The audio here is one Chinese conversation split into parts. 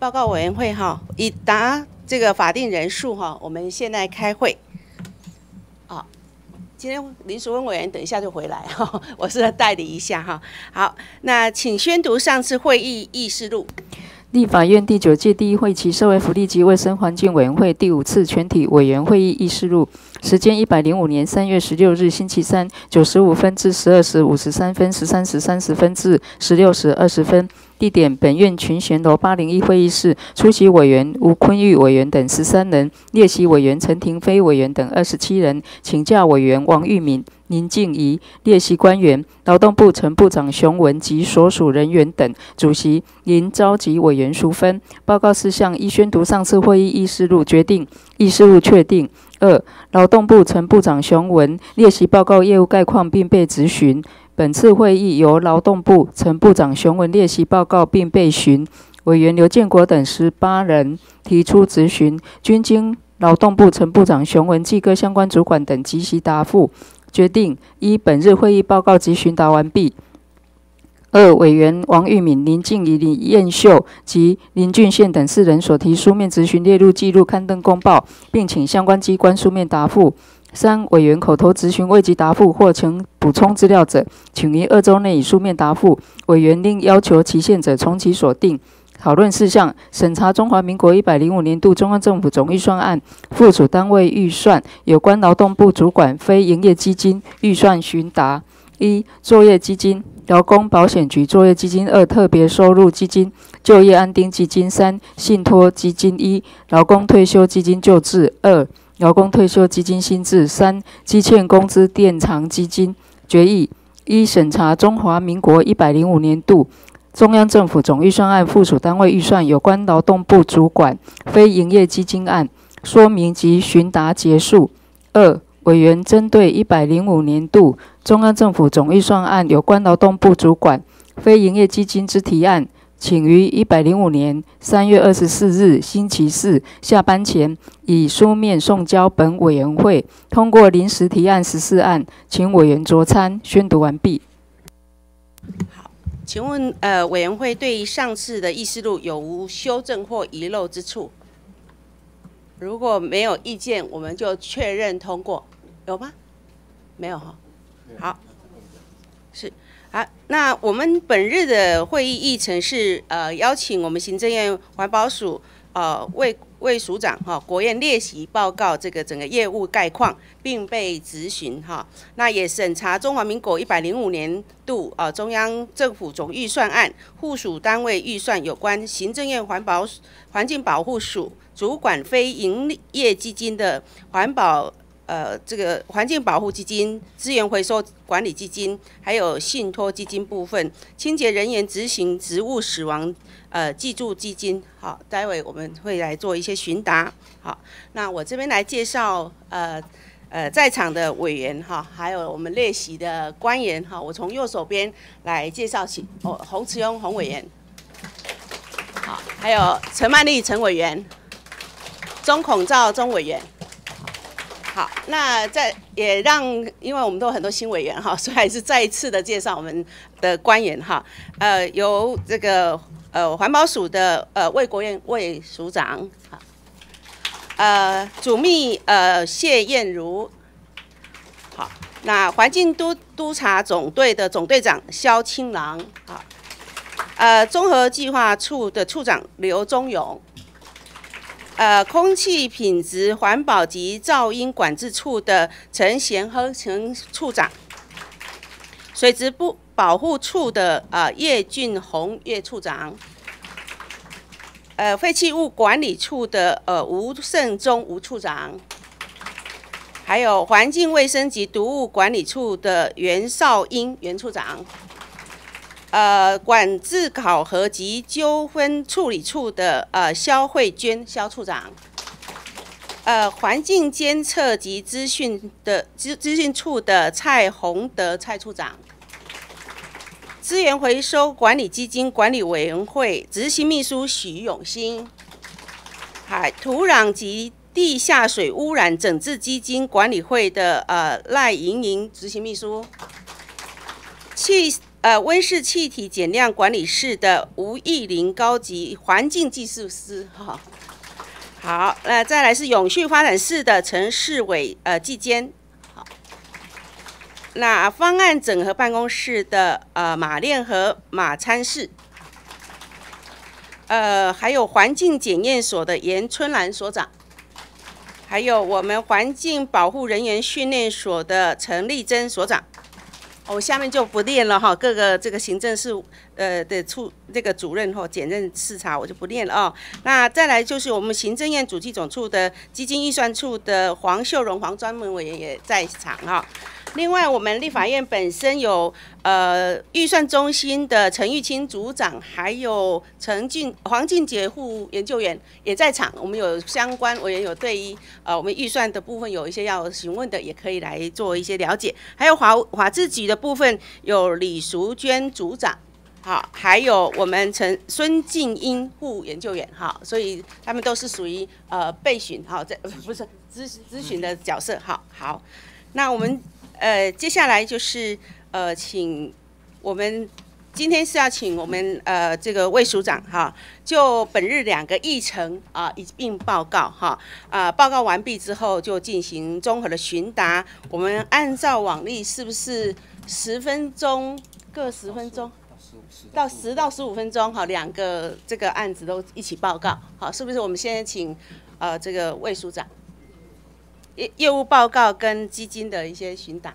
报告委员会哈，已达这个法定人数哈，我们现在开会。啊，今天林淑温委员等一下就回来哈，我是代理一下哈。好，那请宣读上次会议议事录。立法院第九届第一会期社会福利及卫生环境委员会第五次全体委员会议议事录，时间一百零五年三月十六日星期三九十五分至十二时五十三分，十三时三十分至十六时二十分。地点：本院群贤楼八零一会议室。出席委员吴坤玉委员等十三人，列席委员陈廷飞委员等二十七人，请假委员王玉敏、林静怡，列席官员劳动部陈部长熊文及所属人员等。主席林召集委员淑芬。报告事项一：宣读上次会议议事录，决定议事录确定。二、劳动部陈部长熊文列席报告业务概况，并被质询。本次会议由劳动部陈部长熊文列席报告并被询，委员刘建国等十八人提出质询，均经劳动部陈部长熊文及各相关主管等及时答复，决定依本日会议报告及询答完毕。二、委员王玉敏、林静怡、李燕秀及林俊宪等四人所提书面质询列入记录刊登公报，并请相关机关书面答复。三委员口头质询未及答复或请补充资料者，请于二周内以书面答复。委员另要求期限者，从其所定。讨论事项：审查中华民国一百零五年度中央政府总预算案附属单位预算有关劳动部主管非营业基金预算询答。一、作业基金、劳工保险局作业基金；二、特别收入基金、就业安定基金；三、信托基金；一、劳工退休基金救治；二。劳工退休基金新制三积欠工资垫偿基金决议一审查中华民国一百零五年度中央政府总预算案附属单位预算有关劳动部主管非营业基金案说明及询答结束。二委员针对一百零五年度中央政府总预算案有关劳动部主管非营业基金之提案。请于一百零五年三月二十四日星期四下班前，以书面送交本委员会，通过临时提案十四案，请委员酌参。宣读完毕。好，请问呃，委员会对于上次的议事录有无修正或遗漏之处？如果没有意见，我们就确认通过。有吗？没有哈。好，是。好，那我们本日的会议议程是，呃，邀请我们行政院环保署，呃，魏魏署长哈，国宴列席报告这个整个业务概况，并被质询哈。那也审查中华民国一百零五年度呃中央政府总预算案附属单位预算有关行政院环保环境保护署主管非营业基金的环保。呃，这个环境保护基金、资源回收管理基金，还有信托基金部分，清洁人员执行职务死亡呃记住基金，好，待会我们会来做一些询答。好，那我这边来介绍呃呃在场的委员哈，还有我们列席的官员哈，我从右手边来介绍起，哦，洪慈庸洪委员，好，还有陈曼丽陈委员，钟孔照钟委员。好，那在也让，因为我们都有很多新委员哈，所以还是再一次的介绍我们的官员哈。呃，由这个呃环保署的呃魏国燕魏署长，好，呃主秘呃谢燕如，好，那环境督督察总队的总队长肖清郎，好，呃综合计划处的处长刘忠勇。呃，空气品质环保及噪音管制处的陈贤和陈处长，水质部保护处的呃叶俊宏叶处长，呃废弃物管理处的呃吴胜忠吴处长，还有环境卫生及毒物管理处的袁少英袁处长。呃，管制考核及纠纷处理处的呃肖慧娟肖处长，呃，环境监测及资讯的资资讯处的蔡宏德蔡处长，资源回收管理基金管理委员会执行秘书许永新，海土壤及地下水污染整治基金管理会的呃赖莹莹执行秘书。气呃温室气体减量管理室的吴义林高级环境技术师哈。好，那再来是永续发展室的陈世伟呃技监。好，那方案整合办公室的呃马练和马参事。呃，还有环境检验所的严春兰所长，还有我们环境保护人员训练所的陈丽珍所长。我下面就不念了哈，各个这个行政事呃的处这个主任哈检任视察我就不念了啊。那再来就是我们行政院主计总处的基金预算处的黄秀荣黄专门委员也在场哈。另外，我们立法院本身有呃预算中心的陈玉清组长，还有陈俊黄俊杰副研究员也在场。我们有相关委员有对于呃我们预算的部分有一些要询问的，也可以来做一些了解。还有华华智局的部分有李淑娟组长，好，还有我们陈孙静英副研究员，好，所以他们都是属于呃备询，好，这不是咨咨询的角色，好好，那我们。呃，接下来就是呃，请我们今天是要请我们呃这个魏署长哈，就本日两个议程啊一并报告哈啊，报告完毕之后就进行综合的询答。我们按照往例是不是十分钟各十分钟到十到十五分钟哈，两个这个案子都一起报告好，是不是？我们现在请呃这个魏署长。业业务报告跟基金的一些询答，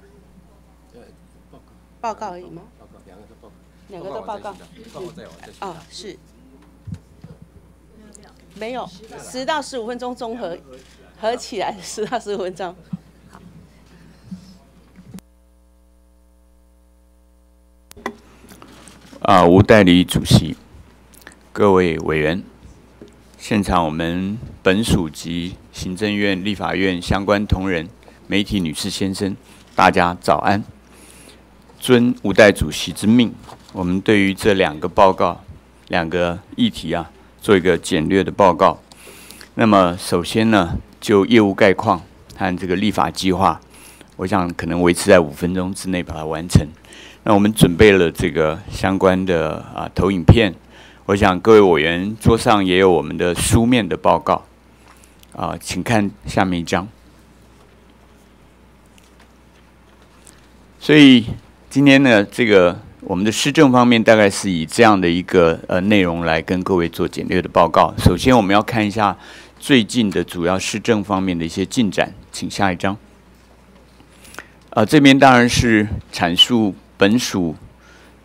报告报告而已吗？报告两个都报告，两个都报告。哦，是，没有十到十五分钟综合合起来十到十五分钟。好。啊，吴代理主席，各位委员。现场我们本署及行政院、立法院相关同仁、媒体女士、先生，大家早安。遵吴代主席之命，我们对于这两个报告、两个议题啊，做一个简略的报告。那么，首先呢，就业务概况和这个立法计划，我想可能维持在五分钟之内把它完成。那我们准备了这个相关的啊投影片。我想各位委员桌上也有我们的书面的报告，啊，请看下面一张。所以今天呢，这个我们的施政方面大概是以这样的一个呃内容来跟各位做简略的报告。首先，我们要看一下最近的主要施政方面的一些进展，请下一张。啊，这边当然是阐述本属。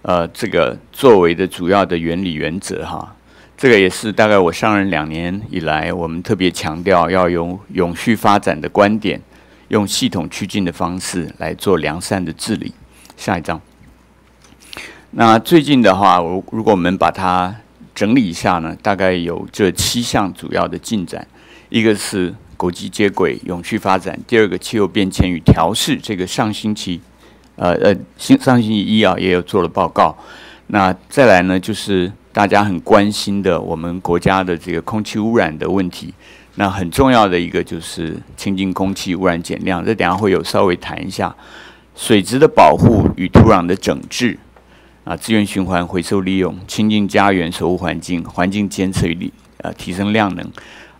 呃，这个作为的主要的原理原则哈，这个也是大概我上任两年以来，我们特别强调要用永续发展的观点，用系统趋近的方式来做良善的治理。下一章。那最近的话，我如果我们把它整理一下呢，大概有这七项主要的进展：一个是国际接轨、永续发展；第二个气候变迁与调试，这个上星期。呃呃，星上星期一啊，也有做了报告。那再来呢，就是大家很关心的我们国家的这个空气污染的问题。那很重要的一个就是清净空气污染减量，这等下会有稍微谈一下。水质的保护与土壤的整治啊，资源循环回收利用，清净家园守护环境，环境监测力呃提升量能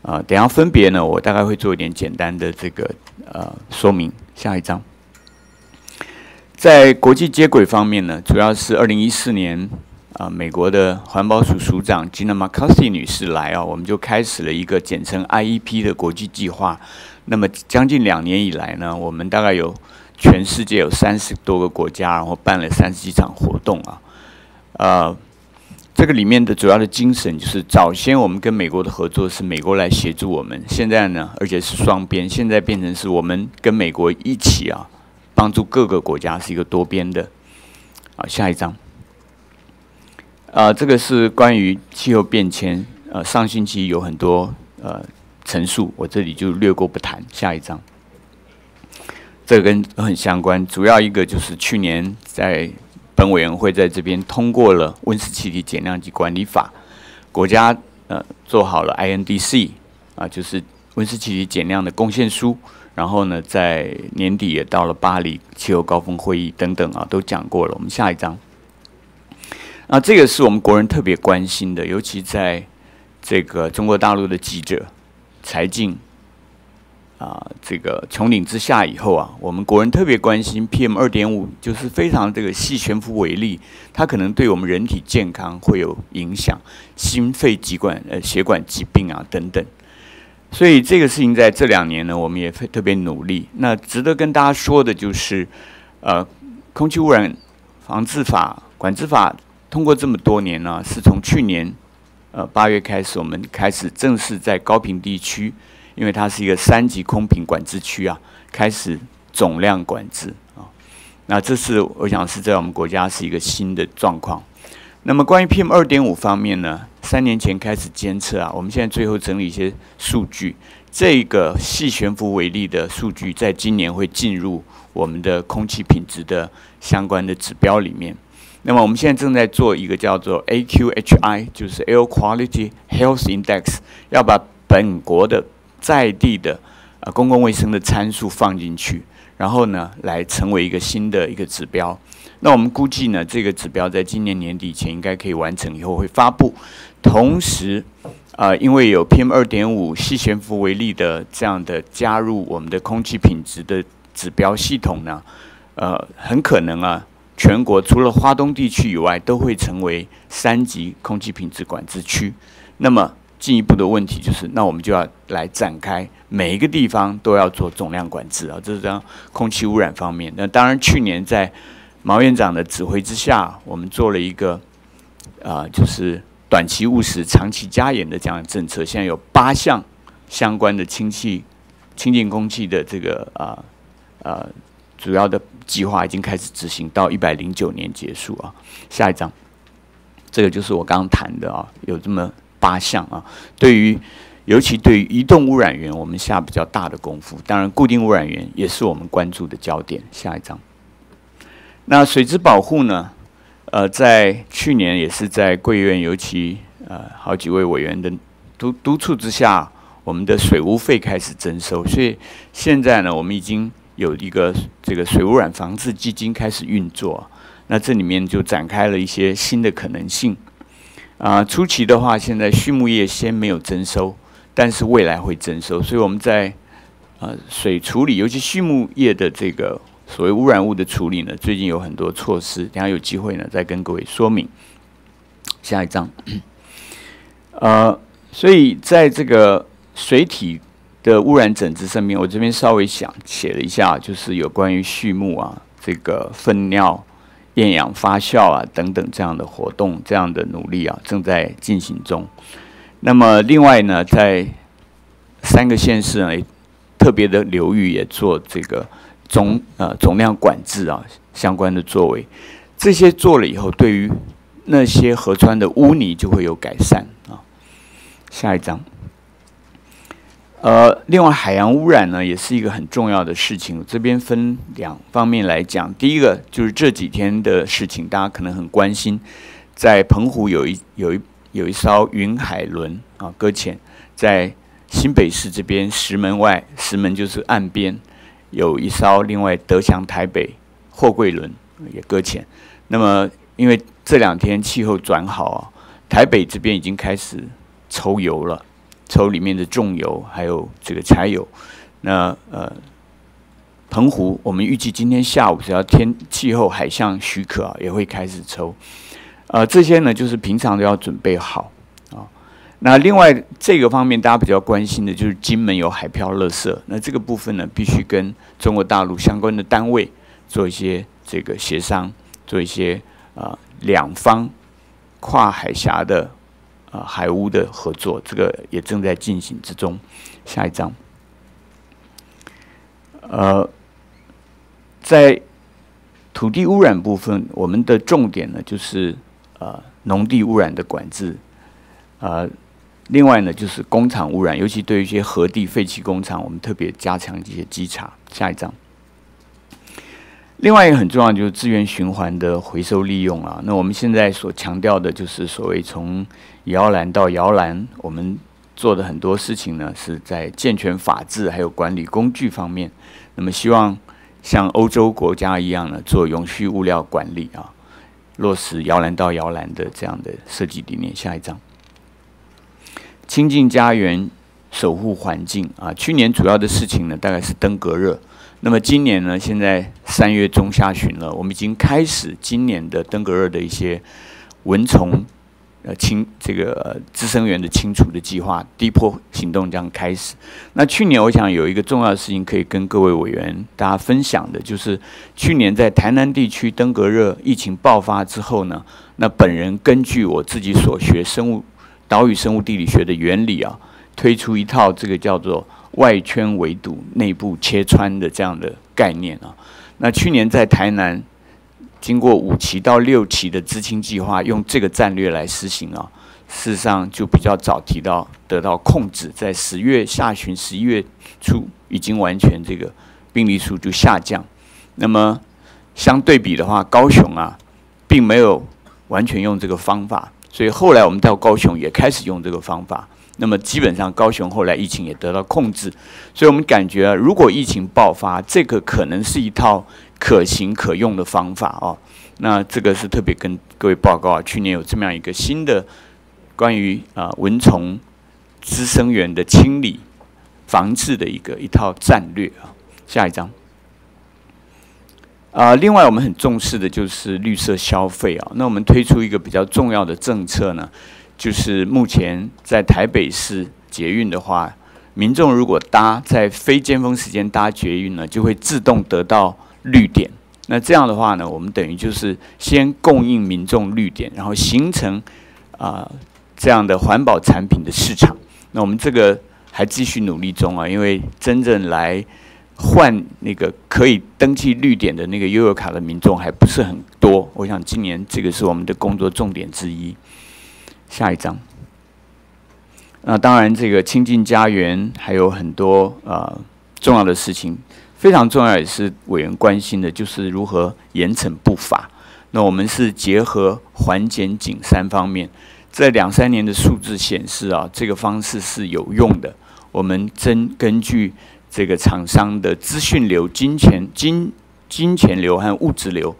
啊，等下分别呢，我大概会做一点简单的这个呃说明。下一章。在国际接轨方面呢，主要是二零一四年啊，美国的环保署署长 Gina McCarthy 女士来啊，我们就开始了一个简称 IEP 的国际计划。那么将近两年以来呢，我们大概有全世界有三十多个国家，然后办了三十几场活动啊。呃，这个里面的主要的精神就是早先我们跟美国的合作是美国来协助我们，现在呢，而且是双边，现在变成是我们跟美国一起啊。帮助各个国家是一个多边的。好，下一章。啊，这个是关于气候变迁。呃，上星期有很多呃陈述，我这里就略过不谈。下一章。这个跟很相关，主要一个就是去年在本委员会在这边通过了温室气体减量及管理法，国家呃做好了 INDC 啊，就是温室气体减量的贡献书。然后呢，在年底也到了巴黎气候高峰会议等等啊，都讲过了。我们下一章。那这个是我们国人特别关心的，尤其在这个中国大陆的记者柴静啊，这个穹顶之下以后啊，我们国人特别关心 PM 二点五，就是非常这个细悬浮微粒，它可能对我们人体健康会有影响，心肺疾管呃血管疾病啊等等。所以这个事情在这两年呢，我们也特别努力。那值得跟大家说的就是，呃，空气污染防治法管制法。通过这么多年呢，是从去年呃八月开始，我们开始正式在高频地区，因为它是一个三级空瓶管制区啊，开始总量管制啊。那这是我想是在我们国家是一个新的状况。那么关于 PM 二点五方面呢，三年前开始监测啊，我们现在最后整理一些数据，这个细悬浮微粒的数据，在今年会进入我们的空气品质的相关的指标里面。那么我们现在正在做一个叫做 AQHI，就是 Air Quality Health Index，要把本国的在地的呃公共卫生的参数放进去，然后呢，来成为一个新的一个指标。那我们估计呢，这个指标在今年年底前应该可以完成，以后会发布。同时，啊，因为有 PM 二点五细悬浮微粒的这样的加入我们的空气品质的指标系统呢，呃，很可能啊。全国除了华东地区以外，都会成为三级空气品质管制区。那么进一步的问题就是，那我们就要来展开每一个地方都要做总量管制啊，这是讲空气污染方面。那当然，去年在毛院长的指挥之下，我们做了一个啊，就是短期务实、长期加严的这样的政策。现在有八项相关的氢气、清净空气的这个啊啊。主要的计划已经开始执行，到一百零九年结束啊。下一章，这个就是我刚刚谈的啊，有这么八项啊。对于尤其对于移动污染源，我们下比较大的功夫。当然，固定污染源也是我们关注的焦点。下一章，那水质保护呢？呃，在去年也是在贵院，尤其呃好几位委员的督督促之下，我们的水污费开始征收。所以现在呢，我们已经。有一个这个水污染防治基金开始运作，那这里面就展开了一些新的可能性。啊，初期的话，现在畜牧业先没有征收，但是未来会征收，所以我们在呃水处理，尤其畜牧业的这个所谓污染物的处理呢，最近有很多措施，等下有机会呢再跟各位说明。下一章，呃，所以在这个水体。的污染整治上面，我这边稍微想写了一下，就是有关于畜牧啊，这个粪尿厌氧发酵啊等等这样的活动，这样的努力啊正在进行中。那么另外呢，在三个县市呢，特别的流域也做这个总呃总量管制啊相关的作为，这些做了以后，对于那些河川的污泥就会有改善啊。下一章。呃，另外海洋污染呢，也是一个很重要的事情。这边分两方面来讲，第一个就是这几天的事情，大家可能很关心，在澎湖有一有一有一艘云海轮啊搁浅，在新北市这边石门外，石门就是岸边有一艘另外德祥台北货柜轮也搁浅。那么因为这两天气候转好啊，台北这边已经开始抽油了。抽里面的重油，还有这个柴油。那呃，澎湖，我们预计今天下午只要天气候海象许可啊，也会开始抽。呃，这些呢，就是平常都要准备好啊。那另外这个方面，大家比较关心的就是金门有海漂垃圾。那这个部分呢，必须跟中国大陆相关的单位做一些这个协商，做一些啊两方跨海峡的。啊，海污的合作，这个也正在进行之中。下一章，呃，在土地污染部分，我们的重点呢就是呃农地污染的管制，呃，另外呢就是工厂污染，尤其对一些核地废弃工厂，我们特别加强这些稽查。下一章。另外一个很重要就是资源循环的回收利用啊。那我们现在所强调的就是所谓从摇篮到摇篮，我们做的很多事情呢，是在健全法治还有管理工具方面。那么希望像欧洲国家一样呢，做永续物料管理啊，落实摇篮到摇篮的这样的设计理念。下一章，亲近家园，守护环境啊。去年主要的事情呢，大概是登革热。那么今年呢，现在三月中下旬了，我们已经开始今年的登革热的一些蚊虫。呃，清这个滋生源的清除的计划，第一波行动将开始。那去年我想有一个重要的事情可以跟各位委员大家分享的，就是去年在台南地区登革热疫情爆发之后呢，那本人根据我自己所学生物岛屿生物地理学的原理啊，推出一套这个叫做外圈围堵、内部切穿的这样的概念啊。那去年在台南。经过五期到六期的知青计划，用这个战略来实行啊，事实上就比较早提到得到控制，在十月下旬、十一月初已经完全这个病例数就下降。那么相对比的话，高雄啊，并没有完全用这个方法，所以后来我们到高雄也开始用这个方法。那么基本上高雄后来疫情也得到控制，所以我们感觉如果疫情爆发，这个可能是一套。可行可用的方法哦，那这个是特别跟各位报告啊。去年有这么样一个新的关于啊蚊虫滋生源的清理防治的一个一套战略啊。下一章啊，另外我们很重视的就是绿色消费啊。那我们推出一个比较重要的政策呢，就是目前在台北市捷运的话，民众如果搭在非尖峰时间搭捷运呢，就会自动得到。绿点，那这样的话呢，我们等于就是先供应民众绿点，然后形成啊这样的环保产品的市场。那我们这个还继续努力中啊，因为真正来换那个可以登记绿点的那个悠游卡的民众还不是很多。我想今年这个是我们的工作重点之一。下一章，那当然这个亲近家园还有很多呃重要的事情。非常重要也是委员关心的，就是如何严惩不法。那我们是结合环检警三方面，这两三年的数字显示啊，这个方式是有用的。我们真根据这个厂商的资讯流、金钱、金金钱流和物质流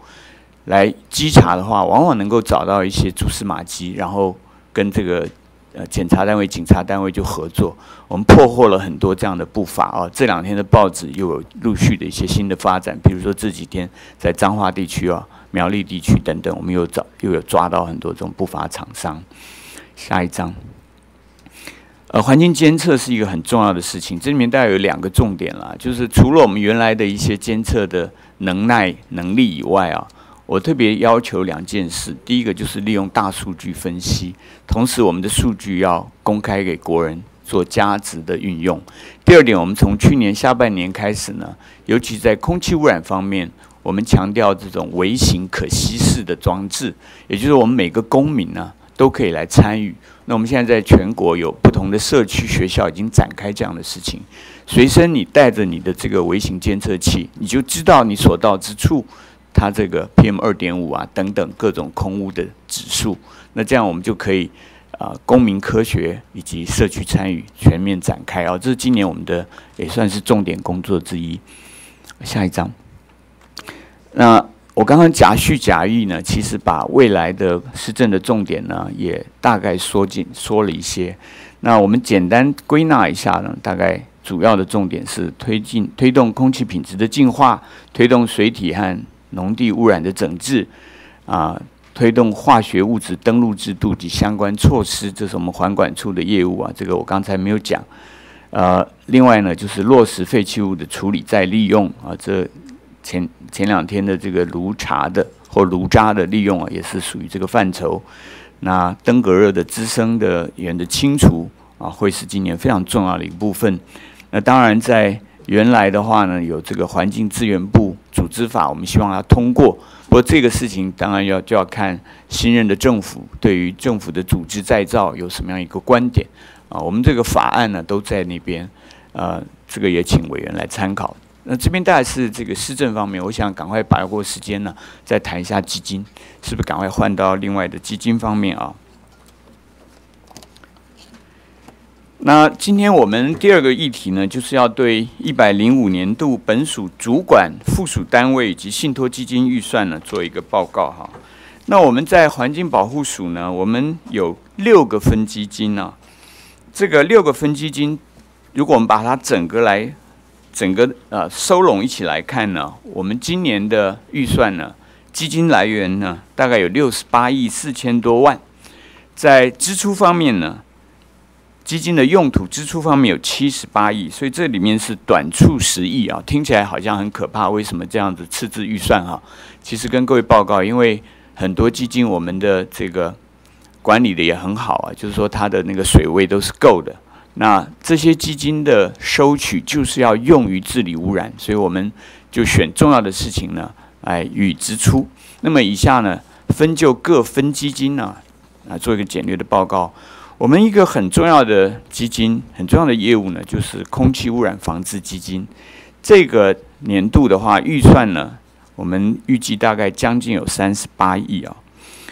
来稽查的话，往往能够找到一些蛛丝马迹，然后跟这个。呃，检察单位、警察单位就合作，我们破获了很多这样的不法啊。这两天的报纸又有陆续的一些新的发展，比如说这几天在彰化地区啊、苗栗地区等等，我们又找又有抓到很多这种不法厂商。下一章，呃，环境监测是一个很重要的事情，这里面大概有两个重点啦，就是除了我们原来的一些监测的能耐能力以外啊。我特别要求两件事，第一个就是利用大数据分析，同时我们的数据要公开给国人做价值的运用。第二点，我们从去年下半年开始呢，尤其在空气污染方面，我们强调这种微型可稀释的装置，也就是我们每个公民呢都可以来参与。那我们现在在全国有不同的社区学校已经展开这样的事情，随身你带着你的这个微型监测器，你就知道你所到之处。它这个 PM 二点五啊等等各种空污的指数，那这样我们就可以啊公民科学以及社区参与全面展开啊，这是今年我们的也算是重点工作之一。下一章，那我刚刚假叙假议呢，其实把未来的施政的重点呢也大概说进说了一些。那我们简单归纳一下呢，大概主要的重点是推进推动空气品质的净化，推动水体和农地污染的整治，啊，推动化学物质登录制度及相关措施，这是我们环管处的业务啊。这个我刚才没有讲。呃，另外呢，就是落实废弃物的处理再利用啊。这前前两天的这个炉茶的或炉渣的利用啊，也是属于这个范畴。那登革热的滋生的源的清除啊，会是今年非常重要的一部分。那当然在。原来的话呢，有这个环境资源部组织法，我们希望它通过。不过这个事情当然要就要看新任的政府对于政府的组织再造有什么样一个观点啊。我们这个法案呢都在那边，呃，这个也请委员来参考。那这边大概是这个施政方面，我想赶快把握时间呢，再谈一下基金，是不是赶快换到另外的基金方面啊？那今天我们第二个议题呢，就是要对一百零五年度本属主管附属单位以及信托基金预算呢做一个报告哈。那我们在环境保护署呢，我们有六个分基金呢。这个六个分基金，如果我们把它整个来整个呃收拢一起来看呢，我们今年的预算呢，基金来源呢，大概有六十八亿四千多万。在支出方面呢，基金的用途支出方面有七十八亿，所以这里面是短处十亿啊，听起来好像很可怕。为什么这样子赤字预算哈？其实跟各位报告，因为很多基金我们的这个管理的也很好啊，就是说它的那个水位都是够的。那这些基金的收取就是要用于治理污染，所以我们就选重要的事情呢来予以支出。那么以下呢分就各分基金呢啊做一个简略的报告。我们一个很重要的基金，很重要的业务呢就是空气污染防治基金。这个年度的话预算呢。我们预计大概将近有三十八亿啊，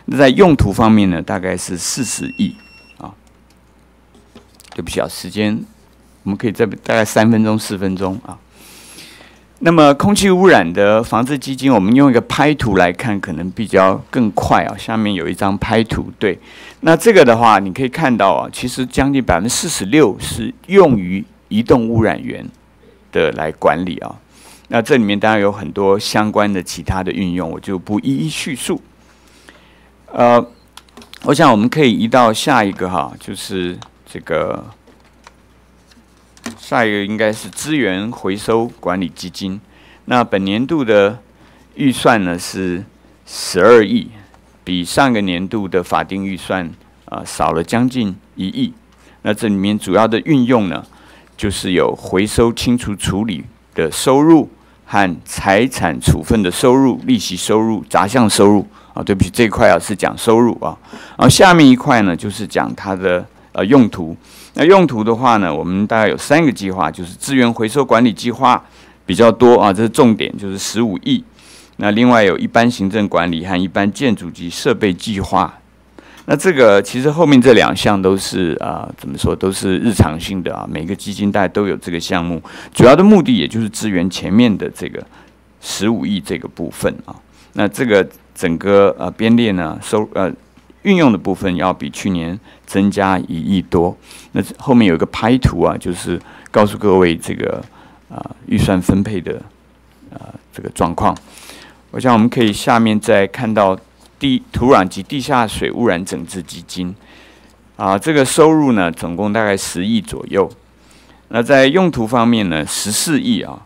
那在用途方面呢，大概是四十亿啊。对不起啊，时间我们可以再大概三分钟、四分钟啊。那么空气污染的防治基金，我们用一个拍图来看，可能比较更快啊。下面有一张拍图，对，那这个的话，你可以看到啊，其实将近百分之四十六是用于移动污染源的来管理啊。那这里面当然有很多相关的其他的运用，我就不一一叙述。呃，我想我们可以移到下一个哈，就是这个下一个应该是资源回收管理基金。那本年度的预算呢是十二亿，比上个年度的法定预算啊少了将近一亿。那这里面主要的运用呢，就是有回收清除处理的收入。和财产处分的收入、利息收入、杂项收入啊，对不起，这一块啊是讲收入啊。然后下面一块呢，就是讲它的呃用途。那用途的话呢，我们大概有三个计划，就是资源回收管理计划比较多啊，这是重点，就是十五亿。那另外有一般行政管理和一般建筑及设备计划。那这个其实后面这两项都是啊，怎么说都是日常性的啊，每个基金带都有这个项目，主要的目的也就是支援前面的这个十五亿这个部分啊。那这个整个呃编列呢收呃运用的部分要比去年增加一亿多。那后面有一个拍图啊，就是告诉各位这个啊预算分配的啊这个状况。我想我们可以下面再看到。地土壤及地下水污染整治基金，啊，这个收入呢，总共大概十亿左右。那在用途方面呢，十四亿啊，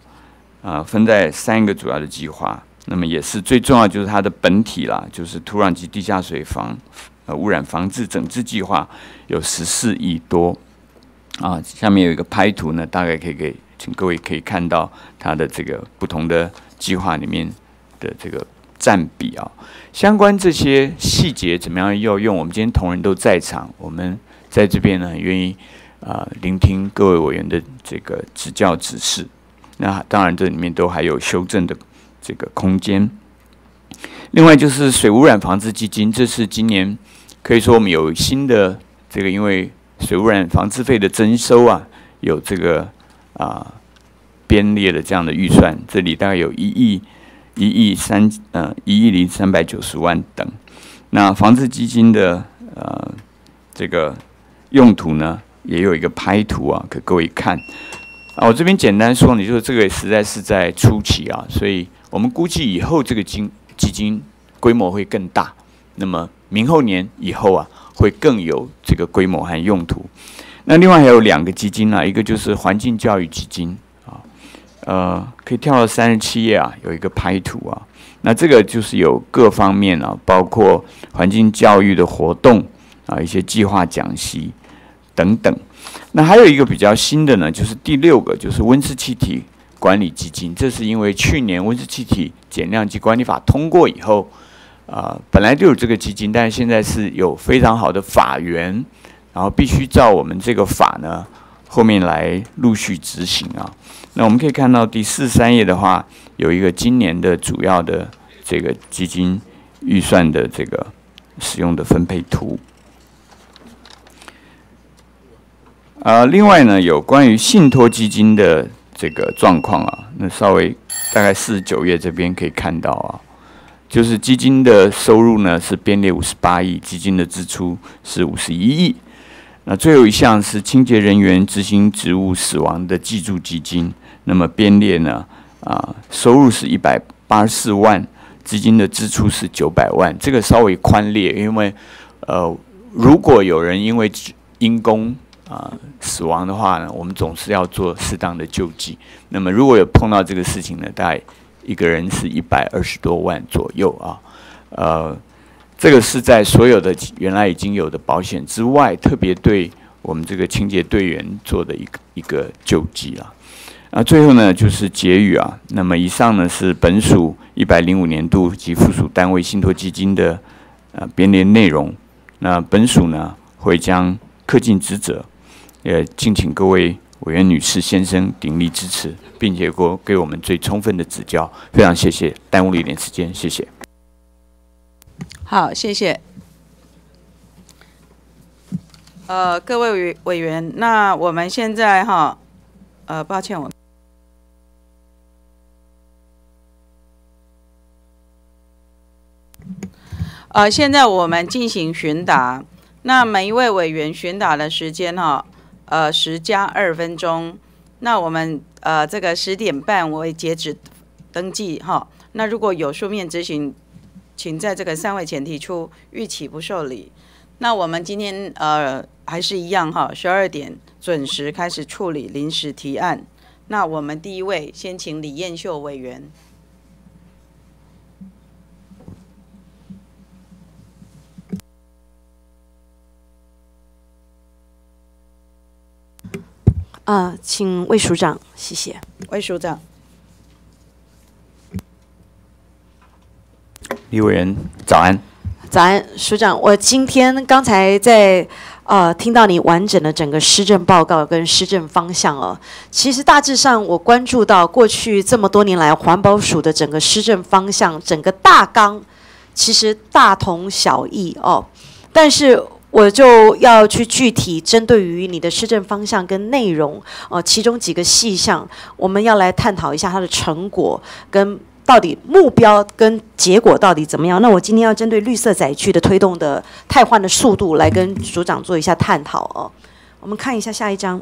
啊，分在三个主要的计划。那么也是最重要，就是它的本体啦，就是土壤及地下水防呃污染防治整治计划有十四亿多。啊，下面有一个拍图呢，大概可以给请各位可以看到它的这个不同的计划里面的这个。占比啊，相关这些细节怎么样要用？我们今天同仁都在场，我们在这边呢，愿意啊聆听各位委员的这个指教指示。那当然，这里面都还有修正的这个空间。另外就是水污染防治基金，这是今年可以说我们有新的这个，因为水污染防治费的征收啊，有这个啊编列的这样的预算，这里大概有一亿。一亿三呃一亿零三百九十万等，那防治基金的呃这个用途呢，也有一个拍图啊，给各位看啊。我这边简单说，你说这个实在是在初期啊，所以我们估计以后这个金基金规模会更大。那么明后年以后啊，会更有这个规模和用途。那另外还有两个基金啊，一个就是环境教育基金。呃，可以跳到三十七页啊，有一个拍图啊。那这个就是有各方面啊，包括环境教育的活动啊，一些计划讲习等等。那还有一个比较新的呢，就是第六个，就是温室气体管理基金。这是因为去年温室气体减量及管理法通过以后，啊，本来就有这个基金，但是现在是有非常好的法源，然后必须照我们这个法呢。后面来陆续执行啊，那我们可以看到第四三页的话，有一个今年的主要的这个基金预算的这个使用的分配图。呃，另外呢，有关于信托基金的这个状况啊，那稍微大概四十九页这边可以看到啊，就是基金的收入呢是编列五十八亿，基金的支出是五十一亿。那最后一项是清洁人员执行职务死亡的寄住基金，那么编列呢啊，收入是一百八十四万，资金的支出是九百万，这个稍微宽列，因为呃，如果有人因为因公啊死亡的话呢，我们总是要做适当的救济。那么如果有碰到这个事情呢，大概一个人是一百二十多万左右啊，呃。这个是在所有的原来已经有的保险之外，特别对我们这个清洁队员做的一个一个救济。啊，啊最后呢就是结语啊。那么以上呢是本属一百零五年度及附属单位信托基金的呃编列内容。那本属呢会将恪尽职责，也敬请各位委员女士先生鼎力支持，并且给给我们最充分的指教。非常谢谢，耽误了一点时间，谢谢。好，谢谢。呃，各位委委员，那我们现在哈，呃，抱歉我，呃，现在我们进行询答。那每一位委员询答的时间哈，呃，十加二分钟。那我们呃，这个十点半为截止登记哈。那如果有书面执行。请在这个三位前提出预期不受理。那我们今天呃还是一样哈，十二点准时开始处理临时提案。那我们第一位先请李燕秀委员。啊，请魏署长，谢谢。魏署长。李委员，早安。早安，署长。我今天刚才在呃听到你完整的整个施政报告跟施政方向哦。其实大致上我关注到过去这么多年来环保署的整个施政方向，整个大纲其实大同小异哦。但是我就要去具体针对于你的施政方向跟内容哦，其中几个细项，我们要来探讨一下它的成果跟。到底目标跟结果到底怎么样？那我今天要针对绿色载具的推动的汰换的速度来跟署长做一下探讨哦。我们看一下下一张。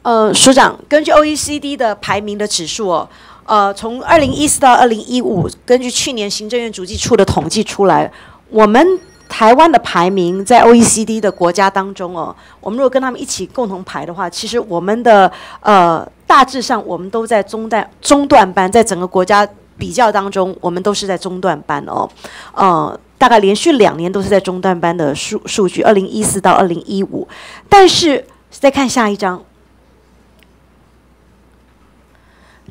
呃，署长，根据 OECD 的排名的指数哦，呃，从二零一四到二零一五，根据去年行政院主计处的统计出来，我们台湾的排名在 OECD 的国家当中哦，我们如果跟他们一起共同排的话，其实我们的呃。大致上，我们都在中段中段班，在整个国家比较当中，我们都是在中段班哦。呃，大概连续两年都是在中段班的数数据，二零一四到二零一五。但是再看下一张，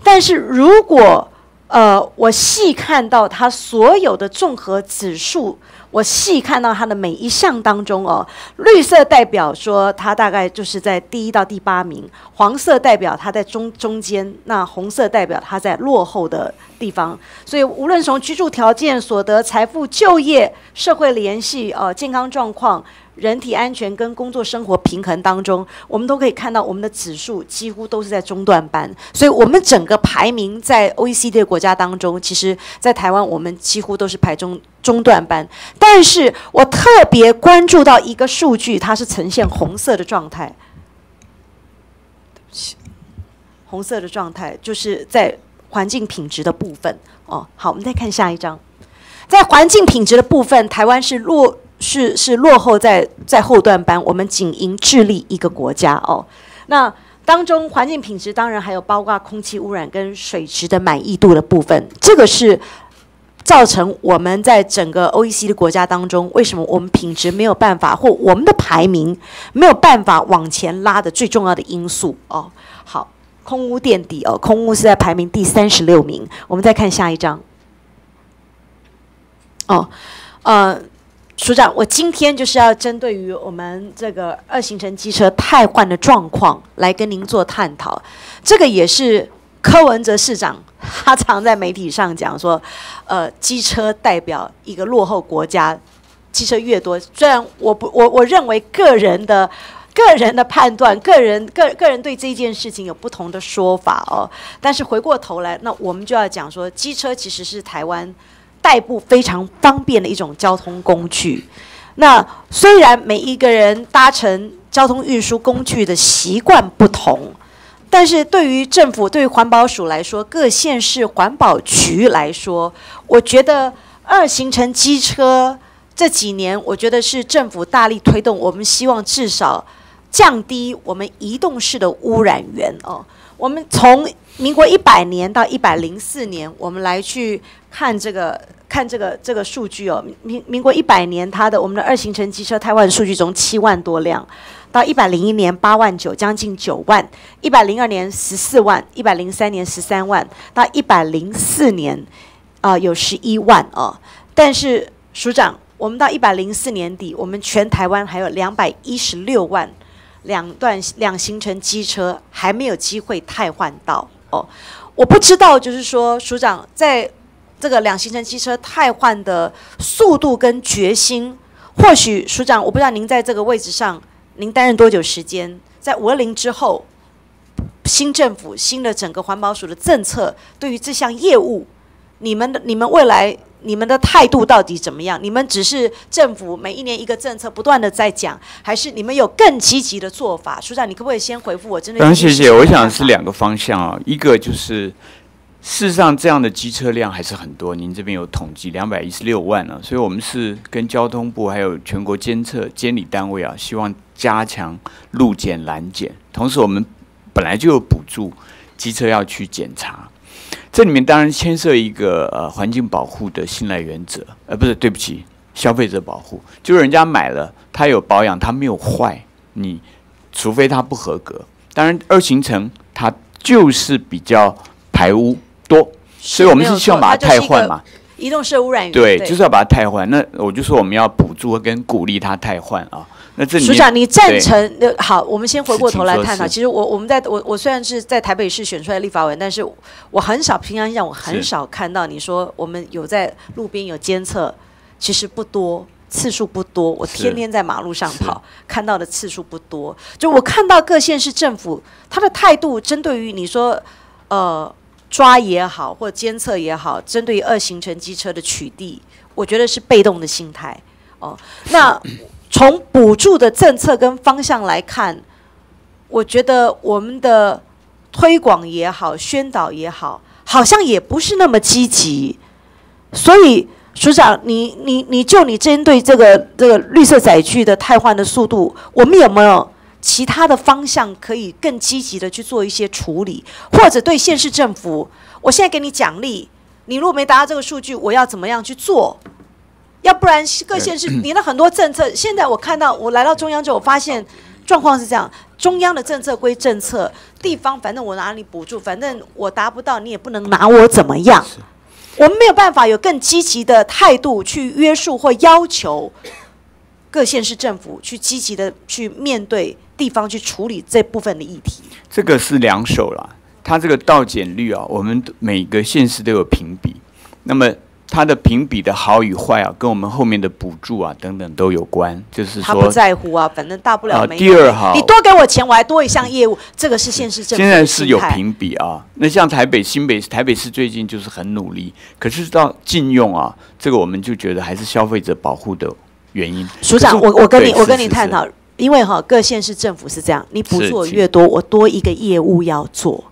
但是如果呃我细看到它所有的综合指数。我细看到它的每一项当中哦，绿色代表说它大概就是在第一到第八名，黄色代表它在中中间，那红色代表它在落后的地方。所以无论从居住条件、所得、财富、就业、社会联系、呃健康状况。人体安全跟工作生活平衡当中，我们都可以看到我们的指数几乎都是在中段班，所以我们整个排名在 OECD 国家当中，其实在台湾我们几乎都是排中中段班。但是我特别关注到一个数据，它是呈现红色的状态。对不起，红色的状态就是在环境品质的部分。哦，好，我们再看下一张，在环境品质的部分，台湾是落。是是落后在在后段班，我们仅赢智利一个国家哦。那当中环境品质当然还有包括空气污染跟水池的满意度的部分，这个是造成我们在整个 O E C 的国家当中，为什么我们品质没有办法或我们的排名没有办法往前拉的最重要的因素哦。好，空污垫底哦，空污是在排名第三十六名。我们再看下一张。哦，呃。署长，我今天就是要针对于我们这个二行程机车汰换的状况来跟您做探讨。这个也是柯文哲市长他常在媒体上讲说，呃，机车代表一个落后国家，机车越多。虽然我不我 我认为个人的个人的判断，个人个个人对这件事情有不同的说法哦。但是回过头来，那我们就要讲说，机车其实是台湾代步非常方便的一种交通工具。那虽然每一个人搭乘交通运输工具的习惯不同，但是对于政府、对于环保署来说，各县市环保局来说，我觉得二行程机车这几年，我觉得是政府大力推动，我们希望至少降低我们移动式的污染源哦。我们从民国一百年到一百零四年，我们来去看这个看这个这个数据哦。民民国一百年，它的我们的二行程机车台湾数据从七万多辆，到一百零一年八万九，将近九万；一百零二年十四万，一百零三年十三万，到一百零四年啊、有十一万哦。但是署长，我们到一百零四年底，我们全台湾还有两百一十六万两段两行程机车还没有机会汰换到哦。我不知道，就是说署长在这个两行程机车汰换的速度跟决心，或许署长，我不知道您在这个位置上，您担任多久时间？在五二零之后，新政府新的整个环保署的政策，对于这项业务，你们的你们未来你们的态度到底怎么样？你们只是政府每一年一个政策不断的在讲，还是你们有更积极的做法？署长，你可不可以先回复我？真的非常谢谢。我想是两。两个方向啊，一个就是事实上这样的机车量还是很多，您这边有统计两百一十六万啊，所以我们是跟交通部还有全国监测监理单位啊，希望加强路检拦检，同时我们本来就有补助机车要去检查。这里面当然牵涉一个呃环境保护的信赖原则，呃不是对不起，消费者保护，就是人家买了他有保养，他没有坏，你除非他不合格。当然二行程它就是比较排污多，所以我们是希望把它汰换嘛。移动式污染源。对，就是要把它汰换。那我就说我们要补助跟鼓励它汰换啊。署长，你赞成？那，好，我们先回过头来探讨。其实我我们在我我虽然是在台北市选出来立法委员，但是我很少平常讲，我很少看到你说我们有在路边有监测，其实不多。次数不多，我天天在马路上跑，看到的次数不多。就我看到各县市政府他的态度，针对于你说，呃，抓也好，或监测也好，针对于二行程机车的取缔，我觉得是被动的心态。哦，那从补助的政策跟方向来看，我觉得我们的推广也好，宣导也好，好像也不是那么积极。所以，署长，你你你就你针对这个这个绿色载具的汰换的速度，我们有没有其他的方向可以更积极的去做一些处理，或者对县市政府，我现在给你奖励，你如果没达到这个数据，我要怎么样去做？要不然各县市你的很多政策，现在我看到我来到中央之后，我发现状况是这样：中央的政策归政策，地方反正我拿你补助，反正我达不到，你也不能拿我怎么样。我们没有办法有更积极的态度去约束或要求各县市政府去积极的去面对地方去处理这部分的议题。这个是两手啦，它这个到检率啊，我们每个县市都有评比，那么它的评比的好与坏啊，跟我们后面的补助啊等等都有关，就是说他不。在乎啊，反正大不了。第二哈你多给我钱，我还多一项业务，这个是现市政府现在是有评比啊，那像台北、新北、台北市最近就是很努力，可是到禁用啊，这个我们就觉得还是消费者保护的原因。署长，我我跟你我跟你探讨，因为哈各县市政府是这样，你补助我越多，我多一个业务要做。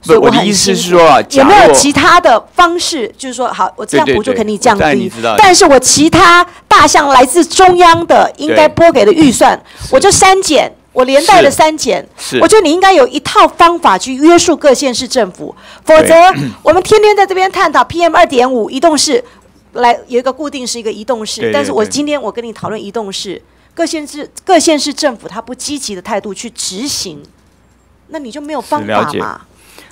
所以不，我的意思是说啊，有没有其他的方式？就是说，好，我这样补助肯定降低但是我其他大项来自中央的应该拨给的预算，我就删减，我连带的是删减。是我觉得你应该有一套方法去约束各县市政府，否则 我们天天在这边探讨 PM 二点五移动式，来有一个固定是一个移动式，但是我今天我跟你讨论移动式，各县市各县市政府他不积极的态度去执行，那你就没有方法嘛。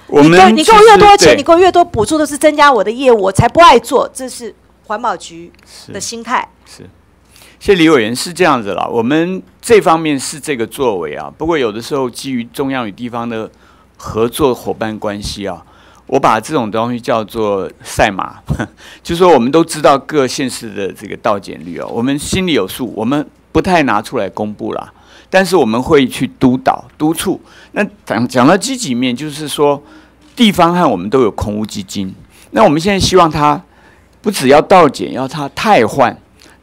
我们你给我越多钱，你给我越多补助，都是增加我的业务，我才不爱做。这是环保局的心态。是谢李委员是这样子啦，我们这方面是这个作为啊，不过有的时候基于中央与地方的合作伙伴关系啊，我把这种东西叫做赛马，就是说我们都知道各县市的这个到检率啊，我们心里有数，我们不太拿出来公布啦。但是我们会去督导、督促。那讲讲到积极面，就是说地方和我们都有空屋基金，那我们现在希望它不只要倒减，要它汰换。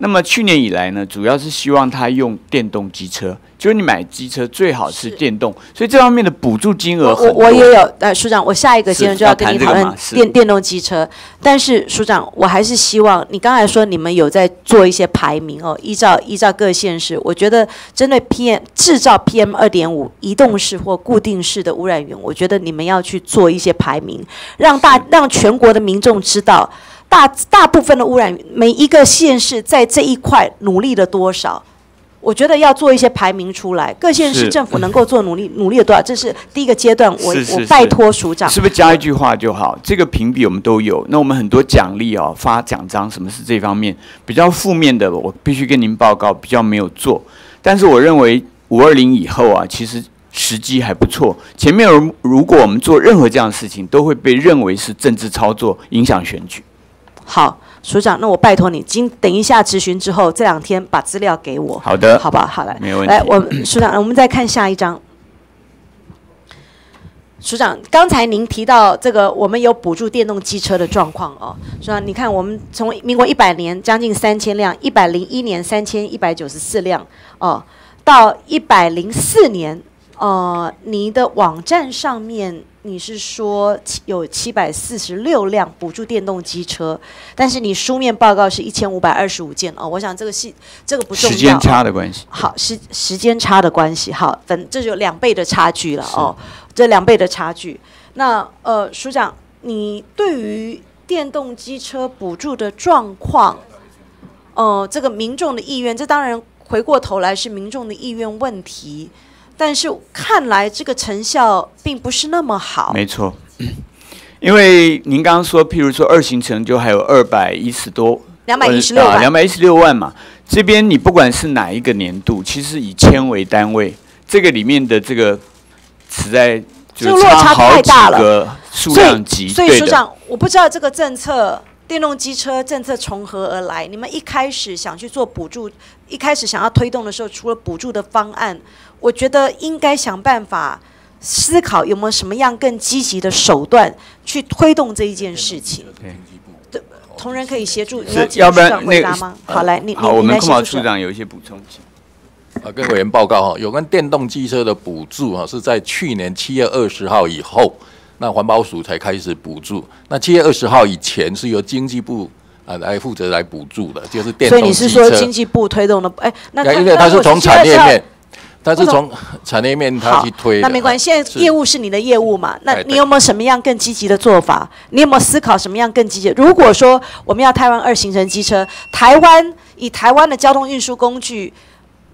那么去年以来呢，主要是希望他用电动机车，就是你买机车最好是是电动，所以这方面的补助金额我很。我我也有，呃，署长，我下一个阶段就要跟你讨论电电动机车，但是署长，我还是希望你刚才说你们有在做一些排名哦，依照依照各县市，我觉得针对 PM 制造 PM 二点五移动式或固定式的污染源，我觉得你们要去做一些排名，让大让全国的民众知道。大大部分的污染，每一个县市在这一块努力了多少？我觉得要做一些排名出来，各县市政府能够做努力努力了多少？这是第一个阶段，我我拜托署长。是不是加一句话就好？这个评比我们都有，那我们很多奖励哦，发奖章，什么是这方面比较负面的？我必须跟您报告，比较没有做。但是我认为五二零以后啊，其实时机还不错。前面如如果我们做任何这样的事情，都会被认为是政治操作，影响选举。好，署长，那我拜托你，今等一下质询之后，这两天把资料给我，好的，好吧？好来，没有问题。来，我署长，我们再看下一张。署长，刚才您提到这个，我们有补助电动机车的状况哦。署长，你看，我们从民国一百年将近三千辆，一百零一年三千一百九十四辆哦，到一百零四年，呃，你的网站上面你是说有七百四十六辆补助电动机车，但是你书面报告是一千五百二十五件哦。我想这个系这个不重要，时间差的关系。好，时时间差的关系，好，等这就两倍的差距了哦，这两倍的差距。那呃，署长，你对于电动机车补助的状况，呃，这个民众的意愿，这当然回过头来是民众的意愿问题，但是看来这个成效并不是那么好。没错，因为您刚刚说，譬如说二型成就还有二百一十多，两百一十六万两，百一十六万嘛。这边你不管是哪一个年度，其实以千为单位，这个里面的这个实在就这个落差好几太大了个数所量级，以，所以对的。署长，我不知道这个政策，电动机车政策从何而来？你们一开始想去做补助，一开始想要推动的时候，除了补助的方案，我觉得应该想办法思考有没有什么样更积极的手段去推动这一件事情。对，同仁可以协助，要不然回那个答吗？好，来，你好，我们空保。处长有一些补充。跟委员报告哈，有关电动机车的补助哈，是在去年七月二十号以后，那环保署才开始补助。那七月二十号以前是由经济部啊来负责来补助的，就是电所动机车。以你是说经济部推动的？哎，那因为它是从产业面，它是从产业面它去推。那没关系，现在业务是你的业务嘛？那你有没有什么样更积极的做法？你有没有思考什么样更积极？如果说我们要台湾二行程机车，台湾以台湾的交通运输工具。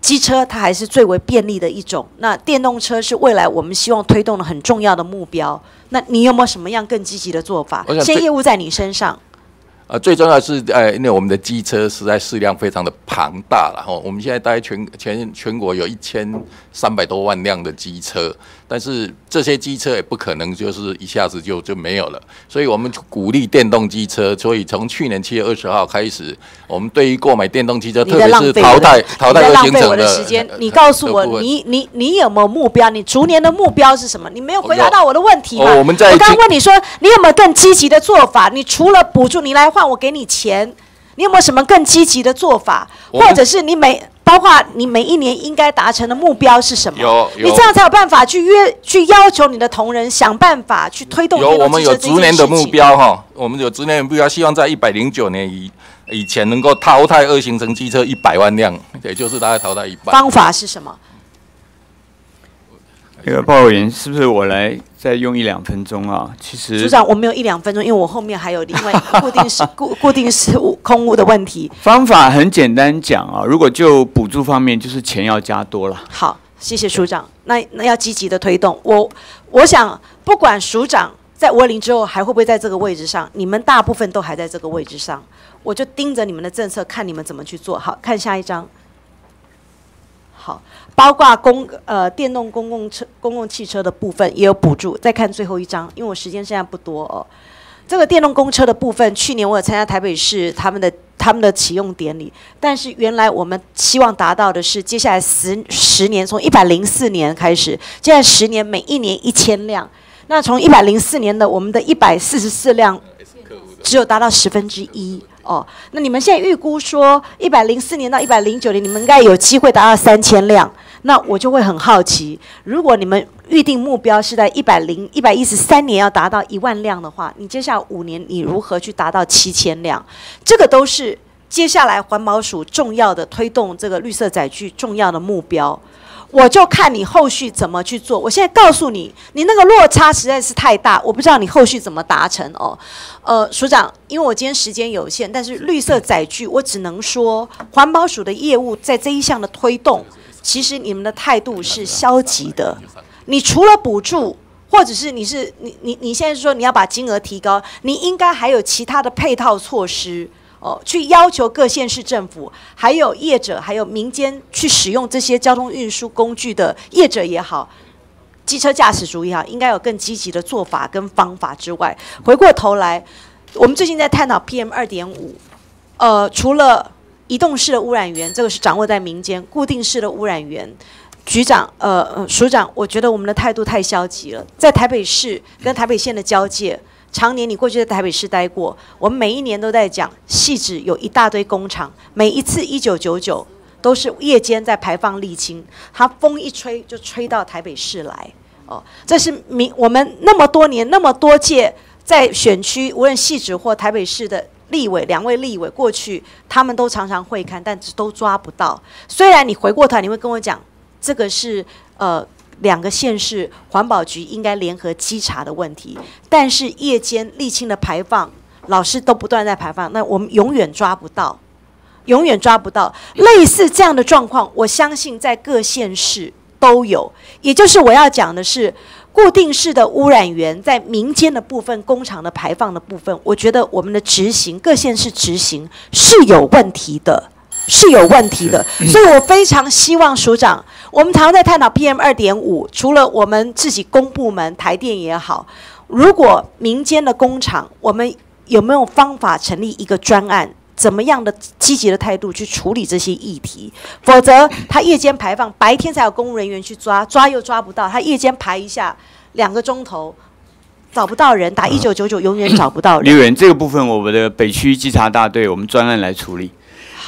机车它还是最为便利的一种，那电动车是未来我们希望推动的很重要的目标。那你有没有什么样更积极的做法我？想现在业务在你身上，啊，最重要是，呃，因为我们的机车实在数量非常的庞大了哈。我们现在大概全全全国有一千三百多万辆的机车，但是这些机车也不可能就是一下子就就没有了，所以我们鼓励电动机车。所以从去年七月二十号开始，我们对于购买电动机车，你特别是淘汰淘汰的的时间呃。你告诉我你你你有没有目标？你逐年的目标是什么？你没有回答到我的问题嘛？哦我们在我刚刚问你说，你有没有更积极的做法？你除了补助，你来换我给你钱，你有没有什么更积极的做法？或者是你每包括你每一年应该达成的目标是什么？有有你这样才有办法去约去要求你的同仁想办法去推动有我们有逐年的目。标哈，我们有逐年的目标，希望在一百零九年以以前能够淘汰二行程机车一百万辆，也就是大概淘汰一半。方法是什么？那个报告员，是不是我来再用一两分钟啊？其实组长，我没有一两分钟，因为我后面还有另外固定式 固固定式物空屋的问题。方法很简单讲啊，如果就补助方面，就是钱要加多了。好，谢谢署长。那那要积极的推动。我我想，不管署长在五二零之后还会不会在这个位置上，你们大部分都还在这个位置上，我就盯着你们的政策，看你们怎么去做。好看下一张。好，包括公呃电动公共车、公共汽车的部分也有补助。再看最后一张，因为我时间现在不多哦。这个电动公车的部分，去年我有参加台北市他们的他们的启用典礼。但是原来我们希望达到的是，接下来十十年，从一百零四年开始，接下来十年每一年一千辆。那从一百零四年的我们的一百四十四辆，只有达到十分之一哦。那你们现在预估说，一百零四年到一百零九年，你们应该有机会达到三千辆。那我就会很好奇，如果你们预定目标是在一百零一百一十三年要达到一万辆的话，你接下来五年你如何去达到七千辆？这个都是接下来环保署重要的推动这个绿色载具重要的目标。我就看你后续怎么去做。我现在告诉你，你那个落差实在是太大，我不知道你后续怎么达成哦。呃，署长，因为我今天时间有限，但是绿色载具，我只能说环保署的业务在这一项的推动。其实你们的态度是消极的。你除了补助，或者是你是你你你现在说你要把金额提高，你应该还有其他的配套措施哦，去要求各县市政府、还有业者、还有民间去使用这些交通运输工具的业者也好，机车驾驶族也好，应该有更积极的做法跟方法之外，回过头来，我们最近在探讨 PM 二点五，呃，除了移动式的污染源，这个是掌握在民间；固定式的污染源，局长，呃，署长，我觉得我们的态度太消极了。在台北市跟台北县的交界，常年你过去在台北市待过，我们每一年都在讲，细致有一大堆工厂，每一次一九九九都是夜间在排放沥青，它风一吹就吹到台北市来。哦，这是民我们那么多年那么多届在选区，无论细致或台北市的。立委两位立委过去，他们都常常会看，但都抓不到。虽然你回过头，你会跟我讲，这个是呃两个县市环保局应该联合稽查的问题，但是夜间沥青的排放，老师都不断在排放，那我们永远抓不到，永远抓不到。类似这样的状况，我相信在各县市都有。也就是我要讲的是。固定式的污染源在民间的部分，工厂的排放的部分，我觉得我们的执行各县市执行是有问题的，是有问题的。所以我非常希望署长，我们常在探讨 PM 二点五，除了我们自己公部门台电也好，如果民间的工厂，我们有没有方法成立一个专案？怎么样的积极的态度去处理这些议题？否则他夜间排放，白天才有公务人员去抓，抓又抓不到。他夜间排一下两个钟头，找不到人，打一九九九永远找不到人。刘员，这个部分我们的北区稽查大队，我们专案来处理。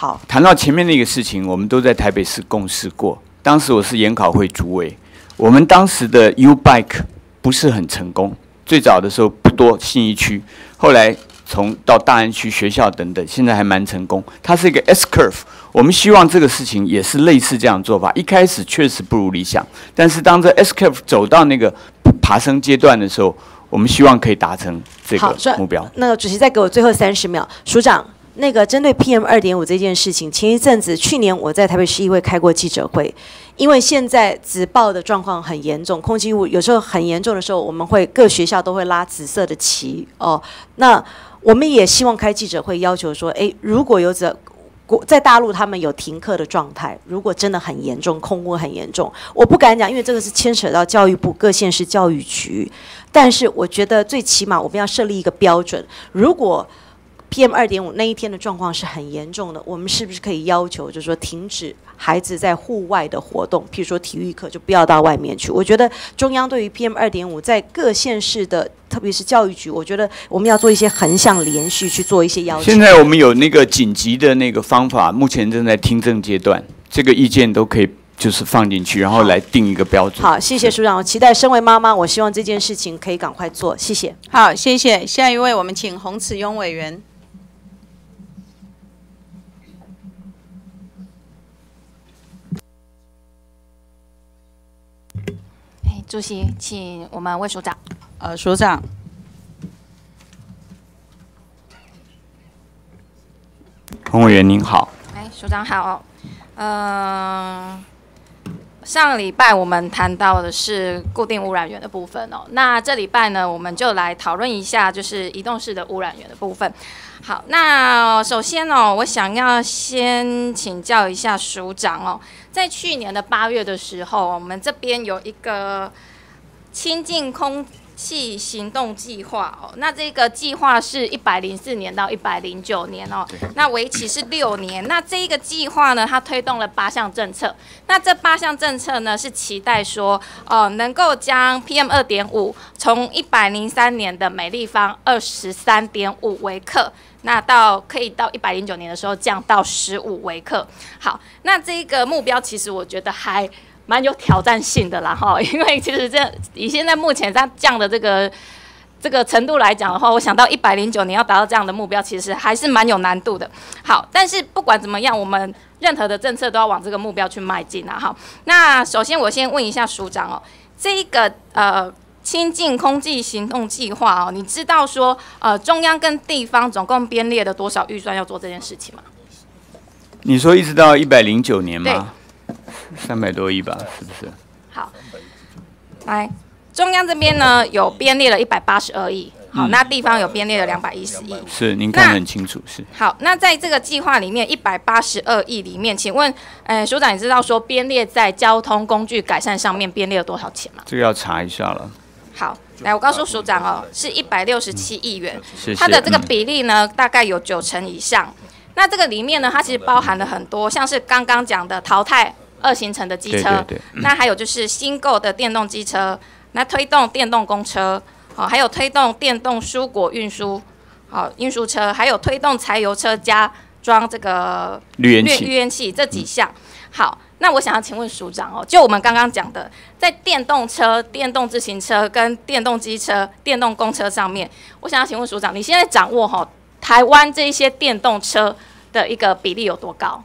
好，谈到前面那个事情，我们都在台北市共事过。当时我是研考会主委，我们当时的 U Bike 不是很成功，最早的时候不多，信义区，后来。从到大安区学校等等，现在还蛮成功。它是一个 S curve，我们希望这个事情也是类似这样做法。一开始确实不如理想，但是当这 S curve 走到那个爬升阶段的时候，我们希望可以达成这个目标。那个主席再给我最后三十秒，署长，那个针对 PM 二点五这件事情，前一阵子去年我在台北市议会开过记者会，因为现在紫爆的状况很严重，空气污有时候很严重的时候，我们会各学校都会拉紫色的旗哦，那。我们也希望开记者会，要求说：诶，如果有在国在大陆他们有停课的状态，如果真的很严重，空污很严重，我不敢讲，因为这个是牵扯到教育部各县市教育局。但是我觉得最起码我们要设立一个标准，如果 PM 二点五那一天的状况是很严重的，我们是不是可以要求，就是说停止孩子在户外的活动，譬如说体育课就不要到外面去？我觉得中央对于 PM 二点五在各县市的。特别是教育局，我觉得我们要做一些横向连续去做一些要求。现在我们有那个紧急的那个方法，目前正在听证阶段，这个意见都可以就是放进去，然后来定一个标准。好，谢谢署长，我期待身为妈妈，我希望这件事情可以赶快做，谢谢。好，谢谢。下一位，我们请洪慈庸委员。哎，主席，请我们魏署长。呃，署长，洪委员您好。哎，署长好。嗯，上礼拜我们谈到的是固定污染源的部分哦。那这礼拜呢，我们就来讨论一下就是移动式的污染源的部分。好，那首先哦，我想要先请教一下署长哦，在去年的八月的时候，我们这边有一个清净空。气行动计划哦，那这个计划是一百零四年到一百零九年哦，那为期是六年。那这一个计划呢，它推动了八项政策。那这八项政策呢，是期待说，哦，能够将 PM 二点五从一百零三年的每立方二十三点五微克，那到可以到一百零九年的时候降到十五微克。好，那这个目标其实我觉得还。蛮有挑战性的啦，哈，因为其实这以现在目前它降的这个这个程度来讲的话，我想到一百零九年要达到这样的目标，其实还是蛮有难度的。好，但是不管怎么样，我们任何的政策都要往这个目标去迈进啊，哈。那首先我先问一下署长哦，这一个呃亲近空气行动计划哦，你知道说呃中央跟地方总共编列了多少预算要做这件事情吗？你说一直到一百零九年吗？三百多亿吧，是不是？好，来中央这边呢有编列了一百八十二亿，好，那地方有编列了两百一十亿。是，您看得很清楚，是。好，那在这个计划里面，一百八十二亿里面，请问，呃，署长，你知道说编列在交通工具改善上面编列了多少钱吗？这个要查一下了。好，来，我告诉署长哦，是一百六十七亿元，是它的这个比例呢，大概有九成以上。那这个里面呢，它其实包含了很多，像是刚刚讲的淘汰。二行程的机车，那还有就是新购的电动机车，那推动电动公车，好，还有推动电动蔬果运输，好，运输车，还有推动柴油车加装这个滤烟器，滤烟器这几项。好，那我想要请问署长哦，就我们刚刚讲的，在电动车、电动自行车跟电动机车、电动公车上面，我想要请问署长，你现在掌握哈台湾这一些电动车的一个比例有多高？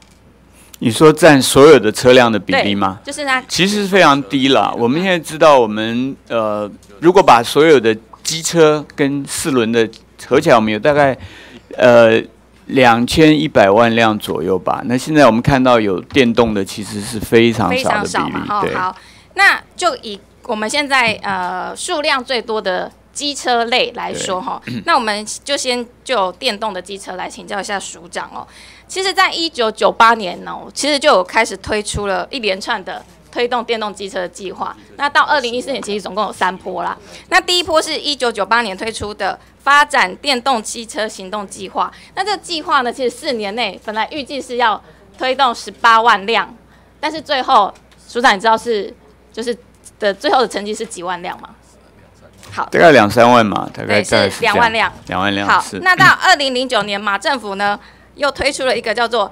你说占所有的车辆的比例吗？就是它其实是非常低了。我们现在知道，我们呃，如果把所有的机车跟四轮的合起来，我们有大概呃两千一百万辆左右吧。那现在我们看到有电动的，其实是非常少的比例。对，好，那就以我们现在呃数量最多的机车类来说哈，那我们就先就电动的机车来请教一下署长哦。其实，在一九九八年呢，其实就有开始推出了一连串的推动电动机车的计划。那到二零一四年，其实总共有三波啦。那第一波是一九九八年推出的发展电动汽车行动计划。那这个计划呢，其实四年内本来预计是要推动十八万辆，但是最后，署长你知道是就是的最后的成绩是几万辆吗？好，大概两三万嘛，大概是两万辆，两万辆。好，那到二零零九年，马政府呢？又推出了一个叫做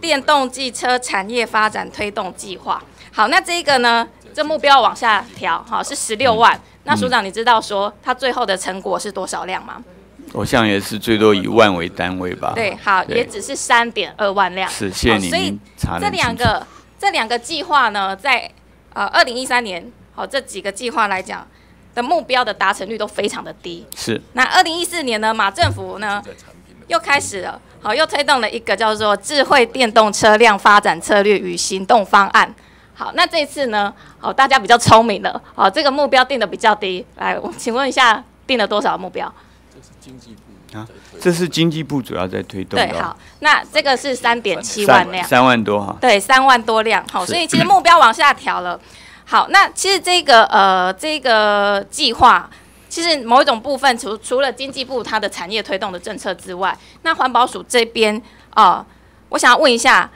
电动汽车产业发展推动计划。好，那这个呢，这目标往下调，好是十六万。那署长，你知道说它最后的成果是多少辆吗？我想也是最多以万为单位吧。对，好，也只是三点二万辆。是，谢谢你。所以这两个这两个计划呢，在呃二零一三年，好这几个计划来讲的目标的达成率都非常的低。是。那二零一四年呢，马政府呢又开始了。好，又推动了一个叫做智慧电动车辆发展策略与行动方案。好，那这次呢？好，大家比较聪明了。好，这个目标定的比较低。来，我请问一下，定了多少目标？这是经济部啊，这是经济部主要在推动。对，好，那这个是三点七万辆，三万多哈。对，三万多辆。好，所以其实目标往下调了。好，那其实这个呃，这个计划。其实某一种部分，除除了经济部它的产业推动的政策之外，那环保署这边啊，我想要问一下，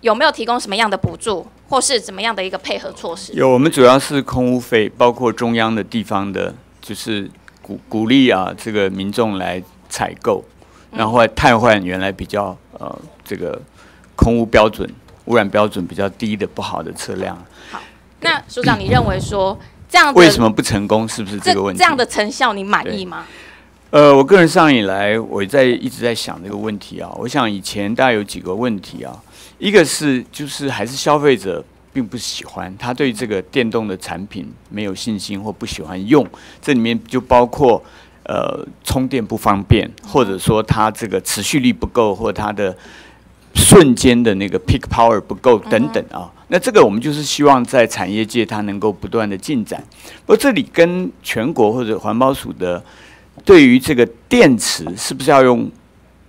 有没有提供什么样的补助，或是怎么样的一个配合措施？有，我们主要是空污费，包括中央的地方的，就是鼓鼓励啊，这个民众来采购，然后汰换原来比较呃这个空污标准、污染标准比较低的不好的车辆。好，那署长，你认为说？这样 为什么不成功？是不是这个问题？这样的成效你满意吗？呃，我个人上以来，我在一直在想这个问题啊。我想以前大家有几个问题啊，一个是就是还是消费者并不喜欢，他对这个电动的产品没有信心或不喜欢用。这里面就包括呃充电不方便，或者说它这个持续力不够，或它的瞬间的那个 peak power 不够等等啊。那这个我们就是希望在产业界它能够不断的进展，不过这里跟全国或者环保署的对于这个电池是不是要用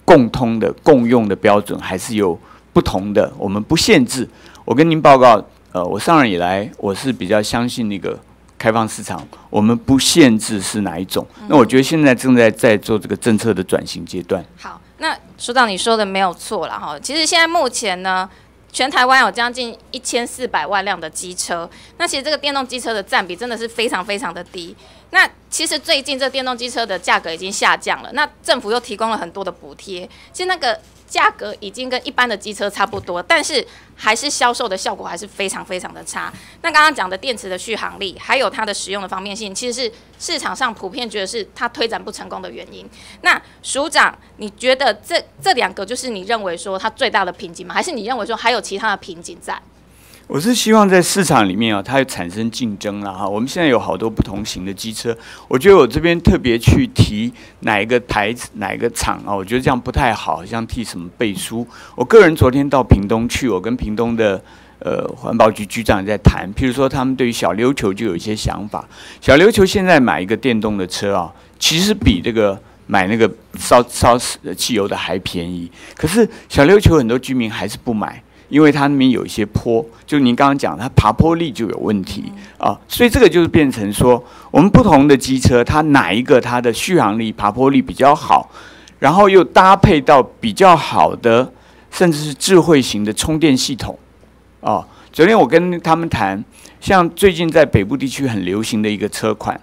共通的共用的标准，还是有不同的？我们不限制。我跟您报告，呃，我上任以来我是比较相信那个开放市场，我们不限制是哪一种。那我觉得现在正在在做这个政策的转型阶段。好，那署长你说的没有错了哈。其实现在目前呢，全台湾有将近一千四百万辆的机车，那其实这个电动机车的占比真的是非常非常的低。那其实最近这电动机车的价格已经下降了，那政府又提供了很多的补贴，其实那个价格已经跟一般的机车差不多，但是还是销售的效果还是非常非常的差。那刚刚讲的电池的续航力，还有它的使用的方便性，其实是市场上普遍觉得是它推展不成功的原因。那署长，你觉得这这两个就是你认为说它最大的瓶颈吗？还是你认为说还有其他的瓶颈在？我是希望在市场里面啊，它产生竞争了哈。我们现在有好多不同型的机车，我觉得我这边特别去提哪一个台子、哪一个厂啊，我觉得这样不太好，像替什么背书。我个人昨天到屏东去，我跟屏东的呃环保局局长在谈，譬如说他们对于小琉球就有一些想法。小琉球现在买一个电动的车啊，其实比这个买那个烧烧汽油的还便宜，可是小琉球很多居民还是不买。因为它那边有一些坡，就您刚刚讲，它爬坡力就有问题啊，所以这个就是变成说，我们不同的机车，它哪一个它的续航力、爬坡力比较好，然后又搭配到比较好的，甚至是智慧型的充电系统啊。昨天我跟他们谈，像最近在北部地区很流行的一个车款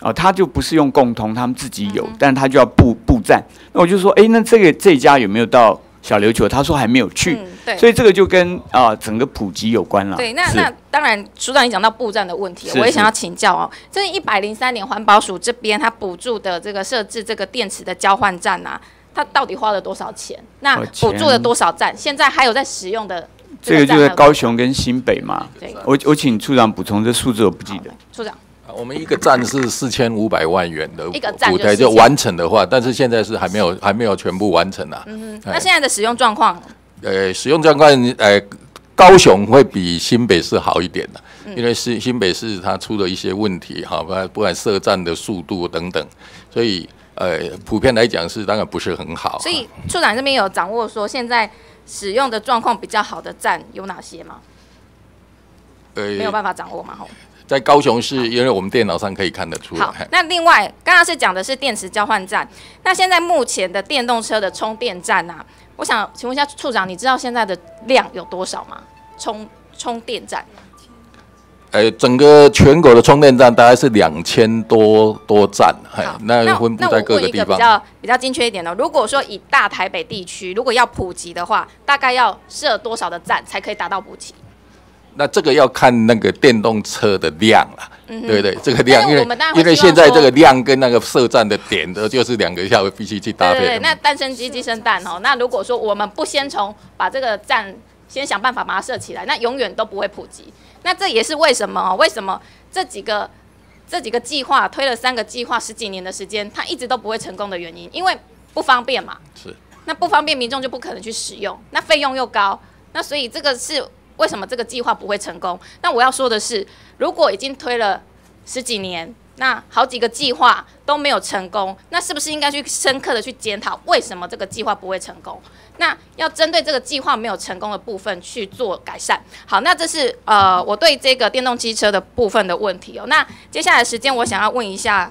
啊，它就不是用共通，他们自己有，但它就要布布站。那我就说，哎，那这个这家有没有到？小琉球，他说还没有去，对，所以这个就跟啊整个普及有关了。对，那那当然，署长你讲到布站的问题，我也想要请教哦。这一百零三年环保署这边他补助的这个设置这个电池的交换站啊，他到底花了多少钱？那补助了多少站？现在还有在使用的？这个就在高雄跟新北嘛。对，我我请处长补充，这数字我不记得。处长。我们一个站是四千五百万元的一个站就完成的话，但是现在是还没有还没有全部完成啊。嗯那现在的使用状况？呃，使用状况，呃，高雄会比新北市好一点的，因为新新北市它出了一些问题，哈，不不管设站的速度等等，所以呃，普遍来讲是当然不是很好。所以处长这边有掌握说现在使用的状况比较好的站有哪些吗？呃，没有办法掌握嘛，吼。在高雄市，因为我们电脑上可以看得出来。好，那另外刚刚是讲的是电池交换站，那现在目前的电动车的充电站啊，我想请问一下处长，你知道现在的量有多少吗？充充电站？呃，整个全国的充电站大概是两千多多站，好，那分布在各个地方。比较比较精确一点的，如果说以大台北地区，如果要普及的话，大概要设多少的站才可以达到普及？那这个要看那个电动车的量了，嗯对不对？这个量，因为因为现在这个量跟那个设站的点的，就是两个要必须去搭配。对那蛋生鸡，鸡生蛋哦。那如果说我们不先从把这个站先想办法把它设起来，那永远都不会普及。那这也是为什么哦？为什么这几个这几个计划推了三个计划十几年的时间，它一直都不会成功的原因？因为不方便嘛。是。那不方便，民众就不可能去使用，那费用又高，那所以这个是。为什么这个计划不会成功？那我要说的是，如果已经推了十几年，那好几个计划都没有成功，那是不是应该去深刻的去检讨为什么这个计划不会成功？那要针对这个计划没有成功的部分去做改善。好，那这是呃我对这个电动机车的部分的问题哦。那接下来时间我想要问一下，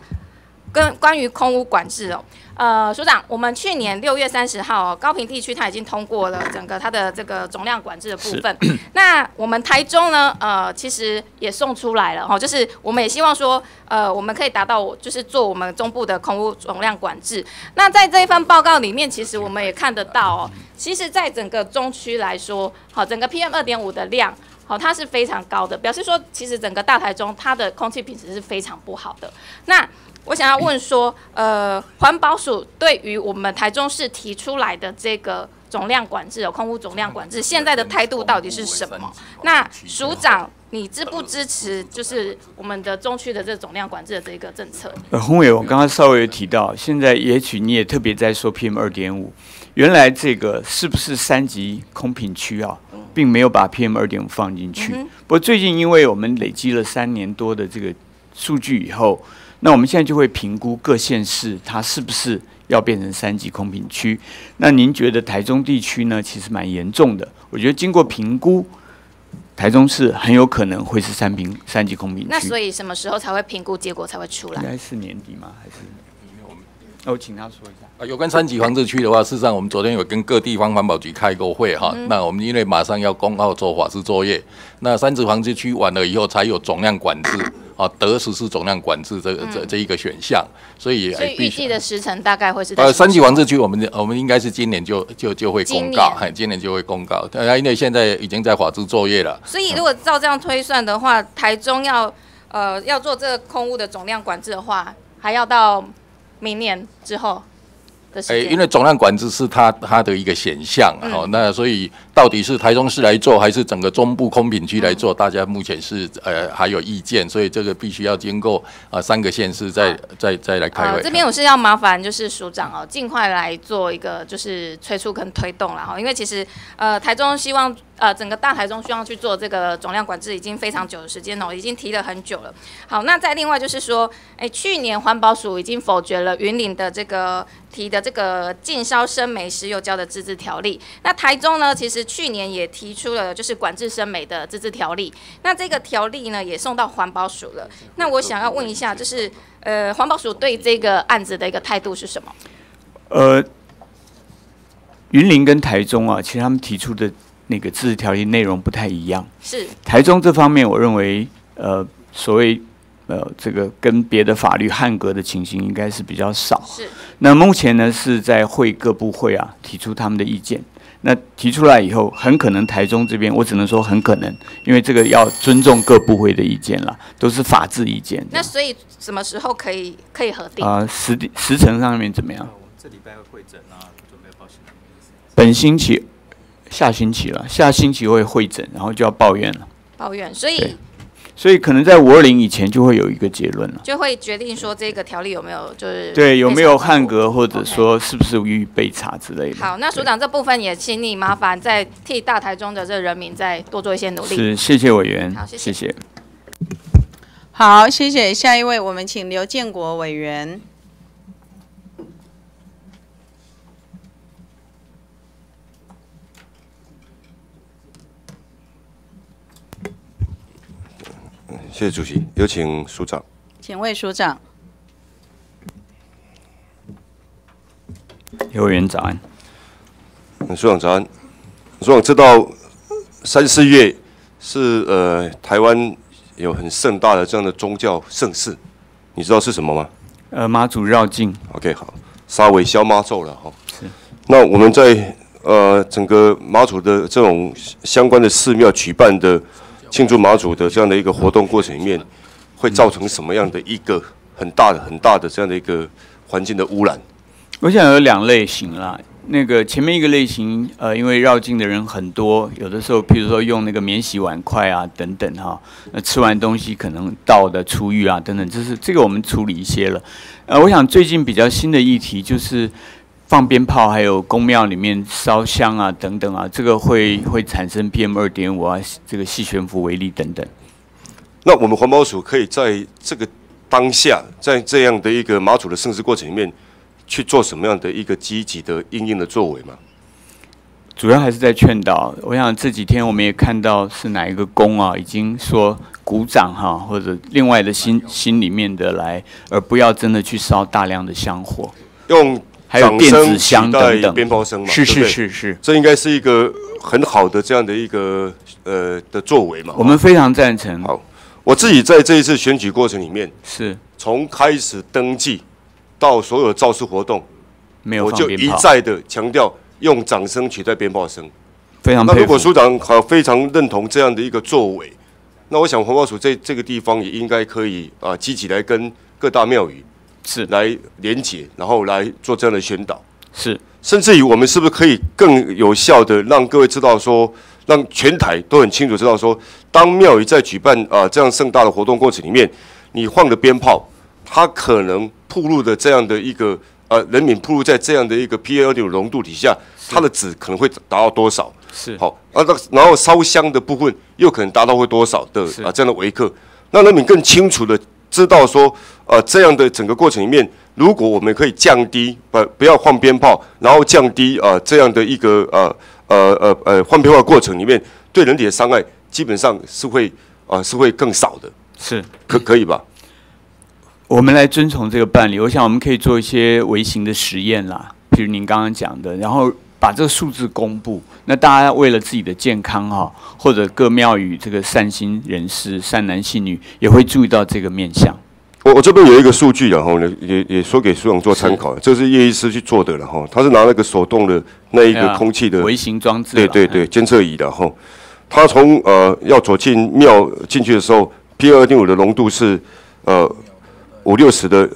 跟关于空屋管制哦。呃，署长，我们去年六月三十号，哦高平地区它已经通过了整个它的这个总量管制的部分。那我们台中呢，呃，其实也送出来了哈，就是我们也希望说，呃，我们可以达到就是做我们中部的空污总量管制。那在这一份报告里面，其实我们也看得到哦，其实在整个中区来说，好，整个 PM 二点五的量，好，它是非常高的，表示说其实整个大台中它的空气品质是非常不好的。那我想要问说，呃，环保署对于我们台中市提出来的这个总量管制，有空污总量管制，现在的态度到底是什么？那署长，你支不支持就是我们的中区的这总量管制的这个政策？呃，洪伟，我刚刚稍微有提到，现在也许你也特别在说 PM 二点五，原来这个是不是三级空品区啊，并没有把 PM 二点五放进去。不过最近因为我们累积了三年多的这个数据以后。那我们现在就会评估各县市它是不是要变成三级空品区。那您觉得台中地区呢？其实蛮严重的。我觉得经过评估，台中市很有可能会是三平三级空品区。那所以什么时候才会评估结果才会出来？应该是年底吗？还是？那我请他说一下。啊，有关三级防治区的话，事实上我们昨天有跟各地方环保局开过会哈。那我们因为马上要公告做法制作业，那三级防治区完了以后才有总量管制啊，得实施总量管制这这这一个选项，所以所以预计的时程大概会是呃三级防治区，我们我们应该是今年就就就会公告，今今年就会公告。大家，因为现在已经在法制作业了。所以如果照这样推算的话，台中要呃要做这个空屋的总量管制的话，还要到明年之后。哎，因为总量管制是它它的一个选项，哦，那所以到底是台中市来做，还是整个中部空品区来做，大家目前是呃还有意见，所以这个必须要经过啊三个县市再再再来开会。这边我是要麻烦就是署长哦，尽快来做一个就是催促跟推动了哈，因为其实呃台中希望。呃，整个大台中需要去做这个总量管制，已经非常久的时间了，已经提了很久了。好，那再另外就是说，哎，去年环保署已经否决了云林的这个提的这个禁烧生煤、石油胶的自治条例。那台中呢，其实去年也提出了就是管制生煤的自治条例。那这个条例呢，也送到环保署了。那我想要问一下，就是呃，环保署对这个案子的一个态度是什么？呃，云林跟台中啊，其实他们提出的。那个自治条例内容不太一样。是台中这方面，我认为，呃，所谓呃这个跟别的法律汉格的情形，应该是比较少。是。那目前呢，是在会各部会啊提出他们的意见。那提出来以后，很可能台中这边，我只能说很可能，因为这个要尊重各部会的意见了，都是法治意见。那所以什么时候可以可以核定？啊，时时程上面怎么样？我们这礼拜会会诊啊，准备报新闻。本星期。下星期了，下星期会会诊，然后就要抱怨了。抱怨，所以所以可能在五二零以前就会有一个结论了，就会决定说这个条例有没有就是对有没有汉格，或者说是不是予以备查之类的。好，那署长这部分也请你麻烦再替大台中的这人民再多做一些努力。是，谢谢委员。好，谢谢。好，谢谢。下一位，我们请刘建国委员。谢谢主席，有请署长。请问署长。刘委员早安。署长早安。署长知道三四月是呃台湾有很盛大的这样的宗教盛事，你知道是什么吗？呃，妈祖绕境。OK，好，沙尾消妈咒了哈。是。那我们在呃整个妈祖的这种相关的寺庙举办的。庆祝马祖的这样的一个活动过程里面，会造成什么样的一个很大的、很大的这样的一个环境的污染？我想有两类型啦。那个前面一个类型，呃，因为绕境的人很多，有的时候，譬如说用那个免洗碗筷啊等等哈，那吃完东西可能倒的出浴啊等等，这是这个我们处理一些了。呃，我想最近比较新的议题就是。放鞭炮，还有宫庙里面烧香啊，等等啊，这个会会产生 PM 二点五啊，这个细悬浮微粒等等。那我们环保署可以在这个当下，在这样的一个马祖的盛世过程里面，去做什么样的一个积极的应应的作为吗？主要还是在劝导。我想这几天我们也看到是哪一个宫啊，已经说鼓掌哈，或者另外的心心里面的来，而不要真的去烧大量的香火，用。还有电子箱等等，鞭炮声嘛，是是是是，这应该是一个很好的这样的一个呃的作为嘛。我们非常赞成。好，我自己在这一次选举过程里面，是从开始登记到所有造势活动，没有我就一再的强调用掌声取代鞭炮声。非常。那如果署长好非常认同这样的一个作为，那我想环保署在这个地方也应该可以啊积极来跟各大庙宇。是。来连接，然后来做这样的宣导，是，甚至于我们是不是可以更有效的让各位知道说，让全台都很清楚知道说，当庙宇在举办啊这样盛大的活动过程里面，你放的鞭炮，它可能铺路的这样的一个呃人民铺路在这样的一个 P L 的浓度底下，它的值可能会达到多少？是。好，啊，那然后烧香的部分又可能达到会多少的啊这样的维克，让人民更清楚的。知道说，呃，这样的整个过程里面，如果我们可以降低，不不要放鞭炮，然后降低啊这样的一个呃呃呃呃放鞭炮过程里面对人体的伤害，基本上是会啊、是会更少的，是。可可以吧？我们来遵从这个办理，我想我们可以做一些微型的实验啦，譬如您刚刚讲的，然后把这个数字公布。那大家为了自己的健康哈，或者各庙宇这个善心人士、善男信女也会注意到这个面相。我我这边有一个数据，然后呢，也也说给苏勇做参考，这是叶医师去做的，然后他是拿那个手动的那一个空气的微型装置啦，对对对，监测仪的哈，他从呃要走进庙进去的时候，P 二点五的浓度是呃五六十的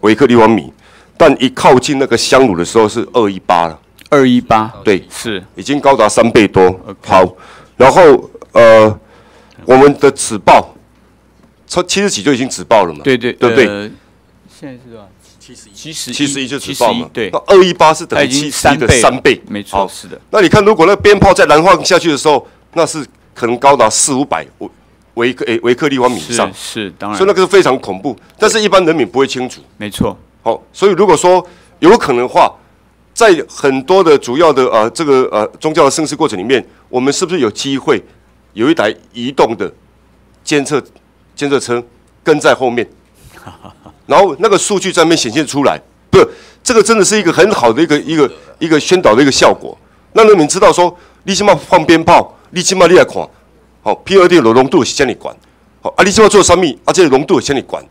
微克立方米，但一靠近那个香炉的时候是二一八了，二一八，对，是。已经高达三倍多。好，然后呃我们的止爆，从七十几就已经止爆了嘛，对对对不对？呃现在是多少？七十一，七十七十一就七纸爆嘛，对。那，二一八是等于七十一的三倍，没错，是的，那你看，如果那鞭炮在燃放下去的时候，那是可能高达四五百维维克诶维克立方米以上，是，当然，所以那个是非常恐怖。但是一般人民不会清楚。没错，好、所以如果说有可能的话，在很多的主要的呃这个呃宗教的盛世过程里面，我们是不是有机会有一台移动的监测监测车跟在后面，然后那个数据在那边显现出来？不，这个真的是一个很好的一个一个一个宣导的一个效果，让人民知道说，你起码放鞭炮，你起码你来看，好、P 二 D 的浓度是向你管，好、啊，你起码做三米，啊，这个浓度是向你管，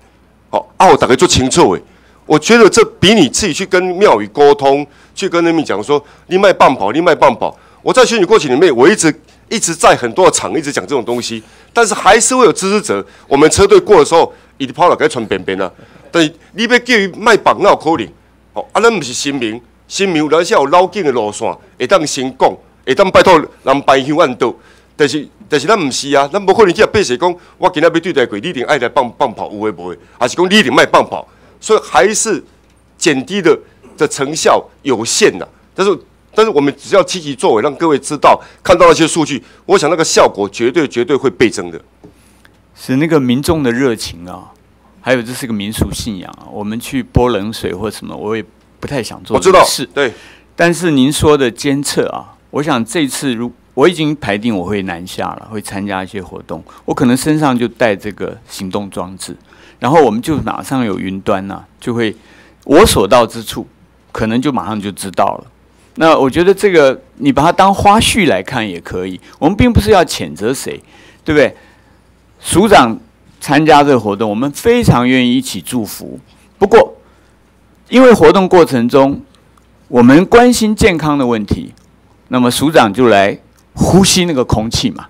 好、啊，我大概做清楚诶。我觉得这比你自己去跟庙宇沟通，去跟人民讲说你卖棒跑，你卖棒跑。我在选举过程里面，我一直一直在很多的场一直讲这种东西，但是还是会有支持者。我们车队过的时候，伊就跑了该传边边啊。但是你要叫伊卖棒，那有可能？哦，啊，咱不是新民，新民有咱是有老紧的路线，会当先讲，会当拜托人排香按道。但是但是咱唔是啊，咱无可能叫百姓讲，我今仔要对待鬼，你一定爱来放放炮，有诶无诶，还是讲你一定卖放炮？所以还是减低的的成效有限的。但是但是我们只要积极作为，让各位知道看到那些数据，我想那个效果绝对绝对会倍增的。是那个民众的热情啊，还有这是个民俗信仰啊。我们去泼冷水或什么，我也不太想做我知道是。，对，但是您说的监测啊，我想这次如我已经排定我会南下了，会参加一些活动，我可能身上就带这个行动装置，然后我们就马上有云端呐、就会我所到之处，可能就马上就知道了。那我觉得这个你把它当花絮来看也可以，我们并不是要谴责谁，对不对？署长参加这个活动，我们非常愿意一起祝福。不过，因为活动过程中，我们关心健康的问题，那么署长就来呼吸那个空气嘛，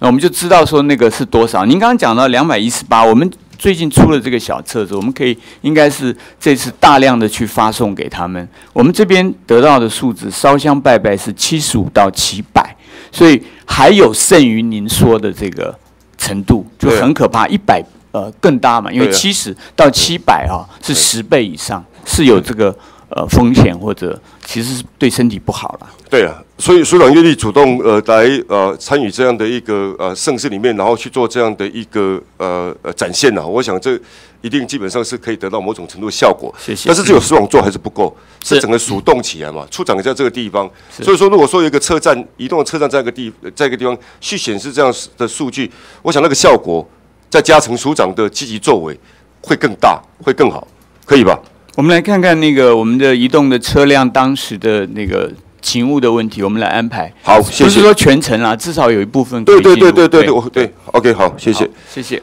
那我们就知道说那个是多少。您刚刚讲到两百一十八，我们最近出了这个小册子，我们可以应该是这次大量的去发送给他们。我们这边得到的数字，烧香拜拜是七十五到七百，所以还有剩余您说的这个程度，就很可怕，一百呃更大嘛，因为七十到七百啊是十倍以上，是有这个呃风险或者其实是对身体不好了。对啊，所以署长愿意主动呃来呃参与这样的一个呃盛世里面，然后去做这样的一个呃呃展现呢、我想这一定基本上是可以得到某种程度的效果。谢谢但是只有署长做还是不够，是是整个鼠动起来嘛。处长在这个地方，所以说如果说有一个车站移动的车站在一个地在一个地方去显示这样的数据，我想那个效果再加成署长的积极作为会更大，会更好，可以吧？我们来看看那个我们的移动的车辆当时的那个勤务的问题，我们来安排。好，谢谢。不是说全程啦，至少有一部分可对对以进入对对对对，我对，OK，好，谢谢。谢谢。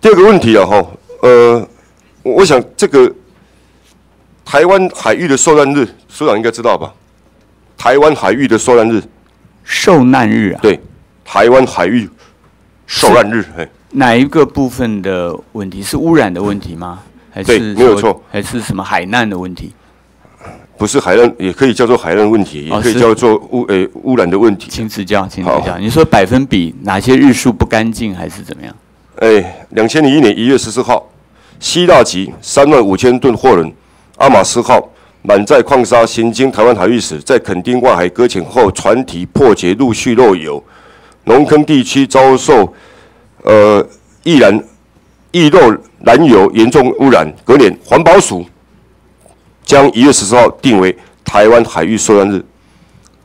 第二个问题啊，哈，呃，我我想这个台湾海域的受难日，所长应该知道吧？台湾海域的受难日，受难日啊，对，台湾海域受难日，哎，哪一个部分的问题是污染的问题吗？还对是没有错还是什么海难的问题？不是海岸，也可以叫做海岸问题，也可以叫做污诶污染的问题。请指教，请指好教。你说百分比哪些日数不干净，还是怎么样？哎，两千零一年一月十四号，希腊籍三万五千吨货轮阿马斯号满载矿砂行经台湾海域时，在垦丁外海搁浅后，船体破解，陆续漏油，农坑地区遭受呃易燃易漏燃油严重污染。隔年，环保署将一月十四号定为台湾海域受难日。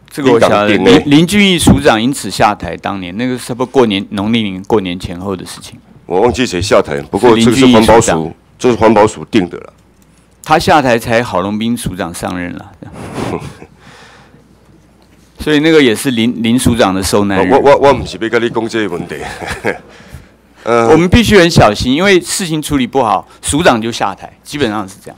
这个我晓得。林林俊义署长因此下台，当年那个是不过年农历年过年前后的事情。我忘记谁下台，不过这个是环保署，这是环保署定的了。他下台才郝龙斌署长上任了，所以那个也是林林署长的受难日。我我我不是要跟你讲这个问题。呃，我们必须很小心，因为事情处理不好，署长就下台，基本上是这样。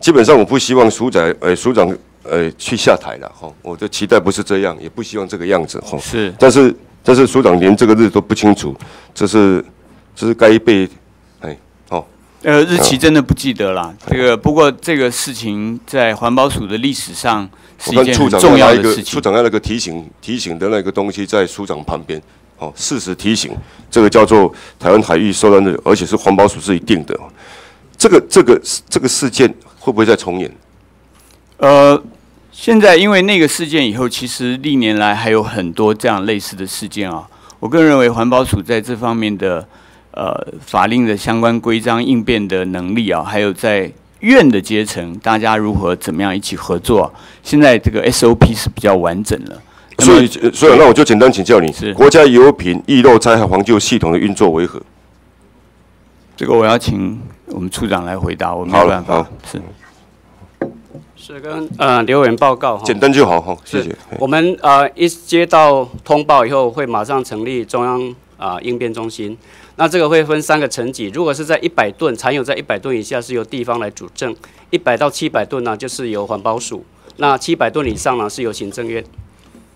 基本上我不希望署长呃署长呃去下台了哈，我的期待不是这样，也不希望这个样子哈。是，但是但是署长连这个日都不清楚，这是这是该被哎哦呃，日期真的不记得了。这个不过这个事情在环保署的历史上是一件很重要的事情。个处长要那个提醒提醒的那个东西在署长旁边哦，事实提醒，这个叫做台湾海域受难日，而且是环保署自己定的。这个这个这个事件会不会再重演？呃，现在因为那个事件以后，其实历年来还有很多这样类似的事件啊。我个人认为环保署在这方面的呃法令的相关规章应变的能力啊，还有在院的阶层，大家如何怎么样一起合作、现在这个 SOP 是比较完整了。所以呃所以那我就简单请教你是，国家油品易漏灾害防救系统的运作为何？这个我要请我们处长来回答，我没好了有办法好。是是跟呃留言报告哈，简单就好哈，谢谢。我们呃一接到通报以后，会马上成立中央啊、应变中心。那这个会分三个层级，如果是在一百吨，残有在一百吨以下，是由地方来主政；一百到七百吨呢，就是由环保署；那七百吨以上呢，是由行政院。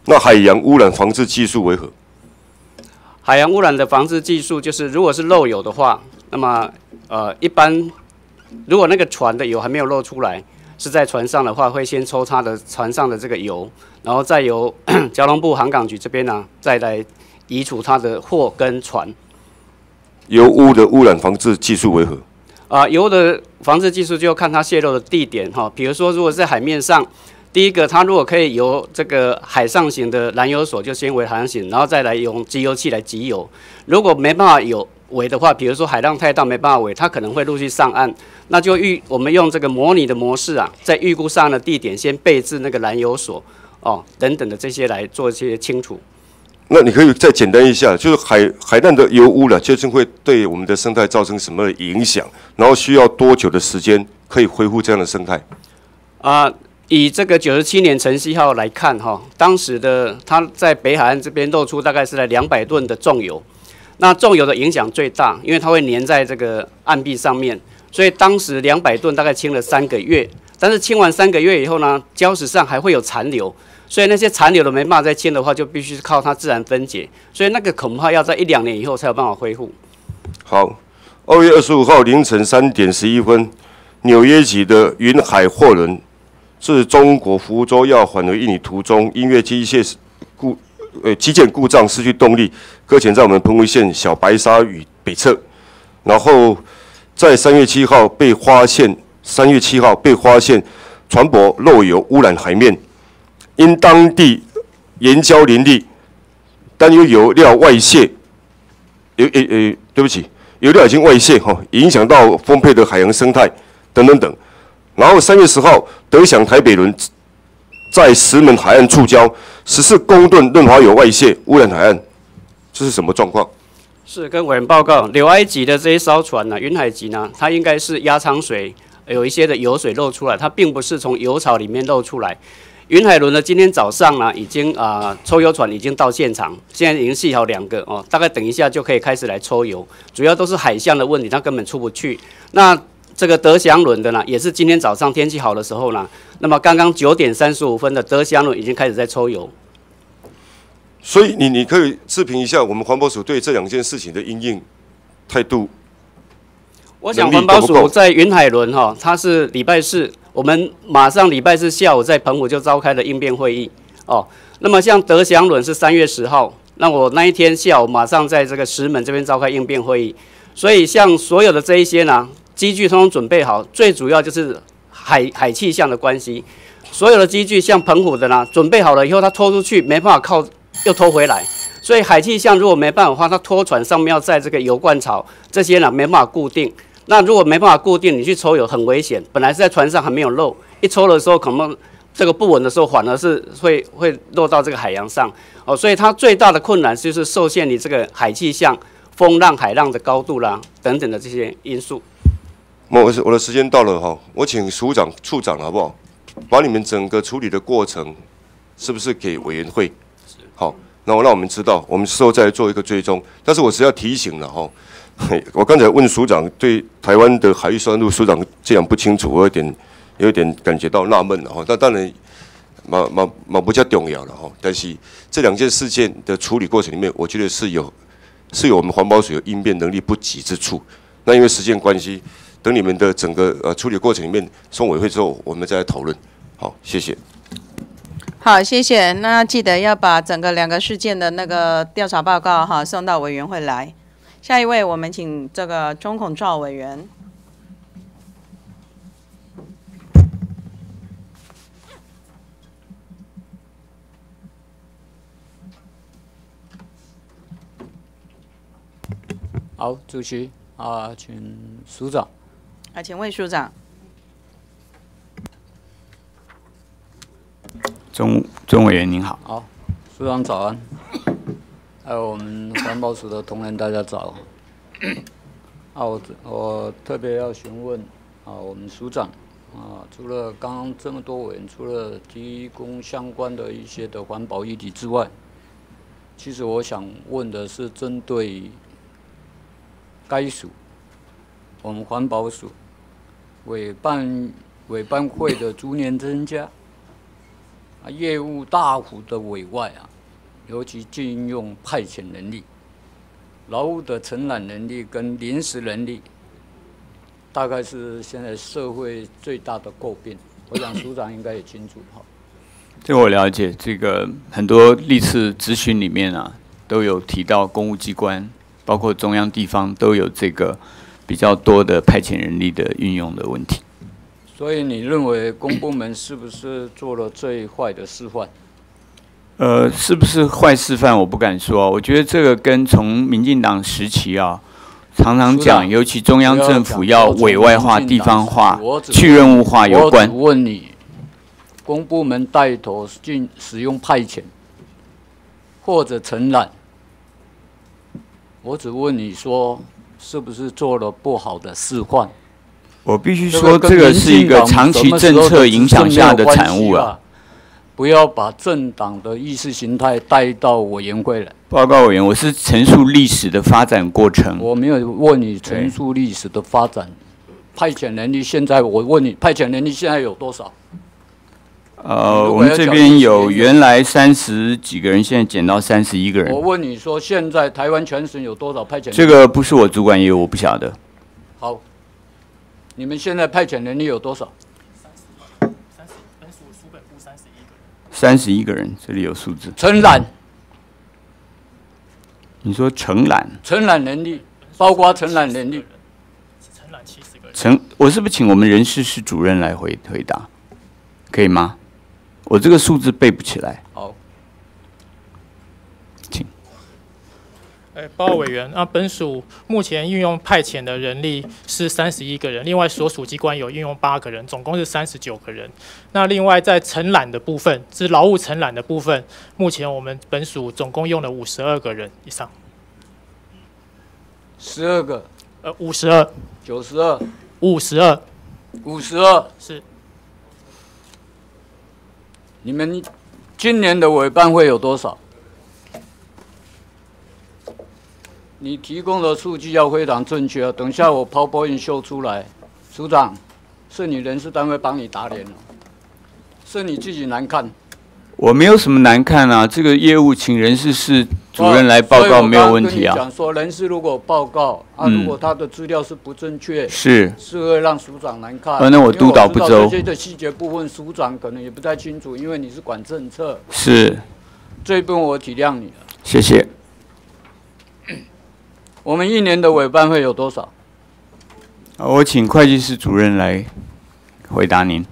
那海洋污染防治技术为何？海洋污染的防治技术，就是如果是漏油的话，那么呃一般如果那个船的油还没有漏出来，是在船上的话，会先抽它的船上的这个油，然后再由 交通部航港局这边呢，再来移除它的货跟船。油污的污染防治技术为何？啊、油的防治技术就要看它泄漏的地点哈，比如说如果在海面上，第一个它如果可以由这个海上型的燃油所就先为海上型，然后再来用集油器来集油。如果没办法有围的话，比如说海浪太大没办法围，它可能会陆续上岸，那就预我们用这个模拟的模式啊，在预估上岸的地点先备置那个燃油所哦等等的这些来做一些清除。那你可以再简单一下，就是海海难的油污了，究竟会对我们的生态造成什么影响？然后需要多久的时间可以恢复这样的生态？啊、以这个九十七年晨曦号来看哈，当时的它在北海岸这边露出大概是在两百吨的重油，那重油的影响最大，因为它会粘在这个岸壁上面，所以当时两百吨大概清了三个月，但是清完三个月以后呢，礁石上还会有残留，所以那些残留的没办法再清的话，就必须是靠它自然分解，所以那个恐怕要在一两年以后才有办法恢复。好，二月二十五号凌晨三点十一分，纽约籍的云海货轮是中国福州要返回印尼途中，因为机械故呃机件故障失去动力，搁浅在我们澎湖县小白沙屿北侧，然后在三月七号被发现，三月七号被发现船舶漏油污染海面，因当地岩礁林立，担忧油料外泄，有诶诶，对不起，油料已经外泄哈，影响到丰沛的海洋生态等等等。然后三月十号，德享台北轮在石门海岸触礁，十四公吨润滑油外泄，污染海岸，这是什么状况？是跟委员报告，柳埃及的这一艘船呢，云海级呢，它应该是压舱水有一些的油水漏出来，它并不是从油槽里面漏出来。云海轮呢，今天早上呢，已经啊、抽油船已经到现场，现在已经系好两个哦，大概等一下就可以开始来抽油，主要都是海象的问题，它根本出不去。那这个德祥轮的呢，也是今天早上天气好的时候呢，那么刚刚九点三十五分的德祥轮已经开始在抽油。所以你你可以视评一下我们环保署对这两件事情的应应态度。我想环保署在云海轮哈，它是礼拜四，我们马上礼拜四下午在澎湖就召开了应变会议哦。那么像德祥轮是三月十号，那我那一天下午马上在这个石门这边召开应变会议，所以像所有的这一些呢，机具通通准备好，最主要就是海海气象的关系。所有的机具像澎湖的呢，准备好了以后，它拖出去没办法靠，又拖回来。所以海气象如果没办法的话，它拖船上面要在这个油罐槽这些呢没办法固定。那如果没办法固定，你去抽油很危险。本来是在船上还没有漏，一抽的时候可能这个不稳的时候，反而是会会落到这个海洋上哦，所以它最大的困难就是受限于这个海气象、风浪、海浪的高度啦等等的这些因素。我我我的时间到了哈，我请署长、处长好不好？把你们整个处理的过程，是不是给委员会？好，那我让我们知道，我们事后再做一个追踪。但是我是要提醒了哈，我刚才问署长对台湾的海域酸度，署长这样不清楚，我有点有点感觉到纳闷了哈。那当然，嘛嘛嘛不叫重要了哈。但是这两件事件的处理过程里面，我觉得是有是有我们环保署有应变能力不及之处。那因为时间关系。等你们的整个呃处理过程里面送委会之后，我们再来讨论。好，谢谢。好，谢谢。那记得要把整个两个事件的那个调查报告哈送到委员会来。下一位，我们请这个钟孔照委员。好，主席啊，请署长。啊，请问署长，钟钟委员您好。好，署长早安，还有我们环保署的同仁大家早。啊，我我特别要询问啊，我们署长啊，除了刚刚这么多委员除了提供相关的一些的环保议题之外，其实我想问的是针对该署，我们环保署。委办委办会的逐年增加，啊，业务大幅的委外啊，尤其禁用派遣能力，劳务的承揽能力跟临时能力，大概是现在社会最大的诟病。我想署长应该也清楚哈。这我了解，这个很多历次咨询里面啊，都有提到公务机关，包括中央地方都有这个。比较多的派遣人力的运用的问题，所以你认为公部门是不是做了最坏的示范？呃，是不是坏示范？我不敢说。我觉得这个跟从民进党时期啊，常常讲，尤其中央政府要委外化、地方化、去任务化有关。我问你，公部门带头进使用派遣或者承揽，我只问你说。是不是做了不好的示范？我必须说，这个是一个长期政策影响下的产物啊！不要把政党的意识形态带到委员会来。报告委员，我是陈述历史的发展过程。我没有问你陈述历史的发展，派遣能力现在我问你，派遣能力现在有多少？呃，我们这边有原来三十几个人，现在减到三十一个人。我问你说，现在台湾全省有多少派遣？这个不是我主管业务，我不晓得。好，你们现在派遣能力有多少？三十，三十一个人。三十一个人，这里有数字。承揽。你说承揽？承揽能力，包括承揽能力。承揽七十个人。承，我是不是请我们人事室主任来回回答？可以吗？我这个数字背不起来。好，请。哎，报告委员，那本署目前运用派遣的人力是三十一个人，另外所属机关有运用八个人，总共是三十九个人。那另外在承揽的部分，是劳务承揽的部分，目前我们本署总共用了五十二个人以上。十二个？呃，五十二。九十二。五十二。五十二。是。你们今年的委办会有多少？你提供的数据要非常正确。等一下我抛波音秀出来，署长，是你人事单位帮你打脸了，是你自己难看。我没有什么难看啊，这个业务请人事室主任来报告没有问题啊。讲说人事如果报告啊，如果他的资料是不正确，是是会让署长难看。啊，那我督导不周。这些的细节部分，署长可能也不太清楚，因为你是管政策。是，这一部分我体谅你了。谢谢。我们一年的委办会有多少？我请会计师主任来回答您。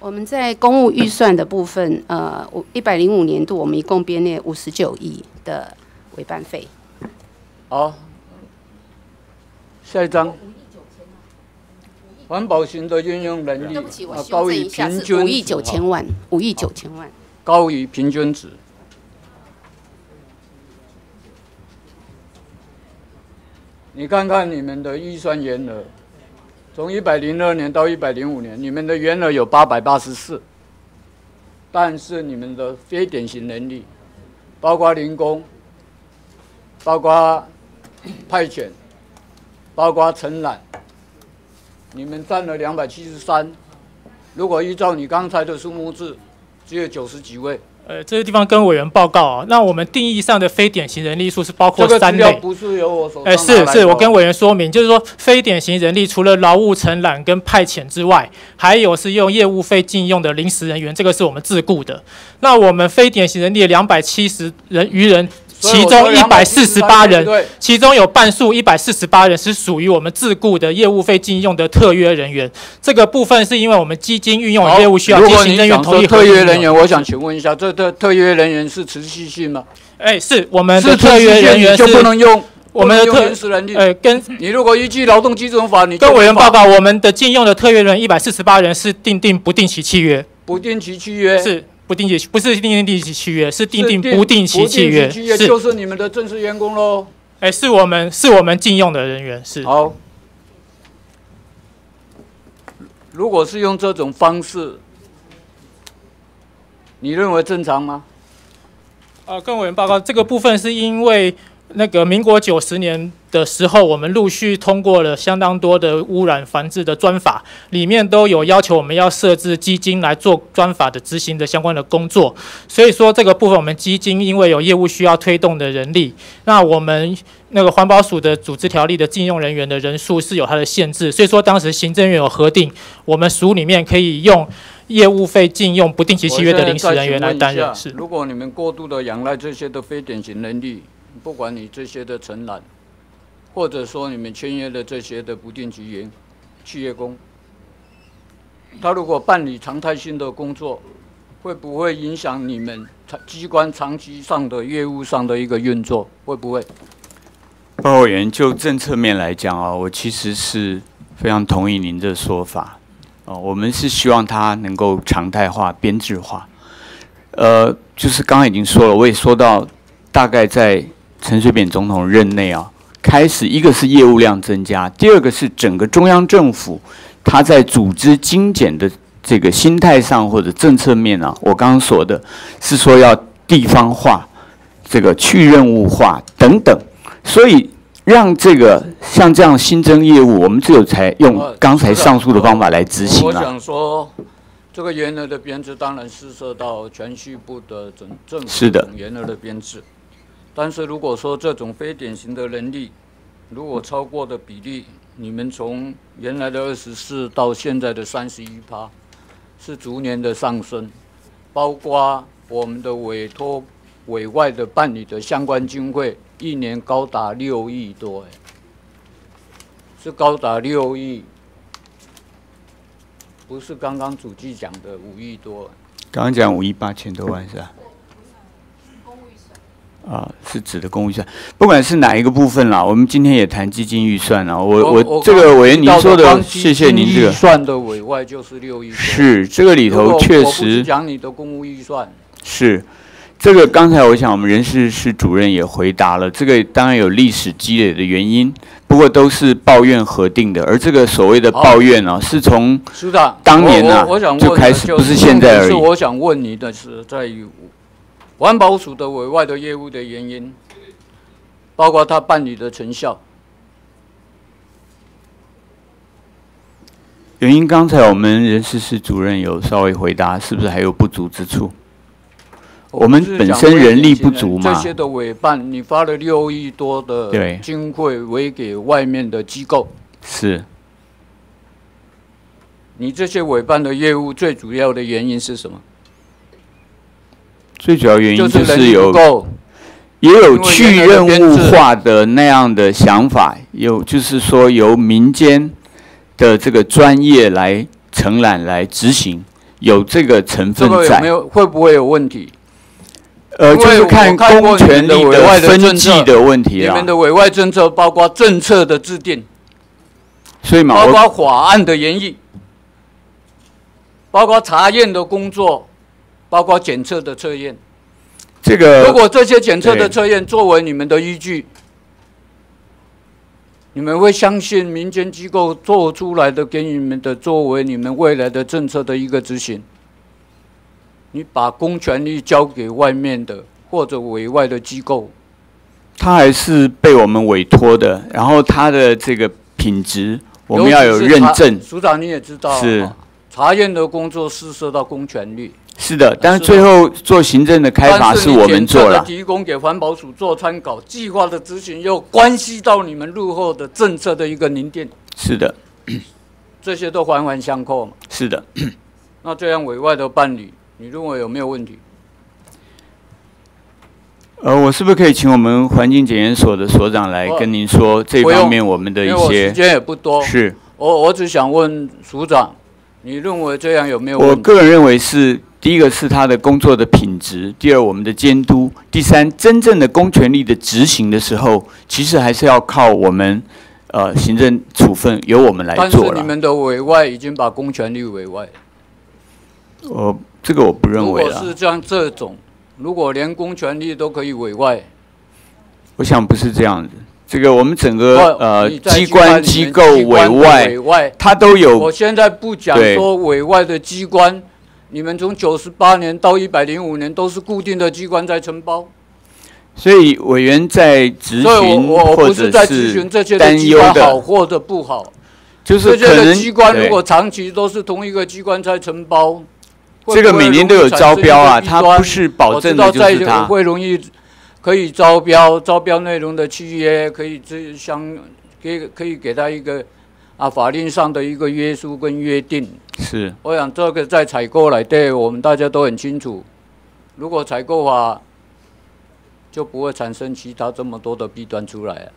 我们在公务预算的部分，呃，五一百零五年度，我们一共编列五十九亿的委办费。好，下一张。环保型的运用能力啊高于平均五亿九千万，五亿九千万。高于平均值。你看看你们的预算员额，从一百零二年到一百零五年，你们的员额有八百八十四，但是你们的非典型能力，包括零工，包括派遣，包括承揽，你们占了两百七十三。如果依照你刚才的数目字，只有九十几位。呃，这个地方跟委员报告啊，那我们定义上的非典型人力数是包括三类。不是由我手上哎，拿是是，我跟委员说明，就是说非典型人力除了劳务承揽跟派遣之外，还有是用业务费禁用的临时人员，这个是我们自雇的。那我们非典型人力两百七十人余人，其中一百四十八人对，其中有半数一百四十八人是属于我们自雇的业务费禁用的特约人员。这个部分是因为我们基金运用的业务需要行人员讲说同意特约人员，我想请问一下，这特特约人员是持续性吗？哎，是我们是的特约人员就不能用我们的特。呃，跟你如果依据劳动基准法，你跟委员报告，我们的禁用的特约人一百四十八人是订定不定期契约，不定期契约是不定期，不是订定定期契约，是订定不定期契约，就是你们的正式员工喽。哎，是我们是我们禁用的人员，是好。如果是用这种方式，你认为正常吗？呃，跟委员报告，这个部分是因为那个民国九十年的时候，我们陆续通过了相当多的污染防治的专法，里面都有要求我们要设置基金来做专法的执行的相关的工作。所以说这个部分，我们基金因为有业务需要推动的人力，那我们那个环保署的组织条例的禁用人员的人数是有它的限制，所以说当时行政院有核定，我们署里面可以用业务费禁用不定期契约的临时人员来担任。是。如果你们过度的仰赖这些的非典型能力，不管你这些的承揽，或者说你们签约的这些的不定期员、企业工，他如果办理常态性的工作，会不会影响你们长机关长期上的业务上的一个运作？会不会？报告委员，就政策面来讲啊，我其实是非常同意您的说法。哦，我们是希望它能够常态化、编制化。呃，就是刚刚已经说了，我也说到，大概在陈水扁总统任内啊，开始一个是业务量增加，第二个是整个中央政府他在组织精简的这个心态上或者政策面啊，我刚刚说的是说要地方化、这个去任务化等等，所以让这个像这样新增业务，我们只有才用刚才上述的方法来执行我啊。想说，这个原来的编制当然是受到全序部的整政府是的总员额的编制，但是如果说这种非典型的能力，如果超过的比例，你们从原来的二十四到现在的三十一趴，是逐年的上升，包括我们的委托委外的办理的相关经费，一年高达六亿多，是高达六亿。不是刚刚主计讲的五亿多，刚刚讲五亿八千多万是吧？啊，是指的公务预算，不管是哪一个部分啦，我们今天也谈基金预算啊。我我这个委员您说的，谢谢您这个预算的委外就是六亿，是这个里头确实讲你的公务预算，是这个。刚才我想我们人事室主任也回答了，这个当然有历史积累的原因，不过都是抱怨核定的，而这个所谓的抱怨呢、是从是的，当年啊我我我想问就开始，不是现在而已。是我想问你的是在于环保署的委外的业务的原因，包括他办理的成效。原因刚才我们人事室主任有稍微回答，是不是还有不足之处？我们本身人力不足嘛这些的委办，你发了六亿多的对经费委给外面的机构，是你这些委办的业务最主要的原因是什么？最主要原因就就是有也有去任务化的那样的想法，有就是说由民间的这个专业来承揽来执行，有这个成分在。个有没有会不会有问题？呃，就是看公权力的分际的问题啦你们。的委外政策包括政策的制定，所以嘛，包括法案的研议，包括查验的工作，包括检测的测验。这个如果这些检测的测验作为你们的依据，你们会相信民间机构做出来的给你们的作为你们未来的政策的一个执行？你把公权力交给外面的或者委外的机构，他还是被我们委托的，然后他的这个品质我们要有认证，署长你也知道，是查验的工作是受到公权力。是的，但是最后做行政的开发是我们做了，提供给环保署做参考，计划的执行又关系到你们日后的政策的一个凝定，是的，这些都环环相扣嘛。是的。那这样委外的办理，你认为有没有问题？呃，我是不是可以请我们环境检验所的所长来跟您说这方面我们的一些时间也不多。是我我只想问署长，你认为这样有没有我问题？个人认为是第一个是他的工作的品质，第二我们的监督，第三真正的公权力的执行的时候，其实还是要靠我们呃行政处分由我们来但是做了。你们的委外已经把公权力委外，呃，这个我不认如为了，果是这样这种，如果连公权力都可以委外，我想不是这样子。这个我们整个呃机关机构委外委外，它都有我现在不讲说委外的机关，你们从九十八年到一百零五年都是固定的机关在承包，所以委员在执行我我或不是在者咨询这些是的机关担忧的。好或者不好，就是这些机关如果长期都是同一个机关在承包，这个每年都有招标啊它不是保证的就是它。会容易可以招标，招标内容的契约可以这相给可以给他一个啊法令上的一个约束跟约定。是我想这个在采购来对我们大家都很清楚。如果采购法就不会产生其他这么多的弊端出来啊。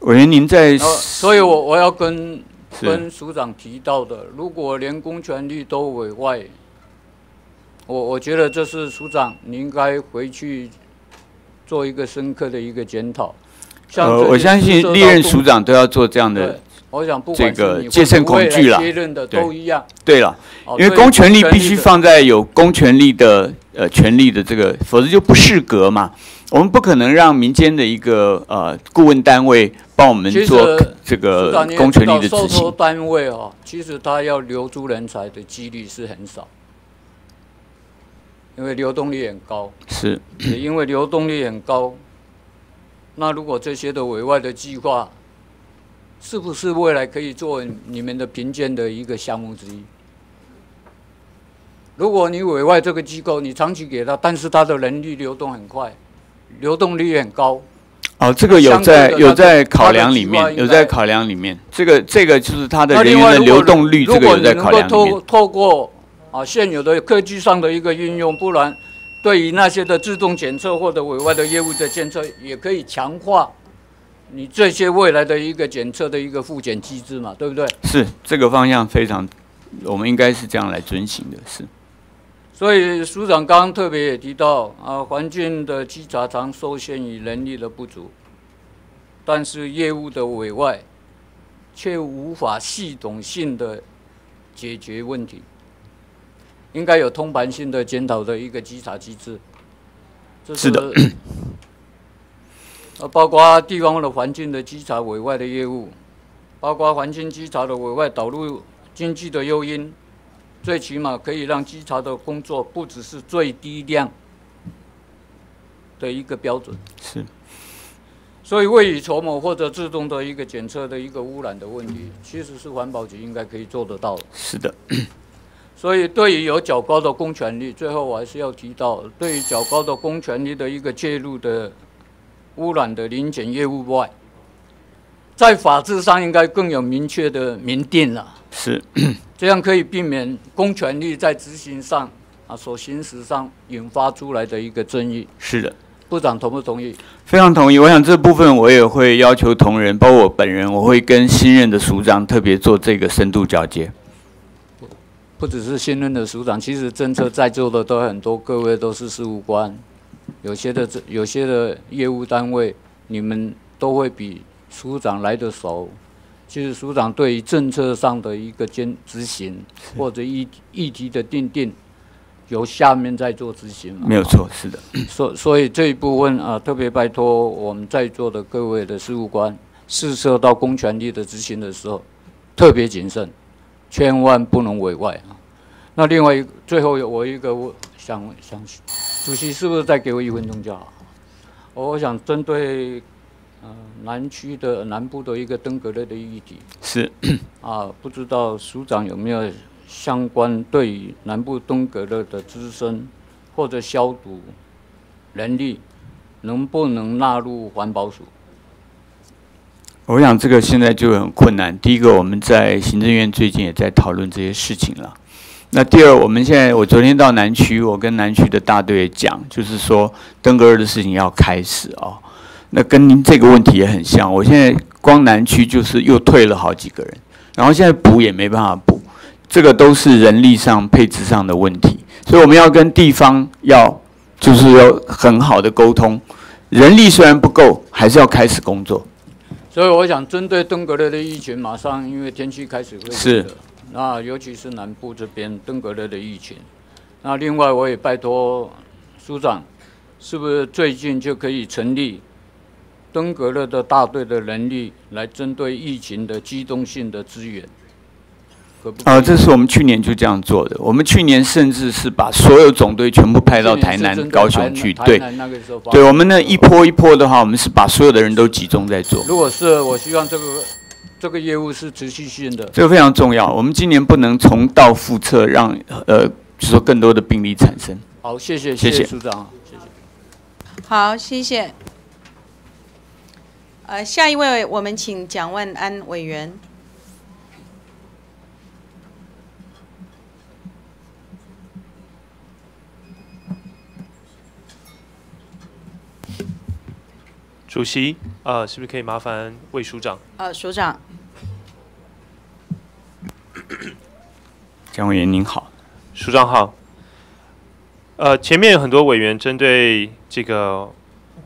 委员您在所以我我要跟跟署长提到的，如果连公权力都委外，我我觉得这是署长你应该回去做一个深刻的一个检讨。像呃，我相信历任署长都要做这样的，我想不这个戒慎不会恐惧啦来接任的对都一样。对了，哦因为公权力必须放在有公权力的呃权力的这个，否则就不适格嘛。我们不可能让民间的一个呃顾问单位帮我们做这个公权力的执行托。单位哦，其实他要留住人才的几率是很少，因为流动率很高。是因为流动率很高，那如果这些的委外的计划，是不是未来可以做你们的评鉴的一个项目之一？如果你委外这个机构，你长期给他，但是他的人力流动很快，流动率很高，哦，这个有在有在考量里面，有在考量里面。这个这个就是它的人员的流动率，如这个有在考量里面透。透过啊现有的科技上的一个运用，不然对于那些的自动检测或者委外的业务的监测，也可以强化你这些未来的一个检测的一个复检机制嘛，对不对？是这个方向非常，我们应该是这样来遵循的。是所以署长刚刚特别也提到啊，环境的稽查常受限于人力的不足，但是业务的委外却无法系统性的解决问题，应该有通盘性的检讨的一个稽查机制。这是的，呃，包括地方的环境的稽查委外的业务，包括环境稽查的委外导入经济的诱因，最起码可以让稽查的工作不只是最低量的一个标准。是，所以未雨绸缪或者自动的一个检测的一个污染的问题，其实是环保局应该可以做得到的。是的，所以对于有较高的公权力，最后我还是要提到，对于较高的公权力的一个介入的污染的零检业务外，在法制上应该更有明确的明定了。是 这样可以避免公权力在执行上啊所行使上引发出来的一个争议。是的，部长同不同意？非常同意。我想这部分我也会要求同仁，包括我本人，我会跟新任的署长特别做这个深度交接。不只是新任的署长，其实政策在座的都很多，各位都是事务官，有些的有些的业务单位，你们都会比署长来的熟。其实署长对于政策上的一个监执行，或者议议题的定定，由下面在做执行嘛。没有错，是的。所所以这一部分啊，特别拜托我们在座的各位的事务官，试射到公权力的执行的时候，特别谨慎，千万不能委外啊。那另外一最后我一个我想想，主席是不是再给我一分钟就好？我想针对。呃，南区的南部的一个登革热的议题是啊，不知道署长有没有相关对于南部登革热的滋生或者消毒能力，能不能纳入环保署？我想这个现在就很困难。第一个，我们在行政院最近也在讨论这些事情了。那第二，我们现在我昨天到南区，我跟南区的大队讲，就是说登革热的事情要开始啊。那跟您这个问题也很像，我现在光南区就是又退了好几个人，然后现在补也没办法补，这个都是人力上配置上的问题，所以我们要跟地方要就是要很好的沟通，人力虽然不够，还是要开始工作。所以我想针对登革热的疫情，马上因为天气开始会是，那尤其是南部这边登革热的疫情，那另外我也拜托署长，是不是最近就可以成立？登革热的大队的能力来针对疫情的机动性的资源，啊，这是我们去年就这样做的。我们去年甚至是把所有总队全部派到台南、高雄去。对，对，我们那一波一波的话，我们是把所有的人都集中在做。如果是我希望这个这个业务是持续性的，这个非常重要。我们今年不能重蹈覆辙，让呃，就说更多的病例产生。好，谢谢，谢谢署长，谢谢。好，谢谢。呃，下一位，我们请蒋万安委员。主席，呃，是不是可以麻烦魏署长？呃，署长。蒋委员您好，署长好。呃，前面很多委员针对这个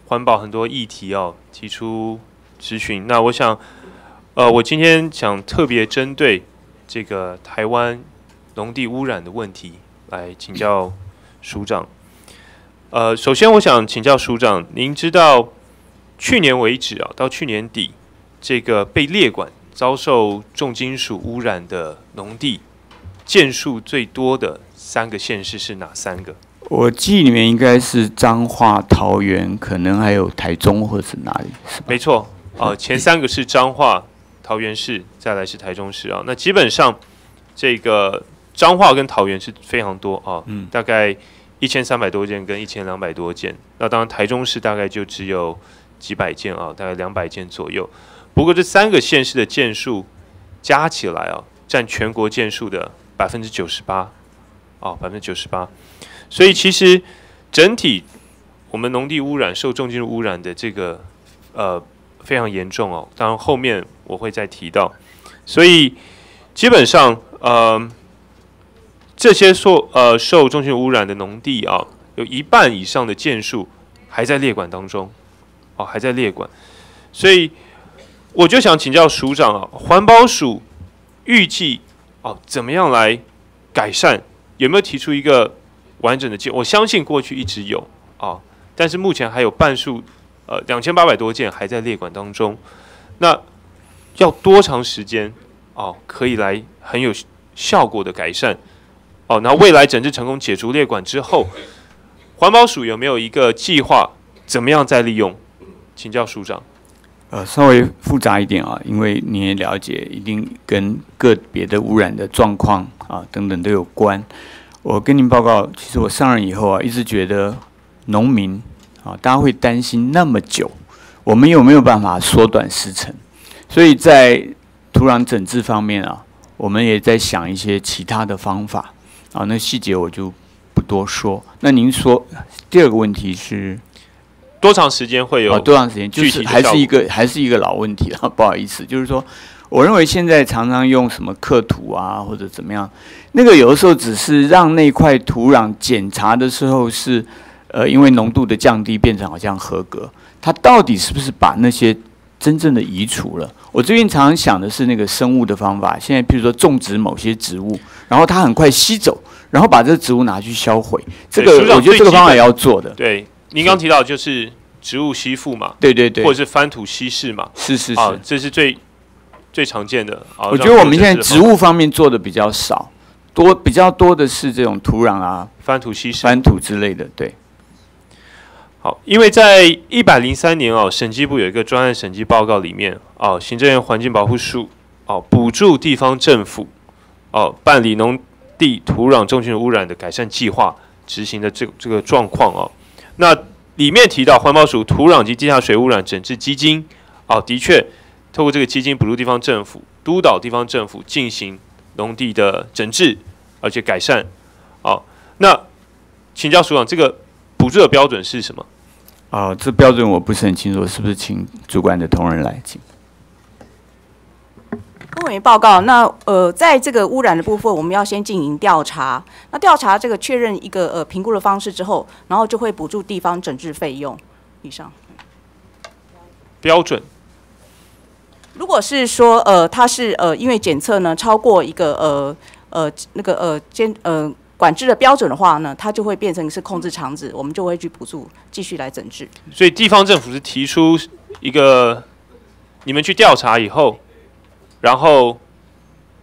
环保很多议题哦，提出。咨询，那我想，呃，我今天想特别针对这个台湾农地污染的问题来请教署长。呃，首先我想请教署长，您知道去年为止啊，到去年底，这个被列管遭受重金属污染的农地件数最多的三个县市是哪三个？我记忆里面应该是彰化、桃园，可能还有台中或者是哪里？没错。哦，前三个是彰化、桃园市，再来是台中市啊。那基本上，这个彰化跟桃园是非常多啊，嗯，大概一千三百多件跟一千两百多件。那当然台中市大概就只有几百件啊，大概两百件左右。不过这三个县市的件数加起来啊，占全国件数的百分之九十八，哦，百分之九十八。所以其实整体我们农地污染受重金属污染的这个呃。非常严重哦，当然后面我会再提到，所以基本上呃这些受呃受重金属污染的农地啊，有一半以上的件数还在列管当中，哦还在列管，所以我就想请教署长啊，环保署预计哦怎么样来改善？有没有提出一个完整的建？我相信过去一直有啊，但是目前还有半数。呃，两千八百多件还在列管当中，那要多长时间哦？可以来很有效果的改善哦。那未来整治成功解除列管之后，环保署有没有一个计划，怎么样再利用？请教署长。呃，稍微复杂一点啊，因为你也了解，一定跟个别的污染的状况啊等等都有关。我跟您报告，其实我上任以后啊，一直觉得农民。啊，大家会担心那么久，我们有没有办法缩短时程？所以在土壤整治方面啊，我们也在想一些其他的方法啊。那细节我就不多说。那您说第二个问题是多长时间会有？多长时间？就是还是一个 还是一个老问题啊，不好意思，就是说，我认为现在常常用什么刻土啊，或者怎么样，那个有的时候只是让那块土壤检查的时候是。呃，因为浓度的降低变成好像合格，它到底是不是把那些真正的移除了。我最近常常想的是那个生物的方法，现在譬如说种植某些植物，然后它很快吸走，然后把这个植物拿去销毁，这个我觉得这个方法也要做的。对，您刚提到就是植物吸附嘛，对对对或者是翻土稀释嘛，是是是啊，这是最最常见的啊。我觉得我们现在植物方面做的比较少，多比较多的是这种土壤啊、翻土稀释、翻土之类的。对，好，因为在一百零三年哦，审计部有一个专案审计报告里面哦，行政院环境保护署哦，补助地方政府哦办理农地土壤重金属污染的改善计划执行的这这个状况哦，那里面提到环保署土壤及地下水污染整治基金哦，的确透过这个基金补助地方政府督导地方政府进行农地的整治而且改善哦，那请教署长，这个补助的标准是什么？啊、这标准我不是很清楚，是不是请主管的同仁来请？公委员报告，那呃，在这个污染的部分，我们要先进行调查。那调查这个确认一个呃评估的方式之后，然后就会补助地方整治费用。以上，标准如果是说呃，它是呃因为检测呢超过一个呃呃那个呃监呃管制的标准的话呢，它就会变成是控制场址，我们就会去补助继续来整治。所以地方政府是提出一个，你们去调查以后，然后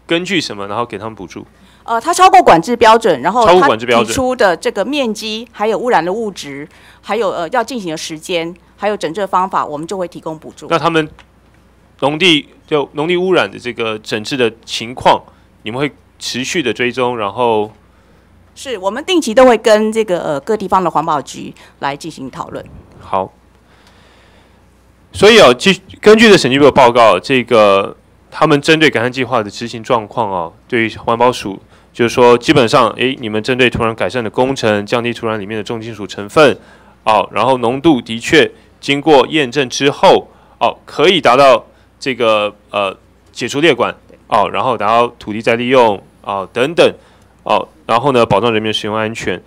根据什么，然后给他们补助。呃，它超过管制标准，然后超过它管制标准提出的这个面积，还有污染的物质，还有呃要进行的时间，还有整治的方法，我们就会提供补助。那他们农地就农地污染的这个整治的情况，你们会持续的追踪，然后是我们定期都会跟这个呃各地方的环保局来进行讨论。好。所以哦，据根据的审计部的报告，这个他们针对改善计划的执行状况哦，对于环保署就是说，基本上，诶，你们针对土壤改善的工程，降低土壤里面的重金属成分，哦，然后浓度的确经过验证之后，哦，可以达到这个呃解除列管，哦，然后达到土地再利用，哦等等，哦，然后呢，保障人民的使用安全。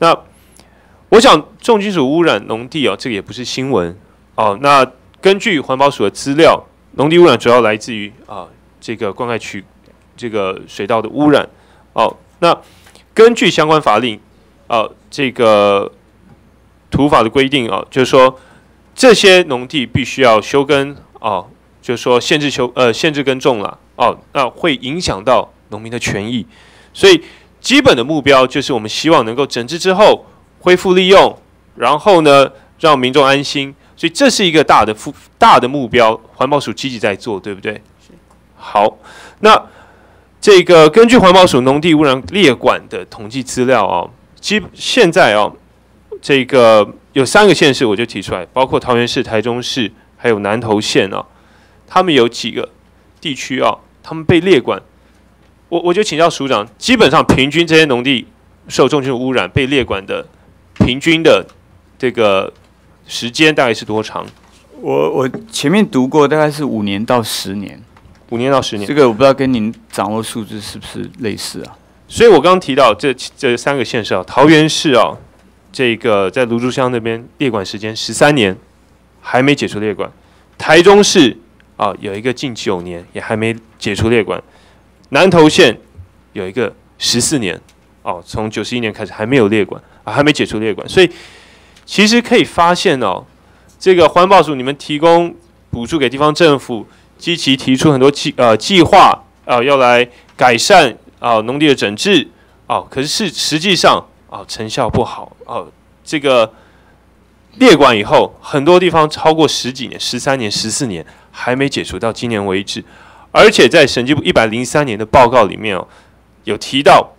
那我想重金属污染农地哦，这个也不是新闻哦。那根据环保署的资料，农地污染主要来自于啊这个灌溉渠这个水稻的污染。哦。那根据相关法令，啊，这个土法的规定啊，就是说这些农地必须要休耕哦，就是说限制休呃限制耕种了。哦，那会影响到农民的权益，所以基本的目标就是我们希望能够整治之后恢复利用，然后呢让民众安心，所以这是一个大的目大的目标，环保署积极在做，对不对？好，那这个根据环保署农地污染列管的统计资料哦，基现在哦，这个有三个县市我就提出来，包括桃园市、台中市还有南投县哦，他们有几个地区啊，他们被列管，我我就请教署长，基本上平均这些农地受重金属污染被列管的平均的这个时间大概是多长？我我前面读过，大概是五年到十年，五年到十年。这个我不知道跟您掌握数字是不是类似啊？所以我刚刚提到这这三个县市啊，桃园市啊，这个在芦竹乡那边列管时间十三年，还没解除列管；台中市啊有一个近九年，也还没解除列管；南投县有一个十四年，哦，从九十一年开始还没有列管啊，还没解除列管。所以其实可以发现哦，这个环保署你们提供补助给地方政府，积极提出很多计呃计划啊、要来改善啊农地的整治啊，可是是实际上啊成效不好啊，这个列管以后，很多地方超过十几年、十三年、十四年还没解除，到今年为止，而且在审计部一百零三年的报告里面哦，有提到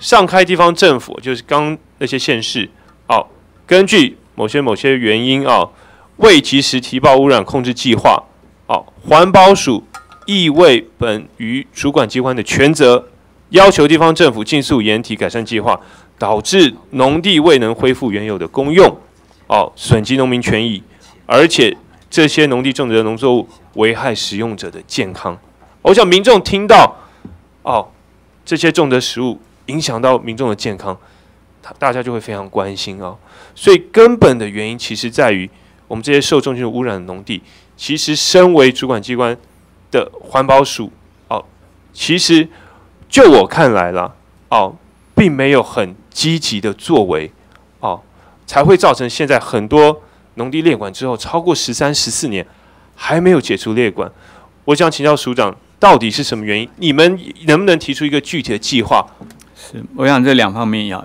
上开地方政府就是刚那些县市哦，根据某些某些原因啊，未及时提报污染控制计划哦，环保署亦未本于主管机关的权责，要求地方政府尽速研提改善计划，导致农地未能恢复原有的功用，哦，损及农民权益，而且这些农地种植的农作物危害使用者的健康。我想民众听到哦，这些种的食物影响到民众的健康，他大家就会非常关心哦。所以根本的原因其实在于我们这些受重金属污染的农地，其实身为主管机关的环保署哦，其实就我看来啦，哦，并没有很积极的作为哦，才会造成现在很多农地列管之后超过十三、十四年还没有解除列管。我想请教署长，到底是什么原因？你们能不能提出一个具体的计划？是，我想这两方面要，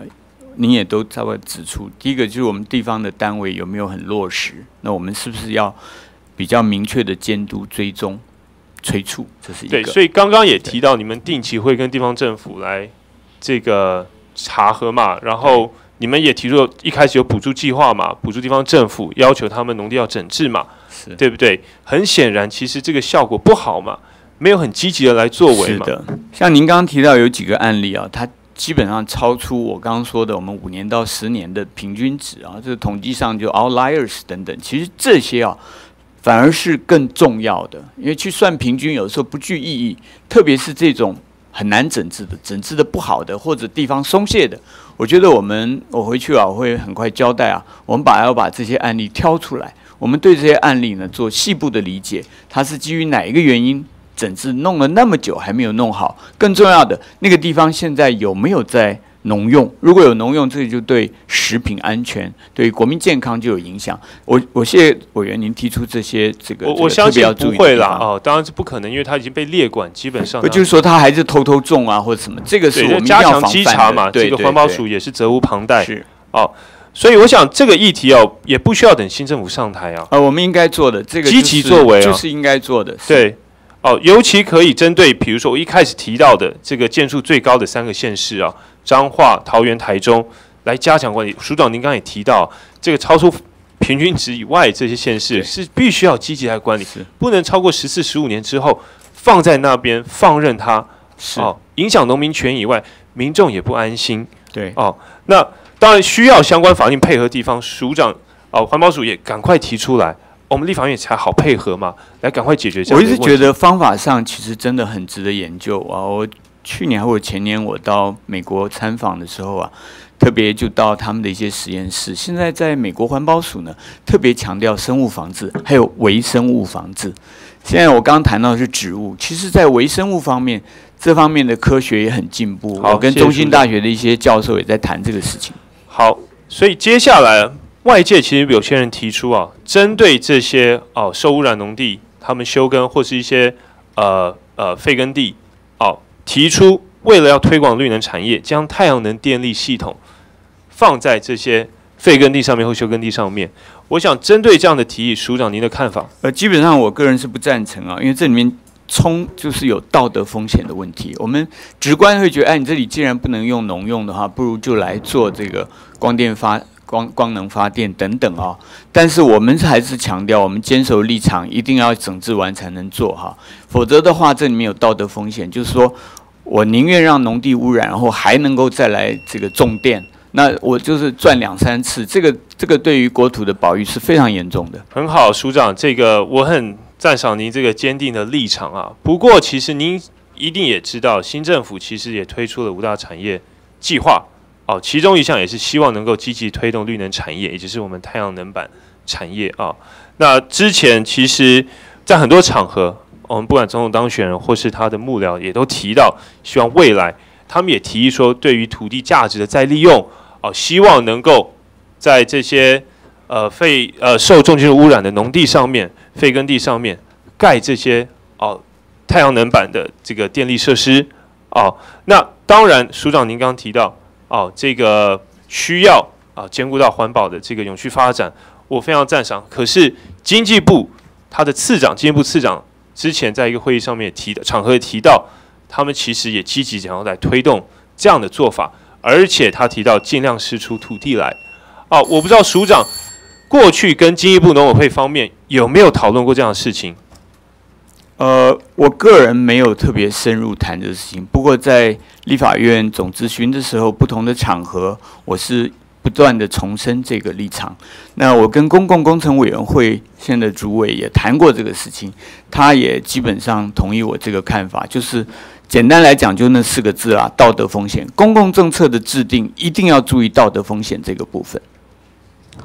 您也都稍微指出。第一个就是我们地方的单位有没有很落实？那我们是不是要比较明确的监督、追踪、催促？这是一个。对，所以刚刚也提到，你们定期会跟地方政府来这个查核嘛，然后你们也提出一开始有补助计划嘛，补助地方政府，要求他们农地要整治嘛，对不对？很显然，其实这个效果不好嘛，没有很积极的来作为嘛。是的，像您刚刚提到有几个案例啊，它基本上超出我刚刚说的我们五年到十年的平均值啊，这个统计上就 outliers 等等，其实这些啊反而是更重要的，因为去算平均有时候不具意义，特别是这种很难整治的、整治的不好的或者地方松懈的，我觉得我们我回去啊我会很快交代啊，我们把要把这些案例挑出来，我们对这些案例呢做细部的理解，它是基于哪一个原因？整治弄了那么久还没有弄好，更重要的那个地方现在有没有在农用？如果有农用，这就对食品安全、对国民健康就有影响。我我谢谢委员您提出这些这个，我我相信不会啦，哦，当然是不可能，因为它已经被列管，基本上就是说他还是偷偷种啊或者什么，这个是我们加强稽查嘛，这个环保署也是责无旁贷。是哦，所以我想这个议题哦，也不需要等新政府上台啊，呃，我们应该做的这个积极作为就是应该做的，对。哦，尤其可以针对，比如说我一开始提到的这个建数最高的三个县市啊，彰化、桃园、台中，来加强管理。署长，您刚刚也提到，这个超出平均值以外这些县市是必须要积极来管理，不能超过十四、十五年之后放在那边放任它，哦，影响农民权以外，民众也不安心。对，哦，那当然需要相关法令配合地方署长，哦，环保署也赶快提出来。我们立法院才好配合嘛，来赶快解决这我一直觉得方法上其实真的很值得研究啊！我去年或者前年我到美国参访的时候啊，特别就到他们的一些实验室。现在在美国环保署呢，特别强调生物防治，还有微生物防治。现在我刚刚谈到的是植物，其实在微生物方面，这方面的科学也很进步。我跟中心大学的一些教授也在谈这个事情。好，所以接下来。外界其实有些人提出啊，针对这些哦受污染农地，他们休耕或是一些呃呃废耕地，哦提出为了要推广绿能产业，将太阳能电力系统放在这些废耕地上面或休耕地上面。我想针对这样的提议，署长您的看法？呃，基本上我个人是不赞成啊，因为这里面冲就是有道德风险的问题。我们直观会觉得，哎，你这里既然不能用农用的话，不如就来做这个光电发。光光能发电等等啊，但是我们还是强调，我们坚守立场，一定要整治完才能做哈，否则的话，这里面有道德风险，就是说我宁愿让农地污染，然后还能够再来这个种电，那我就是赚两三次，这个这个对于国土的保育是非常严重的。很好，署长，这个我很赞赏您这个坚定的立场啊。不过，其实您一定也知道，新政府其实也推出了五大产业计划。哦，其中一项也是希望能够积极推动绿能产业，也就是我们太阳能板产业啊。那之前其实，在很多场合，我们不管总统当选人或是他的幕僚，也都提到，希望未来他们也提议说，对于土地价值的再利用，哦，希望能够在这些呃废呃受重金属污染的农地上面、废耕地上面盖这些哦太阳能板的这个电力设施哦。那当然，署长您刚刚提到。哦，这个需要啊兼顾到环保的这个永续发展，我非常赞赏。可是经济部他的次长，经济部次长之前在一个会议上面提的场合提到，他们其实也积极想要来推动这样的做法，而且他提到尽量释出土地来。哦，我不知道署长过去跟经济部农委会方面有没有讨论过这样的事情。呃，我个人没有特别深入谈这个事情。不过在立法院总咨询的时候，不同的场合，我是不断的重申这个立场。那我跟公共工程委员会现在的主委也谈过这个事情，他也基本上同意我这个看法。就是简单来讲，就那四个字啊，道德风险。公共政策的制定一定要注意道德风险这个部分。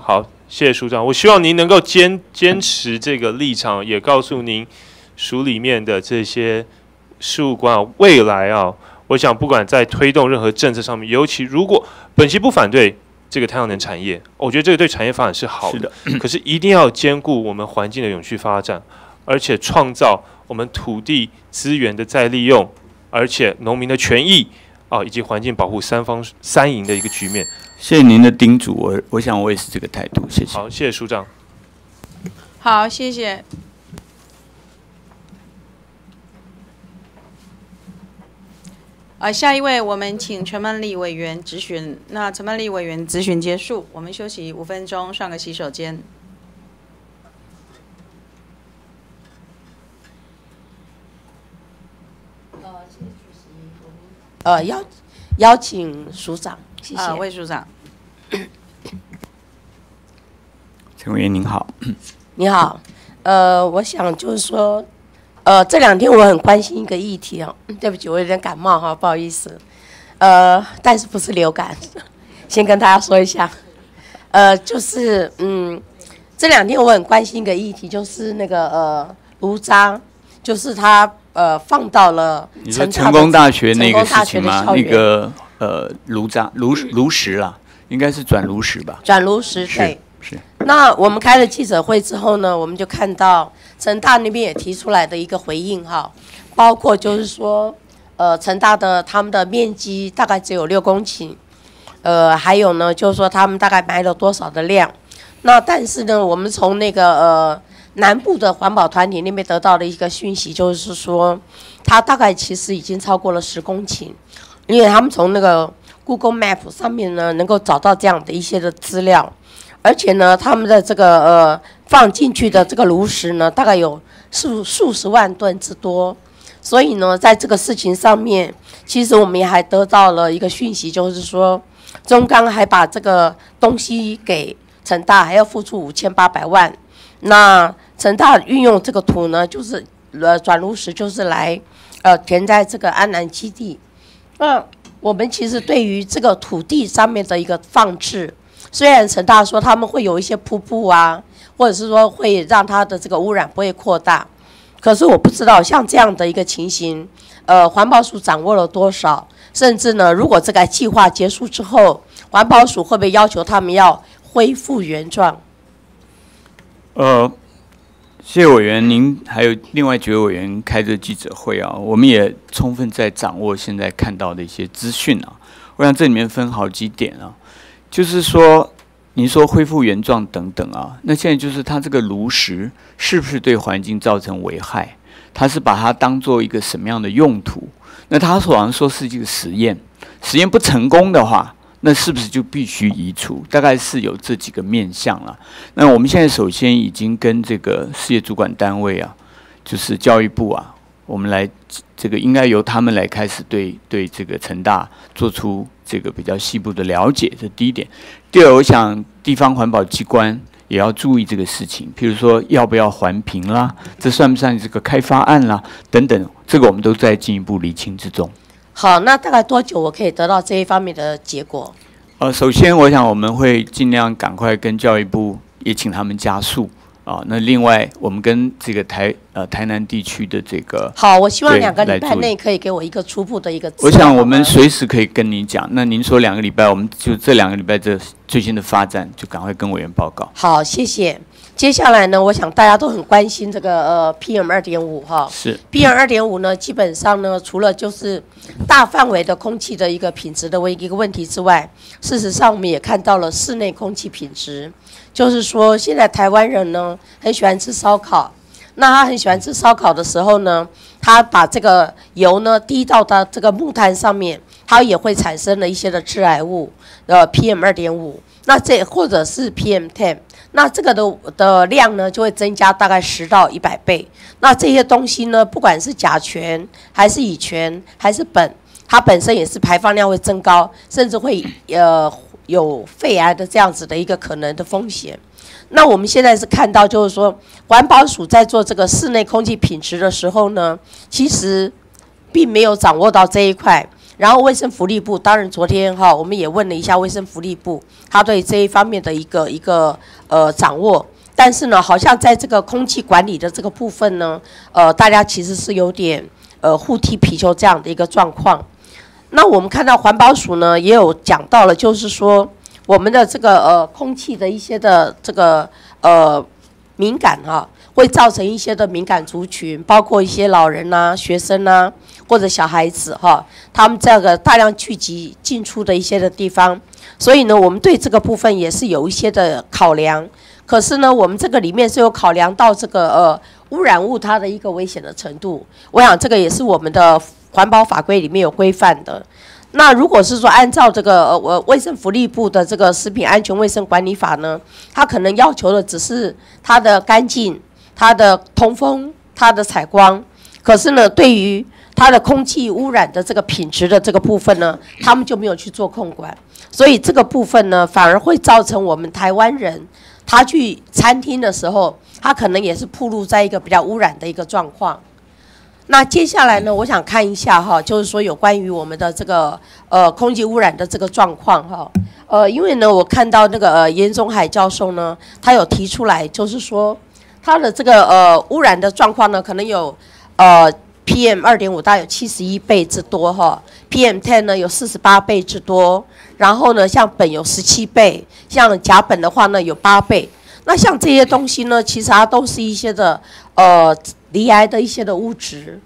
好，谢谢署长。我希望您能够坚坚持这个立场，也告诉您署里面的这些事务官啊，未来啊，我想不管在推动任何政策上面，尤其如果本席不反对这个太阳能产业，我觉得这个对产业发展是好的，可是一定要兼顾我们环境的永续发展，而且创造我们土地资源的再利用，而且农民的权益啊，以及环境保护三方三赢的一个局面。谢谢您的叮嘱，我我想我也是这个态度，谢谢。好，谢谢署长。好，谢谢。啊，下一位，我们请陈曼丽委员质询。那陈曼丽委员质询结束，我们休息五分钟，上个洗手间。呃，邀邀请署长，谢谢。啊，魏署长。陈委员您好。你好，呃，我想就是说，呃，这两天我很关心一个议题哦。对不起，我有点感冒哈，不好意思。呃，但是不是流感，先跟大家说一下。呃，就是嗯，这两天我很关心一个议题，就是那个呃，卢章，就是他呃放到了你说成功大学那个事情吗？那个呃，卢章卢卢石啦，应该是转卢石吧？转卢石对。是。那我们开了记者会之后呢，我们就看到成大那边也提出来的一个回应哈，包括就是说，呃，成大的他们的面积大概只有六公顷，呃，还有呢，就是说他们大概埋了多少的量，那但是呢，我们从那个呃南部的环保团体那边得到的一个讯息，就是说，它大概其实已经超过了十公顷，因为他们从那个 Google Map 上面呢，能够找到这样的一些的资料。而且呢，他们的这个呃放进去的这个炉石呢，大概有数数十万吨之多。所以呢，在这个事情上面，其实我们也还得到了一个讯息，就是说中钢还把这个东西给陈大，还要付出五千八百万。那陈大运用这个土呢，就是呃转炉石，就是来呃填在这个安南基地。那我们其实对于这个土地上面的一个放置。虽然陈大说他们会有一些瀑布啊，或者是说会让它的这个污染不会扩大，可是我不知道像这样的一个情形，呃，环保署掌握了多少？甚至呢，如果这个计划结束之后，环保署会不会要求他们要恢复原状？呃，谢委员，您还有另外几位委员开这记者会啊，我们也充分在掌握现在看到的一些资讯啊。我想这里面分好几点啊。就是说，你说恢复原状等等啊，那现在就是它这个炉石是不是对环境造成危害？它是把它当做一个什么样的用途？那他好像说是一个实验，实验不成功的话，那是不是就必须移除？大概是有这几个面向了。那我们现在首先已经跟这个事业主管单位啊，就是教育部啊，我们来这个应该由他们来开始对对这个成大做出。这个比较细部的了解，这第一点。第二，我想地方环保机关也要注意这个事情，譬如说要不要环评啦，这算不算这个开发案啦，等等，这个我们都在进一步厘清之中。好，那大概多久我可以得到这一方面的结果？呃，首先我想我们会尽量赶快跟教育部也请他们加速。啊，那另外我们跟这个台呃台南地区的这个好，我希望两个礼拜内可以给我一个初步的一个。我想我们随时可以跟您讲。那您说两个礼拜，我们就这两个礼拜这最新的发展就赶快跟委员报告。好，谢谢。接下来呢，我想大家都很关心这个呃 PM 二点五哈。是 PM 二点五呢，基本上呢，除了就是大范围的空气的一个品质的问一个问题之外，事实上我们也看到了室内空气品质。就是说，现在台湾人呢很喜欢吃烧烤，那他很喜欢吃烧烤的时候呢，他把这个油呢滴到他这个木炭上面，它也会产生了一些的致癌物，呃，PM 二点五，那这或者是 PM ten，那这个的的量呢就会增加大概十到一百倍。那这些东西呢，不管是甲醛还是乙醛还是苯，它本身也是排放量会增高，甚至会呃。有肺癌的这样子的一个可能的风险，那我们现在是看到，就是说环保署在做这个室内空气品质的时候呢，其实并没有掌握到这一块，然后卫生福利部，当然昨天哈，我们也问了一下卫生福利部，他对这一方面的一个一个呃掌握。但是呢，好像在这个空气管理的这个部分呢，呃，大家其实是有点呃互踢皮球这样的一个状况。那我们看到环保署呢也有讲到了，就是说我们的这个呃空气的一些的这个呃敏感哈、会造成一些的敏感族群，包括一些老人呐、学生呐、或者小孩子哈、他们这个大量聚集进出的一些的地方，所以呢，我们对这个部分也是有一些的考量。可是呢，我们这个里面是有考量到这个呃污染物它的一个危险的程度，我想这个也是我们的环保法规里面有规范的。那如果是说按照这个呃我卫生福利部的这个食品安全卫生管理法呢，它可能要求的只是它的干净、它的通风、它的采光，可是呢，对于它的空气污染的这个品质的这个部分呢，他们就没有去做控管，所以这个部分呢，反而会造成我们台湾人他去餐厅的时候，他可能也是暴露在一个比较污染的一个状况。那接下来呢，我想看一下哈，就是说有关于我们的这个呃空气污染的这个状况哈。呃，因为呢，我看到那个呃严宗海教授呢，他有提出来，就是说他的这个呃污染的状况呢，可能有呃 PM 二点五大有七十一倍之多哈，PM ten 呢有四十八倍之多，然后呢像苯有十七倍，像甲苯的话呢有八倍。那像这些东西呢，其实它都是一些的呃离癌的一些的物质，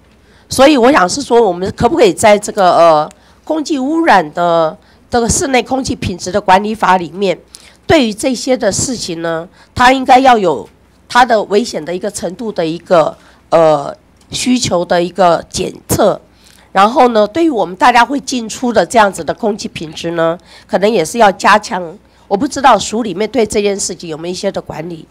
所以我想是说，我们可不可以在这个呃空气污染的这个室内空气品质的管理法里面，对于这些的事情呢，它应该要有它的危险的一个程度的一个呃需求的一个检测。然后呢，对于我们大家会进出的这样子的空气品质呢，可能也是要加强。我不知道署里面对这件事情有没有一些的管理。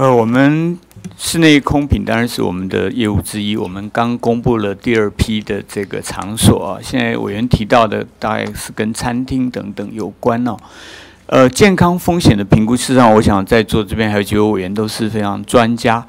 呃，我们室内空品当然是我们的业务之一。我们刚公布了第二批的这个场所啊，现在委员提到的大概是跟餐厅等等有关哦。呃，健康风险的评估，事实上，我想在座这边还有几位委员都是非常专家。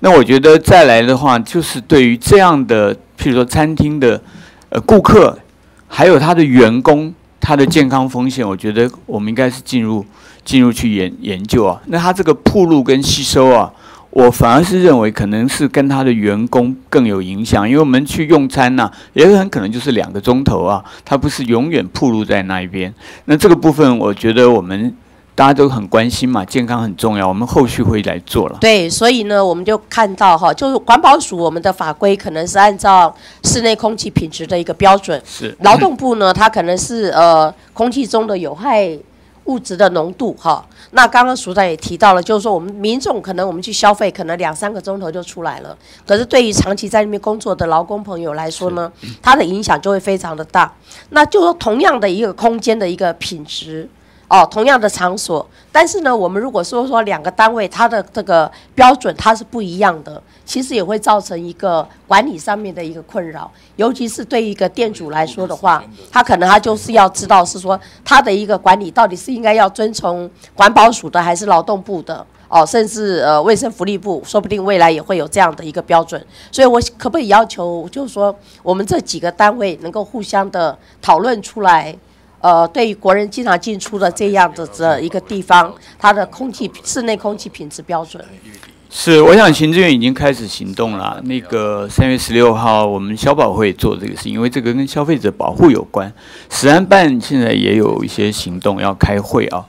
那我觉得再来的话，就是对于这样的，譬如说餐厅的呃顾客，还有他的员工。他的健康风险，我觉得我们应该是进入进入去研研究啊。那它这个铺路跟吸收啊，我反而是认为可能是跟他的员工更有影响，因为我们去用餐呐，也很可能就是两个钟头啊，它不是永远铺路在那一边。那这个部分，我觉得我们大家都很关心嘛，健康很重要，我们后续会来做了。对，所以呢，我们就看到哈，就是环保署我们的法规可能是按照室内空气品质的一个标准，是劳动部呢，它可能是呃空气中的有害物质的浓度哈。那刚刚署长也提到了，就是说我们民众可能我们去消费，可能两三个钟头就出来了，可是对于长期在那边工作的劳工朋友来说呢，它的影响就会非常的大。那就说同样的一个空间的一个品质。哦，同样的场所，但是呢，我们如果说说两个单位它的这个标准它是不一样的，其实也会造成一个管理上面的一个困扰，尤其是对一个店主来说的话，他可能他就是要知道是说他的一个管理到底是应该要遵从环保署的还是劳动部的哦，甚至呃卫生福利部，说不定未来也会有这样的一个标准，所以我可不可以要求，就是说我们这几个单位能够互相的讨论出来。呃，对于国人经常进出的这样子的一个地方，它的空气室内空气品质标准是，我想行政院已经开始行动了。那个三月十六号，我们消保会做这个事，因为这个跟消费者保护有关。食安办现在也有一些行动要开会啊。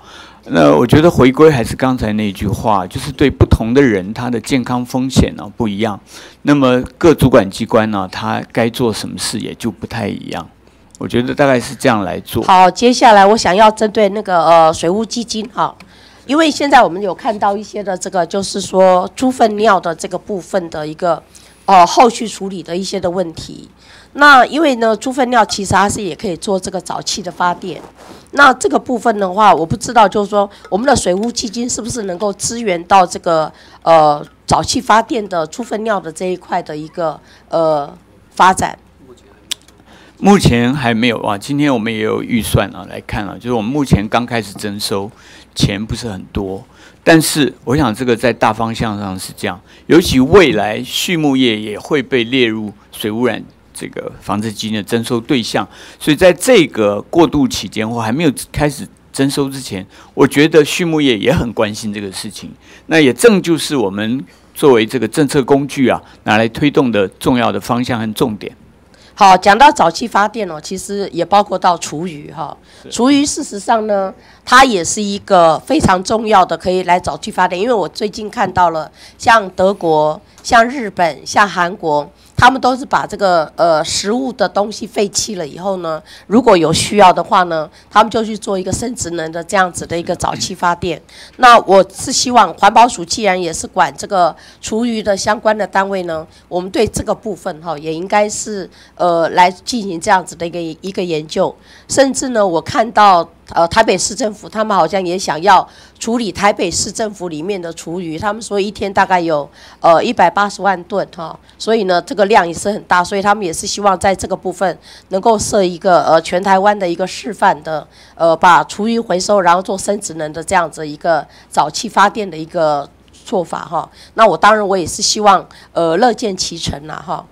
那我觉得回归还是刚才那句话，就是对不同的人他的健康风险呢不一样，那么各主管机关呢，他该做什么事也就不太一样。我觉得大概是这样来做。好，接下来我想要针对那个呃水务基金啊，因为现在我们有看到一些的这个就是说猪粪尿的这个部分的一个呃后续处理的一些的问题。那因为呢猪粪尿其实它是也可以做这个沼气的发电。那这个部分的话，我不知道就是说我们的水务基金是不是能够支援到这个呃沼气发电的猪粪尿的这一块的一个呃发展。目前还没有啊，今天我们也有预算啊，来看啊，就是我们目前刚开始征收，钱不是很多，但是我想这个在大方向上是这样，尤其未来畜牧业也会被列入水污染这个防治基金的征收对象，所以在这个过渡期间或还没有开始征收之前，我觉得畜牧业也很关心这个事情。那也正就是我们作为这个政策工具啊，拿来推动的重要的方向和重点。好，讲到早期发电哦，其实也包括到厨余哈。厨余事实上呢，它也是一个非常重要的可以来早期发电，因为我最近看到了像德国、像日本、像韩国。他们都是把这个呃食物的东西废弃了以后呢，如果有需要的话呢，他们就去做一个生殖能的这样子的一个早期发电。那我是希望环保署既然也是管这个厨余的相关的单位呢，我们对这个部分哈也应该是呃来进行这样子的一个一个研究。甚至呢，我看到呃台北市政府他们好像也想要处理台北市政府里面的厨余，他们说一天大概有呃一百八十万吨哈，所以呢这个。量也是很大，所以他们也是希望在这个部分能够设一个呃全台湾的一个示范的呃把厨余回收然后做生殖能的这样子一个早期发电的一个做法哈。那我当然我也是希望呃乐见其成啦哈。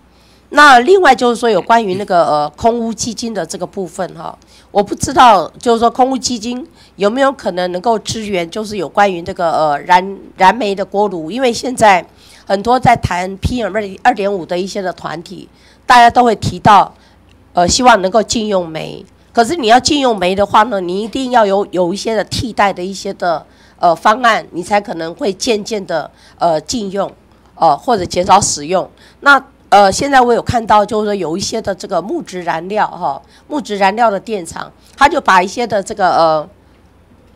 那另外就是说有关于那个呃空污基金的这个部分哈，我不知道就是说空污基金有没有可能能够支援，就是有关于这个呃燃燃煤的锅炉，因为现在。很多在谈 PM 二二点五的一些的团体，大家都会提到，呃，希望能够禁用煤。可是你要禁用煤的话呢，你一定要有有一些的替代的一些的呃方案，你才可能会渐渐的呃禁用，呃或者减少使用。那呃现在我有看到，就是说有一些的这个木质燃料哈，木质燃料的电厂，他就把一些的这个呃，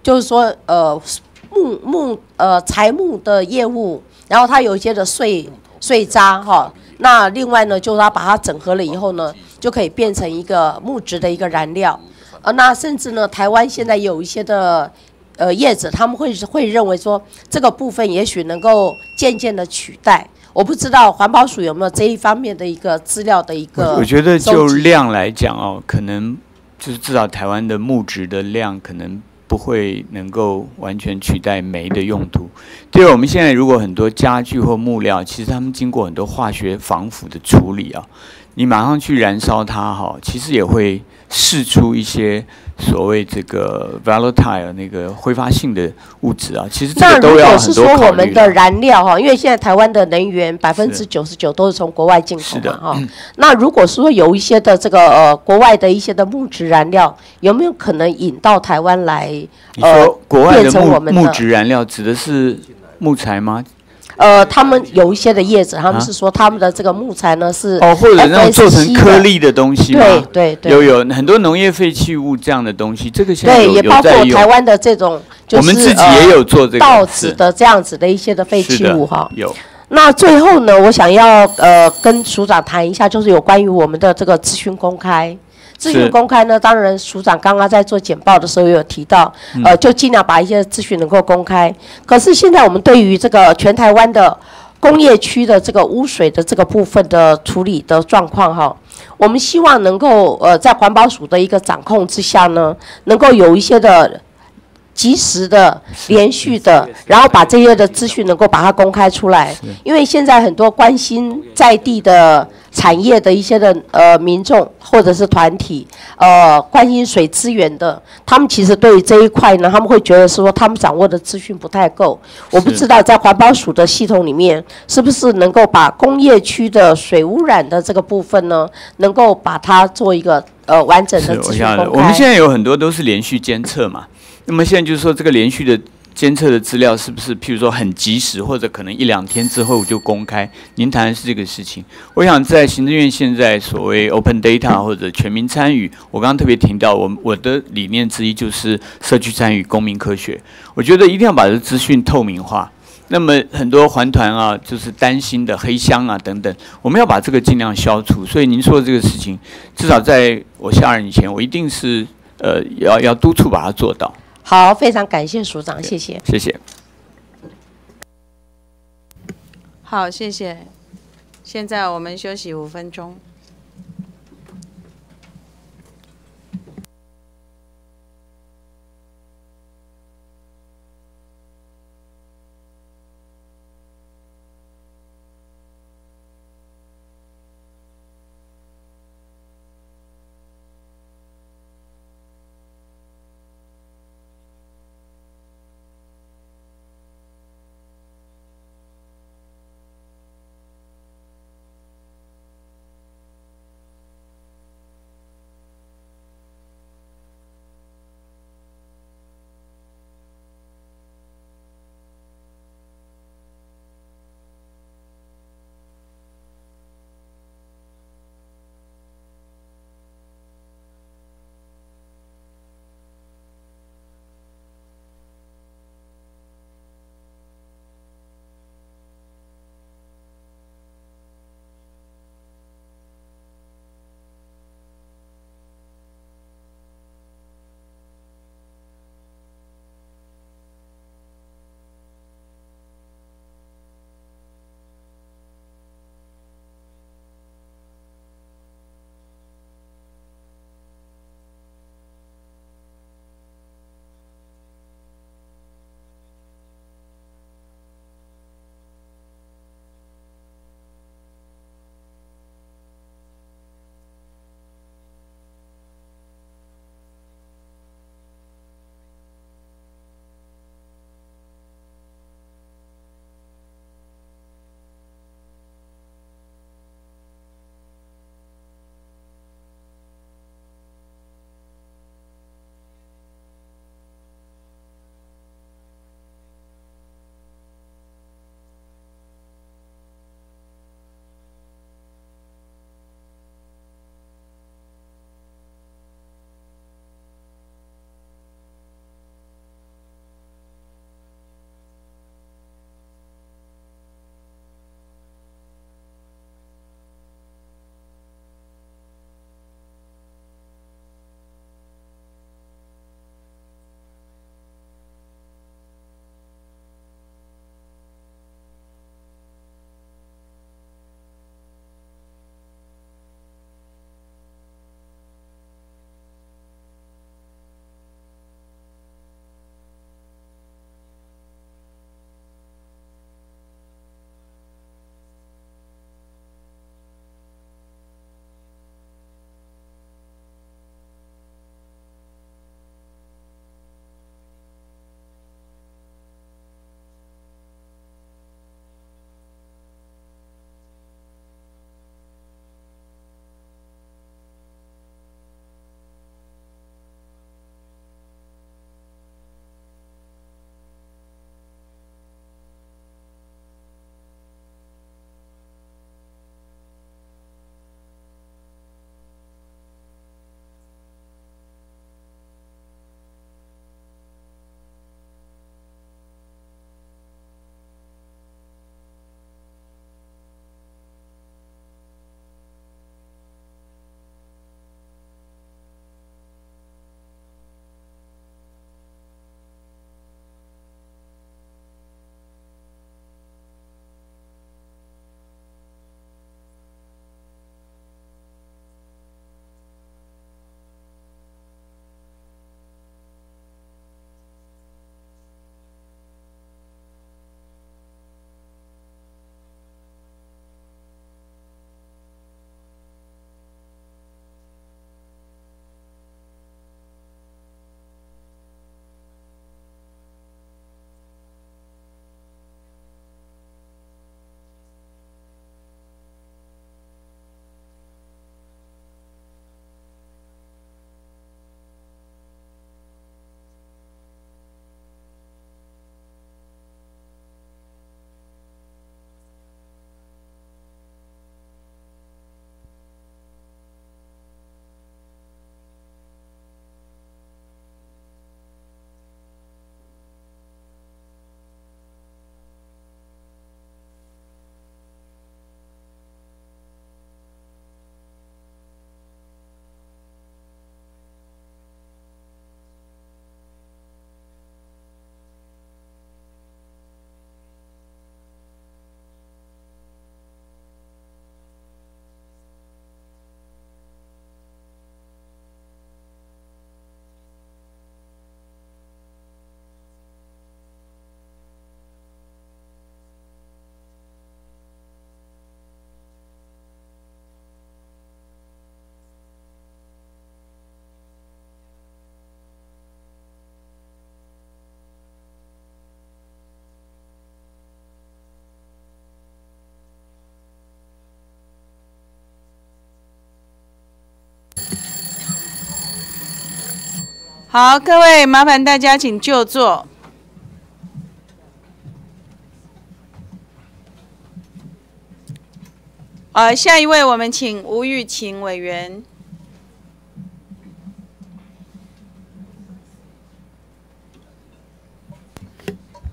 就是说呃木木呃材木的业务。然后它有一些的碎碎渣哈，那另外呢，就是它把它整合了以后呢，就可以变成一个木质的一个燃料，呃，那甚至呢，台湾现在有一些的呃叶子，他们会会认为说这个部分也许能够渐渐的取代，我不知道环保署有没有这一方面的一个资料的一个。我觉得就量来讲哦，可能就是至少台湾的木质的量可能。不会能够完全取代煤的用途。第二，我们现在如果很多家具或木料，其实他们经过很多化学防腐的处理啊，你马上去燃烧它哈，其实也会释出一些。所谓这个 volatile 那个挥发性的物质啊，其实这个都要很多考虑。那如果是说我们的燃料哈，因为现在台湾的能源百分之九十九都是从国外进口嘛哈。那如果说有一些的这个呃国外的一些的木质燃料，有没有可能引到台湾来？你说国外的木木质燃料指的是木材吗？呃，他们有一些的叶子，他们是说他们的这个木材呢是哦，或者那种做成颗粒的东西对对对，有有很多农业废弃物这样的东西，这个现在对，也包括台湾的这种，我们自己也有做这个稻子的这样子的一些的废弃物哈。有。那最后呢，我想要呃跟署长谈一下，就是有关于我们的这个资讯公开。资讯公开呢，当然署长刚刚在做简报的时候有提到，呃，就尽量把一些资讯能够公开。可是现在我们对于这个全台湾的工业区的这个污水的这个部分的处理的状况哈，我们希望能够呃在环保署的一个掌控之下呢，能够有一些的。及时的、连续的，然后把这些的资讯能够把它公开出来，因为现在很多关心在地的产业的一些的呃民众或者是团体，呃关心水资源的，他们其实对于这一块呢，他们会觉得是说他们掌握的资讯不太够。我不知道在环保署的系统里面，是不是能够把工业区的水污染的这个部分呢，能够把它做一个呃完整的资讯公开。我们现在有很多都是连续监测嘛。那么现在就是说，这个连续的监测的资料是不是，譬如说很及时，或者可能一两天之后就公开？您谈的是这个事情。我想在行政院现在所谓 open data 或者全民参与，我刚刚特别提到，我我的理念之一就是社区参与、公民科学。我觉得一定要把这资讯透明化。那么很多环团啊，就是担心的黑箱啊等等，我们要把这个尽量消除。所以您说的这个事情，至少在我下任以前，我一定是呃要要督促把它做到。好，非常感谢署长，谢谢。谢谢。好，谢谢。现在我们休息五分钟。好，各位麻烦大家请就坐。呃，下一位我们请吴玉琴委员。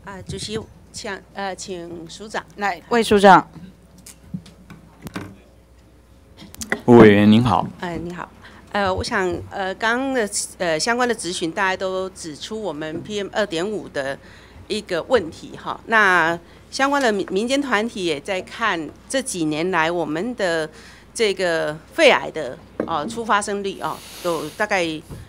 啊，主席，请呃，请署长来，魏署长。吴委员您好。哎，你好。呃，我想呃，刚刚的呃相关的咨询，大家都指出我们 PM 二点五的一个问题哈。那相关的民民间团体也在看这几年来我们的这个肺癌的哦初发生率哦，都大概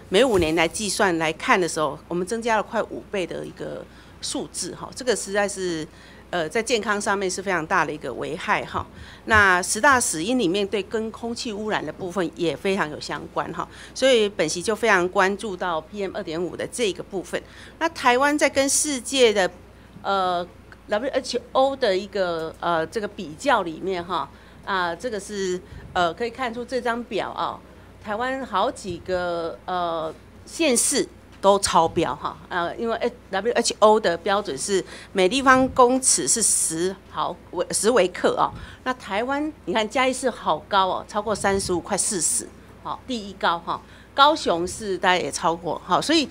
每五年来计算来看的时候，我们增加了快五倍的一个数字哈。这个实在是呃在健康上面是非常大的一个危害哈。那十大死因里面对跟空气污染的部分也非常有相关哈，所以本席就非常关注到 PM 二点五的这个部分。那台湾在跟世界的呃。WHO 的一个呃这个比较里面哈啊这个是呃可以看出这张表啊，台湾好几个呃县市都超标哈呃因为 WHO 的标准是每立方公尺是十毫微十微克啊，那台湾你看嘉义市好高哦，超过三十五快四十，好第一高哈，高雄市大概也超过好，所以。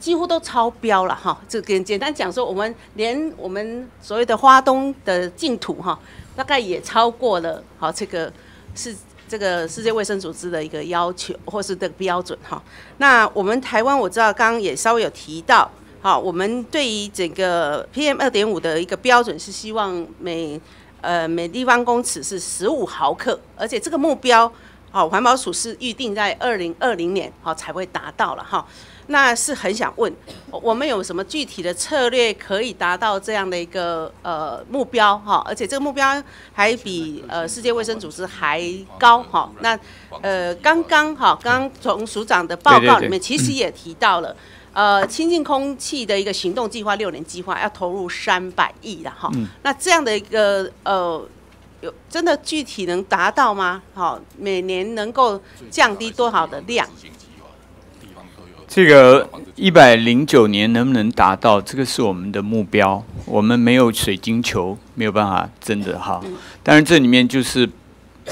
几乎都超标了哈，这个简单讲说，我们连我们所谓的花东的净土哈，大概也超过了好这个是这个世界卫生组织的一个要求或是的标准哈。那我们台湾我知道刚刚也稍微有提到，好，我们对于整个 PM 二点五的一个标准是希望每呃每立方公尺是十五毫克，而且这个目标好环保署是预定在二零二零年好才会达到了哈。那是很想问，我们有什么具体的策略可以达到这样的一个呃目标哈？而且这个目标还比呃世界卫生组织还高哈？那呃刚刚哈，刚刚从署长的报告里面其实也提到了，呃清净空气的一个行动计划六年计划要投入三百亿的哈。那这样的一个呃有真的具体能达到吗？好，每年能够降低多少的量？这个一百零九年能不能达到？这个是我们的目标。我们没有水晶球，没有办法真的哈。当然这里面就是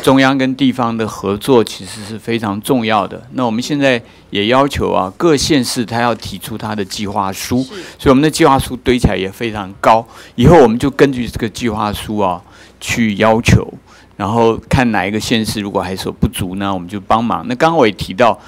中央跟地方的合作，其实是非常重要的。那我们现在也要求啊，各县市他要提出他的计划书，所以我们的计划书堆起来也非常高。以后我们就根据这个计划书啊去要求，然后看哪一个县市如果还是有不足呢，我们就帮忙。那刚刚我也提到。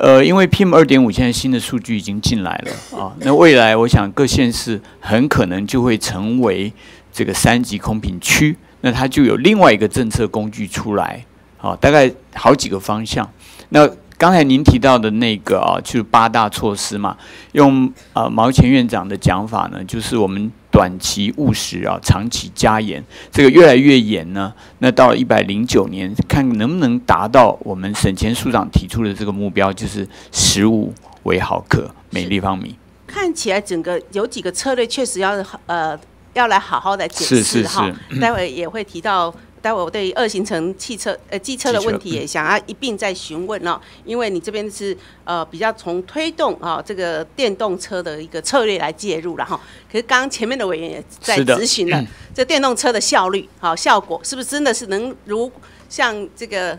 呃，因为 PM 二点五现在新的数据已经进来了 啊，那未来我想各县市很可能就会成为这个三级空品区，那它就有另外一个政策工具出来，好，大概好几个方向。那刚才您提到的那个啊，就是八大措施嘛，用呃毛前院长的讲法呢，就是我们。短期务实啊，长期加严，这个越来越严呢。那到了一百零九年，看能不能达到我们省前署长提出的这个目标，就是十五微毫克每立方米。看起来整个有几个策略确实要呃要来好好的解释哈，待会也会提到。待会我对二行程汽车呃机车的问题也想要一并再询问哦，因为你这边是呃比较从推动啊这个电动车的一个策略来介入了哈。可是刚刚前面的委员也在咨询了，这电动车的效率好效果是不是真的是能如像这个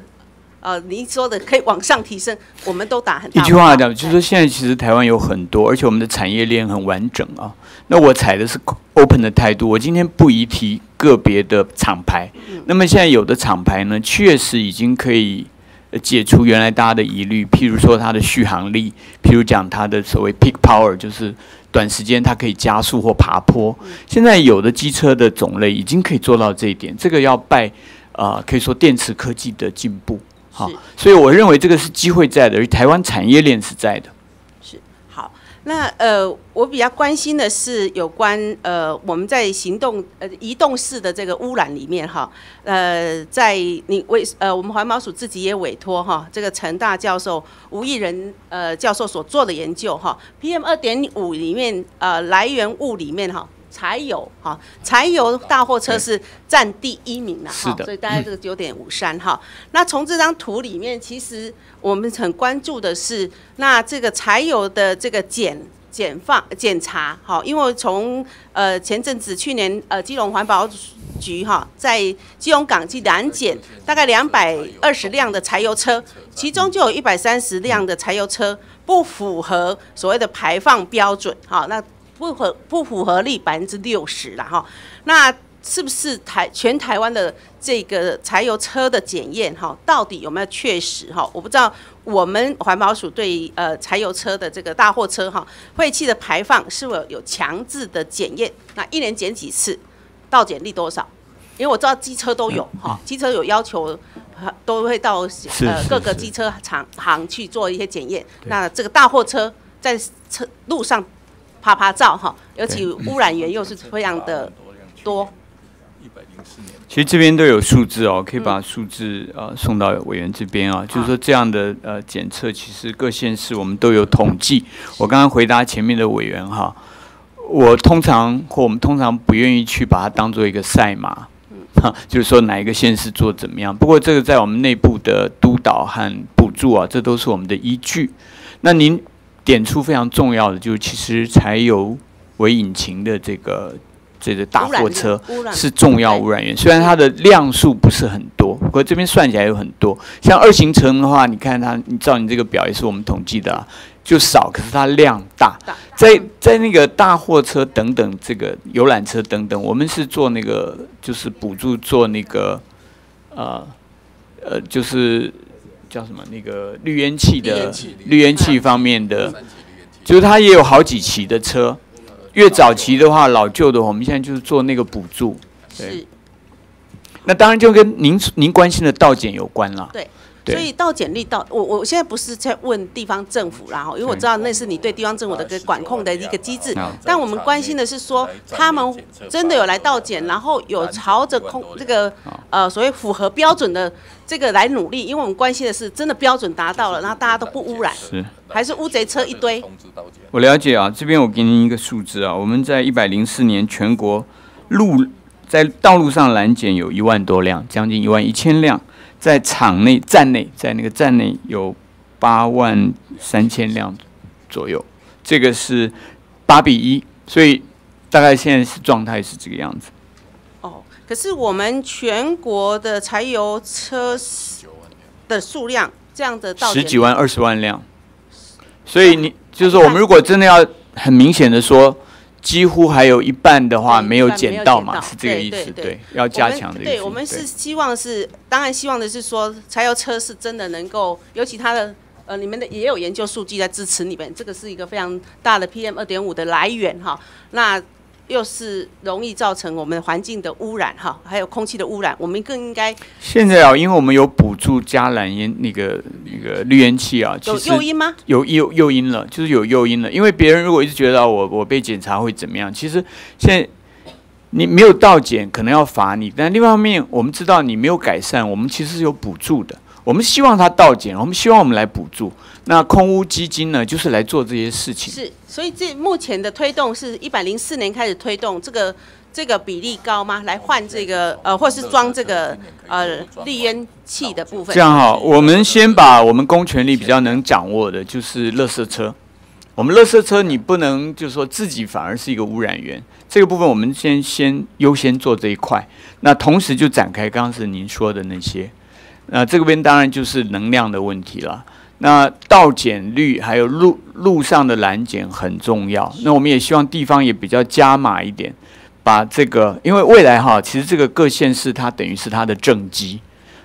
呃您说的可以往上提升？我们都打很大。一句话讲，就是说现在其实台湾有很多，而且我们的产业链很完整啊。那我采的是 open 的态度，我今天不宜提个别的厂牌。那么现在有的厂牌呢，确实已经可以解除原来大家的疑虑，譬如说它的续航力，譬如讲它的所谓 peak power，就是短时间它可以加速或爬坡。现在有的机车的种类已经可以做到这一点，这个要拜啊，可以说电池科技的进步。好，所以我认为这个是机会在的，而台湾产业链是在的。那呃，我比较关心的是有关呃，我们在行动呃移动式的这个污染里面哈，呃，在你委呃我们环保署自己也委托哈，这个陈大教授吴义仁呃教授所做的研究哈，PM 二点五里面呃来源物里面哈，柴油哈，柴油大货车是占第一名的。哈，所以大概这个九点五三哈。那从这张图里面，其实我们很关注的是，那这个柴油的这个检检放检查，哈，因为从呃前阵子去年呃基隆环保局哈在基隆港去拦检，大概两百二十辆的柴油车，其中就有一百三十辆的柴油车不符合所谓的排放标准，哈，那不合不符合率百分之六十了哈，那是不是台全台湾的这个柴油车的检验哈，到底有没有确实哈？我不知道我们环保署对呃柴油车的这个大货车哈废气的排放是否有强制的检验？那一年检几次？到检率多少？因为我知道机车都有哈，机车有要求，呃都会到呃是各个机车厂行去做一些检验。那这个大货车在车路上啪啪照哈，尤其污染源又是非常的多。其实这边都有数字哦，可以把数字呃送到委员这边啊。就是说这样的呃检测，其实各县市我们都有统计。我刚刚回答前面的委员哈，我通常或我们通常不愿意去把它当做一个赛马，哈，就是说哪一个县市做怎么样。不过这个在我们内部的督导和补助啊，这都是我们的依据。那您点出非常重要的，就是其实柴油为引擎的这个这个大货车是重要污染源，虽然它的量数不是很多，不过这边算起来有很多。像二行程的话，你看它，你照你这个表也是我们统计的、啊，就少，可是它量大。在在那个大货车等等，这个游览车等等，我们是做那个就是补助做那个呃呃就是叫什么那个滤烟器的滤烟器方面的，就是它也有好几期的车。越早期的话，老旧的，我们现在就是做那个补助。对是，那当然就跟您您关心的道检有关了。对。对。所以到检力到我我现在不是在问地方政府啦哈，因为我知道那是你对地方政府的个管控的一个机制，但我们关心的是说他们真的有来到检，然后有朝着空这个呃所谓符合标准的这个来努力，因为我们关心的是真的标准达到了，然后大家都不污染，是。还是乌贼车一堆？我了解啊，这边我给您一个数字啊，我们在一百零四年全国路在道路上拦检有一万多辆，将近一万一千辆，在场内站内，在那个站内有八万三千辆左右，这个是八比一，所以大概现在是状态是这个样子。哦，可是我们全国的柴油车的数量这样的到十几万、二十万辆，所以你就是说，我们如果真的要很明显的说，几乎还有一半的话没有捡到嘛，是这个意思，对对要加强的意思。对，我们是希望是，当然希望的是说，柴油车是真的能够，尤其它的呃，你们的也有研究数据在支持你们，这个是一个非常大的 PM 二点五的来源哈。那又是容易造成我们环境的污染哈，还有空气的污染，我们更应该现在啊，因为我们有补助加燃烟那个那个滤烟器啊，有诱因吗？有诱诱因了，就是有诱因了。因为别人如果一直觉得我我被检查会怎么样，其实现在你没有到检，可能要罚你。但另外一方面，我们知道你没有改善，我们其实是有补助的。我们希望它倒减，我们希望我们来补助。那空屋基金呢，就是来做这些事情。是，所以这目前的推动是一百零四年开始推动，这个这个比例高吗？来换这个呃，或是装这个呃滤烟器的部分。这样哈，我们先把我们公权力比较能掌握的，就是垃圾车。我们垃圾车你不能就是说自己反而是一个污染源，这个部分我们先先优先做这一块。那同时就展开刚刚是您说的那些，那这边当然就是能量的问题了。那到检率还有路路上的拦检很重要。那我们也希望地方也比较加码一点，把这个，因为未来哈，其实这个各县市它等于是它的政绩，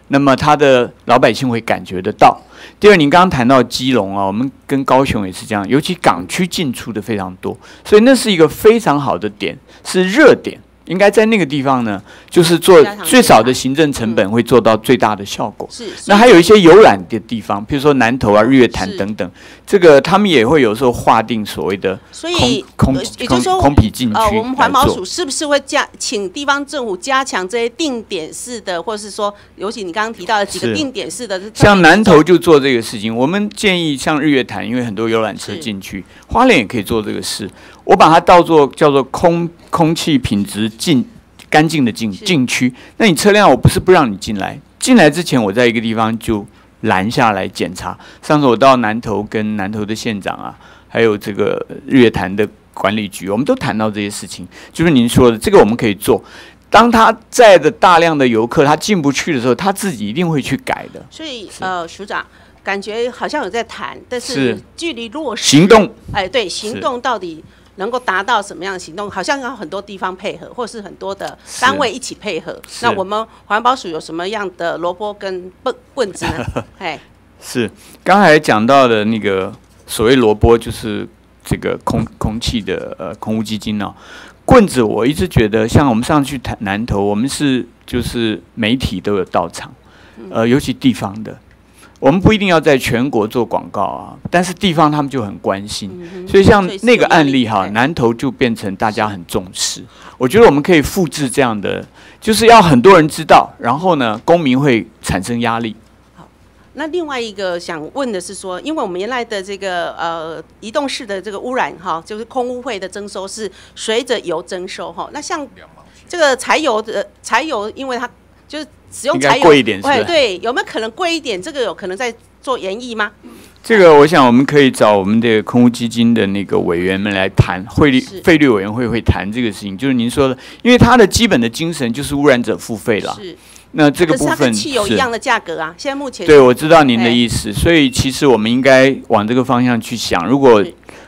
那么它的老百姓会感觉得到。第二，您刚刚谈到基隆啊，我们跟高雄也是这样，尤其港区进出的非常多，所以那是一个非常好的点，是热点。应该在那个地方呢，就是做最少的行政成本，会做到最大的效果。是。那还有一些游览的地方，比如说南投啊、日月潭等等，这个他们也会有时候划定所谓的所以空空也就是说空空僻禁区呃，我们环保署是不是会加请地方政府加强这些定点式的，或者是说，尤其你刚刚提到的几个定点式的，像南投就做这个事情，我们建议像日月潭，因为很多游览车进去，花莲也可以做这个事。我把它当做叫做空空气品质净干净的禁禁区，那你车辆我不是不让你进来，进来之前我在一个地方就拦下来检查。上次我到南头跟南头的县长啊，还有这个日月潭的管理局，我们都谈到这些事情，就是您说的这个我们可以做。当他载着大量的游客他进不去的时候，他自己一定会去改的。所以呃，署长感觉好像有在谈，但是是。距离落实行动，哎，对，行动到底能够达到什么样的行动？好像要很多地方配合，或是很多的单位一起配合。那我们环保署有什么样的萝卜跟棍棍子呢？哎，是刚才讲到的那个所谓萝卜，就是这个空空气的呃空污基金哦。棍子我一直觉得，像我们上次去谈南投，我们是就是媒体都有到场，呃，尤其地方的，我们不一定要在全国做广告啊，但是地方他们就很关心，所以像那个案例哈，南投就变成大家很重视。我觉得我们可以复制这样的，就是要很多人知道，然后呢，公民会产生压力。那另外一个想问的是说，因为我们原来的这个呃移动式的这个污染哈，就是空污费的征收是随着油征收哈。那像这个柴油的柴油，因为它就是使用柴油贵一点，对对，有没有可能贵一点？这个有可能在做研议吗？这个我想我们可以找我们的空污基金的那个委员们来谈，汇率费率委员会会谈这个事情。就是您说的，因为它的基本的精神就是污染者付费了。是。那这个部分是汽油一样的价格啊，现在目前对，我知道您的意思，所以其实我们应该往这个方向去想。如果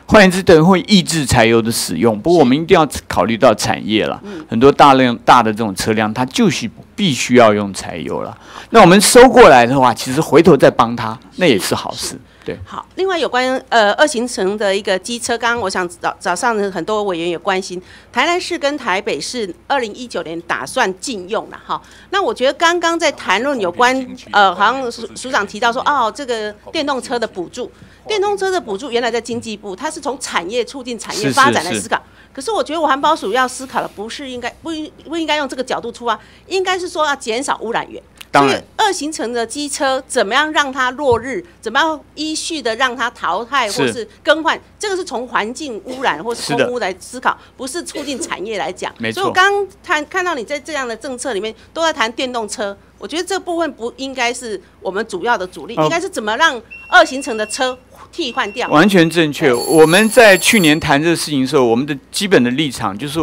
换言之，等于会抑制柴油的使用，不过我们一定要考虑到产业了，很多大量大的这种车辆，它就是必须要用柴油了。那我们收过来的话，其实回头再帮他，那也是好事。对，好。另外有关呃二行程的一个机车，刚刚我想早早上的很多委员也关心，台南市跟台北市二零一九年打算禁用了哈。那我觉得刚刚在谈论有关呃，好像署署长提到说，哦，这个电动车的补助，电动车的补助原来在经济部，它是从产业促进产业发展来思考。可是我觉得我环保署要思考的不是应该不应不应该用这个角度出发，应该是说要减少污染源。当然，二行程的机车怎么样让它落日？怎么样依序的让它淘汰或是更换？这个是从环境污染或是空污来思考，不是促进产业来讲。没错。所以我刚看看到你在这样的政策里面都在谈电动车，我觉得这部分不应该是我们主要的主力，应该是怎么让二行程的车替换掉。完全正确。我们在去年谈这个事情的时候，我们的基本的立场就是，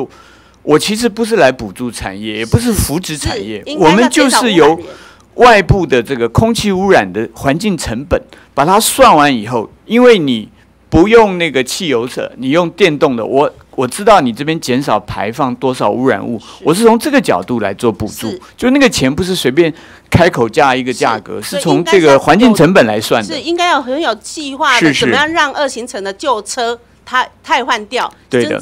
我其实不是来补助产业，也不是扶植产业，我们就是由。外部的这个空气污染的环境成本，把它算完以后，因为你不用那个汽油车，你用电动的，我我知道你这边减少排放多少污染物，我是从这个角度来做补助，就那个钱不是随便开口价一个价格，是从这个环境成本来算的，是应该要很有计划的，怎么样让二行程的旧车它汰换掉，对的，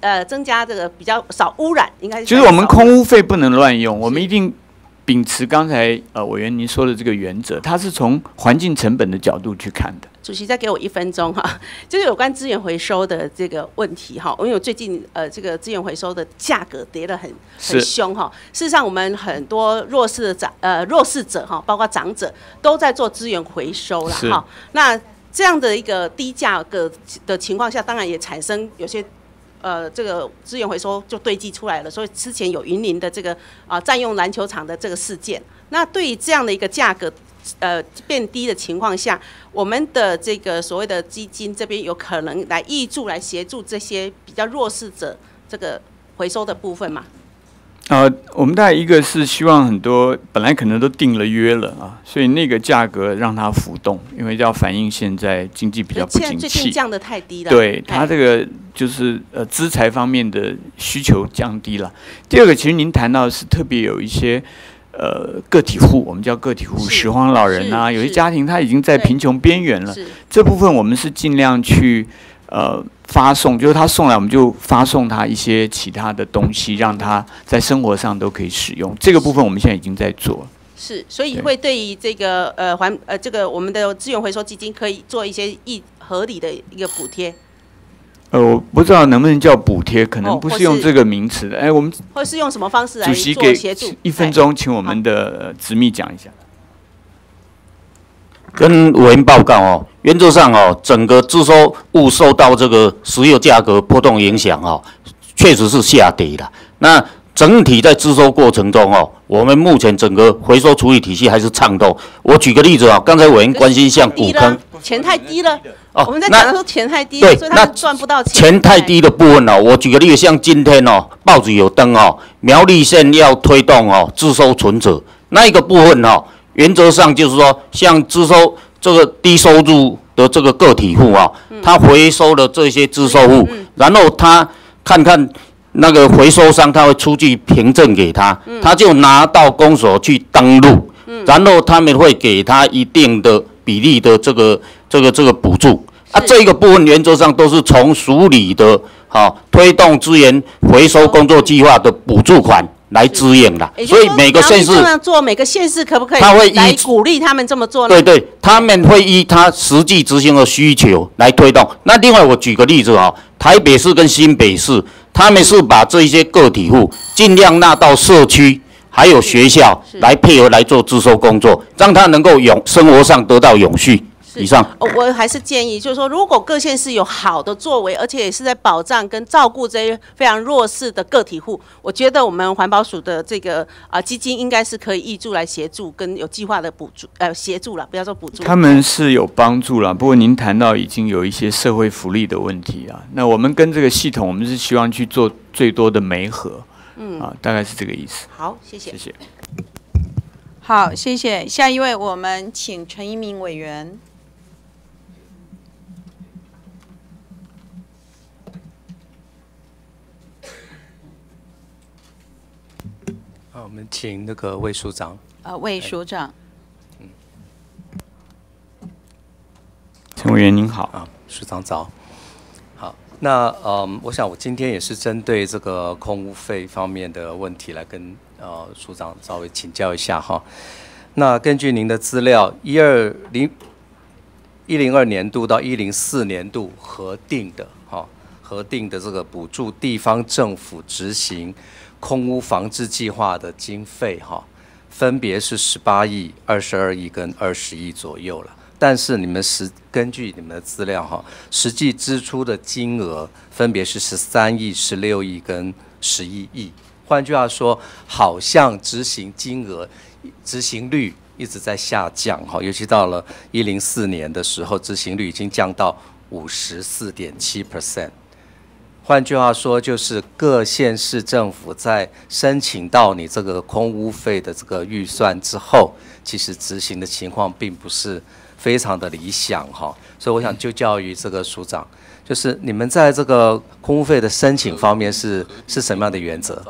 呃，增加这个比较少污染，应该是。就是我们空污费不能乱用，我们一定。秉持刚才呃委员您说的这个原则，它是从环境成本的角度去看的。主席再给我一分钟哈，就是有关资源回收的这个问题哈，因为我最近呃这个资源回收的价格跌得很很凶哈。事实上，我们很多弱势的长呃弱势者哈，包括长者都在做资源回收了哈。那这样的一个低价格的情况下，当然也产生有些。呃，这个资源回收就堆积出来了，所以之前有云林的这个啊占用篮球场的这个事件。那对于这样的一个价格呃变低的情况下，我们的这个所谓的基金这边有可能来挹助来协助这些比较弱势者这个回收的部分嘛？呃，我们大概一个是希望很多本来可能都定了约了啊，所以那个价格让它浮动，因为要反映现在经济比较不景气，降的太低了。对它这个就是呃资财方面的需求降低了。第二个，其实您谈到是特别有一些呃个体户，我们叫个体户，拾荒老人啊，有些家庭他已经在贫穷边缘了，这部分我们是尽量去。呃，发送就是他送来，我们就发送他一些其他的东西，让他在生活上都可以使用。这个部分我们现在已经在做。是，所以会对于这个呃环呃这个我们的资源回收基金可以做一些一合理的一个补贴。呃，我不知道能不能叫补贴，可能不是用这个名词的。哎，我们或是用什么方式来做协助？一分钟，请我们的子密讲一下。跟委员报告哦，原则上哦，整个自收物受到这个石油价格波动影响哦，确实是下跌了。那整体在支收过程中哦，我们目前整个回收处理体系还是畅通。我举个例子啊，刚才委员关心像古坑。钱太低了，哦我们在那讲的时候钱太低，对那所以他们赚不到钱。钱太低的部分哦，我举个例子，像今天哦，报纸有登哦，苗栗县要推动哦自收存折，那一个部分哦，原则上就是说，像自收这个低收入的这个个体户啊，他回收了这些自收户，然后他看看那个回收商，他会出具凭证给他，他就拿到公所去登录，然后他们会给他一定的比例的这个这个这个补助。啊，这个部分原则上都是从署里的好、推动资源回收工作计划的补助款来支援啦。所以每个县市这样做，每个县市可不可以他会依来鼓励他们这么做呢？对对，他们会依他实际执行的需求来推动。那另外我举个例子啊，台北市跟新北市，他们是把这一些个体户尽量纳到社区。还有学校来配合来做自收工作，让他能够永生活上得到永续。以上，哦我还是建议，就是说，如果各县市有好的作为，而且也是在保障跟照顾这些非常弱势的个体户，我觉得我们环保署的这个啊、基金应该是可以挹注来协助跟有计划的补助，呃，协助了，不要说补助。他们是有帮助了，不过您谈到已经有一些社会福利的问题啊，那我们跟这个系统，我们是希望去做最多的媒合，嗯啊，大概是这个意思。好，谢谢。谢谢。好，谢谢。下一位，我们请陈一鸣委员。我们请那个魏署长。呃，魏署长。嗯陈委员您好啊，署长早。好，那嗯，我想我今天也是针对这个空屋费方面的问题来跟呃署长稍微请教一下哈。那根据您的资料，一二零一零二年度到一零四年度核定的哈核定的这个补助地方政府执行空污防治计划的经费哈，分别是十八亿、二十二亿跟二十亿左右了。但是你们实根据你们的资料哈，实际支出的金额分别是十三亿、十六亿跟十一亿。换句话说，好像执行金额、执行率一直在下降哈，尤其到了一零四年的时候，执行率已经降到五十四点七 percent。换句话说，就是各县市政府在申请到你这个空屋费的这个预算之后，其实执行的情况并不是非常的理想哈。所以我想就教育这个署长，就是你们在这个空屋费的申请方面是是什么样的原则？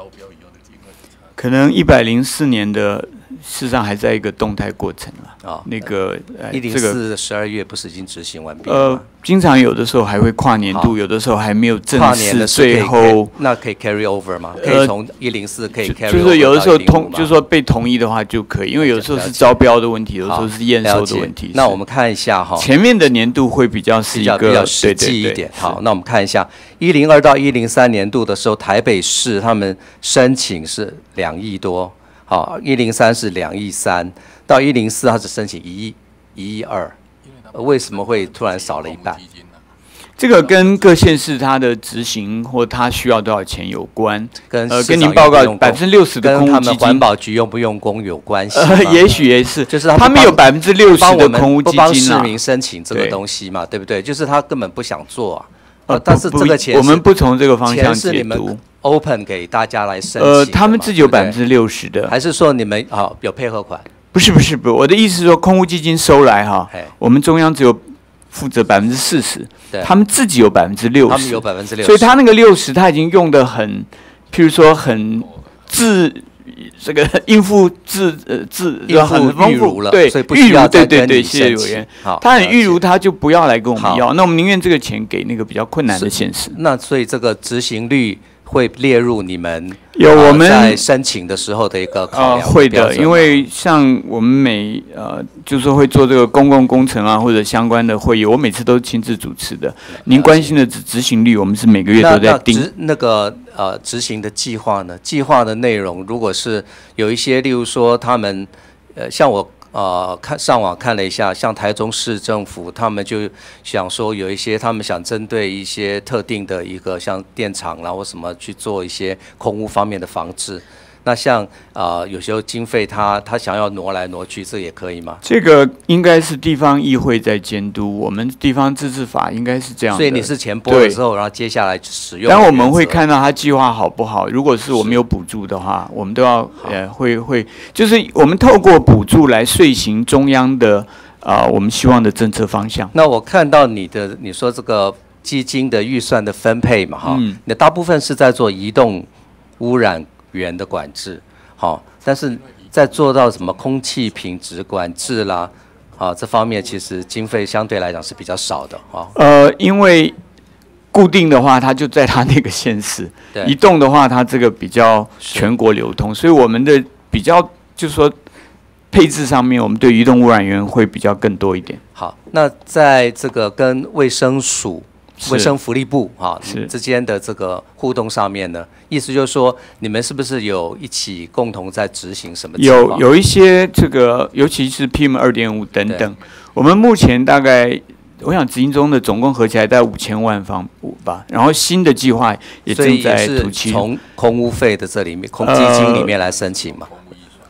可能一百零四年的，事实上还在一个动态过程了。啊，那个呃一零四的十二月不是已经执行完毕了吗？呃，经常有的时候还会跨年度，有的时候还没有正式，最后那可以 carry over 吗？可以呃从一零四可以 carry 就 over 就是有的时候到105通，就是说被同意的话就可以，因为有的时候是招标的问题，有的时候是验收的问题。那我们看一下哈，前面的年度会比较是一个比较实际一点。好，那我们看一下一零二到一零三年度的时候，台北市他们申请是两亿多，好，一零三是两亿三，到一零四它只申请一亿一亿二，呃为什么会突然少了一半？这个跟各县市它的执行或它需要多少钱有关。呃，跟呃跟您报告百分之六十的跟他们环保局用不用功有关系。呃，也许也是，就是他们有百分之六十的空污不帮基金啊。市民申请这个东西嘛，对不对？就是他根本不想做啊。呃呃，但是不这个钱我们不从这个方向解读。open 给大家来申请。呃，他们自己有百分之六十的，还是说你们好有配合款？不是不是不是，我的意思是说，空屋基金收来哈，我们中央只有负责百分之四十对，他们自己有百分之六十，他们有60%所以他那个六十他已经用的很，譬如说很自这个应付自呃自应付很丰预如了对所以不需要再对对对，谢谢委员。好，他很预如他就不要来跟我们要，那我们宁愿这个钱给那个比较困难的县市。那所以这个执行率会列入你们有呃我们在申请的时候的一个考呃，量会的，因为像我们每呃，就是会做这个公共工程啊，或者相关的会议，我每次都亲自主持的。您关心的执执行率，我们是每个月都在定。那个呃执行的计划呢？计划的内容如果是有一些，例如说他们呃，像我呃看上网看了一下，像台中市政府，他们就想说有一些他们想针对一些特定的一个像电厂然后什么去做一些空屋方面的防治。那像呃有时候经费他他想要挪来挪去，这也可以吗？这个应该是地方议会在监督，我们地方自治法应该是这样。所以你是钱拨了之后，然后接下来使用。但我们会看到他计划好不好。如果是我们有补助的话，我们都要呃会会，就是我们透过补助来遂行中央的啊我们希望的政策方向。那我看到你的你说这个基金的预算的分配嘛，哈，那大部分是在做移动污染。源的管制，好，但是在做到什么空气品质管制啦，啊，这方面其实经费相对来讲是比较少的，哈。呃，因为固定的话，它就在它那个县市；移动的话，它这个比较全国流通，所以我们的比较就是说配置上面，我们对移动污染源会比较更多一点。好，那在这个跟卫生署。卫生福利部哈之间的这个互动上面呢，意思就是说，你们是不是有一起共同在执行什么？有有一些这个，尤其是 PM 二点五等等，我们目前大概，我想执行中的总共合起来在五千万方五吧。然后新的计划也正在土期，从空屋费的这里面空基金里面来申请嘛？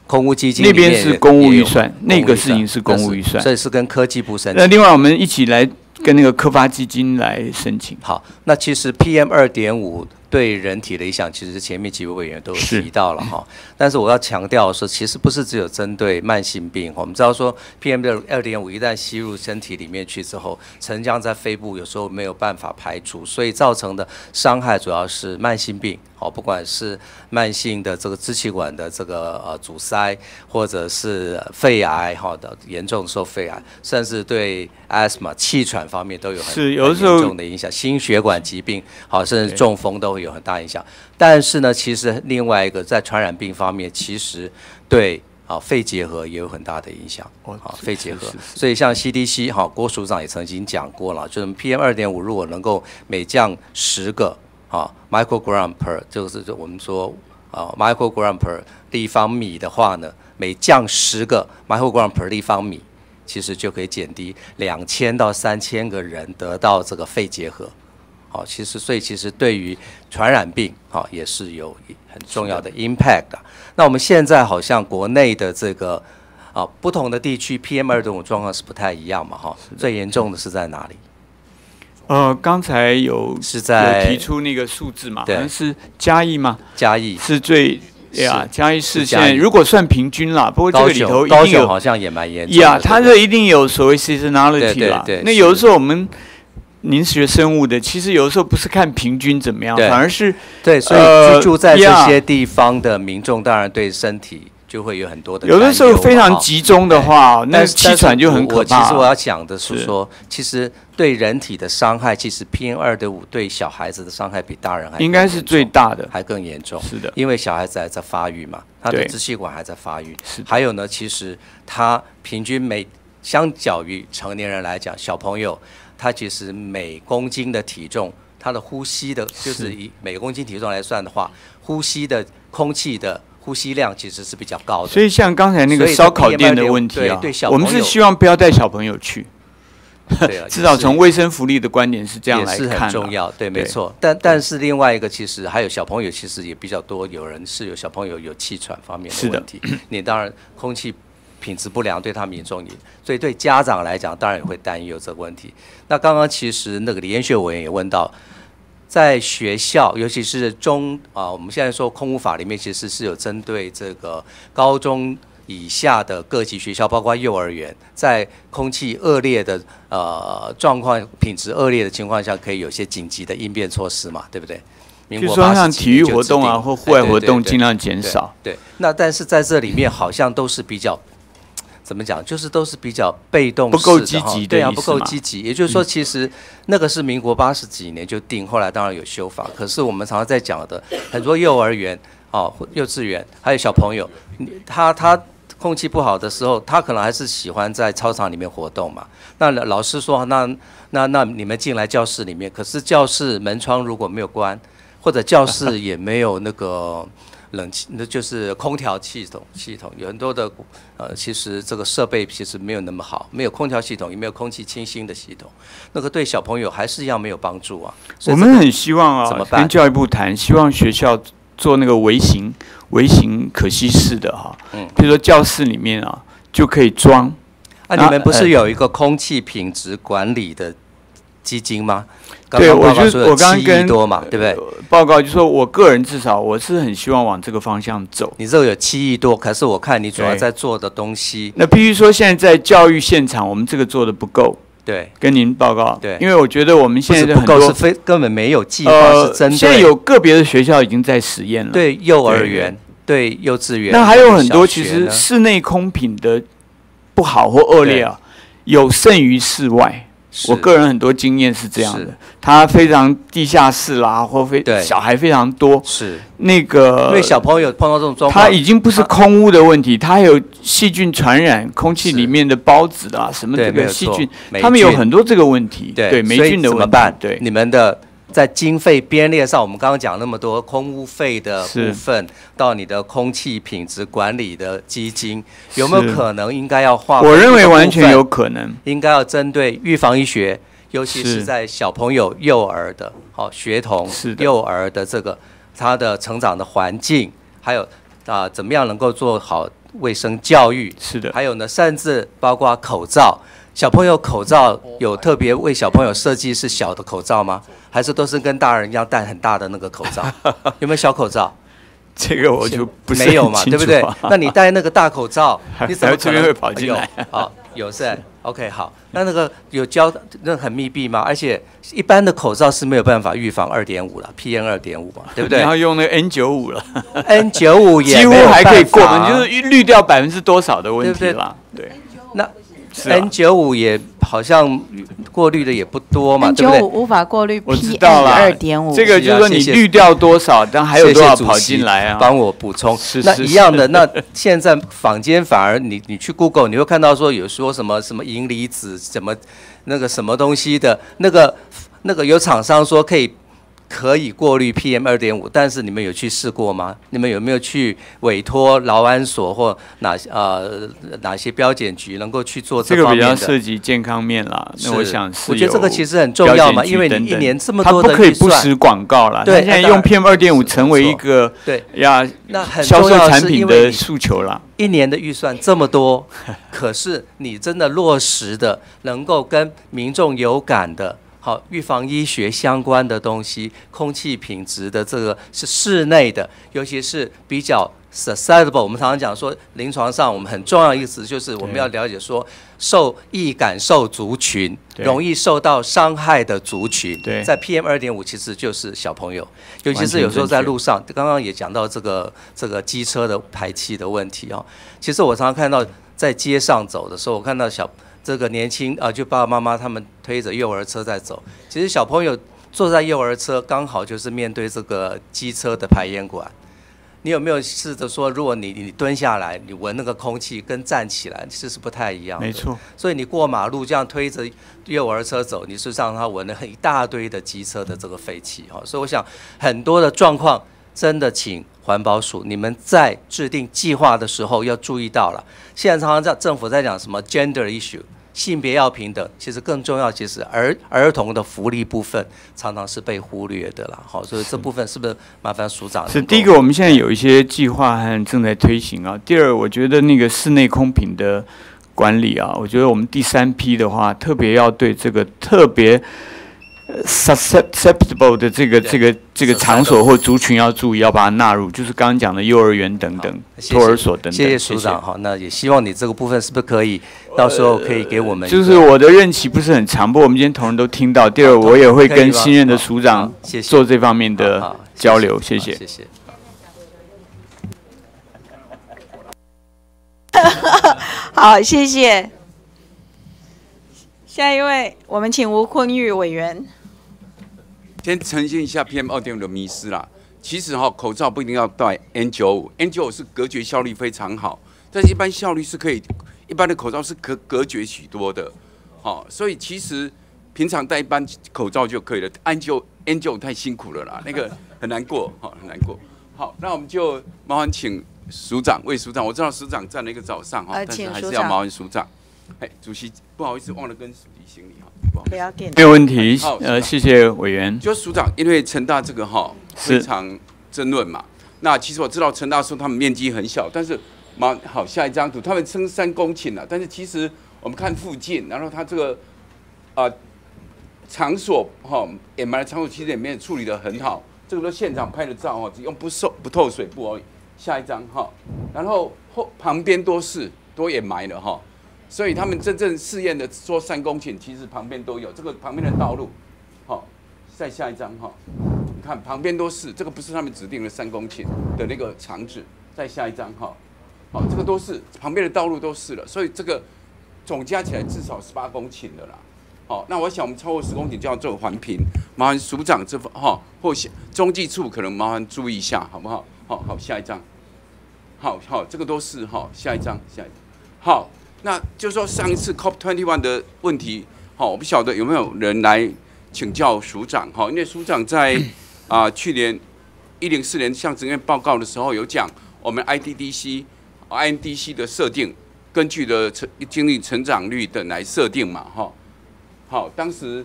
空屋基金那边是公务预算，那个事情是公务预算，这是跟科技部申请。那另外我们一起来。跟那个科发基金来申请。好，那其实 PM 二点五对人体的影响，其实前面几位委员都有提到了哈。但是我要强调的是，其实不是只有针对慢性病。我们知道说，PM 的二点五一旦吸入身体里面去之后，沉降在肺部，有时候没有办法排除，所以造成的伤害主要是慢性病。好，不管是慢性的这个支气管的这个呃阻塞，或者是肺癌哈的严重受肺癌，甚至对 asthma 气喘方面都有很严重的影响，心血管疾病好，甚至中风都会有很大影响。但是呢，其实另外一个在传染病方面，其实对啊肺结核也有很大的影响。啊，肺结核，所以像 CDC 哈郭署长也曾经讲过了，就是 PM 二点五如果能够每降十个。啊，microgram per 就是我们说啊，microgram per 立方米的话呢，每降十个 microgram per 立方米，其实就可以减低两千到三千个人得到这个肺结核。好，其实所以其实对于传染病啊也是有很重要的 impact 的。那我们现在好像国内的这个啊不同的地区 PM 二点五状况是不太一样嘛哈，最严重的是在哪里？呃，刚才有是在有提出那个数字嘛？好像是嘉义吗？嘉义是最呀，嘉义市现在如果算平均啦，不过这个里头一定有好像也蛮严重呀，它这一定有所谓 seasonality 啦。那有的时候我们您学生物的，其实有的时候不是看平均怎么样，反而是对，所以居住在这些地方的民众，当然对身体。就会有很多的有的时候非常集中的话，那气喘就很可怕。其实我要讲的是说，其实对人体的伤害，其实 PM 二点五对小孩子的伤害比大人还应该是最大的，还更严重。是的，因为小孩子还在发育嘛，他的支气管还在发育。是。还有呢，其实他平均每相较于成年人来讲，小朋友他其实每公斤的体重，它的呼吸的，就是以每公斤体重来算的话，呼吸的空气的。呼吸量其实是比较高的，所以像刚才那个烧烤店的问题啊，我们是希望不要带小朋友去，至少从卫生福利的观点是这样来看，是很重要，对，没错。但但是另外一个，其实还有小朋友，其实也比较多，有人是有小朋友有气喘方面的问题。你当然空气品质不良对他们严重，你所以对家长来讲，当然也会担忧这个问题。那刚刚其实那个李延学委员也问到。在学校，尤其是中啊，我们现在说空污法里面，其实是有针对这个高中以下的各级学校，包括幼儿园，在空气恶劣的呃状况、品质恶劣的情况下，可以有些紧急的应变措施嘛，对不对？比如说像体育活动啊，或户外活动，尽量减少。对，那但是在这里面好像都是比较。怎么讲？就是都是比较被动不够积极的对啊，不够积极。也就是说，其实那个是民国八十几年就定，后来当然有修法。可是我们常常在讲的，很多幼儿园、哦幼稚园还有小朋友，他他空气不好的时候，他可能还是喜欢在操场里面活动嘛。那老师说，那那那你们进来教室里面，可是教室门窗如果没有关，或者教室也没有那个。冷气，那就是空调系统系统有很多的呃，其实这个设备其实没有那么好，没有空调系统，也没有空气清新的系统，那个对小朋友还是一样没有帮助啊。我们很希望啊，怎么办跟教育部谈，希望学校做那个微型微型可吸式的哈，嗯比如说教室里面啊就可以装。啊，你们不是呃有一个空气品质管理的基金吗？刚对，刚我就报告说有我刚刚7亿跟多嘛，对不对？报告就说，我个人至少我是很希望往这个方向走。你这个有七亿多，可是我看你主要在做的东西，那必须说，现在在教育现场，我们这个做的不够。对，跟您报告。对因为我觉得我们现在不够，是非根本没有计划，呃是针对现在有个别的学校已经在实验了。对幼儿园、对幼稚园，那还有很多其实室内空品的不好或恶劣啊，有胜于室外。我个人很多经验是这样的，他非常地下室啦，或非小孩非常多，是。那个因为小朋友碰到这种状况，他已经不是空屋的问题，它还有细菌传染，空气里面的孢子啊，什么这个细菌霉，他们有很多这个问题，对霉菌的问题，怎么办？对，你们的在经费编列上，我们刚刚讲那么多空污费的部分，到你的空气品质管理的基金，有没有可能应该要划我认为完全有可能，应该要针对预防医学，尤其是是。在小朋友、幼儿的好、学童、幼儿的这个他的成长的环境，还有啊怎么样能够做好卫生教育，是的，还有呢，甚至包括口罩。小朋友口罩有特别为小朋友设计是小的口罩吗？还是都是跟大人一样戴很大的那个口罩？有没有小口罩？这个我就不是没有嘛，对不对？那你戴那个大口罩，你怎么可能还这边会跑进来有好，有是 OK 好。那那个有胶，那很密闭吗？而且一般的口罩是没有办法预防二点五了，PM 二点五嘛，对不对？然后用那个 N 九五了 N 九五也 几乎还可以过就是滤掉百分之多少的问题对对啦。对，那 N 九五也好像过滤的也不多嘛，N 对不对？九五无法过滤我知 PM 道啦二点五，这个就是说你滤掉多少，但还有多少跑进来啊？帮我补充。是那是一样的，那现在坊间反而你你去 Google，你会看到说有说什么什么银离子什么那个什么东西的，那个那个有厂商说可以。可以过滤 PM 二点五，但是你们有去试过吗？你们有没有去委托劳安所或哪呃哪些标检局能够去做这个比较？涉及健康面啦，那我想是我觉得这个其实很重要嘛因为你一年这么它多不可以不的预算实广告啦。对现在用 PM 二点五成为一个对呀那很销售重要的产品的诉求啦。一年的预算这么多，可是你真的落实的，能够跟民众有感的，好预防医学相关的东西，空气品质的这个是室内的，尤其是比较 susceptible。我们常常讲说，临床上我们很重要的一个词就是我们要了解说，受易感受族群，容易受到伤害的族群，对在 PM 二点五其实就是小朋友，尤其是有时候在路上，刚刚也讲到这个这个机车的排气的问题哦。其实我常常看到在街上走的时候，我看到小这个年轻啊，就爸爸妈妈他们推着幼儿车在走，其实小朋友坐在幼儿车，刚好就是面对这个机车的排烟管。你有没有试着说，如果你你蹲下来，你闻那个空气跟站起来其实是不太一样的？没错。所以你过马路这样推着幼儿车走，你是让他闻了很一大堆的机车的这个废气哈。所以我想很多的状况真的请环保署你们在制定计划的时候要注意到了。现在常常在政府在讲什么 gender issue。性别要平等，其实更重要，其实儿儿童的福利部分常常是被忽略的啦。好，所以这部分是不是麻烦署长？是第一个，我们现在有一些计划和正在推行啊。第二，我觉得那个室内空品的管理啊，我觉得我们第三批的话，特别要对这个特别呃 susceptible 的这个这个这个场所或族群要注意，要把它纳入，就是刚刚讲的幼儿园等等、谢谢托儿所等等。谢谢署长哈，那也希望你这个部分是不是可以到时候可以给我们、就是我的任期不是很长，不过我们今天同仁都听到。第二，我也会跟新任的署长谢谢做这方面的交流。谢谢。谢谢。好，谢谢。下一位，我们请吴坤玉委员。先呈现一下 PM 二点五的迷失啦。其实哈、口罩不一定要戴 N 九五 n 九五是隔绝效率非常好，但是一般效率是可以，一般的口罩是可隔绝许多的。好、所以其实平常戴一般口罩就可以了。N 九 N 9 5太辛苦了啦，那个很难过，哈、很难过。好，那我们就麻烦请署长魏署长，我知道署长站了一个早上哈，呃但是还是要麻烦署长。哎，主席，不好意思，忘了跟署提行李哈，不要紧没有问题好，呃，谢谢委员。就署长，因为成大这个哈是非常争论嘛。那其实我知道成大说他们面积很小，但是蛮好下一张图，他们称三公顷了，但是其实我们看附近，然后他这个啊、场所哈掩埋的场所其实也没有处理的很好，这个都现场拍的照哦，只用不透不透水布而已。下一张哈，然后后旁边都是都掩埋了哈，所以他们真正试验的说三公顷，其实旁边都有，这个旁边的道路，好，再下一张哈，你看旁边都是，这个不是他们指定的三公顷的那个场址，再下一张哈，好，这个都是旁边的道路都是了，所以这个总加起来至少十八公顷的啦。好，那我想我们超过十公顷就要做环评，麻烦署长这份哈，或是中计处可能麻烦注意一下，好不好？好好，下一张。好好，这个都是哈，下一张，下一张。好，那就说上一次 COP twenty one 的问题，好，我不晓得有没有人来请教署长哈，因为署长在 啊、去年一零四年向职院报告的时候有讲，我们 IDDC、INDC 的设定，根据的成经济成长率等来设定嘛哈。好，当时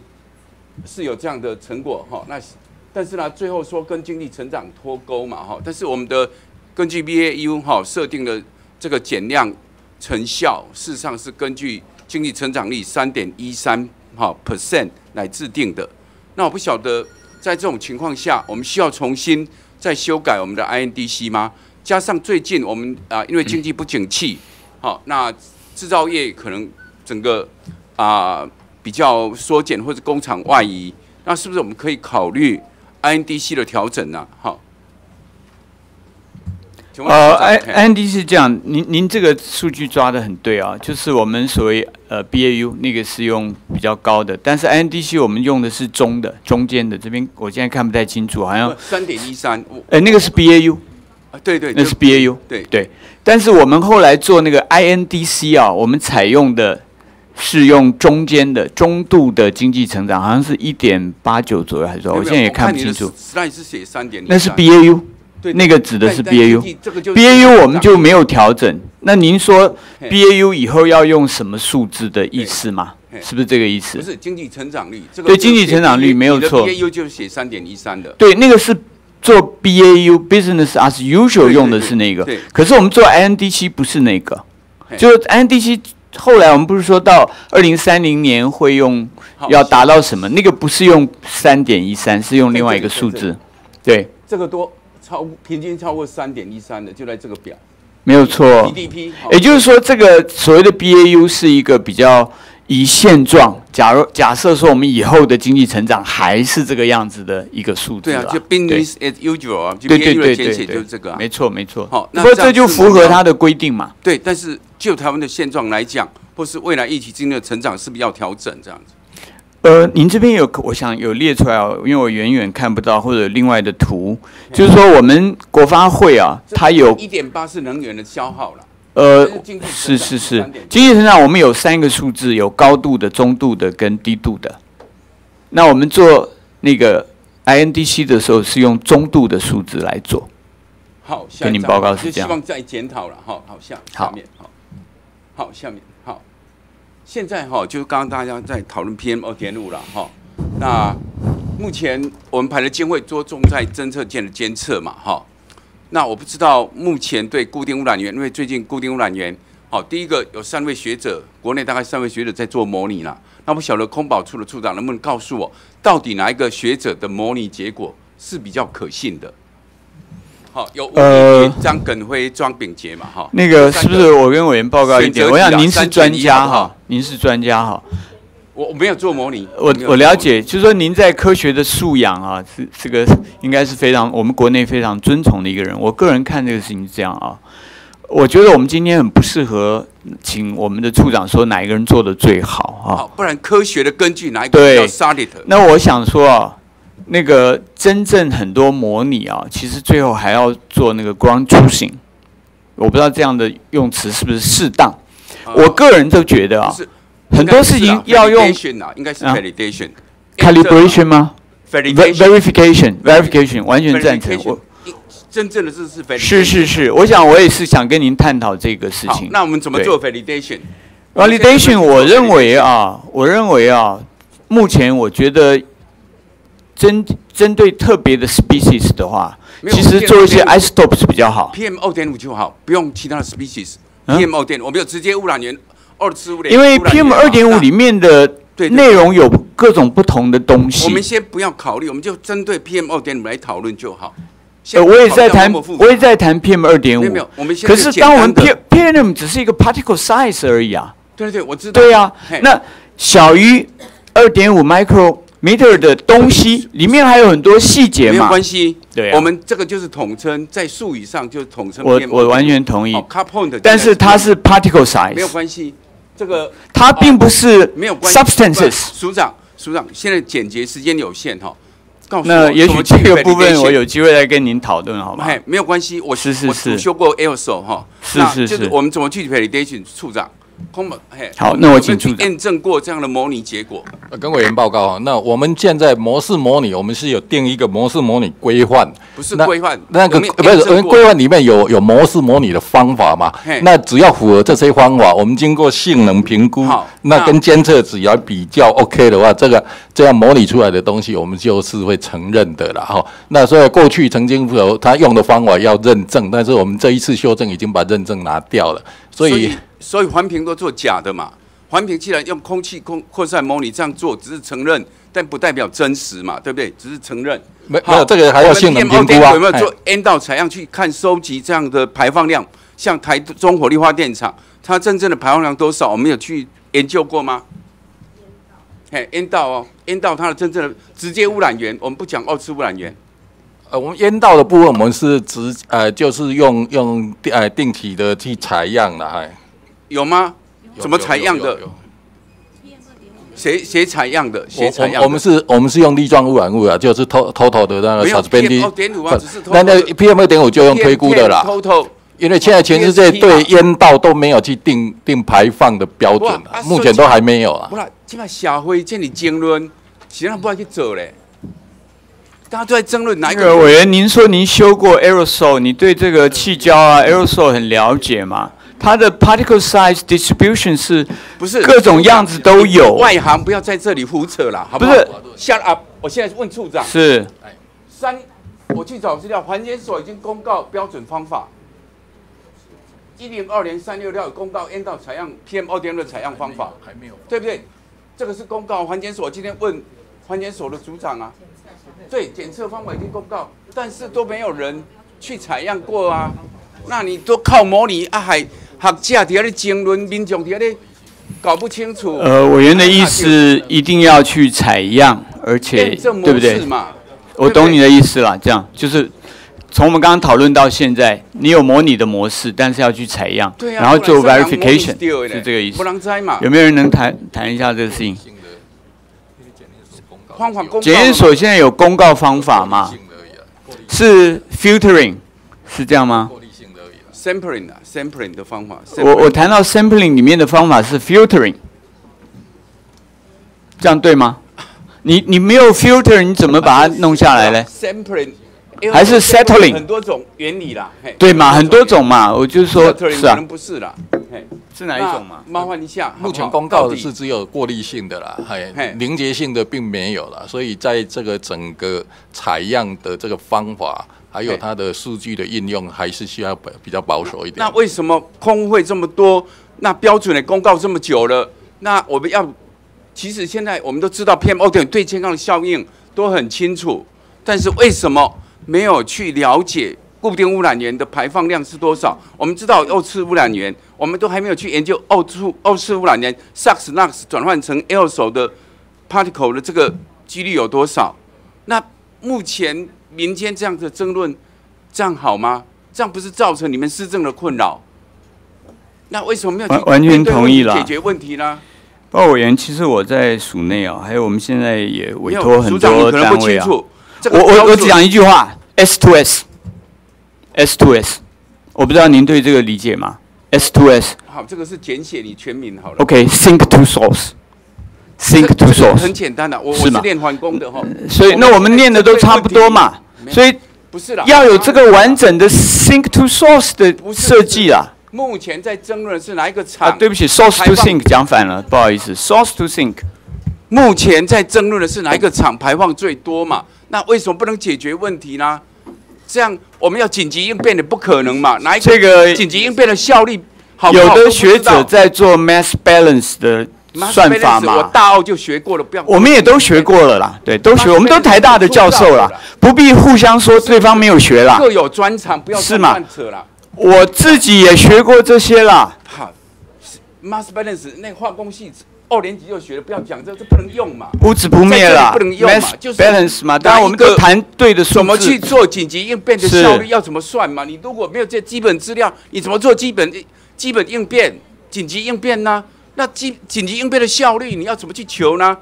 是有这样的成果哈，那但是呢，最后说跟经济成长脱钩嘛哈，但是我们的根据 BAU 哈设定的这个减量成效，事实上是根据经济成长率三点一三哈 percent 来制定的。那我不晓得在这种情况下，我们需要重新再修改我们的 INDC 吗？加上最近我们啊、因为经济不景气，好，那制造业可能整个啊、比较缩减或者工厂外移，那是不是我们可以考虑 INDC 的调整呢？好，呃，I 嘿 N D 是这样，您您这个数据抓的很对啊，就是我们所谓呃 B A U 那个是用比较高的，但是 I N D C 我们用的是中的中间的，这边我现在看不太清楚，好像三点一三，呃那个是 B A U，啊，对对，那是 B A U，对。对，但是我们后来做那个 I N D C 啊，我们采用的是用中间的中度的经济成长，好像是一点八九左右还是多少，我现在也看不清楚。slide 是写三点，那是 BAU，对那个指的是但但经 BAU 济这个就是 BAU 我们就没有调整。那您说 BAU 以后要用什么数字的意思吗？是不是这个意思？不？是经济成长率，这个对经济成长率没有错。BAU 就是写三点一三的，对，那个是做 BAU business as usual 用的是那个可是我们做 INDC 不是那个，就是 INDC 后来我们不是说到二零三零年会用要达到什么？那个不是用三点一三，是用另外一个数字，对，这个多超平均超过三点一三的，就在这个表。没有错。GDP，也就是说，这个所谓的 BAU 是一个比较以现状，假如假设说我们以后的经济成长还是这个样子的一个数字对啊，就 business as usual 啊，就对对 BAU 的对简写对对，就是这个啊。没错没错。好，那不过这就符合它的规定嘛。对，但是就台湾的现状来讲，或是未来一起经济的成长，是不是要调整这样子？呃，您这边有，我想有列出来哦，因为我远远看不到，或者另外的图，就是说我们国发会啊，它有一点八是能源的消耗了。呃是是是是3.8，经济成长我们有三个数字，有高度的、中度的跟低度的。那我们做那个 INDC 的时候是用中度的数字来做。好，跟您报告是这样希望再检讨了。好好下好下面好，好下面好，现在哈，就是刚刚大家在讨论 PM 二点五了哈。那目前我们排的监会着重在侦测件的监测嘛哈。那我不知道目前对固定污染源，因为最近固定污染源，好，第一个有三位学者，国内大概三位学者在做模拟啦。那不晓得空保处的处长能不能告诉我，到底哪一个学者的模拟结果是比较可信的？好，有呃张耿辉、庄炳杰嘛，哈。那个是不是我跟委员报告一点？我想您是专家哈，您是专家哈。我我没有做模拟，我我了解，就是说您在科学的素养啊，是这个应该是非常我们国内非常尊崇的一个人。我个人看这个事情是这样啊，我觉得我们今天很不适合请我们的处长说哪一个人做的最好啊。好，不然科学的根据哪一个比较对 solid？那我想说啊，那个真正很多模拟啊，其实最后还要做那个 ground truthing。我不知道这样的用词是不是适当。我个人都觉得啊，很多事情要用啊，应该是啊 validation。calibration 吗 verification verification 完全赞成。我真正的这是 validation。是是是，我想我也是想跟您探讨这个事情。，那我们怎么做 validation？validation？我认为啊，我认为啊，目前我觉得针针对特别的 species 的话，其实做一些 isotopes 比较好。PM 二点五就好，不用其他的 species。嗯 PM 二点，我们有直接污染源，二次污染。因为 PM 二点五里面的内容有各种不同的东西。我们先不要考虑，我们就针对 PM 二点五来讨论就好。呃，我也在谈我也在谈 PM 二点五没有没有我们。可是当我们 P PM 只是一个 particle size 而已啊。对对对，我知道。对呀、嘿那小于二点五 micrometer 的东西，里面还有很多细节嘛没有嘛。关系。对啊我们这个就是统称，在术语上就是统称。我我完全同意哦 car point，但是它是 particle size 没有关系。这个它并不是没有关系 substances 不署长，署长，现在简洁时间有限哈，告诉那也许这个部分我有机会来跟您讨论，好吗？哎，没有关系，我我是是是主修过 aerosol 哈，那是是就是我们怎么去 validation？处长，空门嘿，好那我请有没有去验证过这样的模拟结果。呃跟委员报告啊，那我们现在模式模拟，我们是有定一个模式模拟规范，不是那规范那个有没有不是规范里面有有模式模拟的方法嘛？那只要符合这些方法，我们经过性能评估，那跟监测只要比较 OK 的话，这个这样模拟出来的东西，我们就是会承认的了哈。那所以过去曾经有他用的方法要认证，但是我们这一次修正已经把认证拿掉了，所以所以环评都做假的嘛。环评既然用空气空扩散模拟这样做，只是承认，但不代表真实嘛，对不对？只是承认。好没没有这个还要性能评估啊我们 PM2.5 有没有做哎 N 道采样去看收集这样的排放量？像台中火力发电厂，它真正的排放量多少？我们有去研究过吗？嘿，N 道哦，N 道它的真正的直接污染源，我们不讲二次污染源。呃，我们烟道的部分，我们是直呃，就是用用呃定期的去采样的，哎，有吗？怎么采样的？谁谁采样的？谁采样的？我我们是我们是用粒状污染物啊，就是偷偷偷的那个没有 suspended，PM2.5 啊只是偷偷那那 PM 二点五就用推估的啦。total 因为现在全世界对烟道都没有去定定排放的标准哇啊目前都还没有啊。不啦，起码社会建立争论，其他人不爱去做嘞。大家都在争论哪一个委员，您说您修过 aerosol，你对这个气胶啊 aerosol 很了解吗？它的 particle size distribution 是不是各种样子都有，外行不要在这里胡扯了，好不好？不是，shut up！我现在问处长，是三，我去找资料，环检所已经公告标准方法，一零二年三六六有公告 N 道采样 PM 二点六采样方法，还没有，对不对？这个是公告环检所，今天问环检所的组长啊，对，检测方法已经公告，但是都没有人去采样过啊。那你都靠模拟啊，还学者伫遐咧争论，民众伫遐咧搞不清楚。呃，委员的意思一定要去采样，而且对不对我懂你的意思了，这样就是从我们刚刚讨论到现在，你有模拟的模式，但是要去采样，对啊然后做 verification，是这个意思有没有人能谈谈一下这个事情？方法公检验所现在有公告方法吗？是 filtering，是这样吗？sampling 啊，sampling 的方法。我我谈到 sampling 里面的方法是 filtering，这样对吗？你你没有 filter，你怎么把它弄下来呢？sampling 还是 settling 很多种原理啦，对嘛，很多种嘛，我就是说是啊可能，不是啦，嘿，是哪一种嘛？那麻烦一下，目前公告的是只有过滤性的啦，嘿哎，凝结性的并没有啦，所以在这个整个采样的这个方法，还有它的数据的应用，还是需要比比较保守一点那。为什么空会这么多？那标准的公告这么久了，那我们要，其实现在我们都知道 PM 二点对健康的效应都很清楚，但是为什么没有去了解固定污染源的排放量是多少？我们知道有二次污染源，我们都还没有去研究二次二次污染源 SOx、NOx 转换成 aerosol 的 particle 的这个几率有多少？那目前民间这样的争论，这样好吗？这样不是造成你们施政的困扰？那为什么没有去完完全同意了解决问题呢？报告委员，其实我在署内啊，还有我们现在也委托很多单位啊。我我我只讲一句话，S to S，S to S，我不知道您对这个理解吗？S to S。好，这个是简写你全名好了。OK，think、to source，think to source，很简单的，我我是练环工的哈。所以那我们念的都差不多嘛，所以不是啦，要有这个完整的 Think to source 的设计啦。目前在争论是哪一个厂？啊，对不起，source to think 讲反了，不好意思，source to think。目前在争论的是哪一个厂排放最多嘛？那为什么不能解决问题呢？这样我们要紧急应变的不可能嘛？哪一这个紧急应变的效率好不好有的学者在做 mass balance 的算法 balance 我嘛，大澳就学过了，不要我们也都学过了啦，对，都学，我们都台大的教授啦，不必互相说对方没有学啦。各有专长，不要是嘛。我自己也学过这些啦。好，mass balance 那化工系二年级就学了，不要讲这，这不能用嘛。屋子不灭啦在这里不能用嘛就是 balance 嘛当然我们都谈对的数字怎么去做紧急应变的效率要怎么算嘛？你如果没有这基本资料，你怎么做基本基本应变、紧急应变呢？那基紧急应变的效率你要怎么去求呢？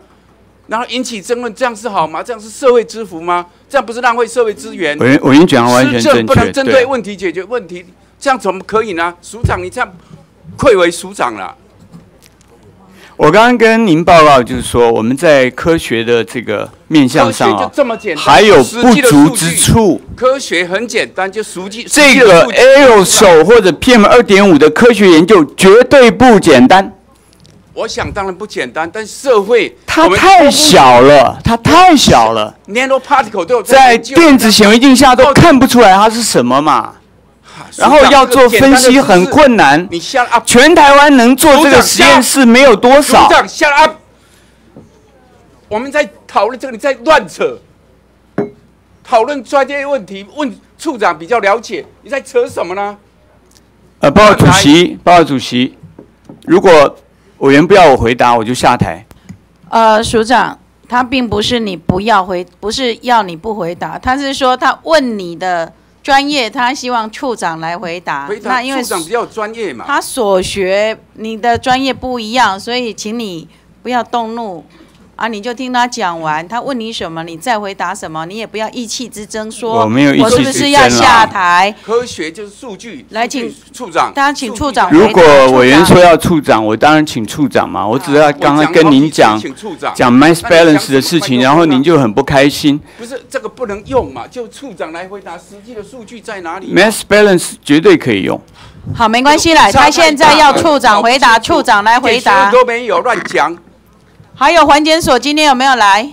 然后引起争论，这样是好吗？这样是社会之福吗？这样不是浪费社会资源？我我跟你讲完全施政正确不能针对对问题解决问题，这样怎么可以呢？署长，你这样愧为署长了。我刚刚跟您报告，就是说我们在科学的这个面向上啊，还有不足之处。科学很简单，就实际这个 L 手或者 PM 二点五的科学研究绝对不简单，我想当然不简单，但社会它太小了，它太小了，，nano particle 都有在电子显微镜下都看不出来它是什么嘛。然后要做分析很困难，你下 up，全台湾能做这个实验室没有多少组。长下 up，我们在讨论这个，你在乱扯，讨论专业问题，问处长比较了解，你在扯什么呢？呃，报告主席，报告主席，如果委员不要我回答，我就下台。呃，署长，他并不是你不要回，不是要你不回答，他是说他问你的专业，他希望处长来回答。回答那因为处长比较专业嘛。他所学你的专业不一样，所以请你不要动怒啊！你就听他讲完，他问你什么，你再回答什么，你也不要意气之争，说我没有意气是不之是要争啦下台？科学就是数据，来请处长。当然请处长如。果委员说要处长，我当然请处长嘛。我只要刚刚跟您讲讲好几次请处长讲 mass 那你讲 balance 的事情，然后您就很不开心。不是这个不能用嘛？就处长来回答，实际的数据在哪里？mass balance 绝对可以用。好，没关系啦，他现在要处长回答，处长来回答。都没有乱讲，还有环检所今天有没有来？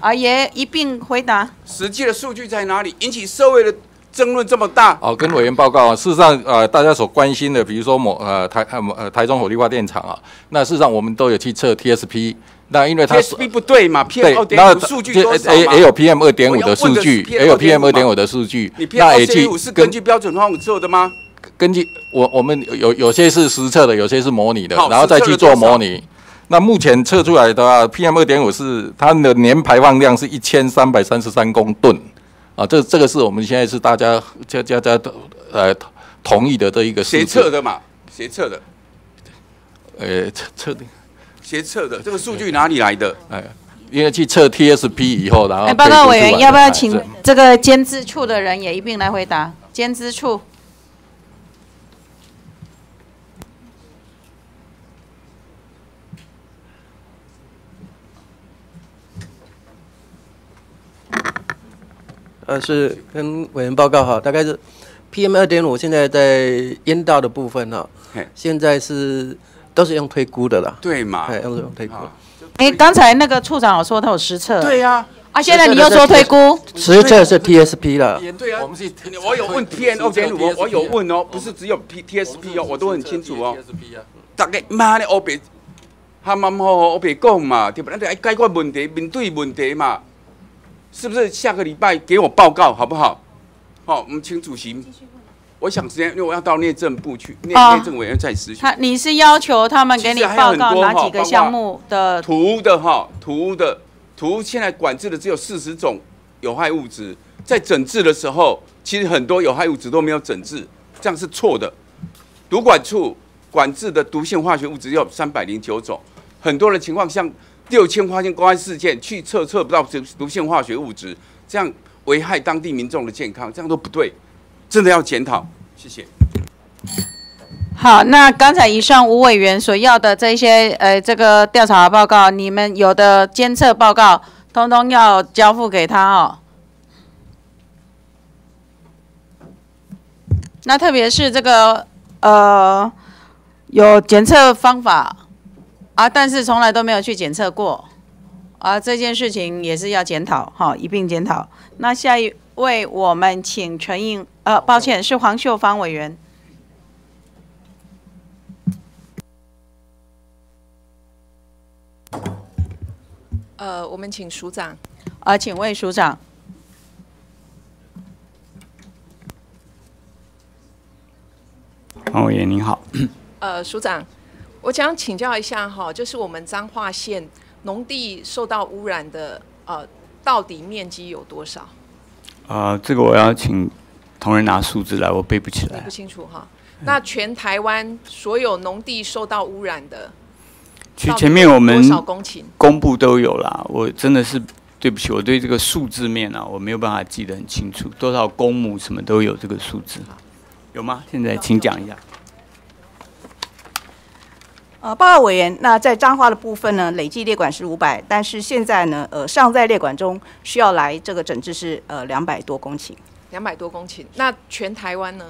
啊，也一并回答。实际的数据在哪里？引起社会的争论这么大。哦，跟委员报告啊，事实上，呃，大家所关心的，比如说某呃台呃呃台中火力发电厂啊，那事实上我们都有去测 TSP，那因为它 TSP 不对嘛？PM 对二，点五数据多？也也有 PM 二点五的数据，也有 PM 二点五的数据你，PM 那二也去点五是根据标准化做的吗？根据我我们有有些是实测的，有些是模拟的，然后再去做模拟。那目前测出来的话，PM 二点五是它的年排放量是一千三百三十三公吨啊，这这个是我们现在是大家家家家都呃同意的这一个谁数字测的嘛？谁测的？呃，测测的，斜测的？这个数据哪里来的？哎，因为去测 TSP 以后，然后哎，报告委员，要不要请这个监资处的人也一并来回答？监资处。呃，是跟委员报告哈，大概是 PM 二点五现在在烟道的部分哈，现在是都是用推估的啦，对嘛？哎，都是用推估。哎，刚才那个处长有说他有实测。对呀。啊，现在你又说推估。实测是 TSP 了，对啊，我们是，我有问 PM 二点五，我我有问哦，不是只有 P TSP 哦，我都很清楚哦。大概妈的，我别，他妈好好，我别讲嘛，对不？咱得解决问题，面对问题嘛，是不是？下个礼拜给我报告好不好？好，我们请主席。我想时间，因为我要到内政部去，内哦内政委员再咨询。他你是要求他们给你报告哪几个项目的？图的哈，图的图现在管制的只有四十种有害物质，在整治的时候，其实很多有害物质都没有整治，这样是错的。毒管处管制的毒性化学物质有三百零九种，很多的情况像六千发现公安事件去测测不到毒毒性化学物质，这样危害当地民众的健康，这样都不对，真的要检讨。谢谢。好，那刚才以上吴委员所要的这些呃这个调查报告，你们有的监测报告，通通要交付给他哦。那特别是这个呃有检测方法啊，但是从来都没有去检测过啊，这件事情也是要检讨哈，一并检讨。那下一位我们请陈应呃，抱歉是黄秀芳委员。呃，我们请署长。啊，请问署长。黄委员您好。呃，署长，我想请教一下哈，就是我们彰化县农地受到污染的呃，到底面积有多少？呃，这个我要请同仁拿数字来，我背不起来。不清楚哈。那全台湾所有农地受到污染的？其实前面我们公布都有啦，我真的是对不起，我对这个数字面啊，我没有办法记得很清楚，多少公亩什么都有这个数字，有吗？现在请讲一下。呃，报告委员，那在彰化的部分呢，累计列管是五百，但是现在呢，呃，尚在列管中，需要来这个整治是呃两百多公顷。两百多公顷，那全台湾呢？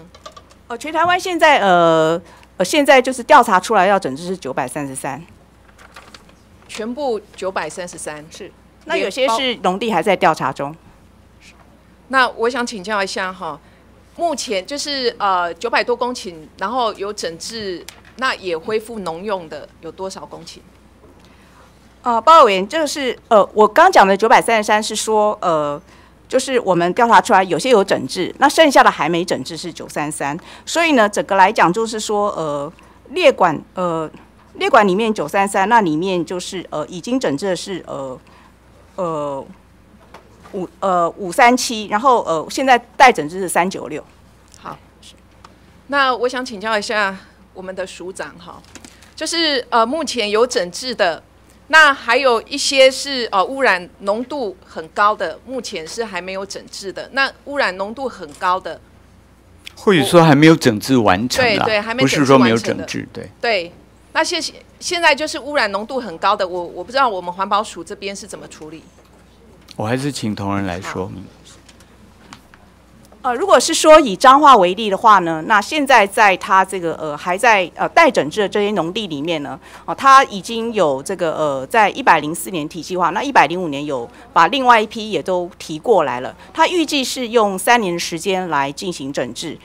呃，全台湾现在呃呃现在就是调查出来要整治是九百三十三。全部九百三十三是，那有些是农地还在调查中。那我想请教一下哈，目前就是呃九百多公顷，然后有整治，那也恢复农用的有多少公顷？呃，报告委员，这个是呃我刚讲的九百三十三是说呃就是我们调查出来有些有整治，那剩下的还没整治是九三三，所以呢整个来讲就是说呃列管呃。列管里面九三三，那里面就是呃已经整治的是呃呃五呃五三七，然后呃现在待整治是三九六。好，那我想请教一下我们的署长哈，就是呃目前有整治的，那还有一些是呃污染浓度很高的，目前是还没有整治的。那污染浓度很高的，或者说还没有整治完成，对对，还没不是说没有整治，对对。那现现在就是污染浓度很高的，我我不知道我们环保署这边是怎么处理。我还是请同仁来说明。呃，如果是说以彰化为例的话呢，那现在在它这个呃还在呃待整治的这些农地里面呢，哦，它已经有这个呃在一百零四年体系化，那一百零五年有把另外一批也都提过来了，它预计是用三年的时间来进行整治。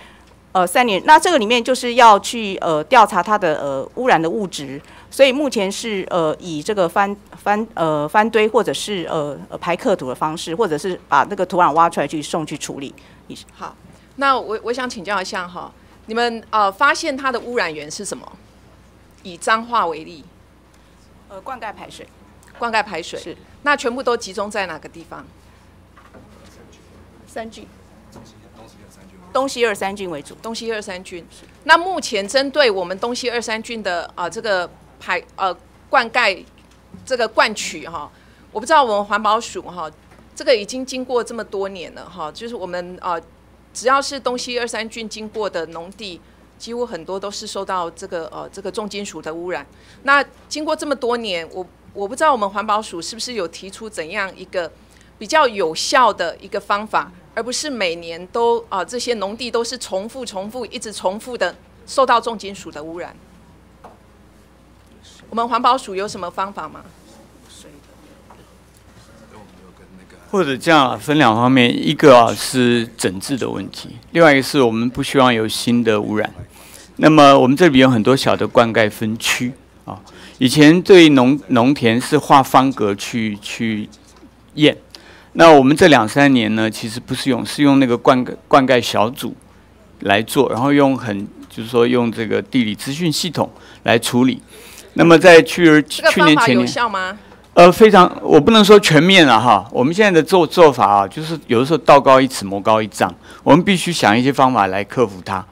呃，三年，那这个里面就是要去呃调查它的呃污染的物质，所以目前是呃以这个翻翻呃翻堆或者是呃排刻土的方式，或者是把那个土壤挖出来去送去处理。好，那我我想请教一下哈，你们呃发现它的污染源是什么？以脏化为例，呃灌溉排水，灌溉排水是，那全部都集中在哪个地方？三郡。东西二三郡为主，东西二三郡。那目前针对我们东西二三郡的啊这个排呃灌溉这个灌取哈，我不知道我们环保署哈，这个已经经过这么多年了哈，就是我们啊只要是东西二三郡经过的农地，几乎很多都是受到这个呃这个重金属的污染。那经过这么多年，我我不知道我们环保署是不是有提出怎样一个比较有效的一个方法。而不是每年都啊，这些农地都是重复、重复、一直重复的受到重金属的污染。我们环保署有什么方法吗？或者这样分两方面，一个啊是整治的问题，另外一个是我们不希望有新的污染。那么我们这里有很多小的灌溉分区啊，以前对农农田是画方格去去验。那我们这两三年呢，其实不是用，是用那个灌溉灌溉小组来做，然后用很就是说用这个地理资讯系统来处理。那么在去去年前年，有效吗？呃，非常，我不能说全面了哈。我们现在的做做法啊，就是有的时候道高一尺，魔高一丈，我们必须想一些方法来克服它。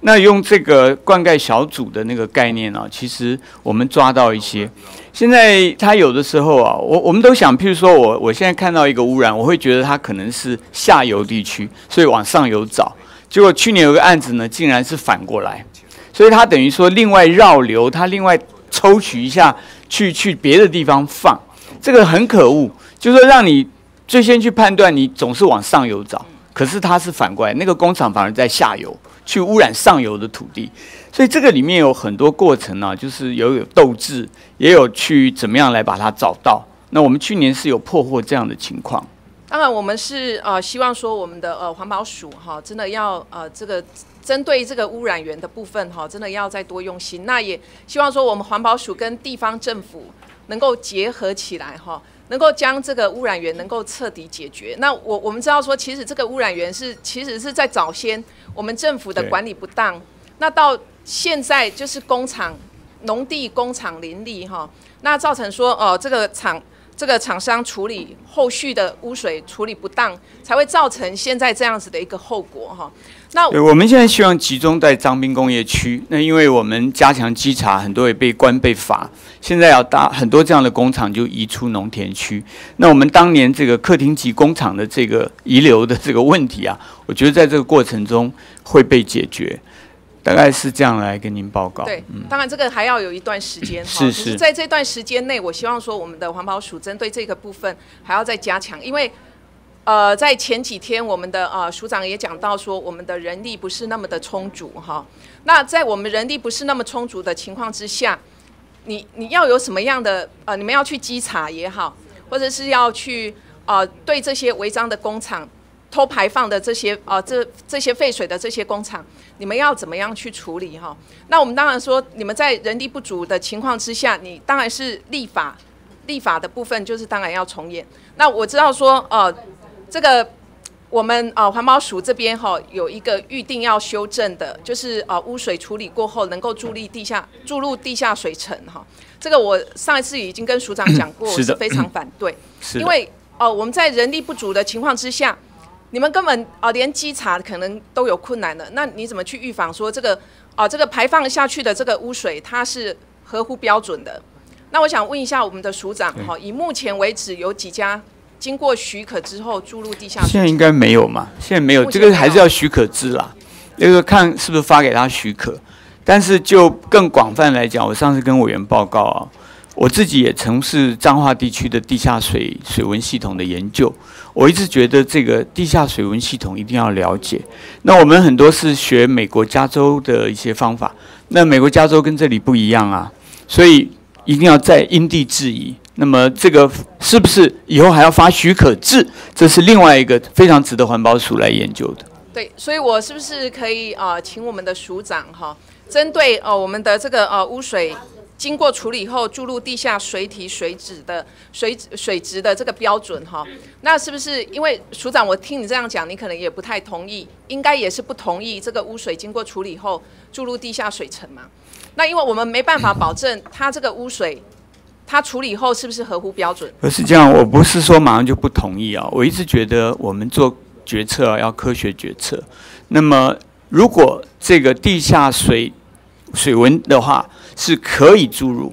那用这个灌溉小组的那个概念啊，其实我们抓到一些。现在它有的时候啊，我我们都想，譬如说我我现在看到一个污染，我会觉得它可能是下游地区，所以往上游找。结果去年有个案子呢，竟然是反过来，所以它等于说另外绕流，它另外抽取一下去去别的地方放，这个很可恶，就是说让你最先去判断，你总是往上游找，可是它是反过来，那个工厂反而在下游。去污染上游的土地。所以这个里面有很多过程呢、就是有有斗志，也有去怎么样来把它找到。那我们去年是有破获这样的情况。当然，我们是呃希望说我们的呃环保署哈，真的要呃这个针对这个污染源的部分哈，真的要再多用心。那也希望说我们环保署跟地方政府能够结合起来哈，能够将这个污染源能够彻底解决。那我我们知道说，其实这个污染源是其实是在早先我们政府的管理不当，那到现在就是工厂农地工厂林立哈，那造成说哦、这个厂。这个厂商处理后续的污水处理不当，才会造成现在这样子的一个后果哈。那对，我们现在希望集中在张滨工业区。那因为我们加强稽查，很多也被关被罚，现在要大很多这样的工厂就移出农田区。那我们当年这个客厅级工厂的这个遗留的这个问题啊，我觉得在这个过程中会被解决，大概是这样来跟您报告。对，当然这个还要有一段时间哈。是只是在这段时间内，我希望说我们的环保署针对这个部分还要再加强，因为呃，在前几天我们的呃署长也讲到说，我们的人力不是那么的充足哈。那在我们人力不是那么充足的情况之下，你你要有什么样的呃，你们要去稽查也好，或者是要去呃对这些违章的工厂。偷排放的这些呃这这些废水的这些工厂，你们要怎么样去处理哈？那我们当然说，你们在人力不足的情况之下，你当然是立法，立法的部分就是当然要重演。那我知道说呃这个我们啊环保署这边哈有一个预定要修正的，就是啊污水处理过后能够注入地下注入地下水层哈。这个我上一次已经跟署长讲过，我是是非常反对，因为哦我们在人力不足的情况之下。你们根本啊、呃连稽查可能都有困难的，那你怎么去预防说这个啊、这个排放下去的这个污水它是合乎标准的？那我想问一下我们的署长哈，以目前为止有几家经过许可之后注入地下水？现在应该没有嘛？现在没有，这个还是要许可制啦。那个看是不是发给他许可。但是就更广泛来讲，我上次跟委员报告啊，我自己也从事彰化地区的地下水水文系统的研究。我一直觉得这个地下水文系统一定要了解。那我们很多是学美国加州的一些方法，那美国加州跟这里不一样啊，所以一定要在因地制宜。那么这个是不是以后还要发许可制？这是另外一个非常值得环保署来研究的。对，所以我是不是可以呃，请我们的署长哈，针对呃我们的这个呃污水经过处理后注入地下水体水质的水水质的这个标准哈，那是不是因为署长我听你这样讲，你可能也不太同意，应该也是不同意这个污水经过处理后注入地下水层嘛？那因为我们没办法保证它这个污水它处理后是不是合乎标准？不是这样，我不是说马上就不同意啊。我一直觉得我们做决策啊要科学决策。那么，如果这个地下水水文的话是可以注入，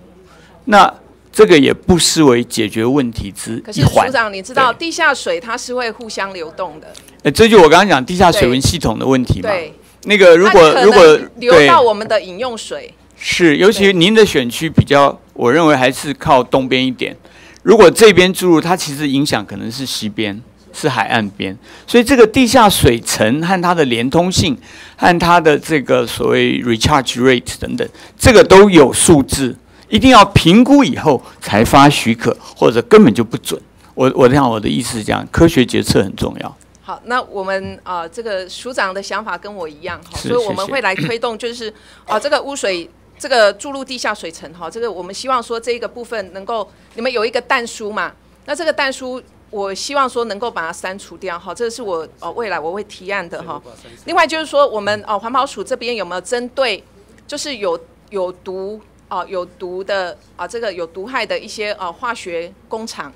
那这个也不失为解决问题之可是一环署。长，你知道地下水它是会互相流动的，呃，这就我刚刚讲地下水文系统的问题嘛。对。那个如果如果流到我们的饮用水，是，尤其您的选区比较，我认为还是靠东边一点。如果这边注入，它其实影响可能是西边，是海岸边。所以这个地下水层和它的连通性，和它的这个所谓 recharge rate 等等，这个都有数字，一定要评估以后才发许可，或者根本就不准。我我讲我的意思是这样，科学决策很重要。好，那我们呃这个署长的想法跟我一样哈，所以我们会来推动，就是啊、这个污水这个注入地下水层哈，这个我们希望说这个部分能够你们有一个弹书嘛，那这个弹书我希望说能够把它删除掉哈，这个是我呃未来我会提案的哈。另外就是说我们哦环保署这边有没有针对就是有有毒啊、有毒的啊、这个有毒害的一些呃化学工厂。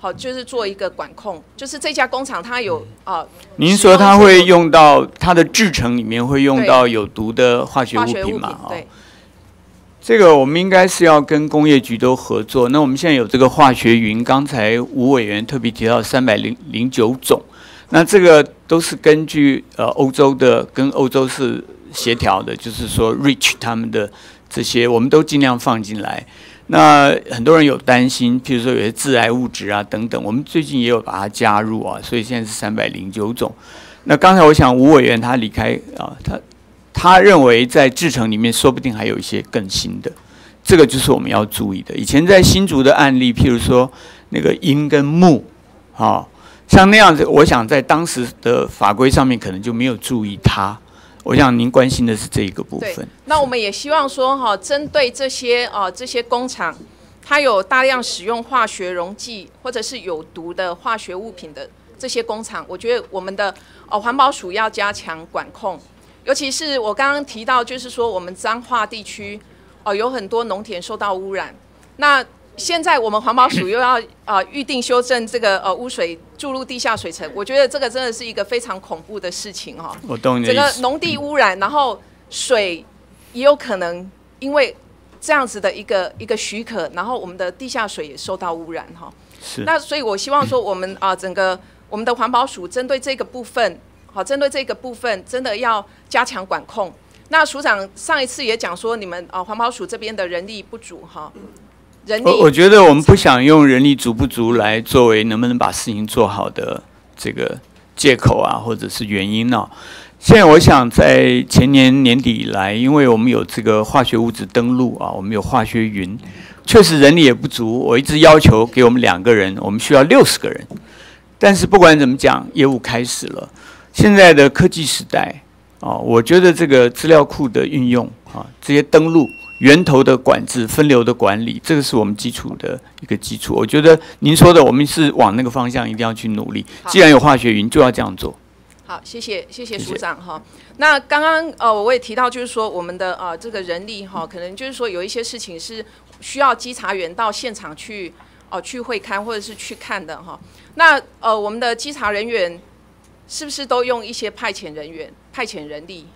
好，就是做一个管控，就是这家工厂它有啊，您说它会用到它的制成里面会用到有毒的化学物品品嘛？哦，对，这个我们应该是要跟工业局都合作。那我们现在有这个化学云，刚才吴委员特别提到三百零零九种，那这个都是根据呃欧洲的跟欧洲是协调的，就是说 REACH 他们的这些，我们都尽量放进来。那很多人有担心，譬如说有些致癌物质啊等等，我们最近也有把它加入啊，所以现在是三百零九种。那刚才我想吴委员他离开啊，他他认为在制程里面说不定还有一些更新的，这个就是我们要注意的。以前在新竹的案例，譬如说那个银跟木，啊，像那样子，我想在当时的法规上面可能就没有注意它。我想您关心的是这一个部分。那我们也希望说哈，针对这些啊这些工厂，它有大量使用化学溶剂或者是有毒的化学物品的这些工厂，我觉得我们的哦环保署要加强管控，尤其是我刚刚提到，就是说我们彰化地区哦有很多农田受到污染，那。现在我们环保署又要啊预定修正这个呃污水注入地下水层，我觉得这个真的是一个非常恐怖的事情哈。我懂你的。整个农地污染，然后水也有可能因为这样子的一个一个许可，然后我们的地下水也受到污染哈。是。那所以我希望说我们啊整个我们的环保署针对这个部分，好，针对这个部分真的要加强管控。那署长上一次也讲说，你们啊环保署这边的人力不足哈。我我觉得我们不想用人力足不足来作为能不能把事情做好的这个借口啊，或者是原因呢？现在我想在前年年底以来，因为我们有这个化学物质登录啊，我们有化学云，确实人力也不足。我一直要求给我们两个人，我们需要六十个人。但是不管怎么讲，业务开始了。现在的科技时代啊，我觉得这个资料库的运用啊，这些登录。源头的管制、分流的管理，这个是我们基础的一个基础。我觉得您说的，我们是往那个方向一定要去努力。既然有化学云，就要这样做。好，谢谢谢谢署长哈。那刚刚呃，我也提到，就是说我们的呃这个人力哈，可能就是说有一些事情是需要稽查员到现场去哦去会看或者是去看的哈。那呃，我们的稽查人员是不是都用一些派遣人员、派遣人力？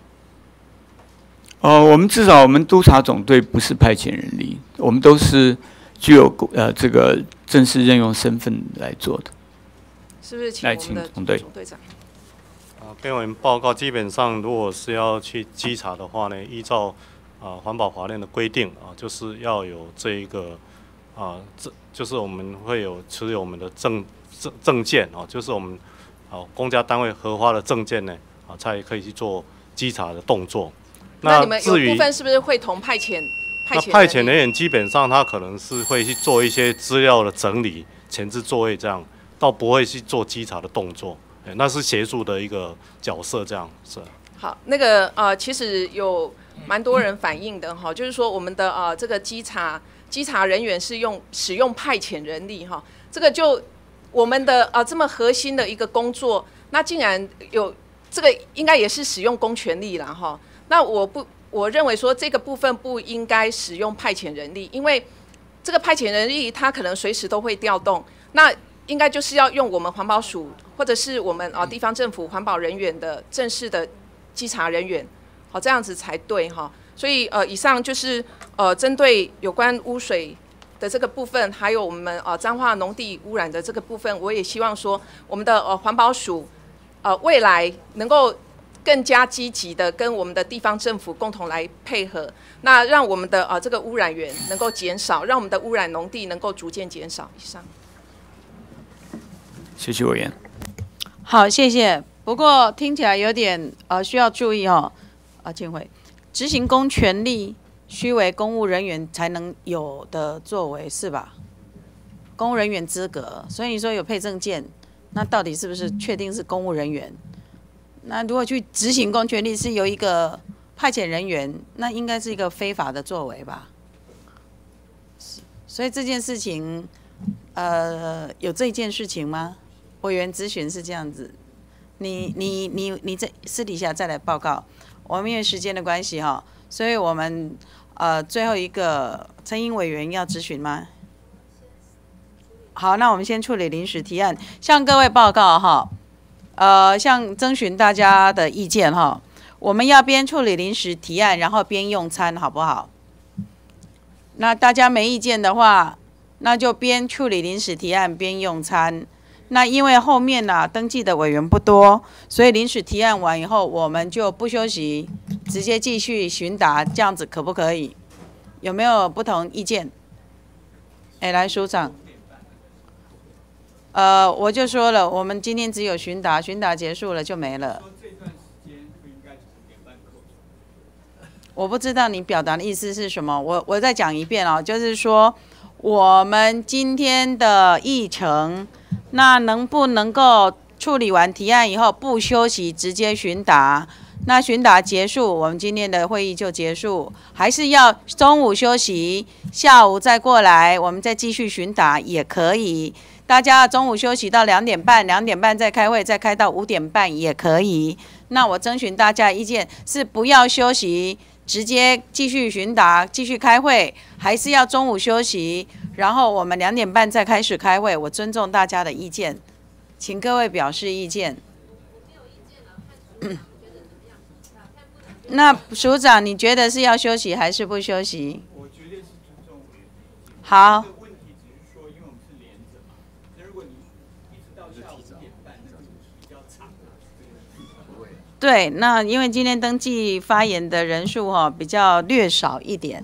哦，我们至少我们督察总队不是派遣人力，我们都是具有呃这个正式任用身份来做的。是不是请我们的总队长？啊，编委报告基本上如果是要去稽查的话呢，依照啊环保法令的规定啊，就是要有这一个啊这就是我们会有持有我们的证证证件啊，就是我们啊公家单位核发的证件呢啊，才可以去做稽查的动作。那你们有部分是不是会同派遣？那派遣人员基本上他可能是会去做一些资料的整理、前置作业这样，倒不会去做稽查的动作。哎，那是协助的一个角色，这样是。好，那个呃，其实有蛮多人反映的哈，就是说我们的呃这个稽查稽查人员是用使用派遣人力哈，这个就我们的呃这么核心的一个工作，那竟然有这个应该也是使用公权力了哈。那我不，我认为说这个部分不应该使用派遣人力，因为这个派遣人力他可能随时都会调动，那应该就是要用我们环保署或者是我们啊地方政府环保人员的正式的稽查人员，好这样子才对哈。所以呃，以上就是呃针对有关污水的这个部分，还有我们呃彰化农地污染的这个部分，我也希望说我们的呃环保署呃未来能够。更加积极的跟我们的地方政府共同来配合，那让我们的呃这个污染源能够减少，让我们的污染农地能够逐渐减少。以上，谢谢委员。好，谢谢。不过听起来有点呃需要注意哦，啊，建会执行公权力须为公务人员才能有的作为是吧？公务人员资格，所以你说有配证件，那到底是不是确定是公务人员？那如果去执行公权力是由一个派遣人员，那应该是一个非法的作为吧？所以这件事情，呃，有这件事情吗？委员咨询是这样子，你你你你在私底下再来报告。我们因为时间的关系哈，所以我们呃最后一个陈英委员要咨询吗？好，那我们先处理临时提案，向各位报告哈。呃，像征询大家的意见哈，我们要边处理临时提案，然后边用餐，好不好？那大家没意见的话，那就边处理临时提案边用餐。那因为后面呢登记的委员不多，所以临时提案完以后，我们就不休息，直接继续询答，这样子可不可以？有没有不同意见？哎，来署长。呃，我就说了，我们今天只有询答，询答结束了就没了。我不知道你表达的意思是什么，我我再讲一遍哦，就是说我们今天的议程，那能不能够处理完提案以后不休息直接询答？那询答结束，我们今天的会议就结束，还是要中午休息，下午再过来，我们再继续询答也可以。大家中午休息到两点半，两点半再开会，再开到五点半也可以。那我征询大家意见是不要休息，直接继续询答，继续开会，还是要中午休息，然后我们两点半再开始开会？我尊重大家的意见，请各位表示意见。那署长，你觉得是要休息还是不休息？我觉得是尊重委员。好。问题只是说，因为我们是连着嘛，那如果你一直到下午五点半，那个比较长啊，不会。对，那因为今天登记发言的人数哈、比较略少一点，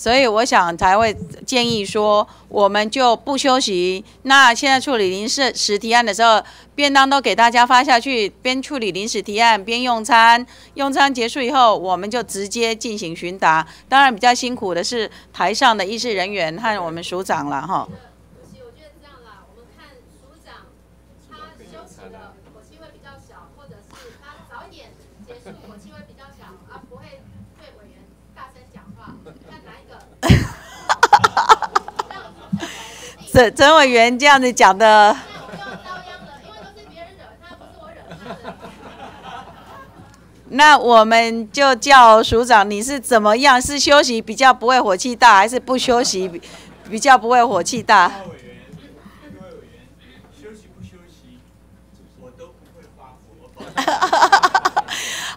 所以我想才会建议说，我们就不休息。那现在处理临时实提案的时候，便当都给大家发下去，边处理临时提案边用餐。用餐结束以后，我们就直接进行询答。当然比较辛苦的是台上的议事人员和我们署长了哈。曾曾委员这样子讲的，那我们就叫署长，你是怎么样？是休息比较不会火气大，还是不休息比比较不会火气大？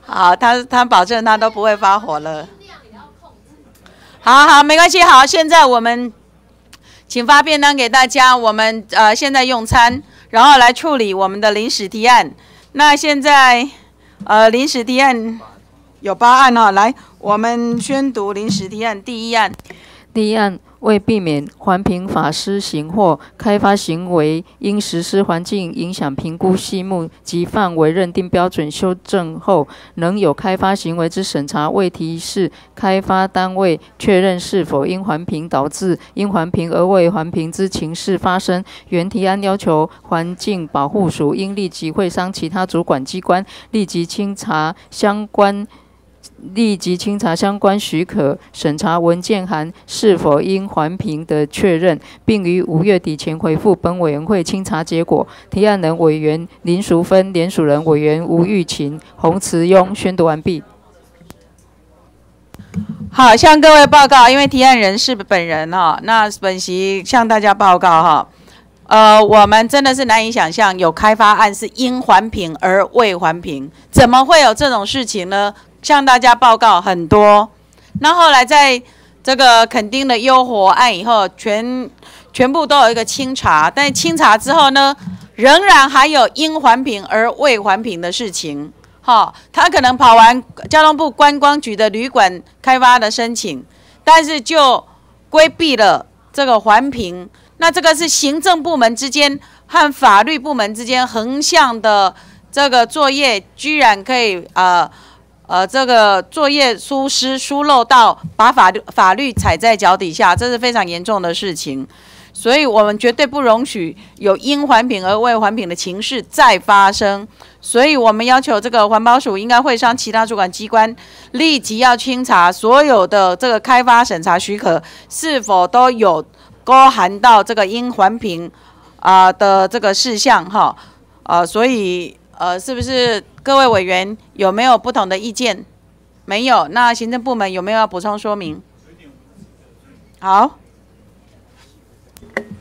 好，他他保证他都不会发火了。好好，没关系。好，现在我们请发便当给大家。我们呃现在用餐，然后来处理我们的临时提案。那现在呃临时提案有八案啊、来，我们宣读临时提案第一案。第一案为避免环评法施行或开发行为因实施环境影响评估细目及范围认定标准修正后，仍有开发行为之审查未提示开发单位确认是否因环评导致因环评而未环评之情事发生，原提案要求环境保护署应立即会商其他主管机关，立即清查相关。立即清查相关许可审查文件函是否应环评的确认，并于五月底前回复本委员会清查结果。提案人委员林淑芬，联署人委员吴玉琴、洪慈庸。宣读完毕。好，向各位报告，因为提案人是本人哈，那本席向大家报告哈。呃，我们真的是难以想象有开发案是因环评而未环评，怎么会有这种事情呢？向大家报告很多。那后来在这个垦丁的优活案以后，全全部都有一个清查，但清查之后呢，仍然还有因环评而未环评的事情。哈，他可能跑完交通部观光局的旅馆开发的申请，但是就规避了这个环评。那这个是行政部门之间和法律部门之间横向的这个作业，居然可以呃呃这个作业疏失疏漏到把法律法律踩在脚底下，这是非常严重的事情。所以我们绝对不容许有因环评而未环评的情势再发生。所以我们要求这个环保署应该会商其他主管机关，立即要清查所有的这个开发审查许可是否都有包含到这个因环评啊的这个事项哈。呃，所以呃，是不是各位委员有没有不同的意见？没有，那行政部门有没有要补充说明？好。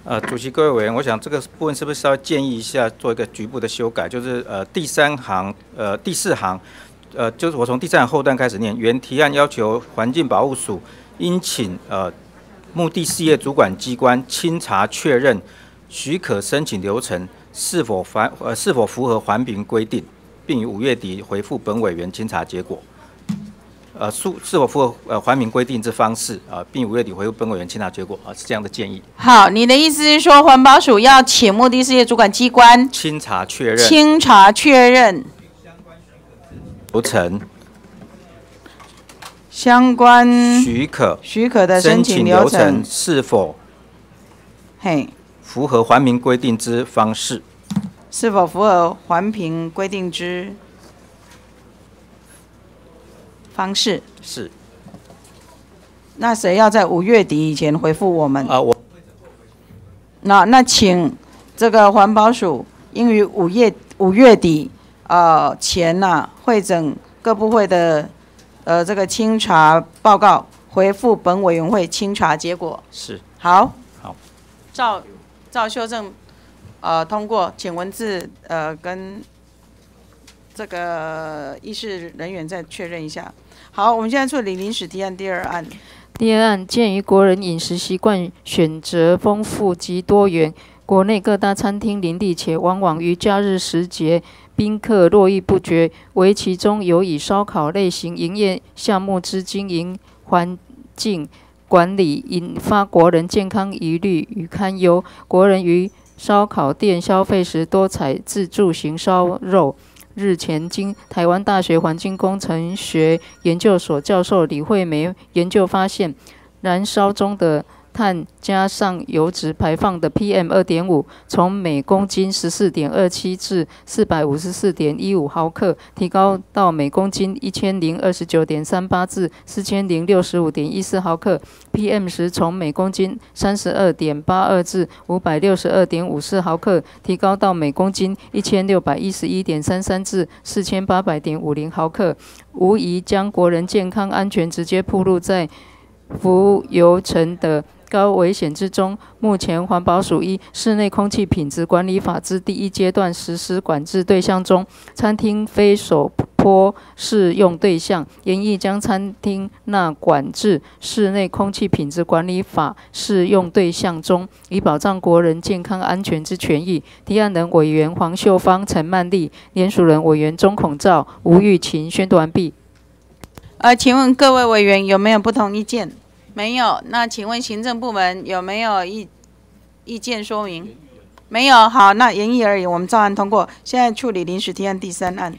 呃，主席、各位委员，我想这个部分是不是稍微建议一下，做一个局部的修改？就是呃，第三行、呃，第四行，呃，就是我从第三行后段开始念。原提案要求环境保护署应请呃目的事业主管机关清查确认许可申请流程是否环呃是否符合环评规定，并于五月底回复本委员清查结果。呃，是是否符合呃环评规定之方式啊，并五月底回复本委员清查结果啊，是这样的建议。好，你的意思是说，环保署要请目的事业主管机关清查确认清查确认流程相关许可许可的申请流程是否嘿符合环评规定之方式？是否符合环评规定之方式？是。那谁要在五月底以前回复我们？啊，我。那那请这个环保署应于五月五月底呃前呐会诊各部会的呃这个清查报告，回复本委员会清查结果。是。好。好。照照修正。呃，通过，请文字呃跟这个议事人员再确认一下。好，我们现在处理临时提案第二案。第二案，鉴于国人饮食习惯选择丰富及多元，国内各大餐厅林立，且往往于假日时节宾客络绎不绝，为其中有以烧烤类型营业项目之经营环境管理引发国人健康疑虑与堪忧，国人于烧烤店消费时多采自助型烧肉。日前，经台湾大学环境工程学研究所教授李惠梅研究发现，燃烧中的碳加上油脂排放的 PM 二点五，从每公斤十四点二七至四百五十四点一五毫克，提高到每公斤一千零二十九点三八至四千零六十五点一四毫克；PM 十从每公斤三十二点八二至五百六十二点五四毫克，提高到每公斤一千六百一十一点三三至四千八百点五零毫克，无疑将国人健康安全直接暴露在浮游层的。高危险之中，目前环保署依《室内空气品质管理法》之第一阶段实施管制对象中，餐厅非首坡适用对象，严议将餐厅纳管制《室内空气品质管理法》适用对象中，以保障国人健康安全之权益。提案人委员黄秀芳、陈曼丽，联署人委员钟孔照、吴玉琴，宣读完毕。呃，请问各位委员有没有不同意见？没有，那请问行政部门有没有意意见说明？没有，好，那言议而已，我们照案通过。现在处理临时提案第三案。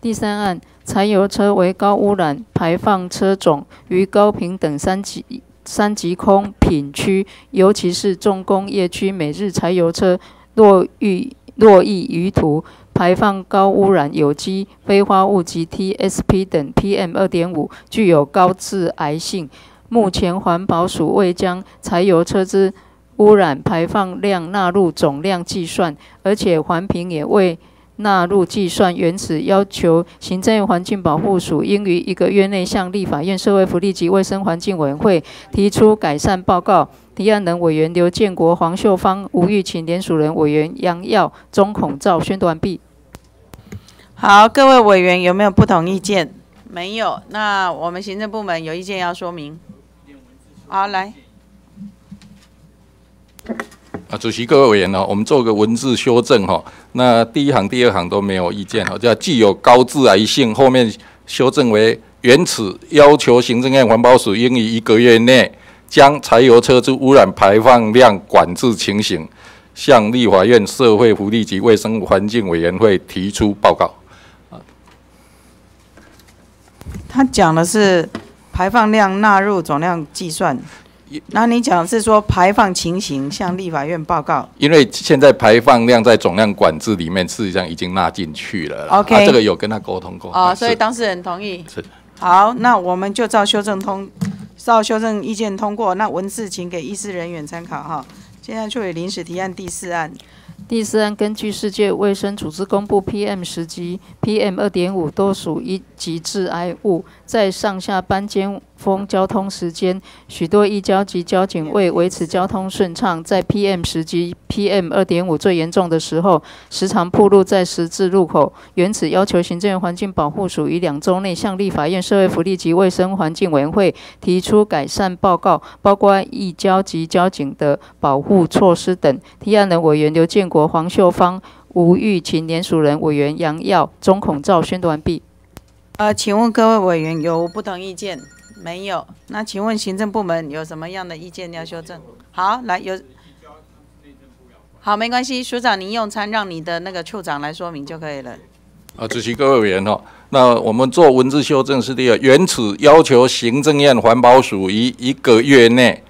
第三案，柴油车为高污染排放车种，于高平等三级三级空品区，尤其是重工业区，每日柴油车落遇落溢于途，排放高污染有机非化物及 TSP 等 PM 二点五，具有高致癌性。目前环保署未将柴油车之污染排放量纳入总量计算，而且环评也未纳入计算。原此，要求行政环境保护署应于一个月内向立法院社会福利及卫生环境委员会提出改善报告。提案人委员刘建国、黄秀芳、吴玉琴，联署人委员杨耀、钟孔照，宣读完毕。好，各位委员有没有不同意见？没有。那我们行政部门有意见要说明。好，来。啊，主席、各位委员哦，我们做个文字修正哈。那第一行、第二行都没有意见哈，叫具有高致癌性，后面修正为原此要求行政院环保署应于一个月内将柴油车之污染排放量管制情形向立法院社会福利及卫生环境委员会提出报告。他讲的是。排放量纳入总量计算，那你讲是说排放情形向立法院报告？因为现在排放量在总量管制里面，事实上已经纳进去了。OK，这个有跟他沟通过。哦，所以当事人同意。是。好，那我们就照修正通，照修正意见通过。那文字请给议事人员参考哈。现在处理临时提案第四案。第三，根据世界卫生组织公布，PM 十级、PM 二点五都属一级致癌物，在上下班间。风交通时间，许多一交及交警为维持交通顺畅，在 PM 十及、PM 二点五最严重的时候，时常暴露在十字路口。原此要求行政院环境保护署于两周内向立法院社会福利及卫生环境委员会提出改善报告，包括一交及交警的保护措施等。提案人委员刘建国、黄秀芳、吴玉琴，联署人委员杨耀、钟孔照，宣读完毕。呃，请问各位委员有不同意见？没有，那请问行政部门有什么样的意见要修正？好，来有，好，没关系，署长您用餐让你的那个处长来说明就可以了。啊，主席各位委员哦，那我们做文字修正是第二，原此要求行政院环保署于一个月内，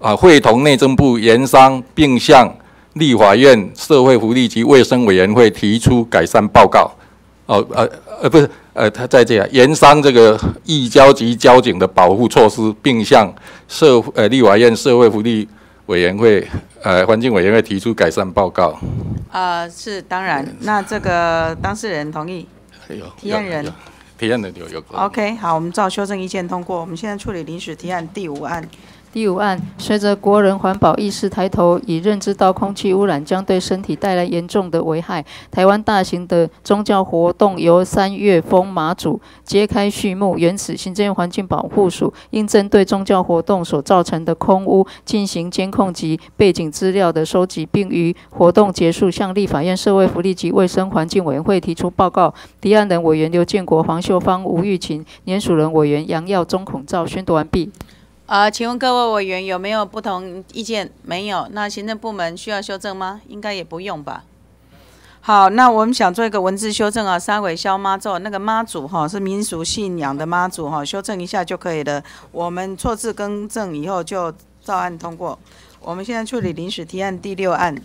啊，会同内政部研商，并向立法院社会福利及卫生委员会提出改善报告。哦，呃，呃，不是，呃，他在这样盐商这个义交及交警的保护措施，并向社呃立法院社会福利委员会、呃环境委员会提出改善报告。呃，是当然，那这个当事人同意，有提案人提案人有有。OK，好，我们照修正意见通过。我们现在处理临时提案第五案。第五案，随着国人环保意识抬头，已认知到空气污染将对身体带来严重的危害，台湾大型的宗教活动由三月风马祖揭开序幕。原始，行政院环境保护署应针对宗教活动所造成的空污进行监控及背景资料的收集，并于活动结束向立法院社会福利及卫生环境委员会提出报告。提案人委员刘建国、黄秀芳、吴玉琴，联署人委员杨耀、钟孔照。宣读完毕。呃，请问各位委员有没有不同意见？没有。那行政部门需要修正吗？应该也不用吧。好，那我们想做一个文字修正啊，三尾消妈咒那个妈祖哈是民俗信仰的妈祖哈，修正一下就可以了。我们错字更正以后就照案通过。我们现在处理临时提案第六案。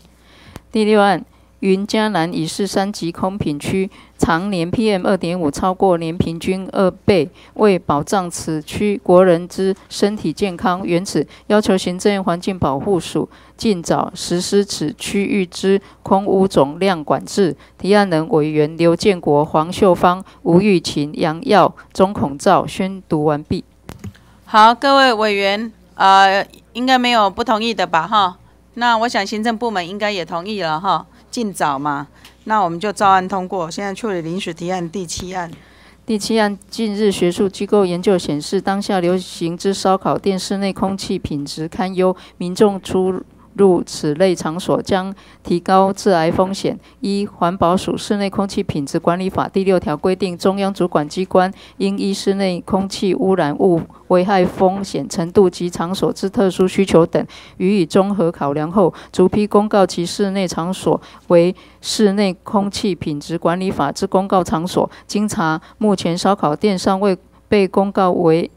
第六案，云嘉南已是三级空品区，常年 PM 二点五超过年平均二倍，为保障此区国人之身体健康，原此要求行政院环境保护署尽早实施此区域之空污总量管制。提案人委员刘建国、黄秀芳、吴玉琴、杨耀、钟孔照。宣读完毕。好，各位委员，呃，应该没有不同意的吧？哈，那我想行政部门应该也同意了哈，尽早嘛。那我们就照案通过。现在处理临时提案第七案。第七案，近日学术机构研究显示，当下流行之烧烤店室内空气品质堪忧，民众出入此类场所将提高致癌风险。一、环保署室内空气品质管理法第六条规定，中央主管机关应依室内空气污染物危害风险程度及场所之特殊需求等，予以综合考量后，逐批公告其室内场所为室内空气品质管理法之公告场所。经查，目前烧烤店尚未被公告为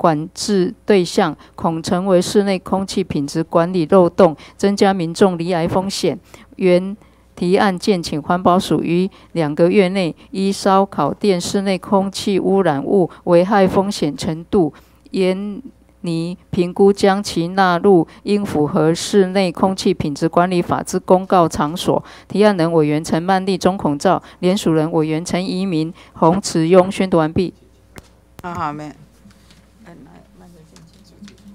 管制对象，恐成为室内空气品质管理漏洞，增加民众罹癌风险。原提案建请环保署于两个月内，依烧烤店室内空气污染物危害风险程度，严拟评估，将其纳入应符合室内空气品质管理法之公告场所。提案人委员陈曼丽、钟孔照，联署人委员陈怡民、洪慈庸。宣读完毕。啊，好，没。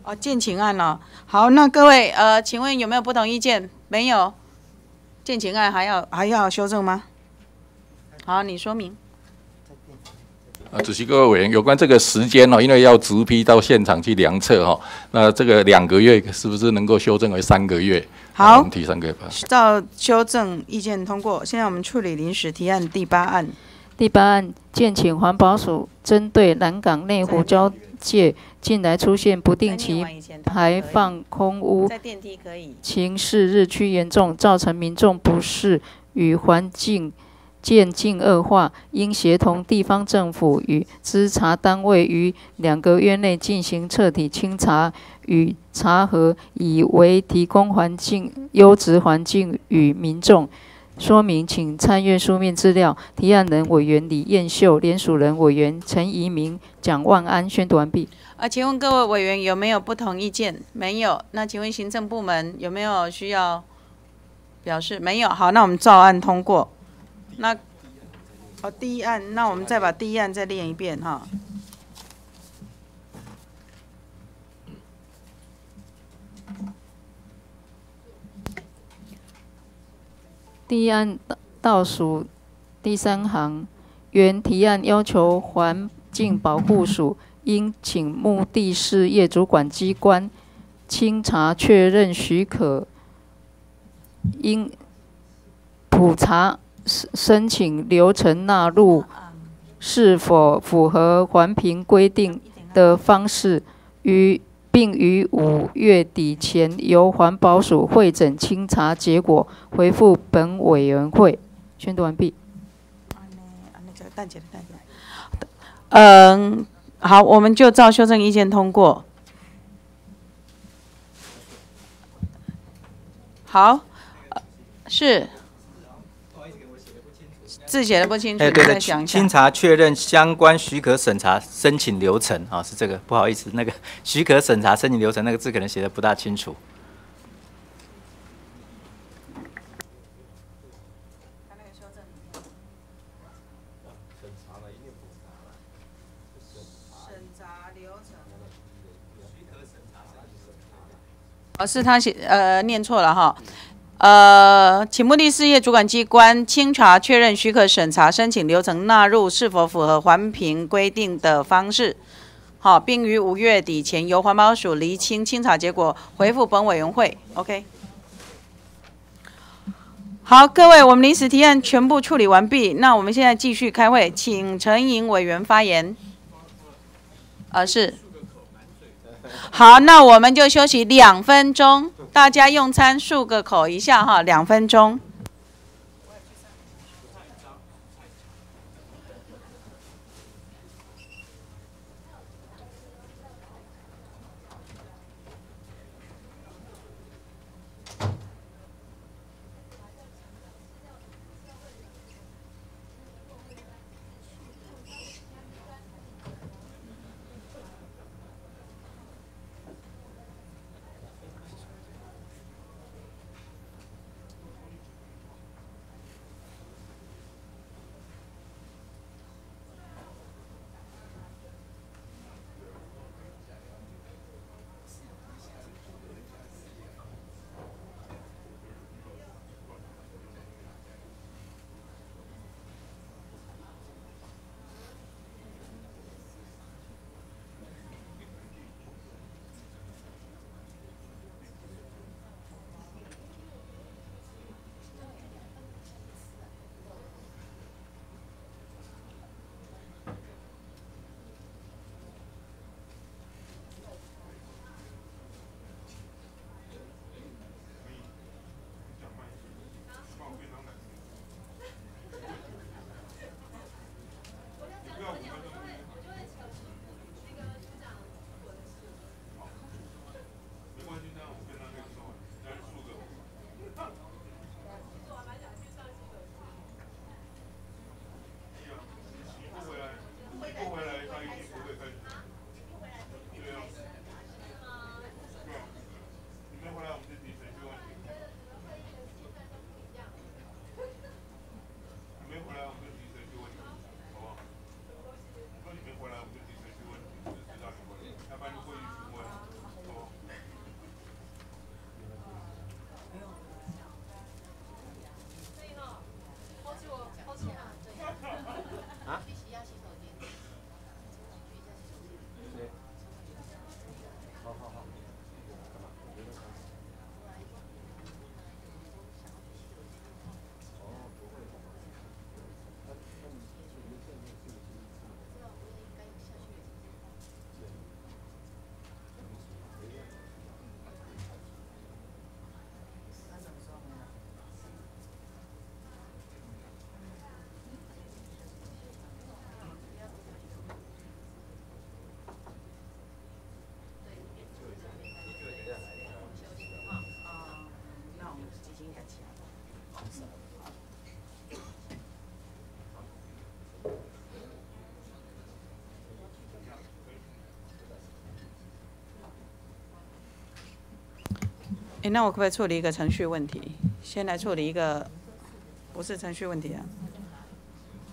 哦，建请案哦。好，那各位呃，请问有没有不同意见？没有。建请案还要还要修正吗？好，你说明。啊，主席各位委员，有关这个时间哦，因为要直批到现场去量测哈，那这个两个月是不是能够修正为三个月？好我们提三个月吧。照修正意见通过。现在我们处理临时提案第八案。第八案，建请环保署针对南港内湖交界近来出现不定期排放空污。情势日趋严重，造成民众不适与环境渐进恶化，应协同地方政府与稽查单位于两个月内进行彻底清查与查核，以为提供环境优质环境与民众。说明请参阅书面资料。提案人委员李彦秀，联署人委员陈怡明、蒋万安。宣读完毕。啊，请问各位委员有没有不同意见？没有。那请问行政部门有没有需要表示？没有。好，那我们照案通过。那哦，第一案，那我们再把第一案再练一遍哈。第一案倒数第三行，原提案要求环境保护署应请目的事业主管机关清查确认许可，应普查申申请流程纳入是否符合环评规定的方式，与并于五月底前由环保署会诊清查结果回复本委员会。宣读完毕。嗯，好，我们就照修正意见通过。好，是。字写的不清楚，哎，对对，再讲一下清。查确认相关许可审查申请流程啊，是这个，不好意思，那个 许可审查申请流程那个字可能写的不大清楚。哦，是他写呃念错了哈。呃，请目的事业主管机关清查确认许可审查申请流程纳入是否符合环评规定的方式，好，并于五月底前由环保署厘清清查结果，回复本委员会。OK。好，各位，我们临时提案全部处理完毕，那我们现在继续开会，请陈颖委员发言。呃，是。好，那我们就休息两分钟，大家用餐漱个口一下哈，两分钟。哎，那我可不可以处理一个程序问题？先来处理一个，不是程序问题啊。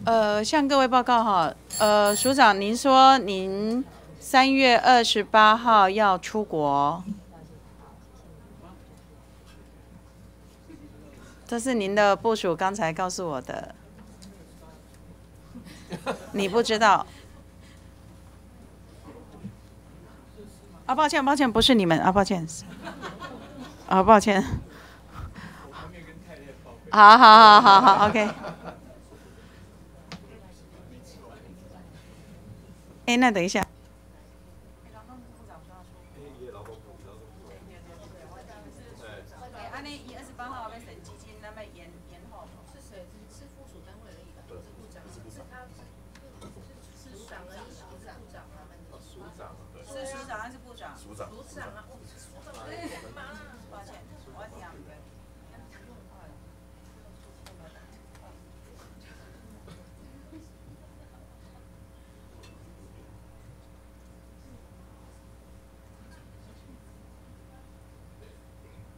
呃，向各位报告哈，呃，署长，您说您三月二十八号要出国，这是您的部署刚才告诉我的，你不知道？啊，抱歉，抱歉，不是你们啊，抱歉。啊，抱歉。好好好好好，OK。哎，那等一下。是署长还是部长？署长。署长啊，抱歉，我听。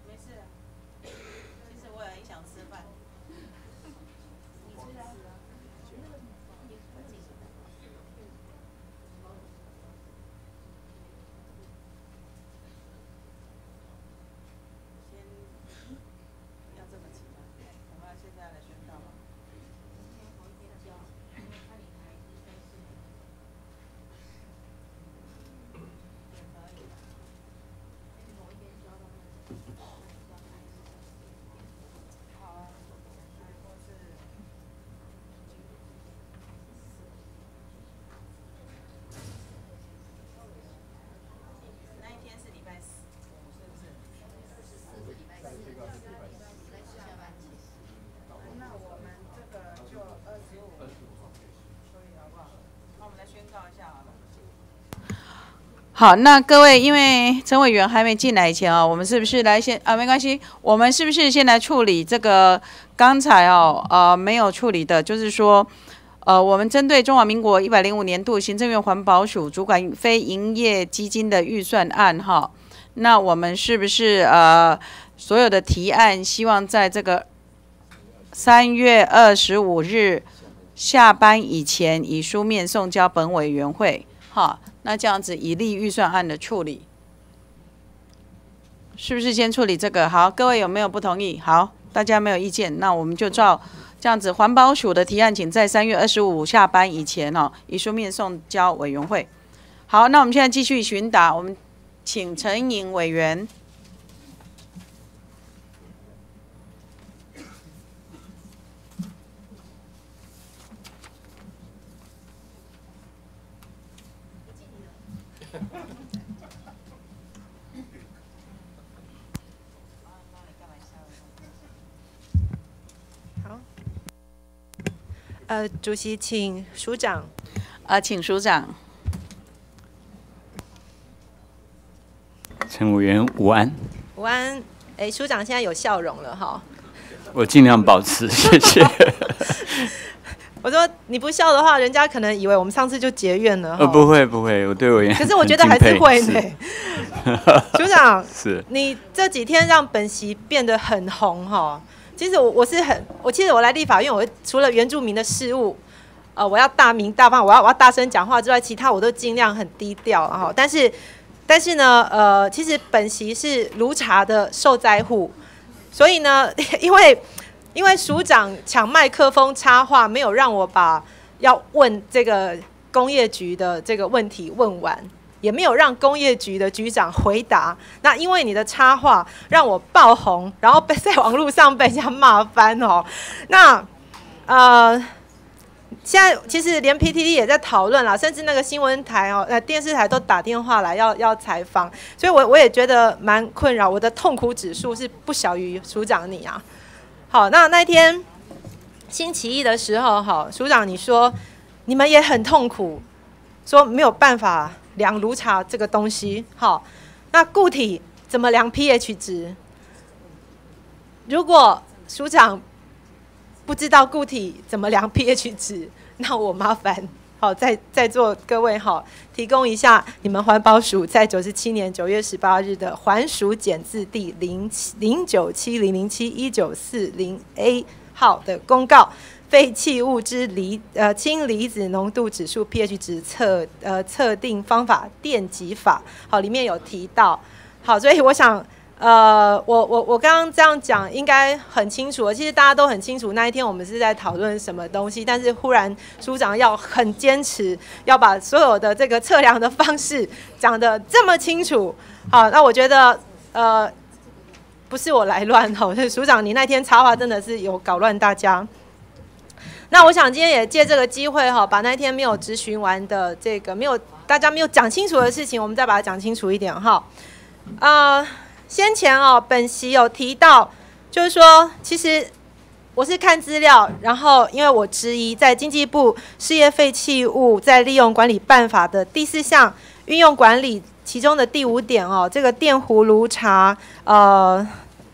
没事，其实我也很想吃饭。先要这么急吗？我们要现在来宣告吗？好啊，或是那一天是礼拜四，是不是？那我们这个就二十五，所以好不好？那我们来宣告一下好了。好，那各位，因为陈委员还没进来以前哦，我们是不是来先啊？没关系，我们是不是先来处理这个刚才哦呃没有处理的，就是说呃我们针对中华民国一百零五年度行政院环保署主管非营业基金的预算案哈，那我们是不是呃所有的提案希望在这个三月二十五日下班以前以书面送交本委员会好？那这样子以利预算案的处理，是不是先处理这个？好，各位有没有不同意？好，大家没有意见，那我们就照这样子，环保署的提案，请在三月二十五下班以前哦，以书面送交委员会。好，那我们现在继续询答，我们请陈颖委员。呃，主席，请署长。呃，请署长。陈委员午安，午安。哎，署长现在有笑容了哈。我尽量保持，谢谢。我说你不笑的话，人家可能以为我们上次就结怨了。呃，不会不会，我对我也。可是我觉得还是会呢。署长，是你这几天让本席变得很红哈。其实我我是很，我其实我来立法院，我除了原住民的事务，呃，我要大名大放，我要我要大声讲话之外，其他我都尽量很低调哈。但是但是呢，呃，其实本席是卢茶的受灾户，所以呢，因为因为署长抢麦克风插话，没有让我把要问这个工业局的这个问题问完。也没有让工业局的局长回答。那因为你的插话让我爆红，然后被在网络上被人家骂翻哦。那呃，现在其实连 PTT 也在讨论了，甚至那个新闻台哦、呃电视台都打电话来要要采访，所以我我也觉得蛮困扰。我的痛苦指数是不小于署长你啊。好，那那天星期一的时候，哈，署长你说你们也很痛苦，说没有办法。量炉茶这个东西，好，那固体怎么量 pH 值？如果署长不知道固体怎么量 pH 值，那我麻烦好在在座各位好提供一下你们环保署在九十七年九月十八日的环署检字第零七零九七零零七一九四零 A 号的公告。废弃物之离呃氢离子浓度指数 pH 值测呃测定方法电极法，好，里面有提到，好，所以我想呃我我我刚刚这样讲应该很清楚，其实大家都很清楚那一天我们是在讨论什么东西，但是忽然署长要很坚持要把所有的这个测量的方式 讲得这么清楚，好，那我觉得呃不是我来乱吼，署长你那天插话真的是有搞乱大家。那我想今天也借这个机会哈，把那天没有咨询完的这个没有大家没有讲清楚的事情，我们再把它讲清楚一点哈。呃，先前哦，本席有提到，就是说，其实我是看资料，然后因为我质疑在经济部事业废弃物再利用管理办法的第四项运用管理其中的第五点哦，这个电弧炉茶呃。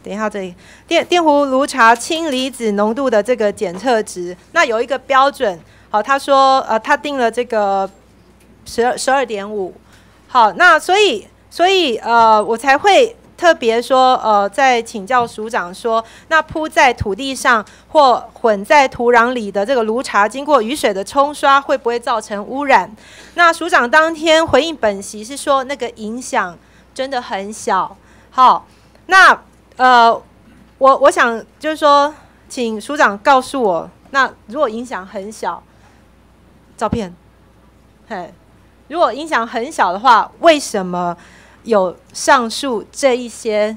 等一下，这里电电弧炉茶氢离子浓度的这个检测值，那有一个标准，好，他说，呃，他定了这个十二十二点五，好，那所以所以呃，我才会特别说，呃，在请教署长说，那铺在土地上或混在土壤里的这个炉茶，经过雨水的冲刷，会不会造成污染？那署长当天回应本席是说，那个影响真的很小，好，那。呃，我我想就是说，请署长告诉我，那如果影响很小，照片，嘿，如果影响很小的话，为什么有上述这一些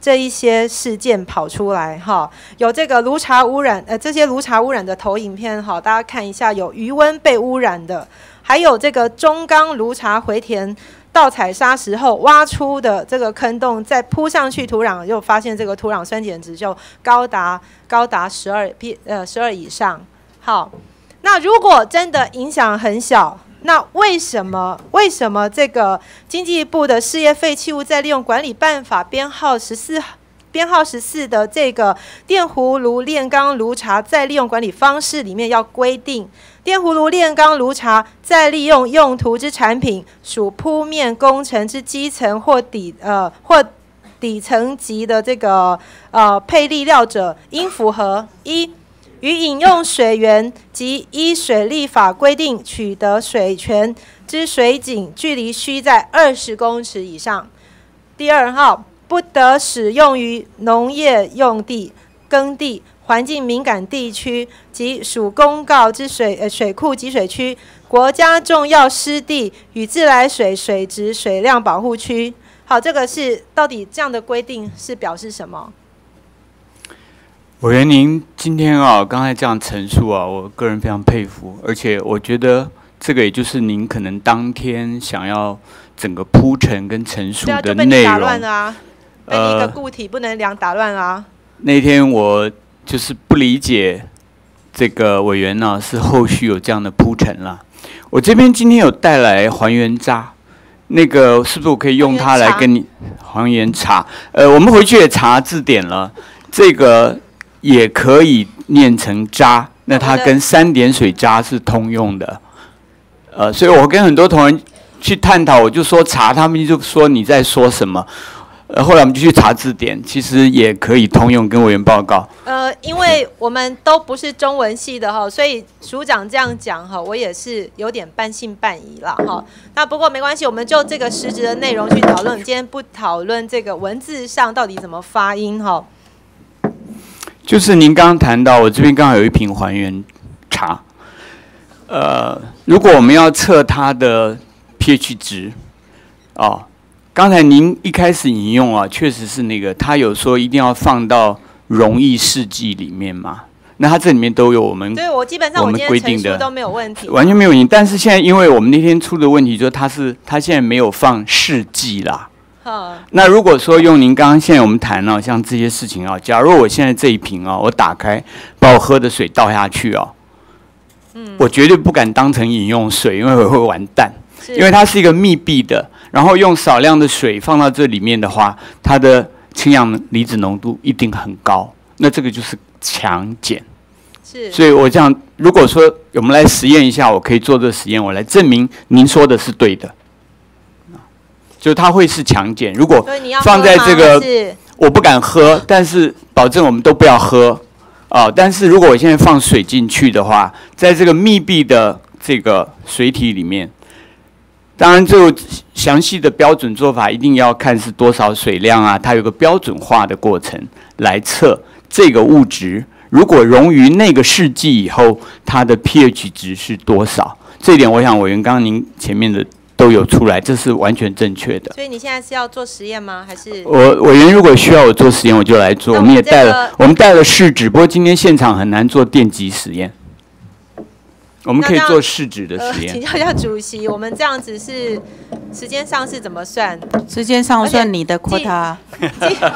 这一些事件跑出来？哈，有这个炉茶污染，呃，这些炉茶污染的投影片，哈，大家看一下，有余温被污染的，还有这个中钢炉茶回填。倒采砂石后挖出的这个坑洞，再铺上去土壤，又发现这个土壤酸碱值就高达高达十二 p 呃十二以上。好，那如果真的影响很小，那为什么为什么这个经济部的事业废弃物再利用管理办法编号十四编号十四的这个电弧炉炼钢炉茶再利用管理方式里面要规定？电葫芦炼钢炉茶再利用用途之产品，属铺面工程之基层或底呃或底层级的这个呃配利料者，应符合一与饮用水源及依水利法规定取得水权之水井距离须在二十公尺以上。第二号，不得使用于农业用地、耕地。环境敏感地区及属公告之水呃水库集水区、国家重要湿地与自来水水质水量保护区。好，这个是到底这样的规定是表示什么？委员，您今天啊，刚才这样陈述啊，我个人非常佩服，而且我觉得这个也就是您可能当天想要整个铺陈跟陈述的内容。啊，被一个固体不能量打乱啊。那天我。就是不理解这个委员呢，是后续有这样的铺陈了。我这边今天有带来还原渣，那个是不是我可以用它来跟你还原茶？呃，我们回去也查字典了，这个也可以念成渣，那它跟三点水渣是通用的。呃，所以我跟很多同仁去探讨，我就说茶，他们就说你在说什么。呃，后来我们就去查字典，其实也可以通用跟委员报告。呃，因为我们都不是中文系的哈，所以署长这样讲哈，我也是有点半信半疑了哈。那不过没关系，我们就这个实质的内容去讨论。今天不讨论这个文字上到底怎么发音哈。就是您刚刚谈到，我这边刚好有一瓶还原茶。呃，如果我们要测它的 pH 值，哦。刚才您一开始引用啊，确实是那个，他有说一定要放到容易试剂里面嘛？那它这里面都有我们，对我基本上我们规定的都没有问题，完全没有问题。但是现在因为我们那天出的问题，就是它是它现在没有放试剂啦。好，那如果说用您刚刚现在我们谈了像这些事情啊，假如我现在这一瓶啊，我打开把我喝的水倒下去哦，嗯，我绝对不敢当成饮用水，因为我会完蛋，因为它是一个密闭的。然后用少量的水放到这里面的话，它的氢氧离子浓度一定很高。那这个就是强碱。是。所以我这样，如果说我们来实验一下，我可以做这个实验，我来证明您说的是对的。就它会是强碱。如果放在这个，我不敢喝，但是保证我们都不要喝啊。但是如果我现在放水进去的话，在这个密闭的这个水体里面。当然，就详细的标准做法，一定要看是多少水量啊，它有个标准化的过程来测这个物质。如果溶于那个试剂以后，它的 pH 值是多少？这一点，我想委员刚刚您前面的都有出来，这是完全正确的。所以你现在是要做实验吗？还是我委员如果需要我做实验，我就来做。我们也带了，我们带了试纸，不过今天现场很难做电极实验。我们可以做试纸的实验。请教一下主席，我们这样子是时间上是怎么算？时间上算你的 quota。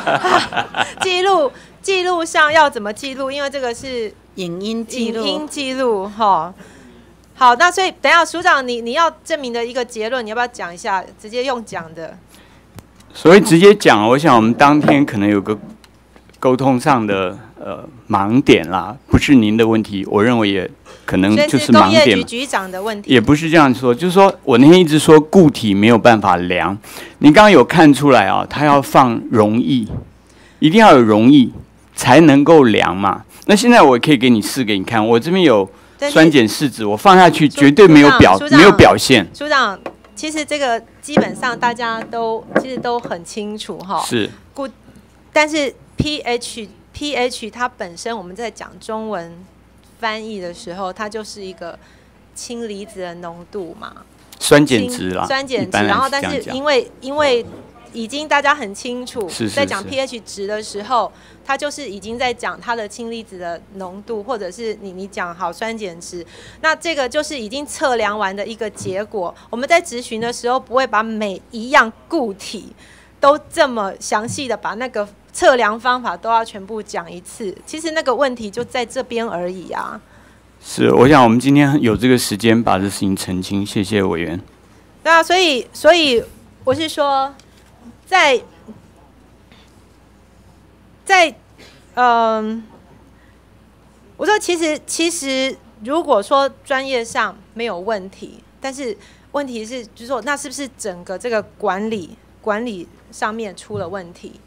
记录记录上要怎么记录？因为这个是影音记录影音记录哈。好，那所以等一下署长你你要证明的一个结论，你要不要讲一下？直接用讲的。所以直接讲，我想我们当天可能有个沟通上的呃盲点啦，不是您的问题，我认为也可能就是是盲工业点局。局长的问题。也不是这样说，就是说我那天一直说固体没有办法量，你刚刚有看出来啊，它要放溶液，一定要有溶液才能够量嘛。那现在我可以给你试给你看，我这边有酸碱试纸，我放下去绝对没有表没有表现，署长，其实这个基本上大家都其实都很清楚哈。是固，但是 pH pH 它本身我们在讲中文翻译的时候，它就是一个氢离子的浓度嘛。酸碱值啦，酸碱值，然后但是因为因为已经大家很清楚，是是在讲 pH 值的时候，它就是已经在讲它的氢离子的浓度，或者是你你讲好酸碱值，那这个就是已经测量完的一个结果。我们在质询的时候，不会把每一样固体都这么详细的把那个测量方法都要全部讲一次。其实那个问题就在这边而已啊。是，我想我们今天有这个时间把这事情澄清，谢谢委员。对啊，所以所以我是说，在在嗯，我说其实其实如果说专业上没有问题，但是问题是就是说，那是不是整个这个管理管理上面出了问题？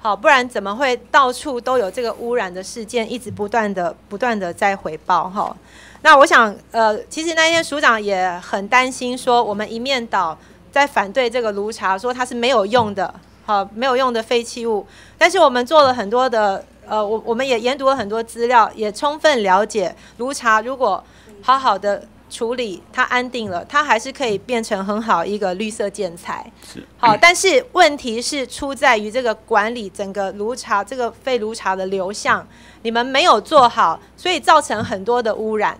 好，不然怎么会到处都有这个污染的事件，一直不断的不断的在回报哈？那我想，呃，其实那天署长也很担心，说我们一面倒在反对这个炉茶，说它是没有用的，好，没有用的废弃物。但是我们做了很多的，呃，我我们也研读了很多资料，也充分了解炉茶如果好好的处理，它安定了，它还是可以变成很好一个绿色建材。是好，但是问题是出在于这个管理整个炉茶这个废炉茶的流向，你们没有做好，所以造成很多的污染。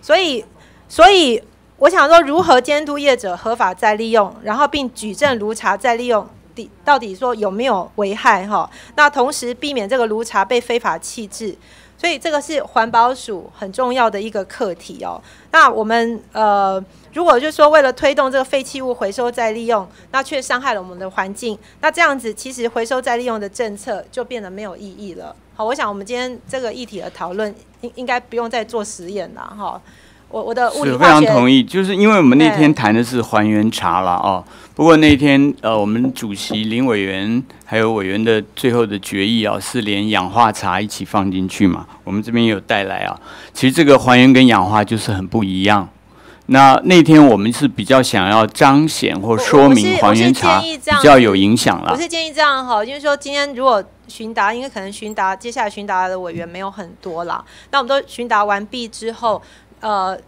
所以，所以我想说，如何监督业者合法再利用，然后并举证炉茶再利用底到底说有没有危害哈？那同时避免这个炉茶被非法弃置，所以这个是环保署很重要的一个课题哦。那我们呃，如果就是说为了推动这个废弃物回收再利用，那却伤害了我们的环境，那这样子其实回收再利用的政策就变得没有意义了。好，我想我们今天这个议题的讨论应应该不用再做实验了哈。我我的物理是非常同意，就是因为我们那天谈的是还原茶了哦。不过那天呃，我们主席林委员还有委员的最后的决议啊，是连氧化茶一起放进去嘛。我们这边也有带来啊。其实这个还原跟氧化就是很不一样。那那天我们是比较想要彰显或说明还原茶比较有影响了我。是建议这样哈，就是说今天如果询答，因为可能询答接下来询答的委员没有很多啦，那我们都询答完毕之后，呃，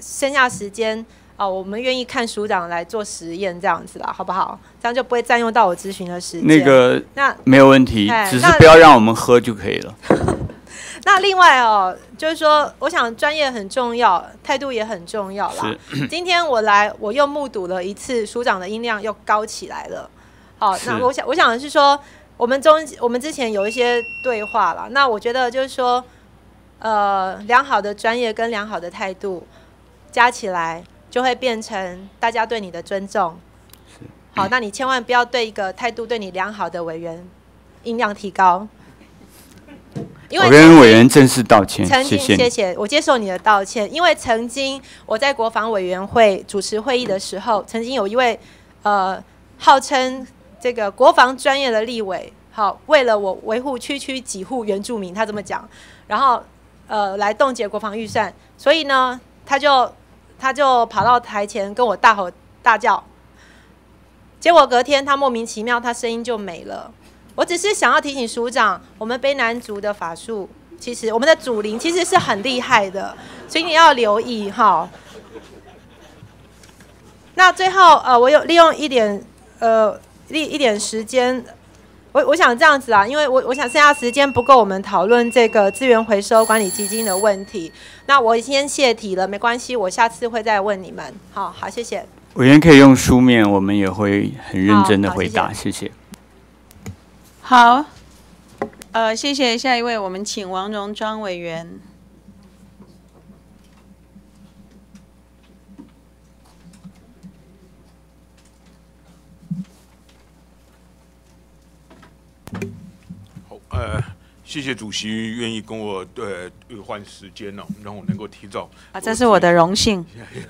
剩下时间啊、我们愿意看署长来做实验这样子啦，好不好？这样就不会占用到我咨询的时间。那个那没有问题只是不要让我们喝就可以了。那另外哦，就是说，我想专业很重要，态度也很重要啦。今天我来，我又目睹了一次署长的音量又高起来了。好，那我想，我想的是说，我们中我们之前有一些对话啦。那我觉得就是说，呃，良好的专业跟良好的态度加起来，就会变成大家对你的尊重。好，那你千万不要对一个态度对你良好的委员音量提高。因为我跟委员正式道歉，曾经谢谢你。谢谢，我接受你的道歉。因为曾经我在国防委员会主持会议的时候，曾经有一位呃号称这个国防专业的立委，好，为了我维护区区几户原住民，他这么讲，然后呃来冻结国防预算，所以呢，他就他就跑到台前跟我大吼大叫，结果隔天他莫名其妙，他声音就没了。我只是想要提醒署长，我们卑南族的法术，其实我们的祖灵其实是很厉害的，所以你要留意哈。那最后呃，我有利用一点呃一一点时间，我我想这样子啊，因为我我想剩下时间不够，我们讨论这个资源回收管理基金的问题。那我先泄题了，没关系，我下次会再问你们。好好，谢谢。委员可以用书面，我们也会很认真的回答，谢谢。好，呃，谢谢。下一位，我们请王荣庄委员。好，呃，谢谢主席愿意跟我呃换时间呢、让我能够提早。啊，这是我的荣幸。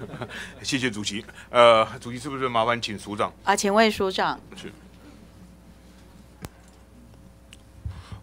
谢谢主席。呃，主席是不是麻烦请署长？啊，请问署长。是。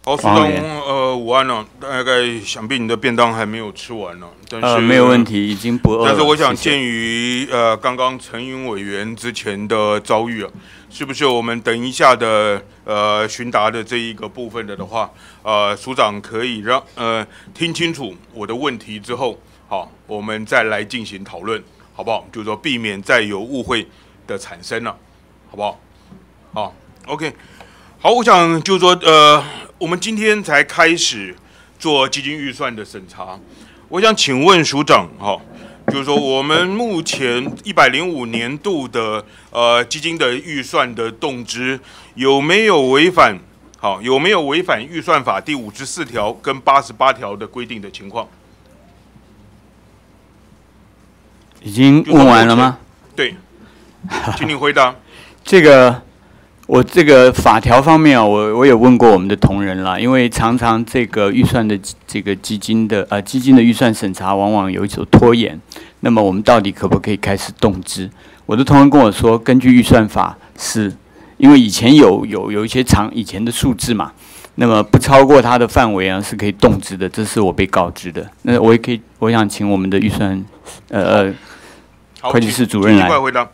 好，署长，黄委员呃，午安呢、大概想必你的便当还没有吃完呢，但是、呃没有问题已经不饿了但是我想，谢谢鉴于呃刚刚陈云委员之前的遭遇啊，是不是我们等一下的呃询答的这一个部分的的话，呃，署长可以让呃听清楚我的问题之后，好，我们再来进行讨论，好不好？就是说避免再有误会的产生了，好不好？好，OK。好，我想就是说，呃，我们今天才开始做基金预算的审查，我想请问署长，哈、就是说我们目前一百零五年度的呃基金的预算的动支有没有违反？好，有没有违反预算法第五十四条跟八十八条的规定的情况？已经问完了吗？对，请你回答。这个我这个法条方面啊，我我也问过我们的同仁啦，因为常常这个预算的这个基金的呃基金的预算审查往往有一所拖延，那么我们到底可不可以开始动支？我的同仁跟我说，根据预算法是，因为以前有有有一些长以前的数字嘛，那么不超过它的范围啊是可以动支的，这是我被告知的。那我也可以，我想请我们的预算呃呃会计室主任来快回答。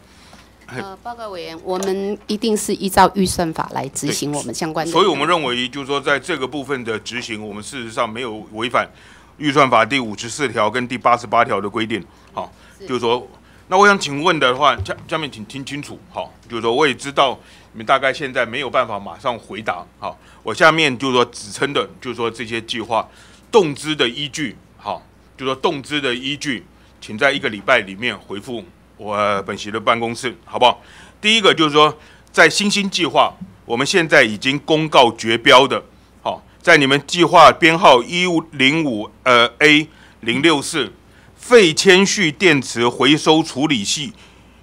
呃，报告委员，我们一定是依照预算法来执行我们相关的。所以我们认为，就是说，在这个部分的执行，我们事实上没有违反预算法第五十四条跟第八十八条的规定。好，就是说，那我想请问的话，下下面请听清楚。好，就是说，我也知道你们大概现在没有办法马上回答。好，我下面就是说指称的，就是说这些计划动资的依据。好，就是说动资的依据，请在一个礼拜里面回复我本席的办公室，好不好？第一个就是说，在新兴计划，我们现在已经公告绝标的，好，在你们计划编号一五零五呃 A 零六四废铅蓄电池回收处理系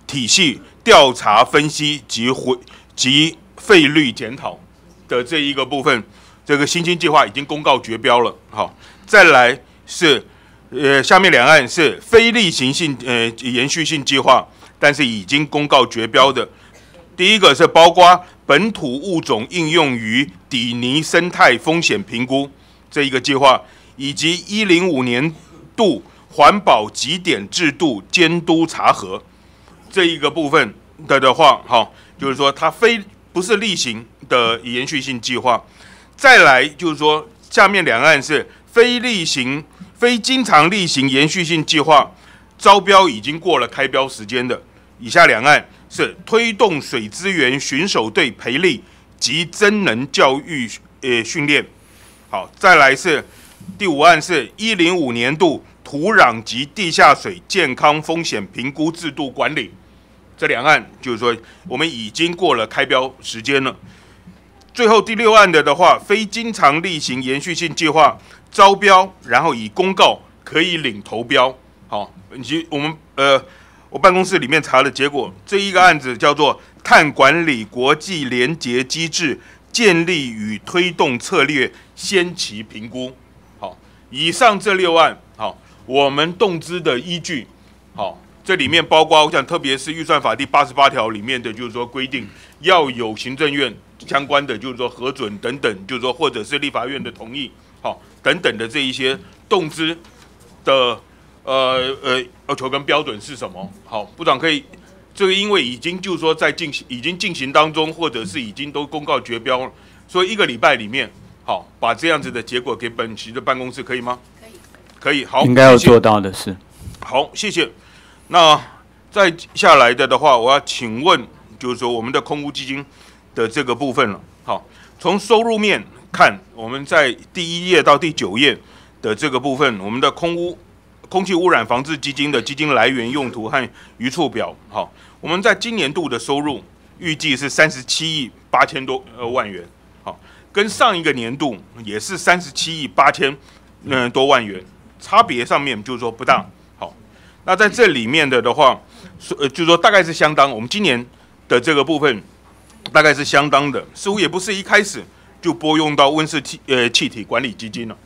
体系调查分析及回及费率检讨的这一个部分，这个新兴计划已经公告绝标了，好，再来是。呃，下面两岸是非例行性呃延续性计划，但是已经公告绝标的。第一个是包括本土物种应用于底泥生态风险评估这一个计划，以及一零五年度环保极点制度监督查核这一个部分的的话，哈，就是说它非不是例行的延续性计划。再来就是说，下面两岸是非例行。非经常例行延续性计划招标已经过了开标时间的，以下两案是推动水资源巡守队培力及增能教育呃训练。好，再来是第五案是一零五年度土壤及地下水健康风险评估制度管理。这两案就是说我们已经过了开标时间了。最后第六案的的话，非经常例行延续性计划。招标，然后以公告可以领投标。好，以及我们呃，我办公室里面查的结果，这一个案子叫做碳管理国际联结机制建立与推动策略先期评估。好，以上这六案，好，我们动资的依据，好，这里面包括我想特别是预算法第八十八条里面的，就是说规定要有行政院相关的，就是说核准等等，就是说或者是立法院的同意。好，等等的这一些动资的呃呃要求跟标准是什么？好，部长可以，这个因为已经就是说在进行，已经进行当中，或者是已经都公告绝标了，所以一个礼拜里面，好，把这样子的结果给本席的办公室可以吗？可以，可以，好，应该要做到的是。好，谢谢。那再下来的的话，我要请问，就是说我们的空屋基金的这个部分了。好，从收入面。看我们在第一页到第九页的这个部分，我们的空污、空气污染防治基金的基金来源、用途和余处表。好，我们在今年度的收入预计是三十七亿八千多呃万元。好，跟上一个年度也是三十七亿八千嗯多万元，差别上面就是说不大。好，那在这里面的的话，呃，就是说大概是相当，我们今年的这个部分大概是相当的，似乎也不是一开始就拨用到温室气呃气体管理基金了。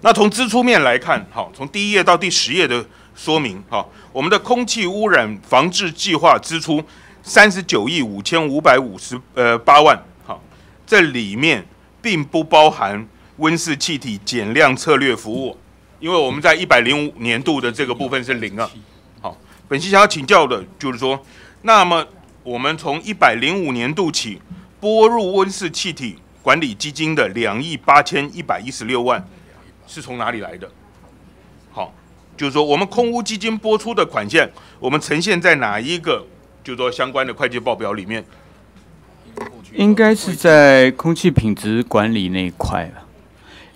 那从支出面来看，好，从第一页到第十页的说明，好，我们的空气污染防治计划支出三十九亿五千五百五十呃八万，好，这里面并不包含温室气体减量策略服务，因为我们在一百零五年度的这个部分是零啊，好，本期想要请教的就是说，那么我们从一百零五年度起拨入温室气体管理基金的两亿八千一百一十六万。是从哪里来的？好，就是说我们空污基金拨出的款项，我们呈现在哪一个，就是说相关的会计报表里面？应该是在空气品质管理那一块吧。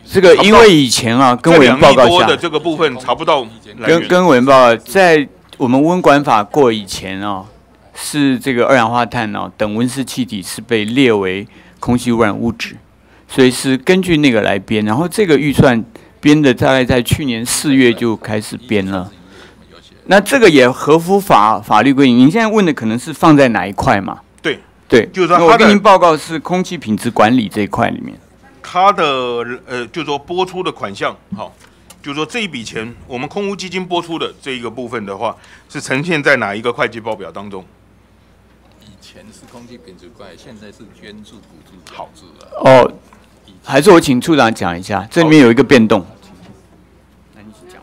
这个因为以前啊，跟委员报告下的这个部分查不到。跟跟委员报告，在我们温管法过以前啊，是这个二氧化碳哦等温室气体是被列为空气污染物质，所以是根据那个来编，然后这个预算。编的大概在去年四月就开始编了，那这个也合乎法法律规定。您现在问的可能是放在哪一块嘛？对对，就是说我跟您报告是空气品质管理这一块里面，它的呃，就是说播出的款项，好，就是说这一笔钱我们空污基金播出的这一个部分的话，是呈现在哪一个会计报表当中？空气品质管理，现在是捐助补助好住了。哦，还是我请处长讲一下，这里面有一个变动。那你讲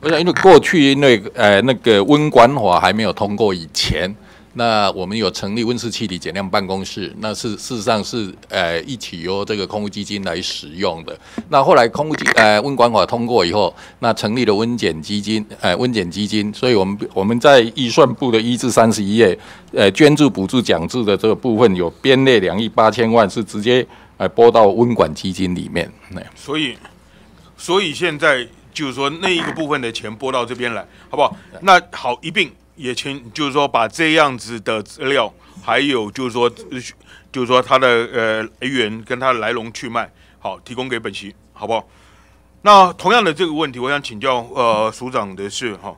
我想，因为过去那个呃那个温管法还没有通过以前，那我们有成立温室气体减量办公室，那是事实上是呃一起由这个空污基金来使用的。那后来空污基呃温管法通过以后，那成立了温检基金，呃温检基金，所以我们我们在预算部的一至三十一页，呃捐助补助奖助的这个部分有编列两亿八千万，是直接呃拨到温管基金里面。那所以，所以现在。就是说那一个部分的钱拨到这边来，好不好？那好一并也请，就是说把这样子的资料，还有就是说，就是说它的呃来源跟它的来龙去脉，好提供给本席，好不好？那同样的这个问题，我想请教呃署长的是哈，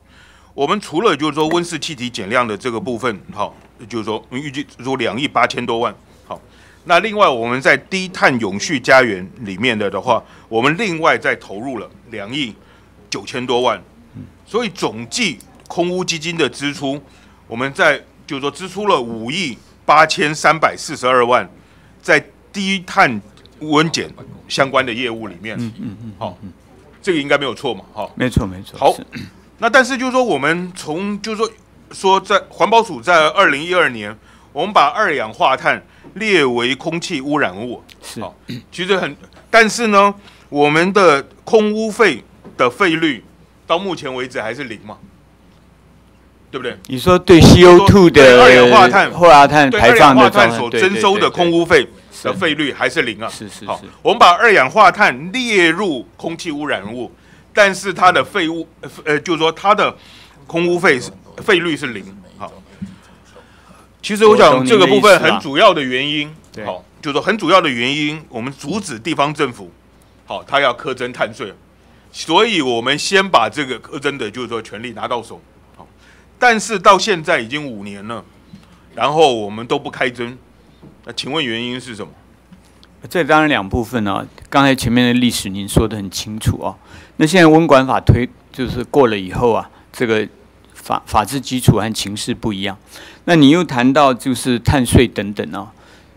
我们除了就是说温室气体减量的这个部分，好，就是说预计说两亿八千多万，好，那另外我们在低碳永续家园里面的的话，我们另外再投入了两亿。九千多万，所以总计空屋基金的支出，我们在就是说支出了五亿八千三百四十二万，在低碳温检相关的业务里面，嗯嗯嗯，好，这个应该没有错嘛，哈，没错没错。好，那但是就是说我们从就是说说在环保署在二零一二年，我们把二氧化碳列为空气污染物，是，其实很，但是呢，我们的空污费。的费率到目前为止还是零嘛？对不对？你说对 CO2 的二氧化碳、二氧化碳排放的碳所征收的空污费的费率还是零啊？是是好，我们把二氧化碳列入空气污染物，但是它的废物呃，就是说它的空污费费率是零。好，其实我想这个部分很主要的原因，好，就是说很主要的原因，我们阻止地方政府，好，他要苛征碳税。所以，我们先把这个苛征的，就是说权利拿到手，好。但是到现在已经五年了，然后我们都不开征，那请问原因是什么？这当然两部分呢。刚才前面的历史您说的很清楚啊。那现在温管法推就是过了以后啊，这个法法治基础和情势不一样。那你又谈到就是碳税等等啊，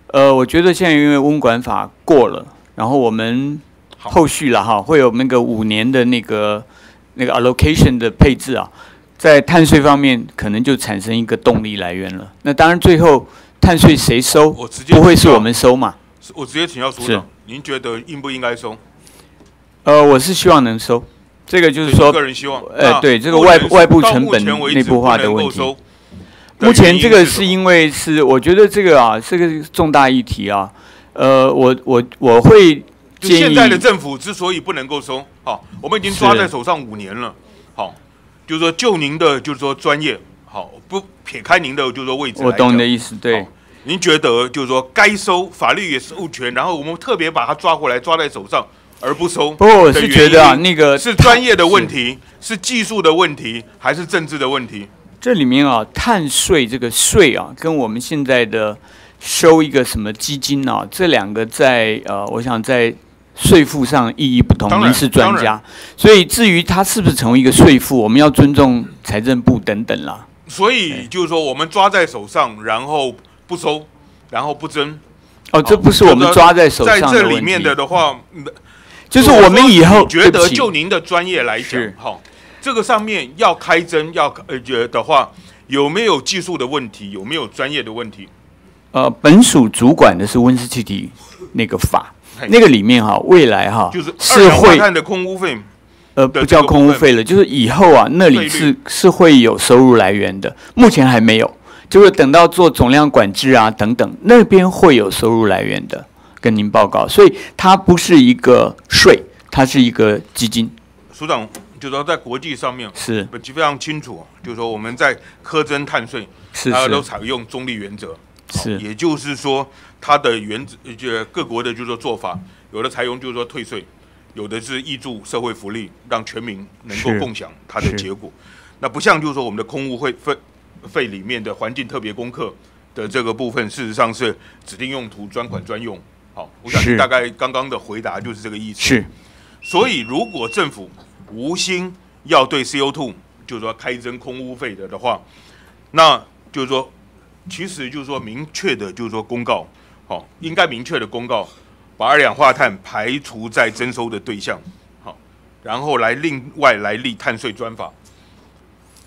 呃，我觉得现在因为温管法过了，然后我们。后续了哈，会有那个五年的那个那个 allocation 的配置啊，在碳税方面可能就产生一个动力来源了。那当然最后碳税谁收，不会是我们收嘛？我直接请教署长，您觉得应不应该收？呃，我是希望能收，这个就是说个人希望。呃，对这个外外部成本内部化的问题。目前这个是因为是我觉得这个啊，这个重大议题啊，呃，我我我会。建议现在的政府之所以不能够收，好，我们已经抓在手上五年了，好，就是说就您的就是说专业，好，不撇开您的就是说位置，我懂你的意思，对，您觉得就是说该收，法律也授权，然后我们特别把它抓过来，抓在手上而不收。不过我是觉得啊，那个是专业的问题，是技术的问题，还是政治的问题？这里面啊，碳税这个税啊，跟我们现在的收一个什么基金啊，这两个在呃，我想在税负上意义不同。您是专家，所以至于它是不是成为一个税负，我们要尊重财政部等等啦。所以就是说，我们抓在手上，然后不收，然后不征。哦，这不是我们抓在手上在这里面的的话，就是我们以后觉得就您的专业来讲，哈。这个上面要开征要呃觉的话，有没有技术的问题？有没有专业的问题？呃，本属主管的是温室气体那个法，那个里面哈，未来哈就是是会碳的空污费，呃，不叫空屋费了，就是以后啊，那里是是会有收入来源的。目前还没有，就是等到做总量管制啊等等，那边会有收入来源的，跟您报告。所以它不是一个税，它是一个基金。署长。就是说，在国际上面是非常清楚，就是说我们在苛征碳税，大家都采用中立原则，是，也就是说它的原则，就各国的就是说做法，有的采用就是说退税，有的是挹注社会福利，让全民能够共享它的结果。那不像就是说我们的空污费费费里面的环境特别功课的这个部分，事实上是指定用途专款专用。好，我想大概刚刚的回答就是这个意思。是，所以如果政府无心要对 CO2 就是说开征空污费的的话，那就是说，其实就是说明确的，就是说公告，好，应该明确的公告，把二氧化碳排除在征收的对象，好，然后来另外来立碳税专法。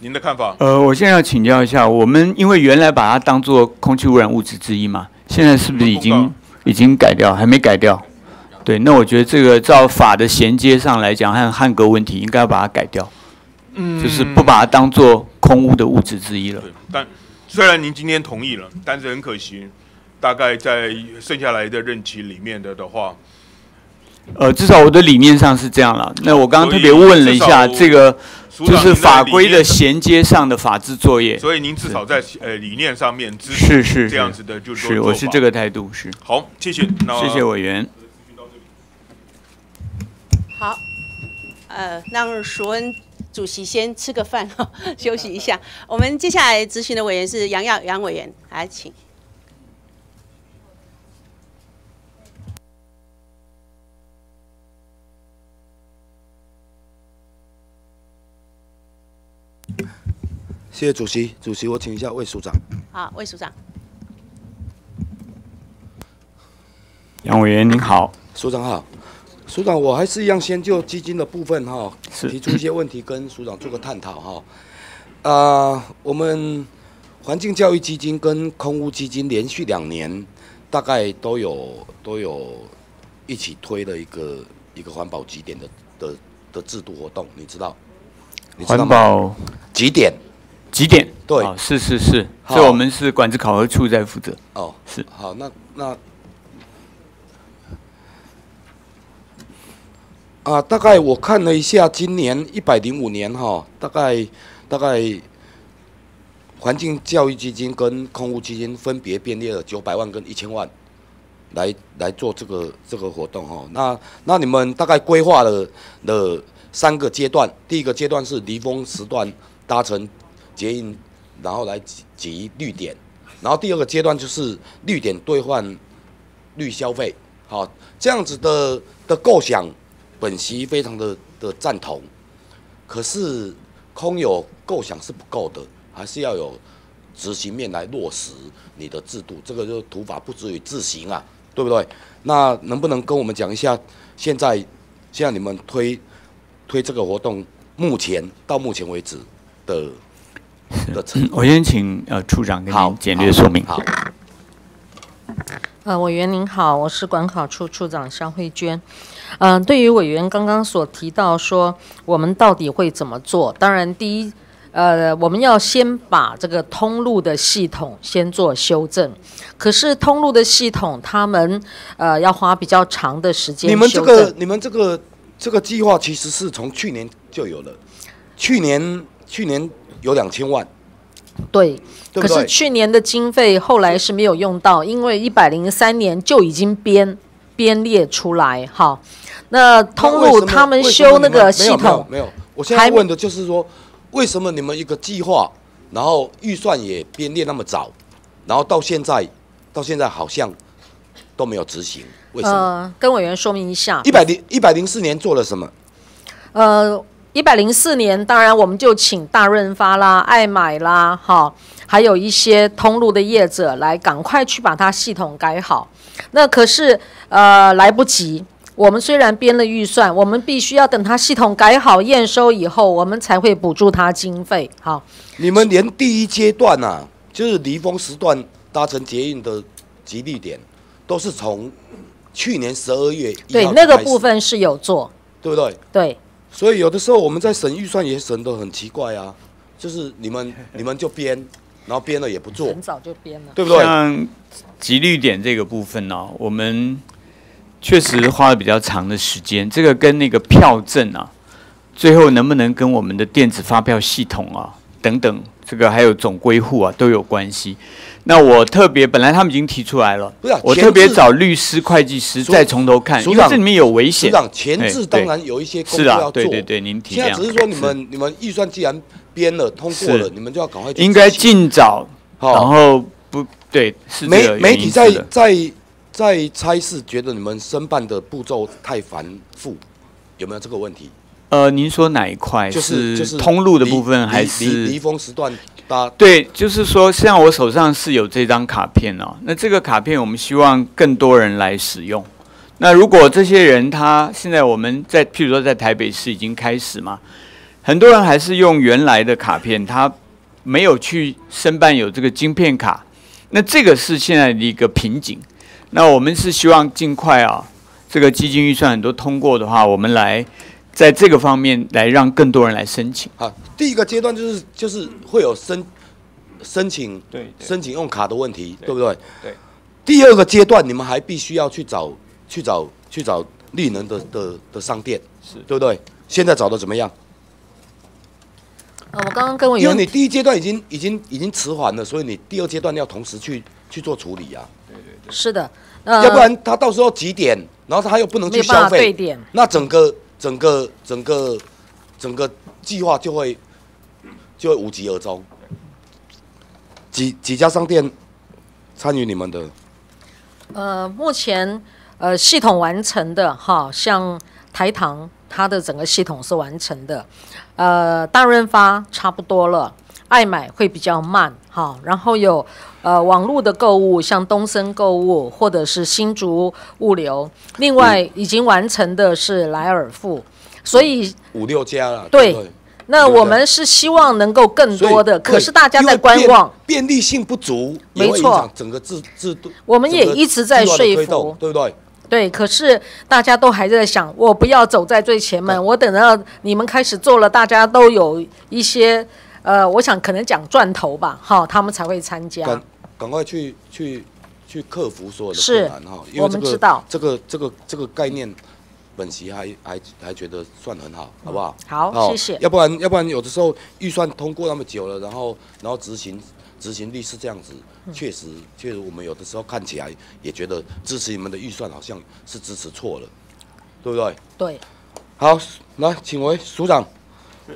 您的看法？呃，我现在要请教一下，我们因为原来把它当做空气污染物质之一嘛，现在是不是已经已经改掉？还没改掉？对，那我觉得这个照法的衔接上来讲，和汉格问题应该要把它改掉，嗯，就是不把它当做空污的物质之一了。但虽然您今天同意了，但是很可惜，大概在剩下来的任期里面的的话，呃，至少我的理念上是这样了。那我刚刚特别问了一下，这个就是法规的衔接上的法制作业。所以您至少在呃理念上面支持是这样子的，就是是我是这个态度是。好，谢谢，谢谢委员。好，呃，让淑恩主席先吃个饭哈，休息一下。我们接下来执行的委员是杨耀杨委员，来请。谢谢主席，主席，我请一下魏署长。好，魏署长。杨委员您好，署长好。署长，我还是一样先就基金的部分哈，提出一些问题跟署长做个探讨哈。啊，我们环境教育基金跟空屋基金连续两年大概都有都有一起推了一个一个环保几点的的的制度活动，你知道？环保几点？几点？对，是是是，所以我们是管制考核处在负责。哦，是。好，那那。啊，大概我看了一下，今年一百零五年哈，大概大概环境教育基金跟空屋基金分别编列了九百万跟一千万，来来做这个这个活动哈。那那你们大概规划了了三个阶段，第一个阶段是离峰时段搭乘捷运，然后来集绿点，然后第二个阶段就是绿点兑换绿消费，好这样子的的构想。本席非常的的赞同，可是空有构想是不够的，还是要有执行面来落实你的制度。这个就土法不足以自行啊，对不对？那能不能跟我们讲一下，现在现在你们推推这个活动，目前到目前为止的的成？我先请呃处长给您简略说明。好。呃，委员您好，我是管考处处长肖慧娟。嗯，对于委员刚刚所提到说，我们到底会怎么做？当然，第一，呃，我们要先把这个通路的系统先做修正。可是，通路的系统，他们呃要花比较长的时间。你们这个，你们这个这个计划其实是从去年就有了，去年去年有两千万，对，可是去年的经费后来是没有用到，因为一百零三年就已经编编列出来。好，那通路他们修那个系统，没有没有，我现在问的就是说，为什么你们一个计划，然后预算也编列那么早，然后到现在到现在好像都没有执行？为什么？呃，跟委员说明一下，一百零一百零四年做了什么？呃，一百零四年，当然我们就请大润发啦、爱买啦，哈，还有一些通路的业者来赶快去把它系统改好。那可是呃来不及。我们虽然编了预算，我们必须要等它系统改好、验收以后，我们才会补助它经费。好，你们连第一阶段啊，就是离峰时段搭乘捷运的极地点，都是从去年十二月一对那个部，分是有做，对不对？对。所以有的时候我们在审预算也审得很奇怪啊，就是你们你们就编，然后编了也不做，很早就编了，对不对？像极率点这个部分呢、我们确实花了比较长的时间。这个跟那个票证啊，最后能不能跟我们的电子发票系统啊等等，这个还有总归户啊都有关系。那我特别本来他们已经提出来了，不是啊我特别找律师、会计师再从头看，因为这里面有危险。署长。前置哎当然有一些工作要做，对对对，您体谅。现在只是说你们你们预算既然编了通过了，你们就要赶快应该尽早，好。然后不对是媒媒体在在在猜是觉得你们申办的步骤太繁复，有没有这个问题？呃，您说哪一块？就是就是通路的部分还是离离峰时段搭？对，就是说，像我手上是有这张卡片哦，那这个卡片我们希望更多人来使用。那如果这些人他现在我们在譬如说在台北市已经开始嘛，很多人还是用原来的卡片，他没有去申办有这个晶片卡，那这个是现在的一个瓶颈。那我们是希望尽快啊，这个基金预算很多通过的话，我们来在这个方面来让更多人来申请。好，第一个阶段就是就是会有申申请对申请用卡的问题，对不对？对。第二个阶段，你们还必须要去找去找去找绿能的的的商店，是对不对？现在找的怎么样？呃，我刚刚跟我因为你第一阶段已经已经已经迟缓了，所以你第二阶段要同时去去做处理啊。是的，呃，要不然他到时候几点，然后他又不能去消费对点，那整个整个整个整个计划就会就会无疾而终。几几家商店参与你们的？呃，目前呃系统完成的哈，像台糖它的整个系统是完成的，呃，大润发差不多了，爱买会比较慢哈，然后有呃网络的购物，像东森购物或者是新竹物流，另外已经完成的是莱尔富，所以五六家了，对对？那我们是希望能够更多的，可是大家在观望。便利性不足，没错整个制制度。我们也一直在说服对不对？对，可是大家都还在想，我不要走在最前面，我等到你们开始做了，大家都有一些呃，我想可能讲赚头吧，哈，他们才会参加赶。赶快去去去克服所有的困难哈，因为我这个们知道这个这个这个概念，本席还还还觉得算很好，好不好？好哦谢谢要不然要不然有的时候预算通过那么久了，然后然后执行执行力是这样子，嗯确实确实我们有的时候看起来也觉得支持你们的预算好像是支持错了，对不对？对，好，来，请回署长，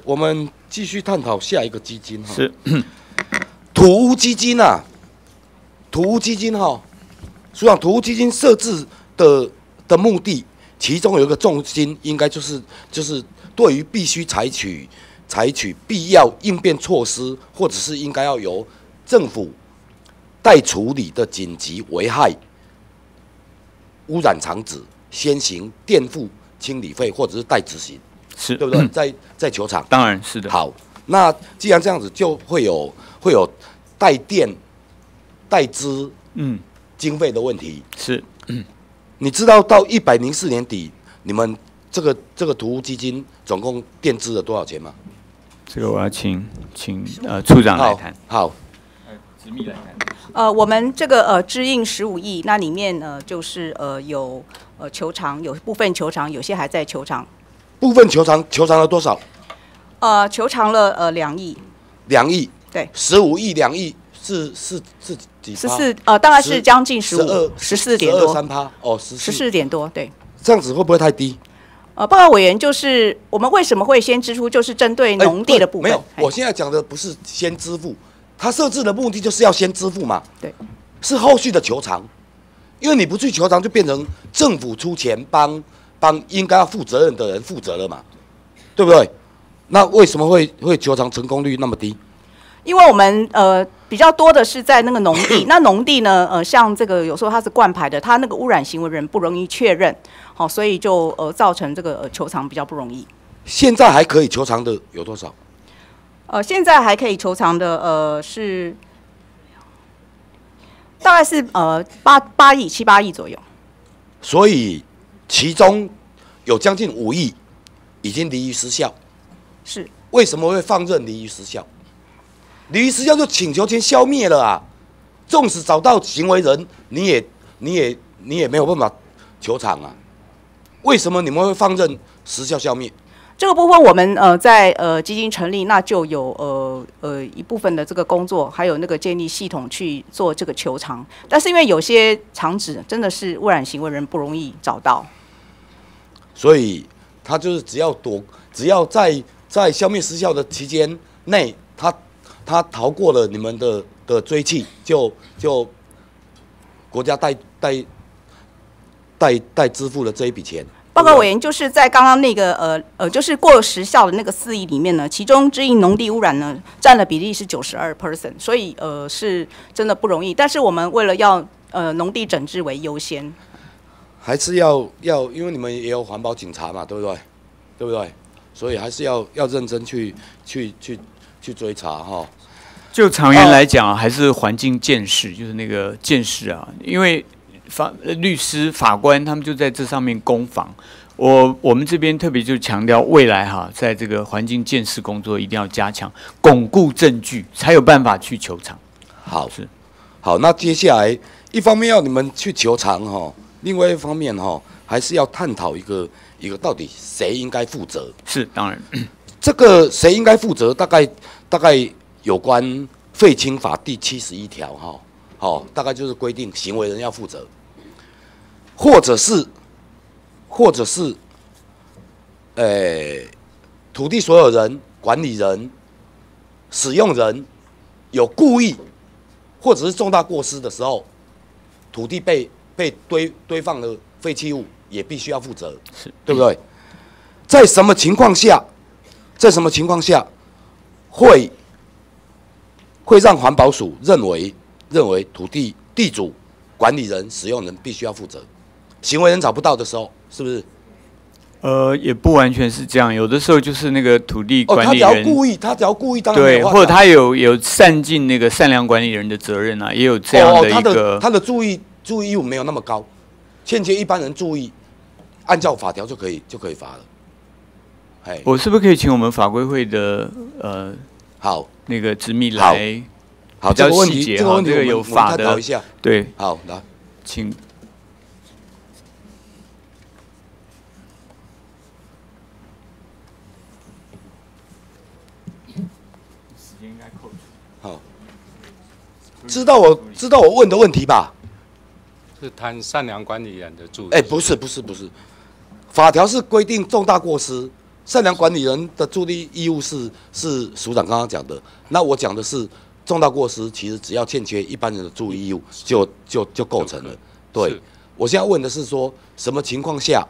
我们继续探讨下一个基金哈。是 土屋基金啊，土屋基金哈，署长，土屋基金设置的的目的，其中有一个重心，应该就是就是对于必须采取采取必要应变措施，或者是应该要由政府待处理的紧急危害污染场址，先行垫付清理费，或者是代执行，是对不对？在在球场，当然是的。好，那既然这样子，就会有会有带电、带资嗯经费的问题。是，你知道到一百零四年底，你们这个这个图屋基金总共垫资了多少钱吗？这个我要请请呃处长来谈。好，执秘来谈。呃，我们这个呃支应十五亿，那里面呢就是呃有呃球场，有部分球场，有些还在球场，部分球场球场了多少？呃求偿了呃两亿，两亿。对，十五亿两亿是是是几趴？14呃大概是将近十五二十四点多三趴哦，十十四点多，对。这样子会不会太低？呃，报告委员就是我们为什么会先支出，就是针对农地的部分。没有，我现在讲的不是先支付，他设置的目的就是要先支付嘛。对，是后续的求偿，因为你不去求偿，就变成政府出钱帮帮应该要负责任的人负责了嘛，对不对？那为什么会会球场成功率那么低？因为我们呃比较多的是在那个农地，那农地呢，呃，像这个有时候它是灌排的，它那个污染行为人不容易确认，好、所以就呃造成这个呃求偿比较不容易。现在还可以求偿的有多少？呃，现在还可以求偿的呃是大概是呃八八亿七八亿左右。所以其中有将近五亿已经离于失效。是为什么会放任离于失效？离于失效就请求权消灭了啊！纵使找到行为人，你也你也你也没有办法求偿啊！为什么你们会放任时效消灭？这个部分我们呃在呃基金成立，那就有呃呃一部分的这个工作，还有那个建立系统去做这个求偿。但是因为有些厂址真的是污染行为人不容易找到，所以他就是只要躲，只要在在消灭失效的期间内，他他逃过了你们的的追缉，就就国家代代代代支付了这一笔钱。报告委员就是在刚刚那个呃呃，就是过时效的那个四亿里面呢，其中之一农地污染呢占的比例是九十二 percent，所以呃是真的不容易。但是我们为了要呃农地整治为优先，还是要要，因为你们也有环保警察嘛，对不对？对不对？所以还是要要认真去去去去追查哈。就长远来讲啊，还是环境见识，就是那个见识啊，因为法呃律师、法官他们就在这上面攻防。我我们这边特别就强调，未来哈，在这个环境见识工作一定要加强，巩固证据，才有办法去求偿。好是，好，那接下来一方面要你们去求偿哈，另外一方面哈，还是要探讨一个一个到底谁应该负责。是当然，这个谁应该负责？大概大概有关《废青法》第七十一条哈，好，大概就是规定行为人要负责，或者是或者是，呃，土地所有人、管理人、使用人有故意或者是重大过失的时候，土地被被堆堆放的废弃物，也必须要负责，是对不对？在什么情况下，在什么情况下会会让环保署认为认为土地地主、管理人、使用人必须要负责？行为人找不到的时候，是不是？呃，也不完全是这样，有的时候就是那个土地哦，他只要管理人。故意，他只要故意，当对，或者他有有善尽那个善良管理人的责任啊，也有这样的一个的他的注意注意义务没有那么高，欠缺一般人注意，按照法条就可以就可以罚了。哎，我是不是可以请我们法规会的呃好。那个执秘来好。这个问题这个问题哈这个有法的对，好来，请。好，知道我知道我问的问题吧？是谈善良管理人的注意。哎，不是不是不是，法条是规定重大过失，善良管理人的助力义务是是署长刚刚讲的，那我讲的是重大过失，其实只要欠缺一般人的注意义务就就就构成了。对，我现在问的是说什么情况下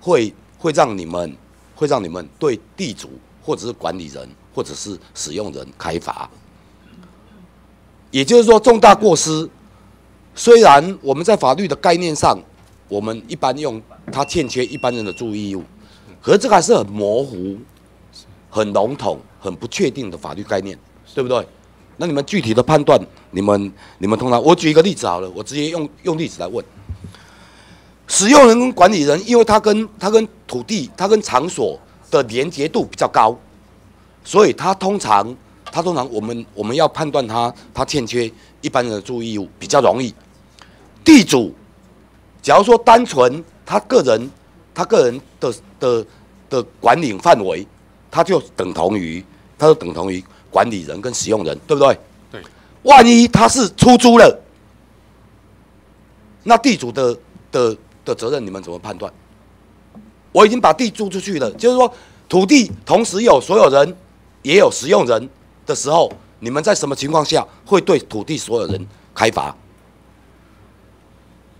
会会让你们会让你们对地主或者是管理人或者是使用人开罚？也就是说，重大过失虽然我们在法律的概念上，我们一般用它欠缺一般人的注意义务，可是这个还是很模糊、很笼统、很不确定的法律概念，对不对？那你们具体的判断，你们你们通常，我举一个例子好了，我直接用用例子来问。使用人跟管理人，因为他跟他跟土地、他跟场所的连结度比较高，所以他通常他通常我们我们要判断他他欠缺一般人的注意义务比较容易。地主，假如说单纯他个人他个人的的的管理范围，他就等同于他就等同于管理人跟使用人，对不对？对。万一他是出租了，那地主的的的责任你们怎么判断？我已经把地租出去了，就是说土地同时有所有人也有使用人的时候，你们在什么情况下会对土地所有人开罚？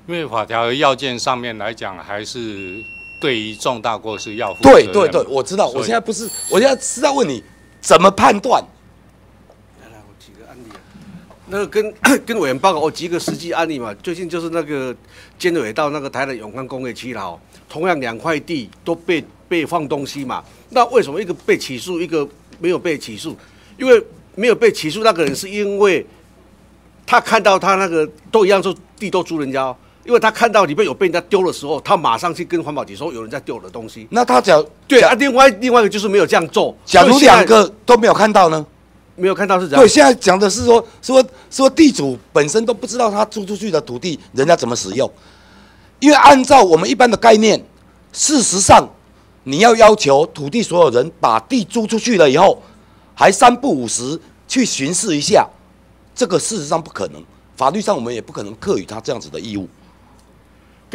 因为法条要件上面来讲，还是对于重大过失要负对对对，我知道，我现在不是，我现在是在问你怎么判断来来我举个案例。那个跟 跟委员报告，我举个实际案例嘛。最近就是那个监委到那个台南永康工业区了哦，同样两块地都被被放东西嘛。那为什么一个被起诉，一个没有被起诉？因为没有被起诉那个人是因为他看到他那个都一样，说地都租人家哦，因为他看到里面有被人家丢的时候，他马上去跟环保局说有人在丢我的东西。那他讲对啊，另外另外一个就是没有这样做。假如两个都没有看到呢？没有看到是这样。对，现在讲的是说说说地主本身都不知道他租出去的土地人家怎么使用，因为按照我们一般的概念，事实上你要要求土地所有人把地租出去了以后，还三不五时去巡视一下，这个事实上不可能，法律上我们也不可能课予他这样子的义务。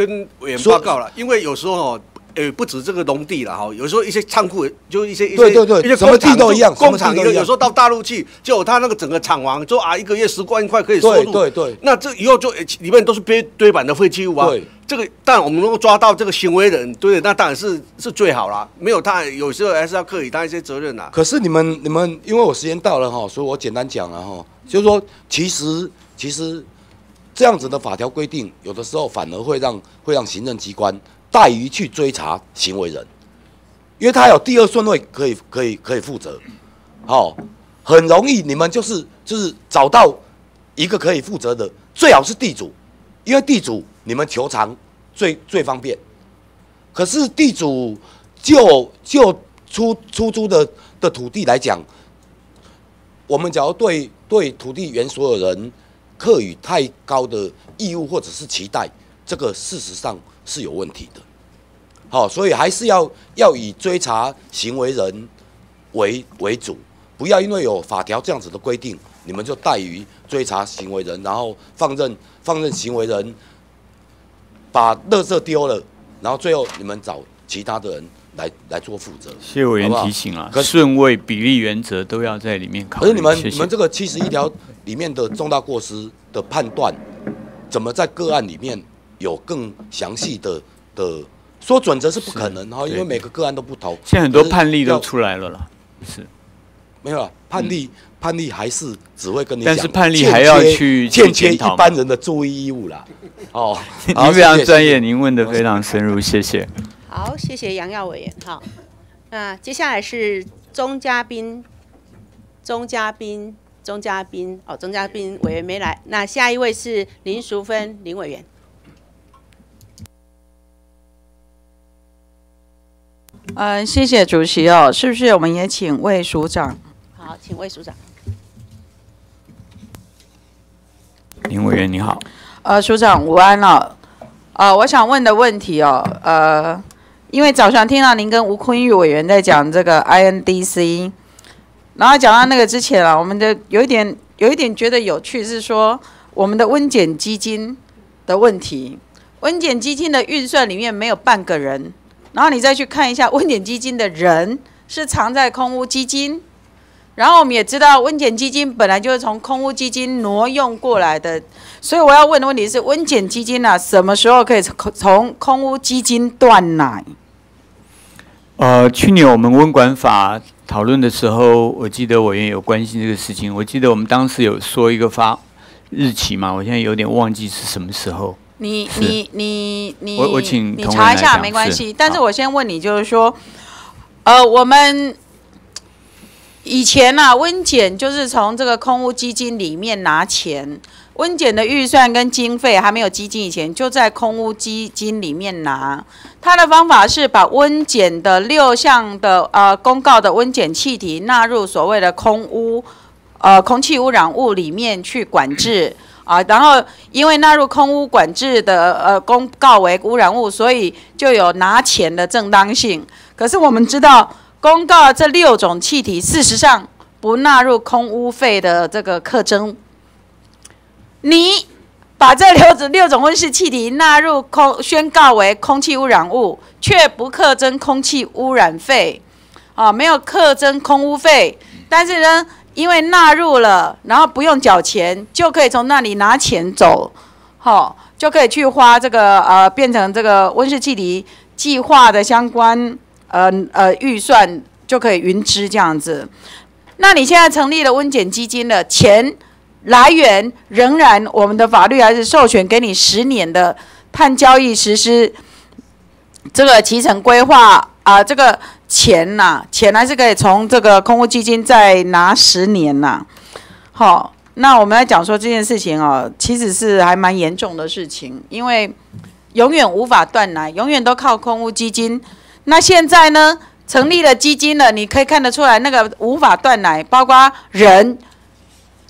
跟委员报告了，因为有时候哦。呃，不止这个农地了哈，有时候一些仓库，就一些一些对对对，一些什么地都一样，工厂有有时候到大陆去，就他那个整个厂房，说啊一个月十万块可以收入，对对。那这以后就里面都是堆堆满的废弃物啊。对。这个但我们能够抓到这个行为人，对，那当然是是最好啦。没有他，有时候还是要课以担一些责任呐。可是你们你们，因为我时间到了哈，所以我简单讲了哈，就是说，其实其实这样子的法条规定，有的时候反而会让会让行政机关。怠于去追查行为人，因为他有第二顺位可以可以可以负责，好，很容易你们就是就是找到一个可以负责的，最好是地主，因为地主你们求偿最最方便。可是地主就就出出租的的土地来讲，我们假如对对土地原所有人课予太高的义务或者是期待，这个事实上。是有问题的，好，所以还是要要以追查行为人为为主，不要因为有法条这样子的规定，你们就怠于追查行为人，然后放任放任行为人把垃圾丢了，然后最后你们找其他的人来来做负责。谢委员提醒啊，顺位比例原则都要在里面考虑。可是你们你们这个七十一条里面的重大过失的判断，怎么在个案里面？有更详细的的说准则是不可能哈，因为每个个案都不同。现在很多判例都出来了啦，是，没有了判例，判例还是只会跟你讲，但是判例还要去欠缺一般人的注意义务啦。哦，您非常专业，您问的非常深入，谢谢。好，谢谢杨耀委员。好，那接下来是钟嘉宾，钟嘉宾，钟嘉宾，哦，钟嘉宾委员没来，那下一位是林淑芬林委员。嗯，谢谢主席哦，是不是我们也请魏署长？好，请魏署长。林委员你好。呃，署长午安了。呃，我想问的问题哦，呃，因为早上听到您跟吴坤玉委员在讲这个 INDC，然后讲到那个之前啊，我们的有一点有一点觉得有趣是说我们的温检基金的问题，温检基金的预算里面没有半个人。然后你再去看一下温检基金的人是藏在空屋基金，然后我们也知道温检基金本来就是从空屋基金挪用过来的，所以我要问的问题是温检基金啊，什么时候可以从空屋基金断奶？呃，去年我们温管法讨论的时候，我记得委员有关心这个事情，我记得我们当时有说一个发日期嘛，我现在有点忘记是什么时候。你你你你，我我请你查一下没关系。但是我先问你，就是说，呃，我们以前啊，温检就是从这个空屋基金里面拿钱，温检的预算跟经费还没有基金以前，就在空屋基金里面拿。他的方法是把温检的六项的呃公告的温检气体纳入所谓的空污呃空气污染物里面去管制。啊，然后因为纳入空污管制的呃公告为污染物，所以就有拿钱的正当性。可是我们知道，公告这六种气体，事实上不纳入空污费的这个课征。你把这六种六种温室气体纳入空，宣告为空气污染物，却不课征空气污染费，啊，没有课征空污费，但是呢，因为纳入了，然后不用缴钱，就可以从那里拿钱走，好、就可以去花这个呃，变成这个温室气体计划的相关呃呃预算，就可以云支这样子。那你现在成立了温检基金的，钱来源仍然我们的法律还是授权给你十年的碳交易实施这个提成规划啊、这个钱呐、钱还是可以从这个空屋基金再拿十年呐、好，那我们来讲说这件事情哦，其实是还蛮严重的事情，因为永远无法断奶，永远都靠空屋基金。那现在呢，成立了基金了，你可以看得出来，那个无法断奶，包括人，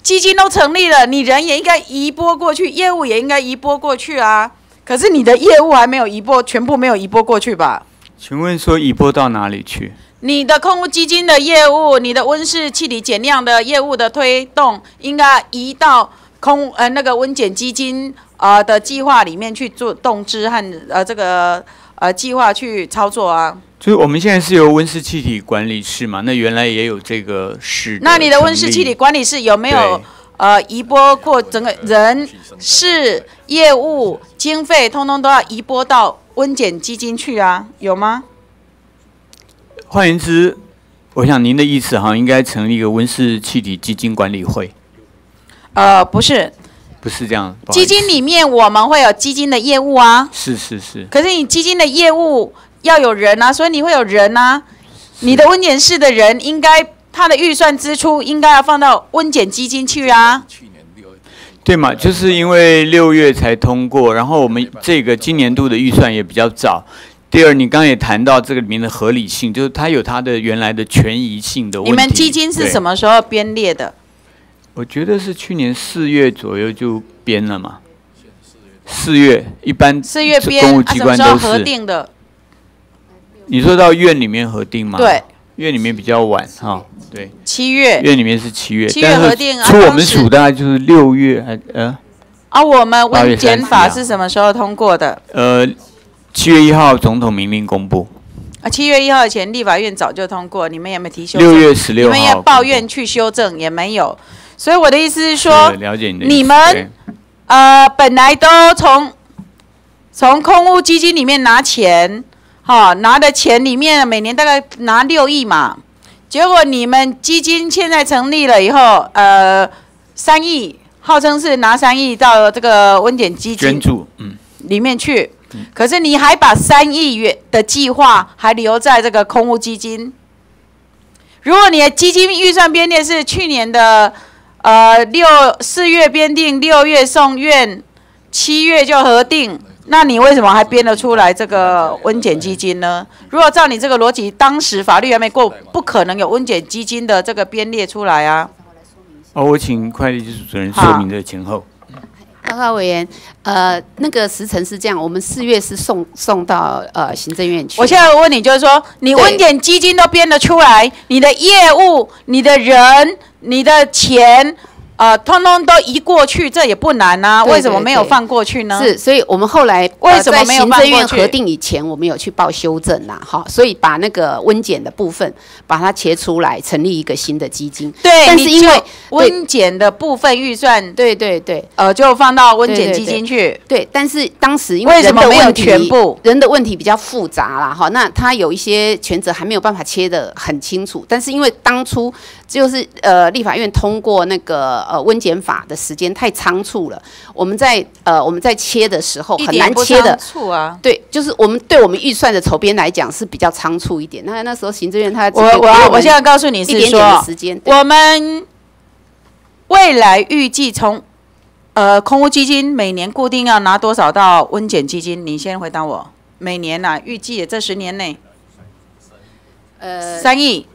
基金都成立了，你人也应该移拨过去，业务也应该移拨过去啊。可是你的业务还没有移拨，全部没有移拨过去吧？请问说移拨到哪里去？你的空屋基金的业务，你的温室气体减量的业务的推动，应该移到空呃那个温减基金呃的计划里面去做动支和呃这个呃计划去操作啊。就是我们现在是由温室气体管理室嘛，那原来也有这个室。那你的温室气体管理室有没有呃移拨过整个人事业务经费，通通都要移拨到温检基金去啊？有吗？换言之，我想您的意思好像应该成立一个温室气体基金管理会，呃，不是，不是这样？基金里面我们会有基金的业务啊。是是是，可是你基金的业务要有人啊，所以你会有人啊。你的温检室的人应该他的预算支出应该要放到温检基金去啊。去年六月对嘛？就是因为六月才通过，然后我们这个今年度的预算也比较早。第二，你刚刚也谈到这个里面的合理性，就是它有它的原来的权益性的问题。你们基金是什？么时候编列的？我觉得是去年四月左右就编了嘛。四月一般四月编，公务啊，机关都什么时候核是。定的？你说到院里面核定吗？对，院里面比较晚哈。对，七月。院里面是七月，七月核定啊出我们署大概就是六月还呃啊，我们温检30啊法是什么时候通过的？呃七月一号总统明令公布，啊，七月一号以前立法院早就通过，你们有没有提修正？六月十六号你们也抱怨去修正也没有，所以我的意思是说，了解你的你们呃本来都从从空屋基金里面拿钱，哈、拿的钱里面每年大概拿六亿嘛，结果你们基金现在成立了以后，呃，三亿，号称是拿三亿到这个温点基金捐助，嗯，里面去，可是你还把三亿元的计划还留在这个空屋基金。如果你的基金预算编列是去年的呃六四月编定，六月送院，七月就核定，那你为什么还编得出来这个温检基金呢？如果照你这个逻辑，当时法律还没过，不可能有温检基金的这个编列出来啊。哦，我请会计师主任说明这前后。报告委员，呃，那个时程是这样，我们四月是送送到呃行政院去。我现在问你，就是说，你温检基金都编得出来，你的业务、你的人、你的钱，呃，通通都移过去，这也不难啊。对为什么没有放过去呢？是，所以我们后来为什么没有行政院放过去核定以前，我们有去报修正啦，哈，所以把那个温检的部分把它切出来，成立一个新的基金。对，但是因为就温检的部分预算，对对对，呃，就放到温检基金去。对，但是当时因人为什么没有的问题全部？人的问题比较复杂啦，哈，那他有一些权责还没有办法切得很清楚，但是因为当初就是呃立法院通过那个呃温检法的时间太仓促了，我们在呃我们在切的时候很难切的啊！对，就是我们对我们预算的筹编来讲是比较仓促一点。那那时候行政院他我我我现在告诉你是说时间，我们未来预计从呃空屋基金每年固定要拿多少到温检基金？你先回答我。每年呐、预计这十年内呃三亿，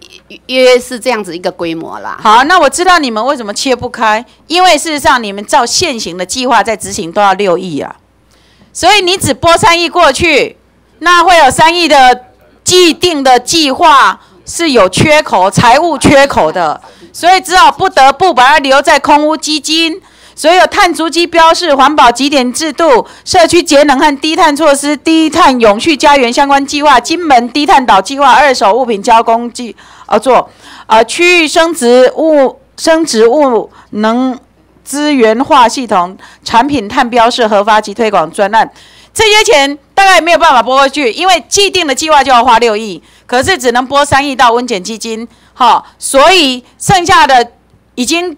约是这样子一个规模啦。好，那我知道你们为什么切不开，因为事实上你们照现行的计划在执行都要六亿啊，所以你只拨三亿过去，那会有三亿的既定的计划是有缺口，财务缺口的，所以只好不得不把它留在空屋基金。所有碳足迹标示、环保几点制度、社区节能和低碳措施、低碳永续家园相关计划、金门低碳岛计划、二手物品交工计呃做，呃区域生殖物生植物能资源化系统产品碳标示核发及推广专案，这些钱大概没有办法拨过去，因为既定的计划就要花六亿，可是只能拨三亿到温检基金，好，所以剩下的已经。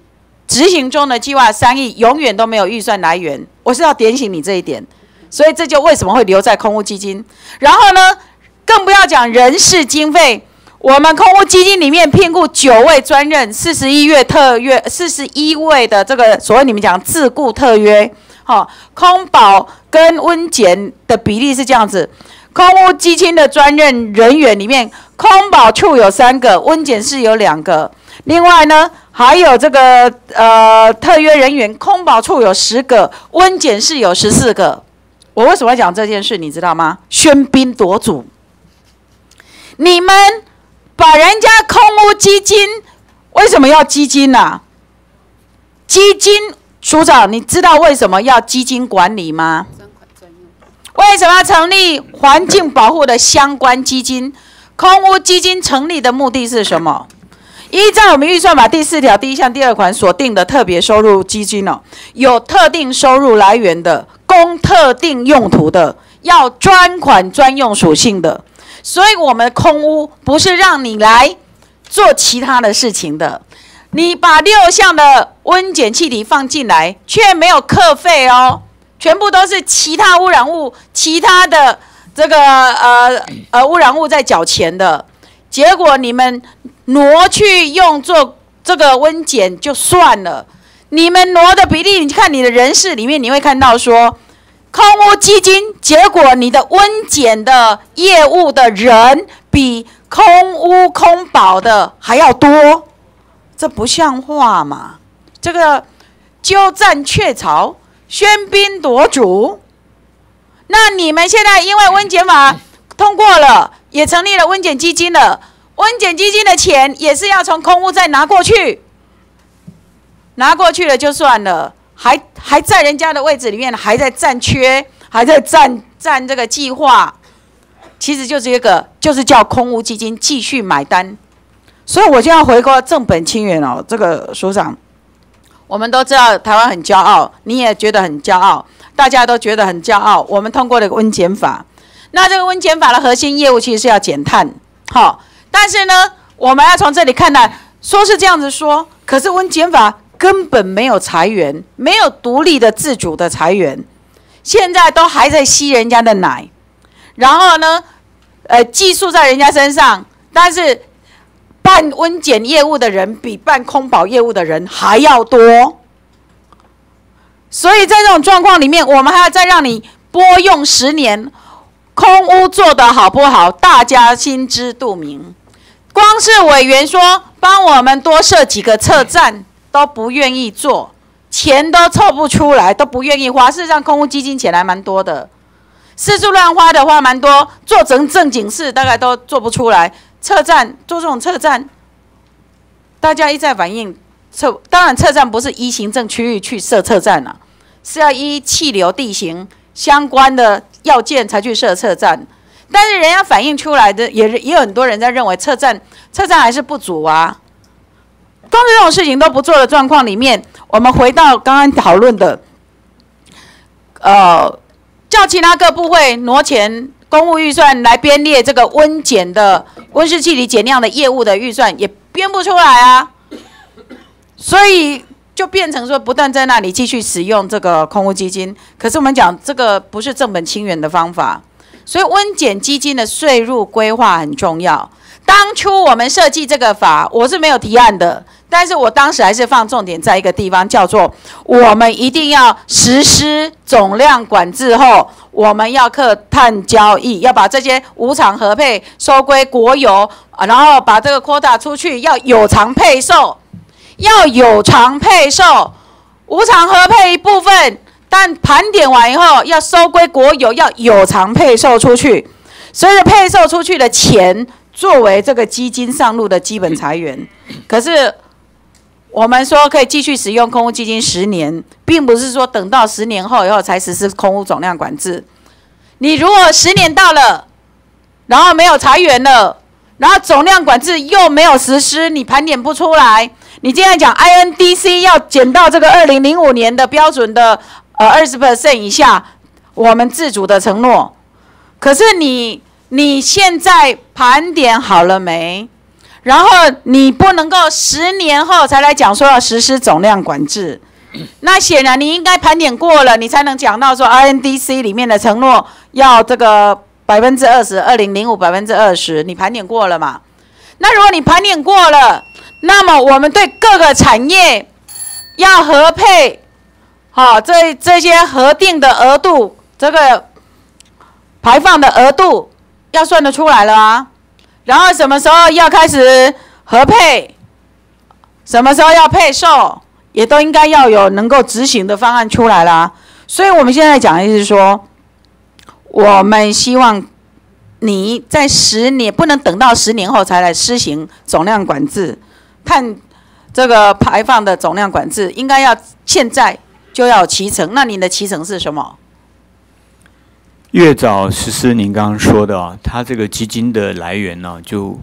执行中的计划三亿永远都没有预算来源，我是要点醒你这一点，所以这就为什么会留在空屋基金。然后呢，更不要讲人事经费，我们空屋基金里面聘雇九位专任，四十一月特约，四十一位的这个所谓你们讲自雇特约，好，空保跟温检的比例是这样子，空屋基金的专任人员里面，空保处有三个，温检室有两个。另外呢，还有这个呃特约人员，空保处有十个，温检室有十四个。我为什么要讲这件事？你知道吗？喧宾夺主。你们把人家空屋基金为什么要基金呢？基金署长，你知道为什么要基金管理吗？为什么要成立环境保护的相关基金？空屋基金成立的目的是什么？依照我们预算法第四条第一项第二款所定的特别收入基金哦，有特定收入来源的，供特定用途的，要专款专用属性的。所以，我们空屋不是让你来做其他的事情的。你把六项的温检气体放进来，却没有课费哦，全部都是其他污染物、其他的这个呃呃污染物在缴钱的。结果你们。挪去用做这个温检就算了，你们挪的比例，你看你的人事里面，你会看到说，空屋基金，结果你的温检的业务的人比空屋空保的还要多，这不像话嘛？这个鸠占鹊巢，喧宾夺主。那你们现在因为温检法通过了，也成立了温检基金了。温检基金的钱也是要从空屋再拿过去，拿过去了就算了，还还在人家的位置里面，还在占缺，还在占占这个计划，其实就是一个，就是叫空屋基金继续买单。所以我就要回过正本清源哦，这个署长，我们都知道台湾很骄傲，你也觉得很骄傲，大家都觉得很骄傲。我们通过了温检法，那这个温检法的核心业务其实是要减碳，好。但是呢，我们要从这里看呢，说是这样子说，可是温检法根本没有裁员，没有独立的自主的裁员，现在都还在吸人家的奶，然后呢，呃，寄宿在人家身上，但是办温检业务的人比办空保业务的人还要多，所以在这种状况里面，我们还要再让你拨用十年，空屋做得好不好，大家心知肚明。光是委员说帮我们多设几个测站都不愿意做，钱都凑不出来，都不愿意花。事实上，空屋基金钱还蛮多的，四处乱花的话蛮多，做成正经事大概都做不出来。测站做这种测站，大家一再反映测，当然测站不是依行政区域去设测站了，是要依气流地形相关的要件才去设测站。但是人家反映出来的，也是也有很多人在认为，车站车站还是不足啊。当这种事情都不做的状况里面，我们回到刚刚讨论的，呃，叫其他各部会挪钱公务预算来编列这个温检的温室气体减量的业务的预算，也编不出来啊。所以就变成说，不断在那里继续使用这个空屋基金。可是我们讲这个不是正本清源的方法。所以温检基金的税入规划很重要。当初我们设计这个法，我是没有提案的，但是我当时还是放重点在一个地方，叫做我们一定要实施总量管制后，我们要克碳交易，要把这些无偿合配收归国有，然后把这个 quota 出去，要有偿配售，要有偿配售，无偿合配一部分。但盘点完以后，要收归国有，要有偿配售出去。所以配售出去的钱，作为这个基金上路的基本财源。可是我们说可以继续使用空屋基金十年，并不是说等到十年后以后才实施空屋总量管制。你如果十年到了，然后没有裁员了，然后总量管制又没有实施，你盘点不出来。你今天讲 INDC 要减到这个二零零五年的标准的呃二十 percent 以下，我们自主的承诺。可是你你现在盘点好了没？然后你不能够十年后才来讲说要实施总量管制，那显然你应该盘点过了，你才能讲到说 INDC 里面的承诺要这个百分之二十，二零零五百分之二十，你盘点过了嘛？那如果你盘点过了，那么我们对各个产业要核配，好，这这些核定的额度，这个排放的额度要算得出来了啊。然后什么时候要开始核配，什么时候要配售，也都应该要有能够执行的方案出来啦。所以我们现在讲的是说，我们希望你在十年不能等到十年后才来施行总量管制，碳这个排放的总量管制，应该要现在就要齐成。那你的齐成是什么？越早实施您刚刚说的啊，它这个基金的来源呢，就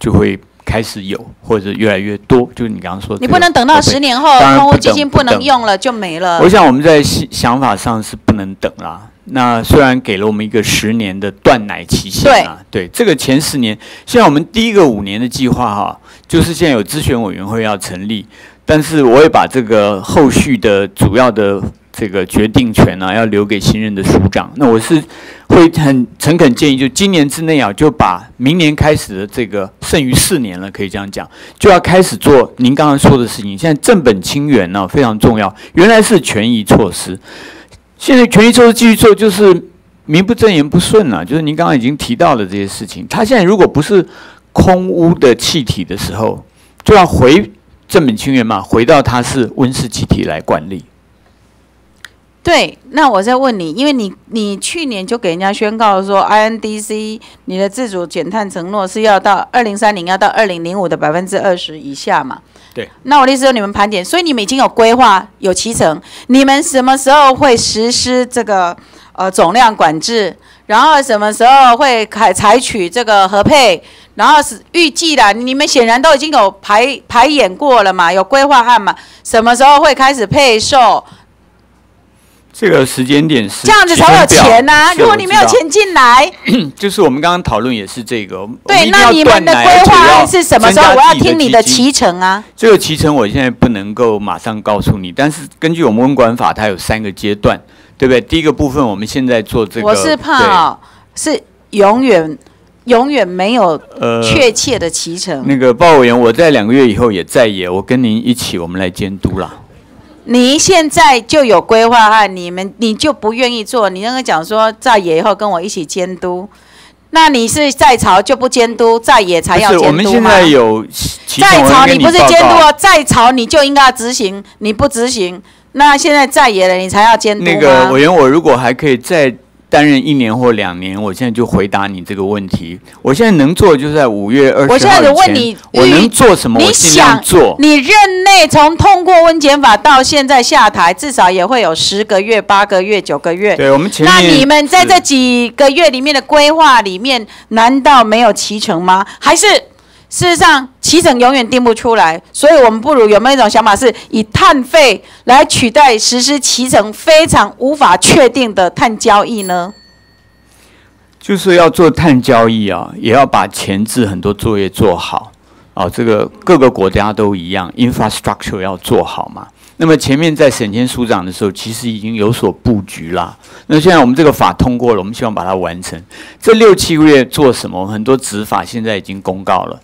就会开始有，或者越来越多。就是你刚刚说的，你不能等到十年后空污基金不能用了就没了。我想我们在想法上是不能等啦。那虽然给了我们一个十年的断奶期限啊，对这个前十年，现在我们第一个五年的计划哈，就是现在有咨询委员会要成立，但是我也把这个后续的主要的。这个决定权呢，要留给新任的署长。那我是会很诚恳建议，就今年之内啊，就把明年开始的这个剩余四年了，可以这样讲，就要开始做您刚刚说的事情。现在正本清源呢非常重要，原来是权益措施，现在权益措施继续做，就是名不正言不顺了。就是您刚刚已经提到的这些事情，它现在如果不是空污的气体的时候，就要回正本清源嘛，回到它是温室气体来管理。对，那我再问你，因为你你去年就给人家宣告说，INDC 你的自主减碳承诺是要到二零三零要到二零零五的百分之二十以下嘛？对。那我的意思说，你们盘点，所以你们已经有规划有提成，你们什么时候会实施这个呃总量管制？然后什么时候会开采取这个核配？然后是预计的，你们显然都已经有排排演过了嘛，有规划案嘛？什么时候会开始配售？这个时间点是这样子才有钱呐！如果你没有钱进来，就是我们刚刚讨论也是这个。对，那你们的规划是什么时候？我要听你的脐橙啊。这个脐橙我现在不能够马上告诉你，但是根据我们温管法，它有三个阶段，对不对？第一个部分我们现在做这个，我是怕是永远永远没有确切的脐橙。那个鲍委员，我在两个月以后也在野，我跟您一起，我们来监督啦。你现在就有规划哈，你们你就不愿意做？你那个讲说在野以后跟我一起监督，那你是在朝就不监督，在野才要监督吗？我们现在有在朝，你不是监督哦，在朝你就应该要执行，你不执行，那现在在野了，你才要监督那个委员，我如果还可以再。担任一年或两年，我现在就回答你这个问题。我现在能做，就是在五月二十号我现在问你，我能做什么？我尽量做。你任内从通过温检法到现在下台，至少也会有十个月、八个月、九个月。对我们前那你们在这几个月里面的规划里面，难道没有齐成吗？还是？事实上，脐橙永远定不出来，所以我们不如有没有一种想法，是以碳费来取代实施脐橙非常无法确定的碳交易呢？就是要做碳交易啊，也要把前置很多作业做好啊。这个各个国家都一样，infrastructure 要做好嘛。那么前面在省签署长的时候，其实已经有所布局啦。那现在我们这个法通过了，我们希望把它完成。这六七个月做什么？很多执法现在已经公告了，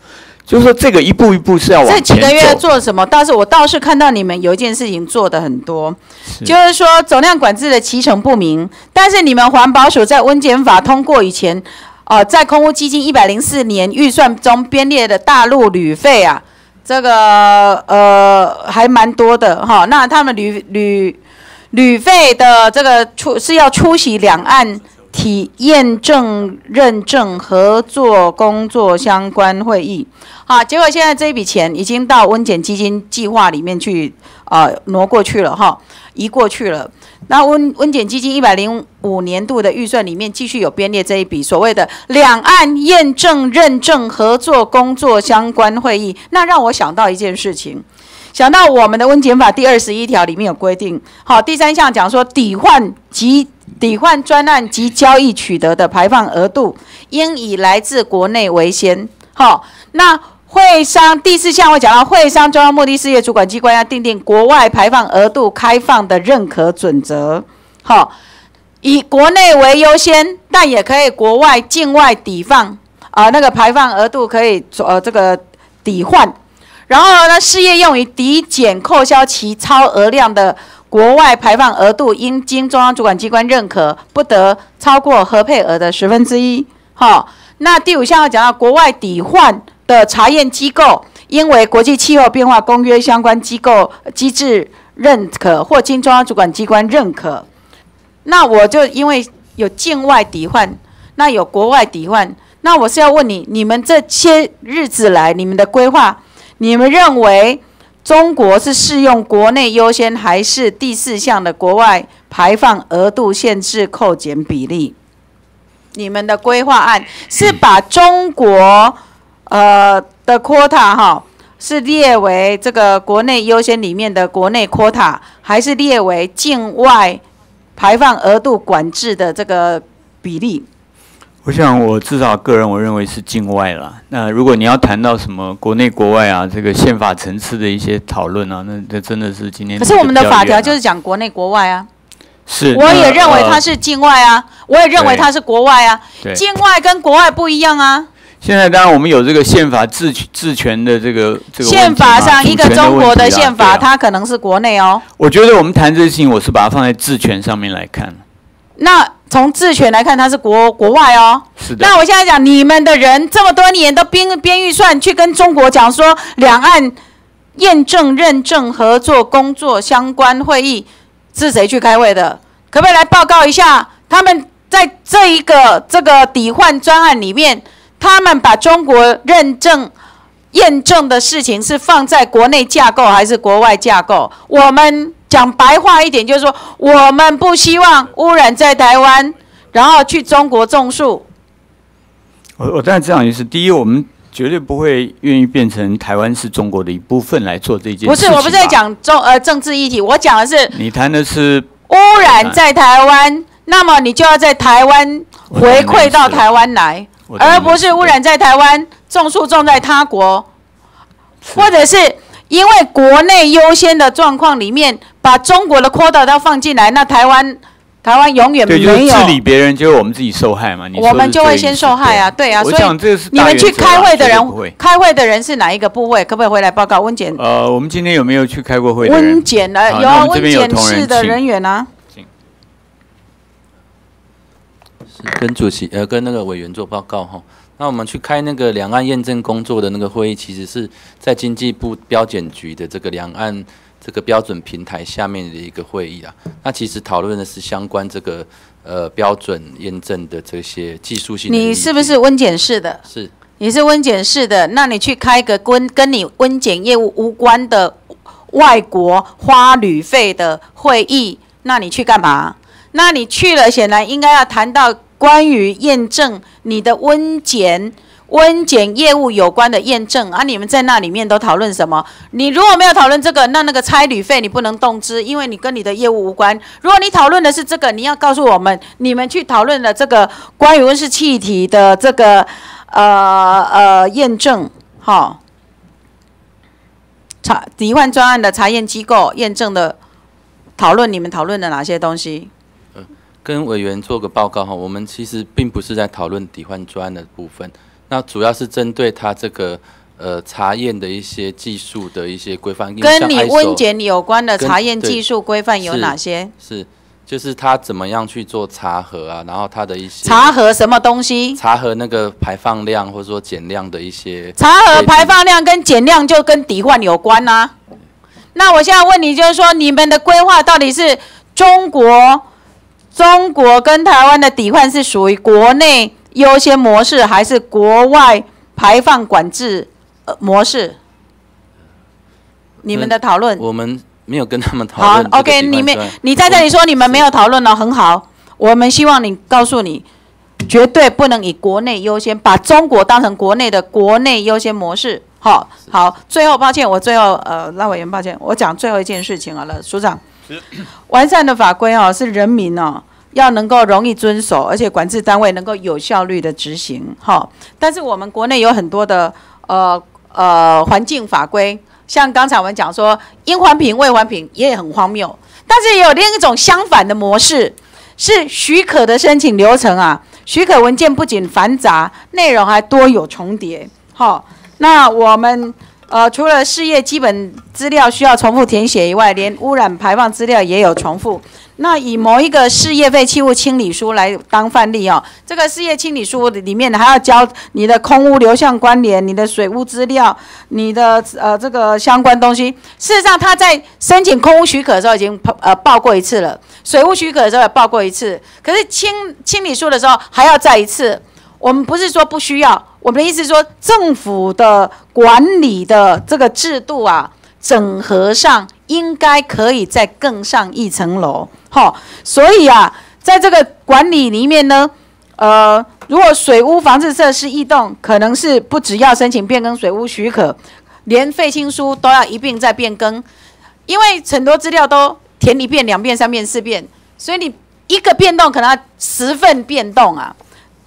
就是说这个一步一步是要往前这几个月做什么？倒是我倒是看到你们有一件事情做的很多，就是说总量管制的其成不明。但是你们环保署在温检法通过以前，哦，在空屋基金一百零四年预算中编列的大陆旅费啊。这个呃还蛮多的哈，那他们旅旅旅费的这个出是要出席两岸体验证认证合作工作相关会议。好，结果现在这笔钱已经到温检基金计划里面去，呃，挪过去了哈，移过去了。那温温检基金一百零五年度的预算里面，继续有编列这一笔所谓的两岸验证认证合作工作相关会议。那让我想到一件事情，想到我们的温检法第二十一条里面有规定，好，第三项讲说抵换及抵换专案及交易取得的排放额度，应以来自国内为先。好，那会商第四项会讲到，会商中央目的事业主管机关要订定国外排放额度开放的认可准则。好，以国内为优先，但也可以国外境外抵放啊，那个排放额度可以呃这个抵换。然后呢，事业用于抵减扣销其超额量的国外排放额度，应经中央主管机关认可，不得超过核配额的十分之一。好，那第五项要讲到国外抵换。的查验机构，因为国际气候变化公约相关机构机制认可或经中央主管机关认可，那我就因为有境外抵换，那有国外抵换，那我是要问你，你们这些日子来你们的规划，你们认为中国是适用国内优先，还是第四项的国外排放额度限制扣减比例？你们的规划案是把中国。呃的 quota 哈是列为这个国内优先里面的国内 quota，还是列为境外排放额度管制的这个比例？我想我至少个人我认为是境外了。那如果你要谈到什么国内国外啊，这个宪法层次的一些讨论啊，那这真的是今天。可是我们的法条就是讲国内国外啊。是。我也认为它是境外啊，我也认为它是国外啊。境外跟国外不一样啊。现在当然我们有这个宪法治治权的这个这个宪法上一个中国的宪法，它可能是国内哦。我觉得我们谈这个事情，我是把它放在治权上面来看。那从治权来看，它是国国外哦。是的。那我现在讲，你们的人这么多年都编编预算去跟中国讲说，两岸验证认证合作工作相关会议是谁去开会的？可不可以来报告一下？他们在这一个这个抵换专案里面。他们把中国认证、验证的事情是放在国内架构还是国外架构？我们讲白话一点，就是说，我们不希望污染在台湾，然后去中国种树。我我当然这样意思。第一，我们绝对不会愿意变成台湾是中国的一部分来做这件事。不是，我不是在讲中呃政治议题，我讲的是你谈的是污染在台湾，那么你就要在台湾回馈到台湾来。而不是污染在台湾，种树种在他国，或者是因为国内优先的状况里面，把中国的 quota 都放进来，那台湾台湾永远没有治理别人，就是我们自己受害嘛？我们就会先受害啊，对啊。所以你们去开会的人，开会的人是哪一个部位？可不可以回来报告温检？呃，我们今天有没有去开过会？温检的有啊，温检室的人员啊。跟主席呃，跟那个委员做报告哈。那我们去开那个两岸验证工作的那个会议，其实是在经济部标检局的这个两岸这个标准平台下面的一个会议啊。那其实讨论的是相关这个呃标准验证的这些技术性。你是不是温检室的？是。你是温检室的，那你去开个跟跟你温检业务无关的外国花旅费的会议，那你去干嘛？那你去了，显然应该要谈到。关于验证你的温检、温检业务有关的验证啊，你们在那里面都讨论什么？你如果没有讨论这个，那那个差旅费你不能动资，因为你跟你的业务无关。如果你讨论的是这个，你要告诉我们，你们去讨论的这个关于温室气体的这个呃呃验证，哈，查抵换专案的查验机构验证的讨论，你们讨论的哪些东西？跟委员做个报告哈，我们其实并不是在讨论抵换专案的部分，那主要是针对他这个呃查验的一些技术的一些规范。跟你温检有关的查验技术规范有哪些？是，就是他怎么样去做查核啊，然后他的一些查核什么东西？查核那个排放量或者说减量的一些。查核排放量跟减量就跟抵换有关呐。那我现在问你，就是说你们的规划到底是中国？中国跟台湾的抵换是属于国内优先模式，还是国外排放管制呃模式？你们的讨论，我们没有跟他们讨论好，OK，你们你在这里说你们没有讨论了，很好。我们希望你告诉你，绝对不能以国内优先，把中国当成国内的国内优先模式。好，好，最后抱歉，我最后呃，赖委员抱歉，我讲最后一件事情好了，署长，完善的法规哦，是人民哦要能够容易遵守，而且管制单位能够有效率的执行。哈，但是我们国内有很多的呃呃环境法规，像刚才我们讲说应环评未环评也很荒谬，但是也有另一种相反的模式，是许可的申请流程啊，许可文件不仅繁杂，内容还多有重叠。好，那我们。呃，除了事业基本资料需要重复填写以外，连污染排放资料也有重复。那以某一个事业废弃物清理书来当范例哦，这个事业清理书里面还要交你的空污流向关联、你的水污资料、你的呃这个相关东西。事实上，他在申请空污许可的时候已经呃报过一次了，水污许可的时候也报过一次，可是清清理书的时候还要再一次。我们不是说不需要，我们的意思说，政府的管理的这个制度啊，整合上应该可以再更上一层楼，哈。所以啊，在这个管理里面呢，呃，如果水污防治设施异动，可能是不只要申请变更水污许可，连废青书都要一并再变更，因为很多资料都填一遍、两遍、三遍、四遍，所以你一个变动可能要十份变动啊。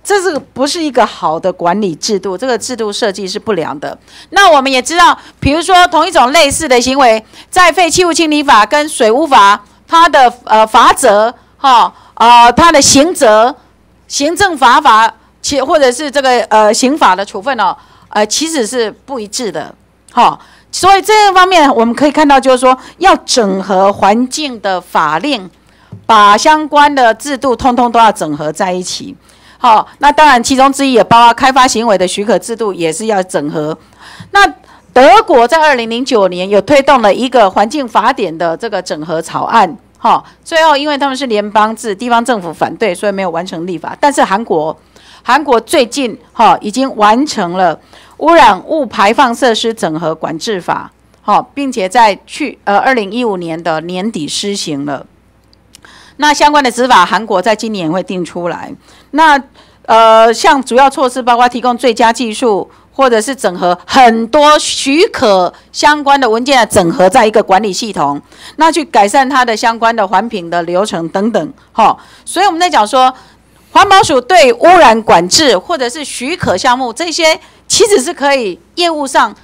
这是不是一个好的管理制度？这个制度设计是不良的。那我们也知道，比如说同一种类似的行为，在废弃物清理法跟水污法，它的呃罚则哈呃它的刑责、行政罚法，其或者是这个呃刑法的处分哦，呃其实是不一致的哈。所以这方面我们可以看到，就是说要整合环境的法令，把相关的制度通通都要整合在一起。好，那当然，其中之一也包括开发行为的许可制度，也是要整合。那德国在二零零九年有推动了一个环境法典的这个整合草案，哈，最后因为他们是联邦制，地方政府反对，所以没有完成立法。但是韩国，韩国最近哈已经完成了污染物排放设施整合管制法，好，并且在去呃二零一五年的年底施行了。那相关的执法，韩国在今年会定出来。那呃，像主要措施包括提供最佳技术，或者是整合很多许可相关的文件整合在一个管理系统，那去改善它的相关的环评的流程等等。哈，所以我们在讲说，环保署对污染管制或者是许可项目这些，其实是可以业务上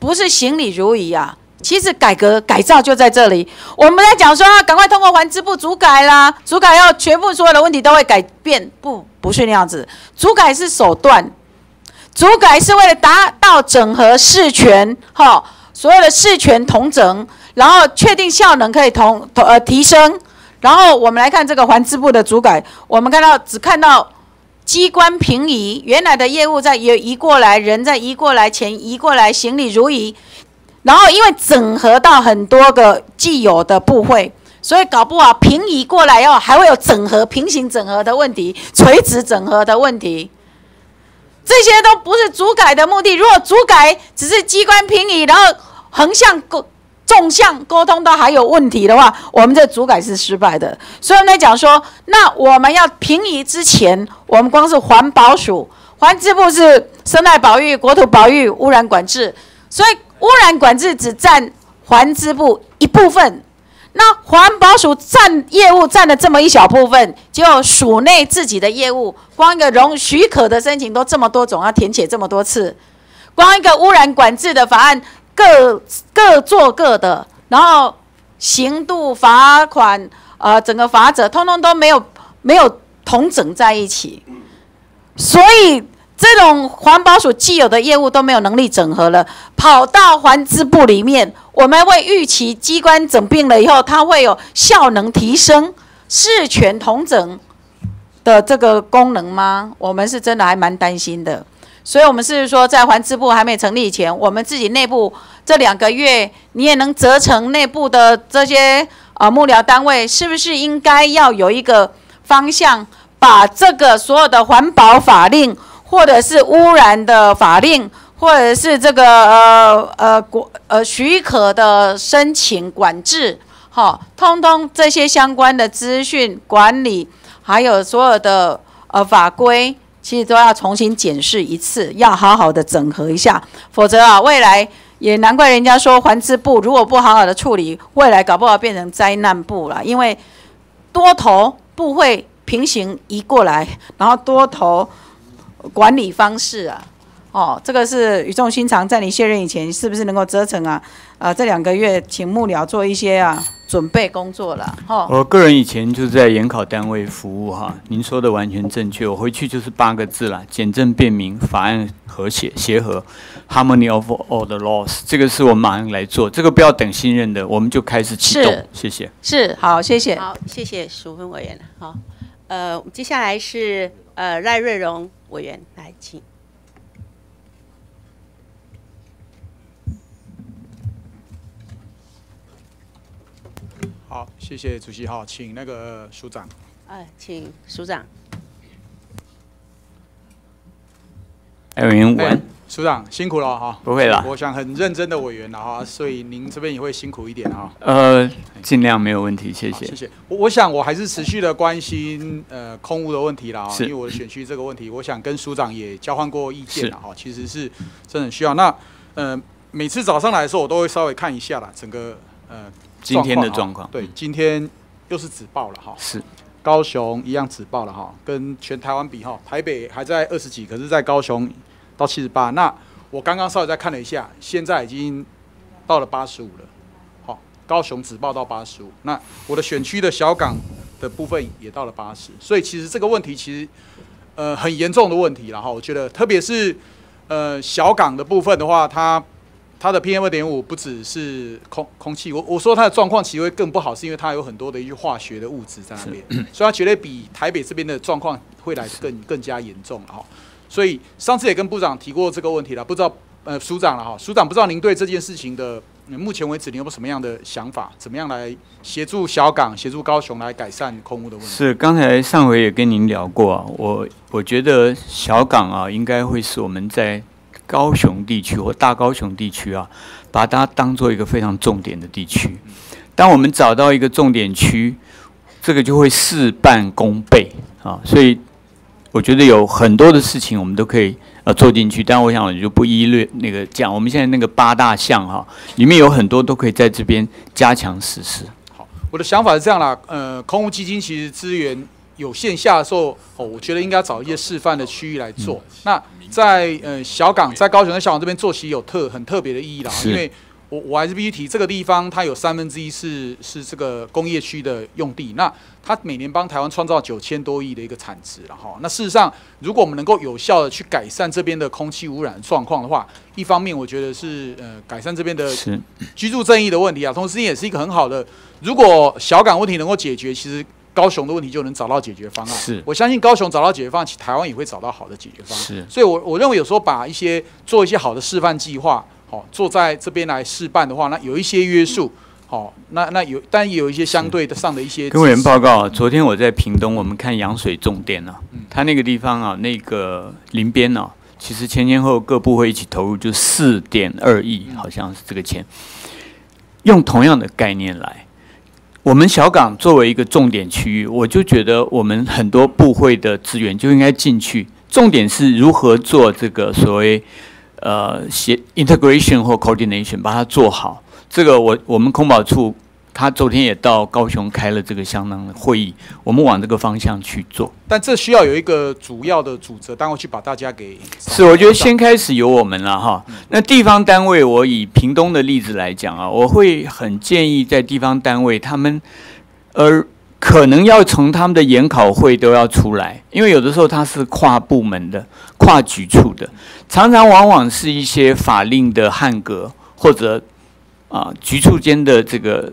不是行礼如仪啊。其实改革改造就在这里。我们在讲说啊，赶快通过环资部主改啦，主改要全部所有的问题都会改变，不不是那样子。主改是手段，主改是为了达到整合事权，哈，所有的事权同整，然后确定效能可以同同呃提升。然后我们来看这个环资部的主改，我们看到只看到机关平移，原来的业务在移移过来，人在移过来，钱移过来，行李如移。然后，因为整合到很多个既有的部会，所以搞不好平移过来后，还会有整合、平行整合的问题、垂直整合的问题。这些都不是主改的目的。如果主改只是机关平移，然后横向沟、纵向沟通都还有问题的话，我们这主改是失败的。所以我们在讲说，那我们要平移之前，我们光是环保署、环境部是生态保育、国土保育、污染管制，所以。污染管制只占环资部一部分，那环保署占业务占了这么一小部分，就署内自己的业务，光一个容许可的申请都这么多种，要填写这么多次，光一个污染管制的法案，各各做各的，然后刑度罚款，呃，整个法则通通都没有没有同整在一起，所以。这种环保署既有的业务都没有能力整合了，跑到环资部里面，我们会预期机关整并了以后，它会有效能提升、事权同整的这个功能吗？我们是真的还蛮担心的。所以，我们是说，在环资部还没成立以前，我们自己内部这两个月，你也能责成内部的这些呃幕僚单位，是不是应该要有一个方向，把这个所有的环保法令，或者是污染的法令，或者是这个呃呃国呃许可的申请管制，哈，通通这些相关的资讯管理，还有所有的呃法规，其实都要重新检视一次，要好好的整合一下，否则啊，未来也难怪人家说环资部如果不好好的处理，未来搞不好变成灾难部了，因为多头部会平行移过来，然后多头管理方式啊。哦，这个是语重心长，在你卸任以前，是不是能够折成啊？呃，这两个月请幕僚做一些啊准备工作了，哈。我个人以前就是在研考单位服务哈，您说的完全正确。我回去就是八个字啦：简政便民，法案和谐协和，Harmony of all the laws。这个是我们马上来做，这个不要等新任的，我们就开始启动。谢谢。是，好，谢谢。好，谢谢淑芬委员。好，呃，接下来是呃赖瑞荣委员来，请。好，谢谢主席。好，请那个署长。哎，请署长。委员晚。署长辛苦了哈。不会啦。我想很认真的委员了哈，所以您这边也会辛苦一点哈。呃，尽量没有问题，谢谢。谢谢。我我想我还是持续的关心呃空屋的问题啦，是因为我的选区这个问题，我想跟署长也交换过意见了哈。其实是真的很需要。那呃每次早上来的时候，我都会稍微看一下啦，整个呃。今天的状况，对，今天又是止爆了哈，是高雄一样止爆了哈，跟全台湾比哈，台北还在二十几，可是在高雄到七十八。那我刚刚稍微再看了一下，现在已经到了八十五了，好，高雄只报到八十五。那我的选区的小港的部分也到了八十，所以其实这个问题其实呃很严重的问题了哈。我觉得特别是呃小港的部分的话，它。它的 PM 二点五不只是空空气，我我说它的状况其实会更不好，是因为它有很多的一些化学的物质在那边，所以它绝对比台北这边的状况会来更更加严重了哈。所以上次也跟部长提过这个问题了，不知道呃署长了哈，署长不知道您对这件事情的目前为止您有没有什么样的想法？怎么样来协助小港、协助高雄来改善空污的问题？是刚才上回也跟您聊过啊，我我觉得小港啊应该会是我们在。高雄地区或大高雄地区啊，把它当做一个非常重点的地区。当我们找到一个重点区，这个就会事半功倍啊。所以我觉得有很多的事情我们都可以呃做进去。但我想我就不一略那个讲。我们现在那个八大项哈，里面有很多都可以在这边加强实施。好，我的想法是这样啦。呃，空屋基金其实资源有限下的时候，哦，我觉得应该找一些示范的区域来做。那在呃小港，在高雄在小港这边做，其实有特很特别的意义啦。因为我我还是必须提，这个地方它有三分之一是是这个工业区的用地，那它每年帮台湾创造九千多亿的一个产值了哈。那事实上，如果我们能够有效的去改善这边的空气污染状况的话，一方面我觉得是呃改善这边的居住正义的问题啊，同时也是一个很好的，如果小港问题能够解决，其实。高雄的问题就能找到解决方案。是，我相信高雄找到解决方案，其台湾也会找到好的解决方案。是，所以，我我认为有时候把一些做一些好的示范计划，好，坐在这边来示范的话，那有一些约束，好，那那有，但也有一些相对的上的一些。跟委员报告，昨天我在屏东，我们看洋水重电呢，它那个地方啊，那个林边呢，其实前前后各部会一起投入就四点二亿，好像是这个钱，用同样的概念来。我们小港作为一个重点区域，我就觉得我们很多部会的资源就应该进去。重点是如何做这个所谓呃协 integration 或 coordination，把它做好。这个我我们空保处。他昨天也到高雄开了这个相当的会议，我们往这个方向去做。但这需要有一个主要的主责单位去把大家给。是，我觉得先开始由我们了哈。那地方单位，我以屏东的例子来讲啊，我会很建议在地方单位，他们呃可能要从他们的研考会都要出来，因为有的时候它是跨部门的、跨局处的，常常往往是一些法令的汉格或者啊局处间的这个。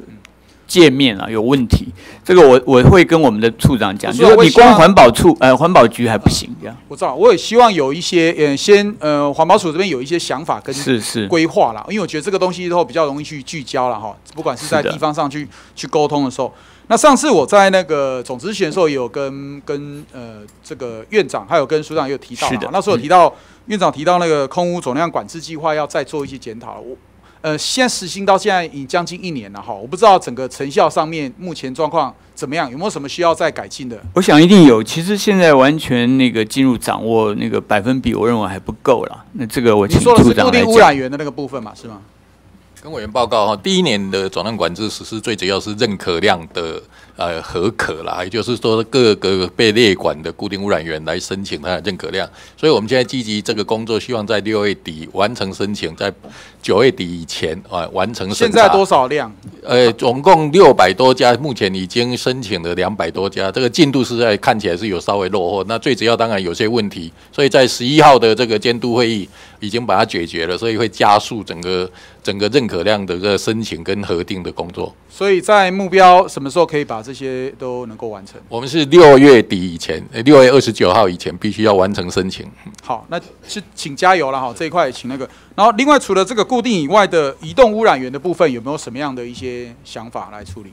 界面啊有问题，这个我我会跟我们的处长讲，就是你光环保处呃环保局还不行这样。我知道，我也希望有一些呃先呃环保署这边有一些想法跟是是规划啦，因为我觉得这个东西之后比较容易去聚焦了哈，不管是在地方上去去沟通的时候，那上次我在那个总咨询的时候，也有跟跟呃这个院长还有跟署长也有提到是的啊，那时候有提到、院长提到那个空污总量管制计划要再做一些检讨。我呃现在实行到现在已将近一年了哈，我不知道整个成效上面目前状况怎么样，有没有什么需要再改进的？我想一定有。其实现在完全那个进入掌握那个百分比，我认为还不够了。那这个我请你说的是固定污染讲。源的那个部分嘛，是吗？跟委员报告哈，第一年的总量管制实施最主要是认可量的呃合可啦，也就是说各个被列管的固定污染源来申请它的认可量，所以我们现在积极这个工作，希望在六月底完成申请，在九月底以前啊完成审查。现在多少量？呃，总共六百多家，目前已经申请了两百多家，这个进度是在看起来是有稍微落后。那最主要当然有些问题，所以在十一号的这个监督会议已经把它解决了，所以会加速整个整个认可量的这个申请跟核定的工作。所以在目标什么时候可以把这些都能够完成？我们是六月底以前，呃六月二十九号以前必须要完成申请。好，那是请加油了哈，这一块请那个。然后另外除了这个固定以外的移动污染源的部分，有没有什么样的一些想法来处理？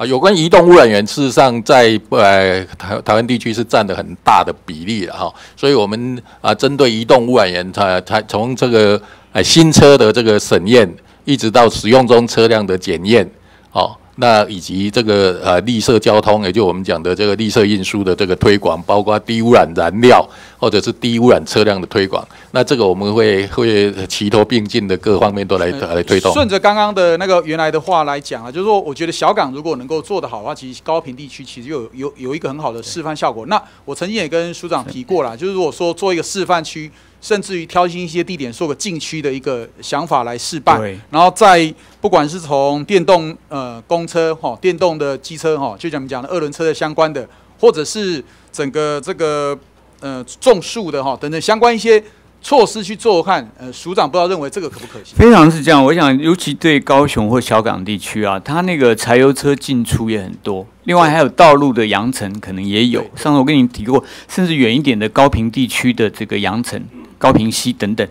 啊，有关移动污染源，事实上在呃台台湾地区是占的很大的比例的哈，所以我们啊针对移动污染源，它它从这个呃新车的这个审验，一直到使用中车辆的检验，哦。那以及这个呃绿色交通，也就我们讲的这个绿色运输的这个推广，包括低污染燃料或者是低污染车辆的推广，那这个我们会会齐头并进的各方面都来来推动。顺着刚刚的那个原来的话来讲啊，就是说，我觉得小港如果能够做得好的话，其实高频地区其实有有有一个很好的示范效果。那我曾经也跟署长提过了，就是如果说做一个示范区，甚至于挑选一些地点做个禁区的一个想法来试办，然后再不管是从电动呃公车哈、电动的机车哈、就像我们讲的二轮车的相关的，或者是整个这个呃种树的哈、等等相关一些措施去做看，呃，署长不知道认为这个可不可行？非常是这样，我想尤其对高雄或小港地区啊，它那个柴油车进出也很多，另外还有道路的扬尘可能也有。上次我跟你提过，甚至远一点的高平地区的这个扬尘、高平溪等等，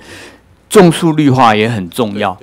种树绿化也很重要。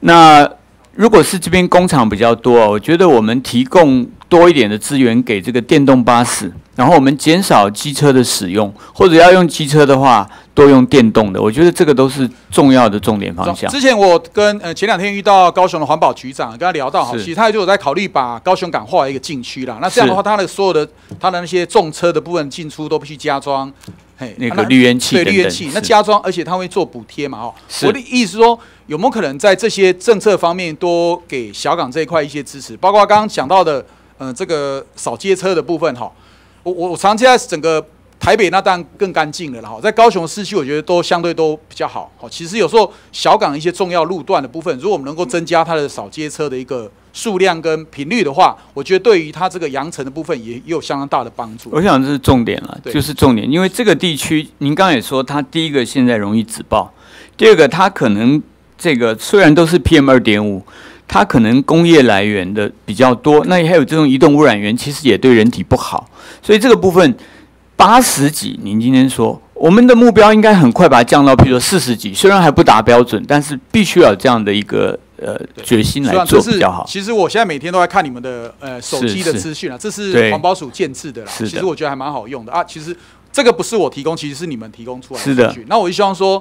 那如果是这边工厂比较多啊，我觉得我们提供多一点的资源给这个电动巴士，然后我们减少机车的使用，或者要用机车的话，多用电动的。我觉得这个都是重要的重点方向。之前我跟呃前两天遇到高雄的环保局长，跟他聊到哈，其实他就有在考虑把高雄港划为一个禁区啦。那这样的话，他的所有的他的那些重车的部分进出都必须加装。嘿那个滤烟器对滤烟器，那加装，而且他会做补贴嘛，哦。我的意思是说，有没有可能在这些政策方面多给小港这一块一些支持？包括刚刚讲到的，呃，这个扫街车的部分哈。我我我我长期在整个台北那当然更干净了啦，哈，在高雄市区我觉得都相对都比较好。好，其实有时候小港一些重要路段的部分，如果我们能够增加它的扫街车的一个数量跟频率的话，我觉得对于它这个扬尘的部分也也有相当大的帮助。我想这是重点了，对就是重点，因为这个地区，您刚刚也说，它第一个现在容易止爆，第二个它可能这个虽然都是 PM 二点五，它可能工业来源的比较多，那还有这种移动污染源，其实也对人体不好，所以这个部分八十几，您今天说我们的目标应该很快把它降到，譬如说四十几，虽然还不达标准，但是必须要有这样的一个呃决心来做比较好。其实我现在每天都在看你们的呃手机的资讯啊，这是对环保署建制的啦。其实我觉得还蛮好用的啊。其实这个不是我提供，其实是你们提供出来是的数据。那我就希望说，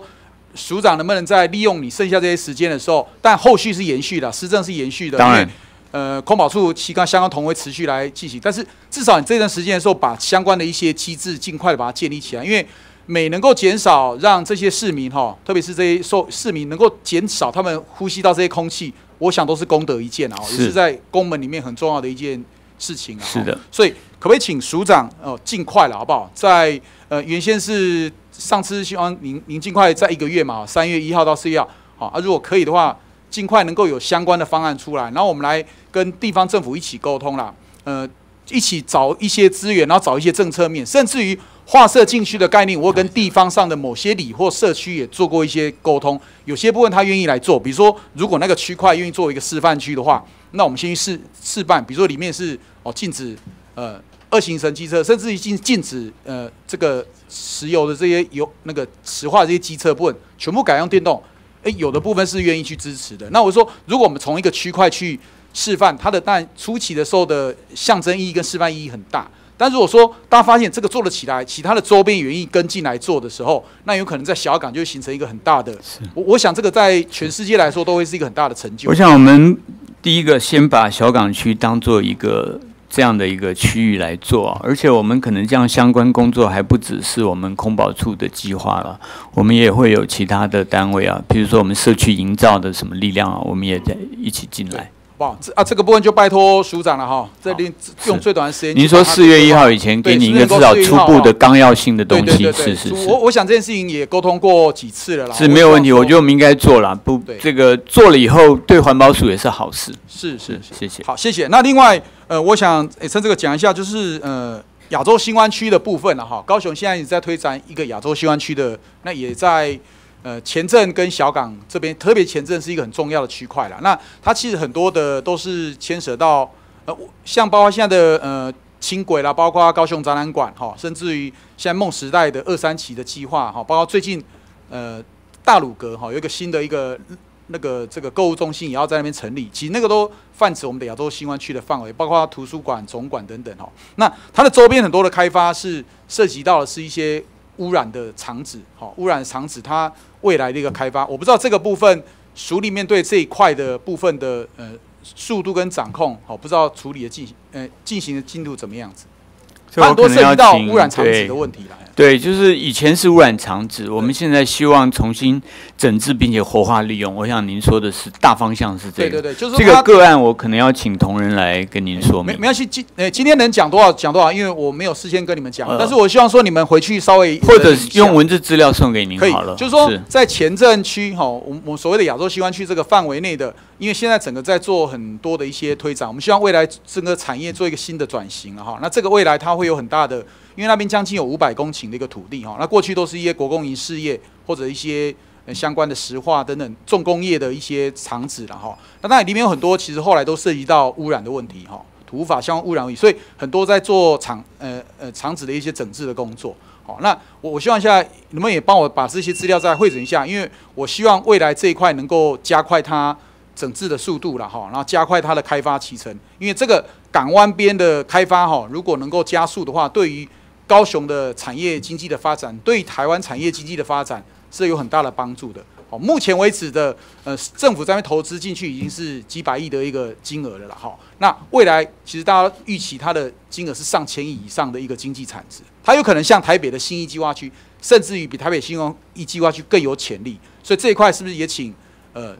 署长能不能在利用你剩下这些时间的时候，但后续是延续的，施政是延续的。当然。呃，空保处其他相关同会持续来进行，但是至少你这段时间的时候，把相关的一些机制尽快的把它建立起来，因为每能够减少让这些市民哈，特别是这些受市民能够减少他们呼吸到这些空气，我想都是功德一件啊，也是是在公门里面很重要的一件事情啊。是的，所以可不可以请署长哦尽快了好不好？在呃原先是上次希望您您尽快在一个月嘛，三月一号到四月号，好啊，如果可以的话，尽快能够有相关的方案出来，然后我们来跟地方政府一起沟通啦，呃，一起找一些资源，然后找一些政策面，甚至于划设禁区的概念，我跟地方上的某些里或社区也做过一些沟通，有些部分他愿意来做，比如说如果那个区块愿意作为一个示范区的话，那我们先去示示范，比如说里面是哦禁止呃二行程机车，甚至于禁禁止呃这个石油的这些油那个石化这些机车部分全部改用电动。诶，有的部分是愿意去支持的。那我说，如果我们从一个区块去示范，它的但初期的时候的象征意义跟示范意义很大。但如果说大家发现这个做得起来，其他的周边愿意跟进来做的时候，那有可能在小港就会形成一个很大的。我我想这个在全世界来说都会是一个很大的成就。我想我们第一个先把小港区当做一个这样的一个区域来做，而且我们可能这样相关工作还不只是我们空保处的计划了，我们也会有其他的单位啊，比如说我们社区营造的什么力量啊，我们也在一起进来。哇，这啊这个部分就拜托署长了哈，这里用最短的时间。您说四月一号以前给你一个至少初步的纲要性的东西，是是是。我我想这件事情也沟通过几次了啦，是没有问题。我觉得我们应该做了，不这个做了以后对环保署也是好事。是是，谢谢。好，谢谢。那另外呃，我想也趁这个讲一下，就是呃亚洲新湾区的部分了哈。高雄现在也在推展一个亚洲新湾区的，那也在。呃，前镇跟小港这边，特别前镇是一个很重要的区块了。那它其实很多的都是牵涉到，呃，像包括现在的呃轻轨啦，包括高雄展览馆哈，甚至于现在梦时代的二三期的计划哈，包括最近呃大鲁阁哈有一个新的一个那个这个购物中心也要在那边成立，其实那个都泛指我们的亚洲新湾区的范围，包括图书馆、总馆等等哈。那它的周边很多的开发是涉及到的是一些污染的厂址，好，污染厂址它。未来的一个开发，我不知道这个部分署里面对这一块的部分的呃速度跟掌控，好，不知道处理的进行呃进行的进度怎么样子。很多涉及到污染厂址的问题来。对，就是以前是污染场址，我们现在希望重新整治并且活化利用。我想您说的是大方向是这个。对对对，就是这个个案，我可能要请同仁来跟您说明。没没关系，今呃今天能讲多少讲多少，因为我没有事先跟你们讲。但是我希望说你们回去稍微或者用文字资料送给您好了。就是说在前镇区哈，我我所谓的亚洲西湾区这个范围内的，因为现在整个在做很多的一些推展，我们希望未来整个产业做一个新的转型了哈。那这个未来它会有很大的。因为那边将近有五百公顷的一个土地哈，那过去都是一些国公营事业或者一些相关的石化等等重工业的一些厂址了哈。那那里面有很多其实后来都涉及到污染的问题哈，土法相关污染问题，所以很多在做厂呃呃厂址的一些整治的工作。好，那我我希望现在你们也帮我把这些资料再汇整一下，因为我希望未来这一块能够加快它整治的速度了哈，然后加快它的开发期程，因为这个港湾边的开发哈，如果能够加速的话，对于高雄的产业经济的发展，对台湾产业经济的发展是有很大的帮助的。好，目前为止的呃，政府在那边投资进去已经是几百亿的一个金额了啦。哈，那未来其实大家预期它的金额是上千亿以上的一个经济产值，它有可能像台北的新一计划区，甚至于比台北新一计划区更有潜力。所以这一块是不是也请呃？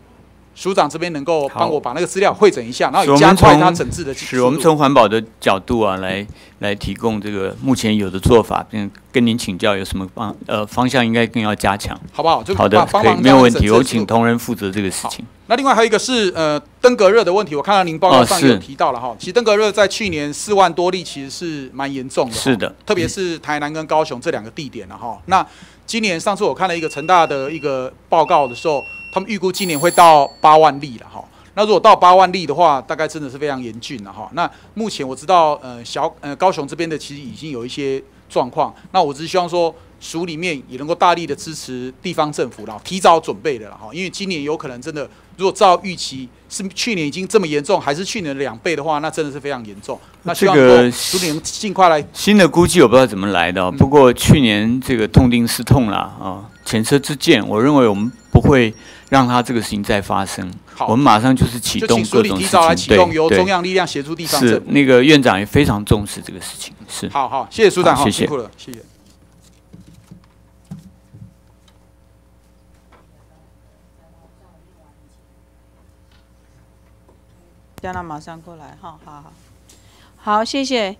署长这边能够帮我把那个资料汇整一下，然后加快它整治的是我们从环保的角度啊，来来提供这个目前有的做法，并跟您请教有什么方呃方向应该更要加强，好不好？好的，可以，没有问题。我请同仁负责这个事情。那另外还有一个是呃登革热的问题，我看到您报告上有提到了哈。其实登革热在去年四万多例，其实是蛮严重的。是的，特别是台南跟高雄这两个地点了哈。那今年上次我看了一个成大的一个报告的时候。他们预估今年会到八万例了哈，那如果到八万例的话，大概真的是非常严峻了哈。那目前我知道，呃，小呃高雄这边的其实已经有一些状况，那我只是希望说署里面也能够大力的支持地方政府，然后提早准备的了哈，因为今年有可能真的，如果照预期是去年已经这么严重，还是去年的两倍的话，那真的是非常严重。那这个署里尽快来新的估计，我不知道怎么来的，不过去年这个痛定思痛啦啊，前车之鉴，我认为我们不会。让他这个事情再发生，我们马上就是启动各种事情，对由中央力量协助地方是那个院长也非常重视这个事情，是好好谢谢署长，好辛苦了，谢谢。叫他马上过来，哈，好好好，谢谢。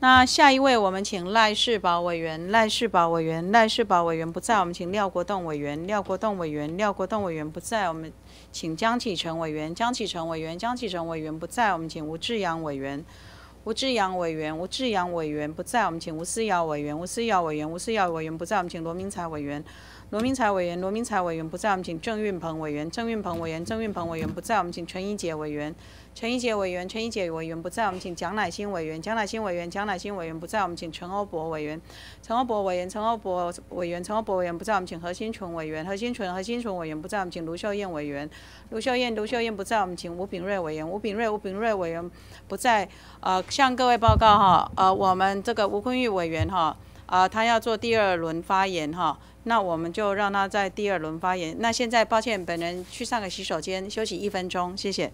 那下一位，我们请赖世宝委员。赖世宝委员，赖世宝委员不在，我们请廖国栋委员。廖国栋委员，廖国栋委员不在，我们请江启成委员。江启成委员，江启成委员不在，我们请吴志阳委员。吴志阳委员，吴志阳委员不在，我们请吴思瑶委员，吴思瑶委员，吴思瑶委员不在，我们请罗明才委员。罗明才委员，罗明才委员不在，我们请郑运鹏委员。郑运鹏委员，郑运鹏委员不在，我们请陈怡杰委员。陈怡杰委员，陈怡杰委员不在，我们请蒋乃馨委员。蒋乃馨委员，蒋乃馨委员不在，我们请陈欧博委员。陈欧博委员，陈欧博委员，陈欧博委员不在，我们请何新纯委员。何新纯，何新纯委员不在，我们请卢秀燕委员。卢秀燕，卢秀燕不在，我们请吴炳瑞委员。吴炳瑞，吴炳瑞委员不在。呃，向各位报告哈，呃，我们这个吴坤玉委员哈，啊，他要做第二轮发言哈。那我们就让他在第二轮发言。那现在抱歉，本人去上个洗手间，休息一分钟，谢谢。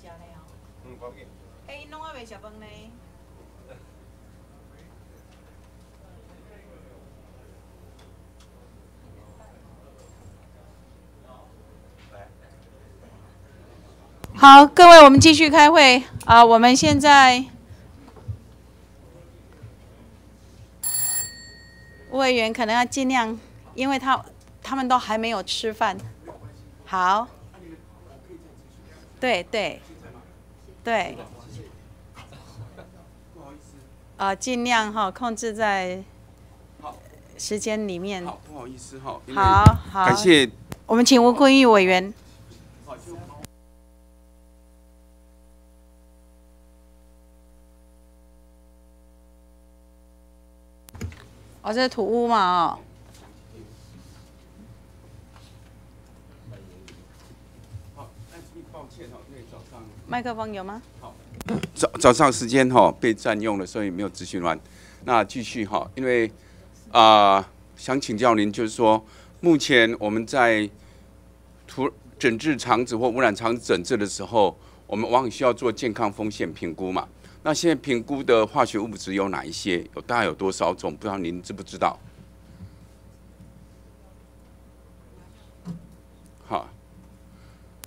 食呢哦？嗯。哎，因食饭呢。好，各位，我们继续开会啊！我们现在委员可能要尽量，因为他他们都还没有吃饭。好，对对对，呃，尽量哈控制在时间里面。好，不好意思哈。好好，感谢。我们请吴坤玉委员。哦，这是土屋嘛？哦，抱歉哈，因为早上麦克风有吗？好早早上时间哈被占用了，所以没有咨询完。那继续哈，因为啊、想请教您，就是说，目前我们在土整治肠子或污染肠子整治的时候，我们往往需要做健康风险评估嘛。那现在评估的化学物质有哪一些？有大概有多少种？不知道您知不知道？好，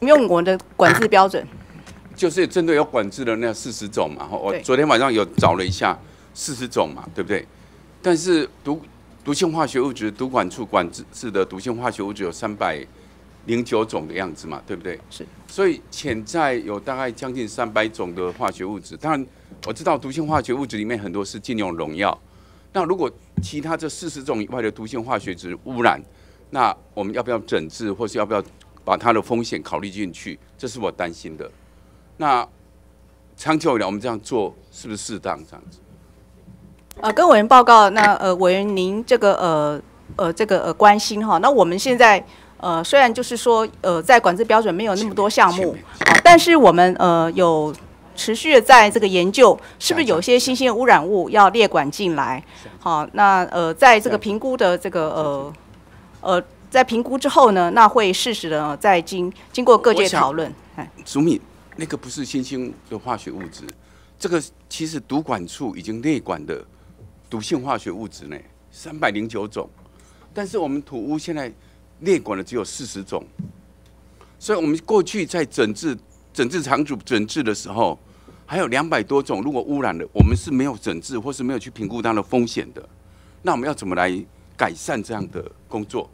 用我们的管制标准。就是针对有管制的那四十种嘛，我昨天晚上有找了一下，四十种嘛，对不对？但是毒毒性化学物质毒管处管制的毒性化学物质有三百零九种的样子嘛，对不对？是。所以潜在有大概将近三百种的化学物质，当然我知道毒性化学物质里面很多是禁用农药，那如果其他这四十种以外的毒性化学质污染，那我们要不要整治，或是要不要把它的风险考虑进去？这是我担心的。那长久以来，我们这样做是不是适当？这样子？呃，跟委员报告，那呃，委员您这个呃呃这个呃关心哈，那我们现在呃虽然就是说呃在管制标准没有那么多项目，啊，但是我们呃有持续的在这个研究，是不是有些新兴的污染物要列管进来？好，那呃，在这个评估的这个呃呃，在评估之后呢，那会适时的再经经过各界讨论。哎，苏敏，那个不是新兴的化学物质，这个其实毒管处已经列管的毒性化学物质呢，三百零九种，但是我们土屋现在列管的只有四十种，所以我们过去在整治整治厂主整治的时候，还有两百多种，如果污染了，我们是没有整治或是没有去评估它的风险的，那我们要怎么来改善这样的工作？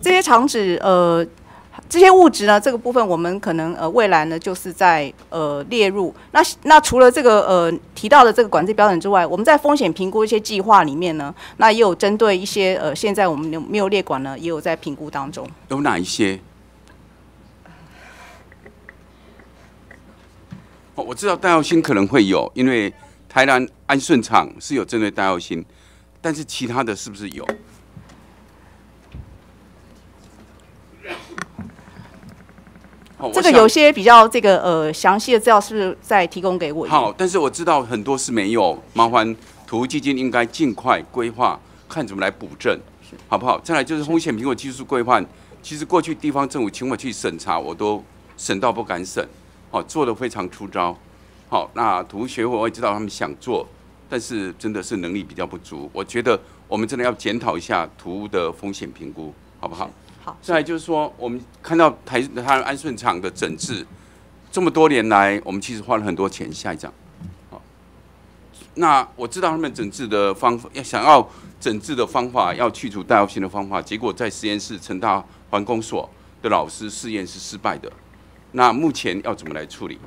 这些厂址呃。这些物质呢，这个部分我们可能呃未来呢就是在呃列入。那那除了这个呃提到的这个管制标准之外，我们在风险评估一些计划里面呢，那也有针对一些呃现在我们没有列管呢，也有在评估当中。有哪一些？哦，我知道戴奥辛可能会有，因为台南安顺厂是有针对戴奥辛，但是其他的是不是有？这个有些比较这个呃详细的资料是不是再提供给我？好，但是我知道很多是没有，麻烦土木基金应该尽快规划，看怎么来补正，好不好？再来就是风险评估技术规范，其实过去地方政府请我去审查，我都审到不敢审，好做的非常粗糙。好，那土木学会我也知道他们想做，但是真的是能力比较不足。我觉得我们真的要检讨一下土木的风险评估，好不好？好，再来就是说，我们看到台台安顺厂的整治，这么多年来，我们其实花了很多钱。下一张，好，那我知道他们整治的方法，要想要整治的方法，要去除代药性的方法，结果在实验室成大环工所的老师试验是失败的。那目前要怎么来处理？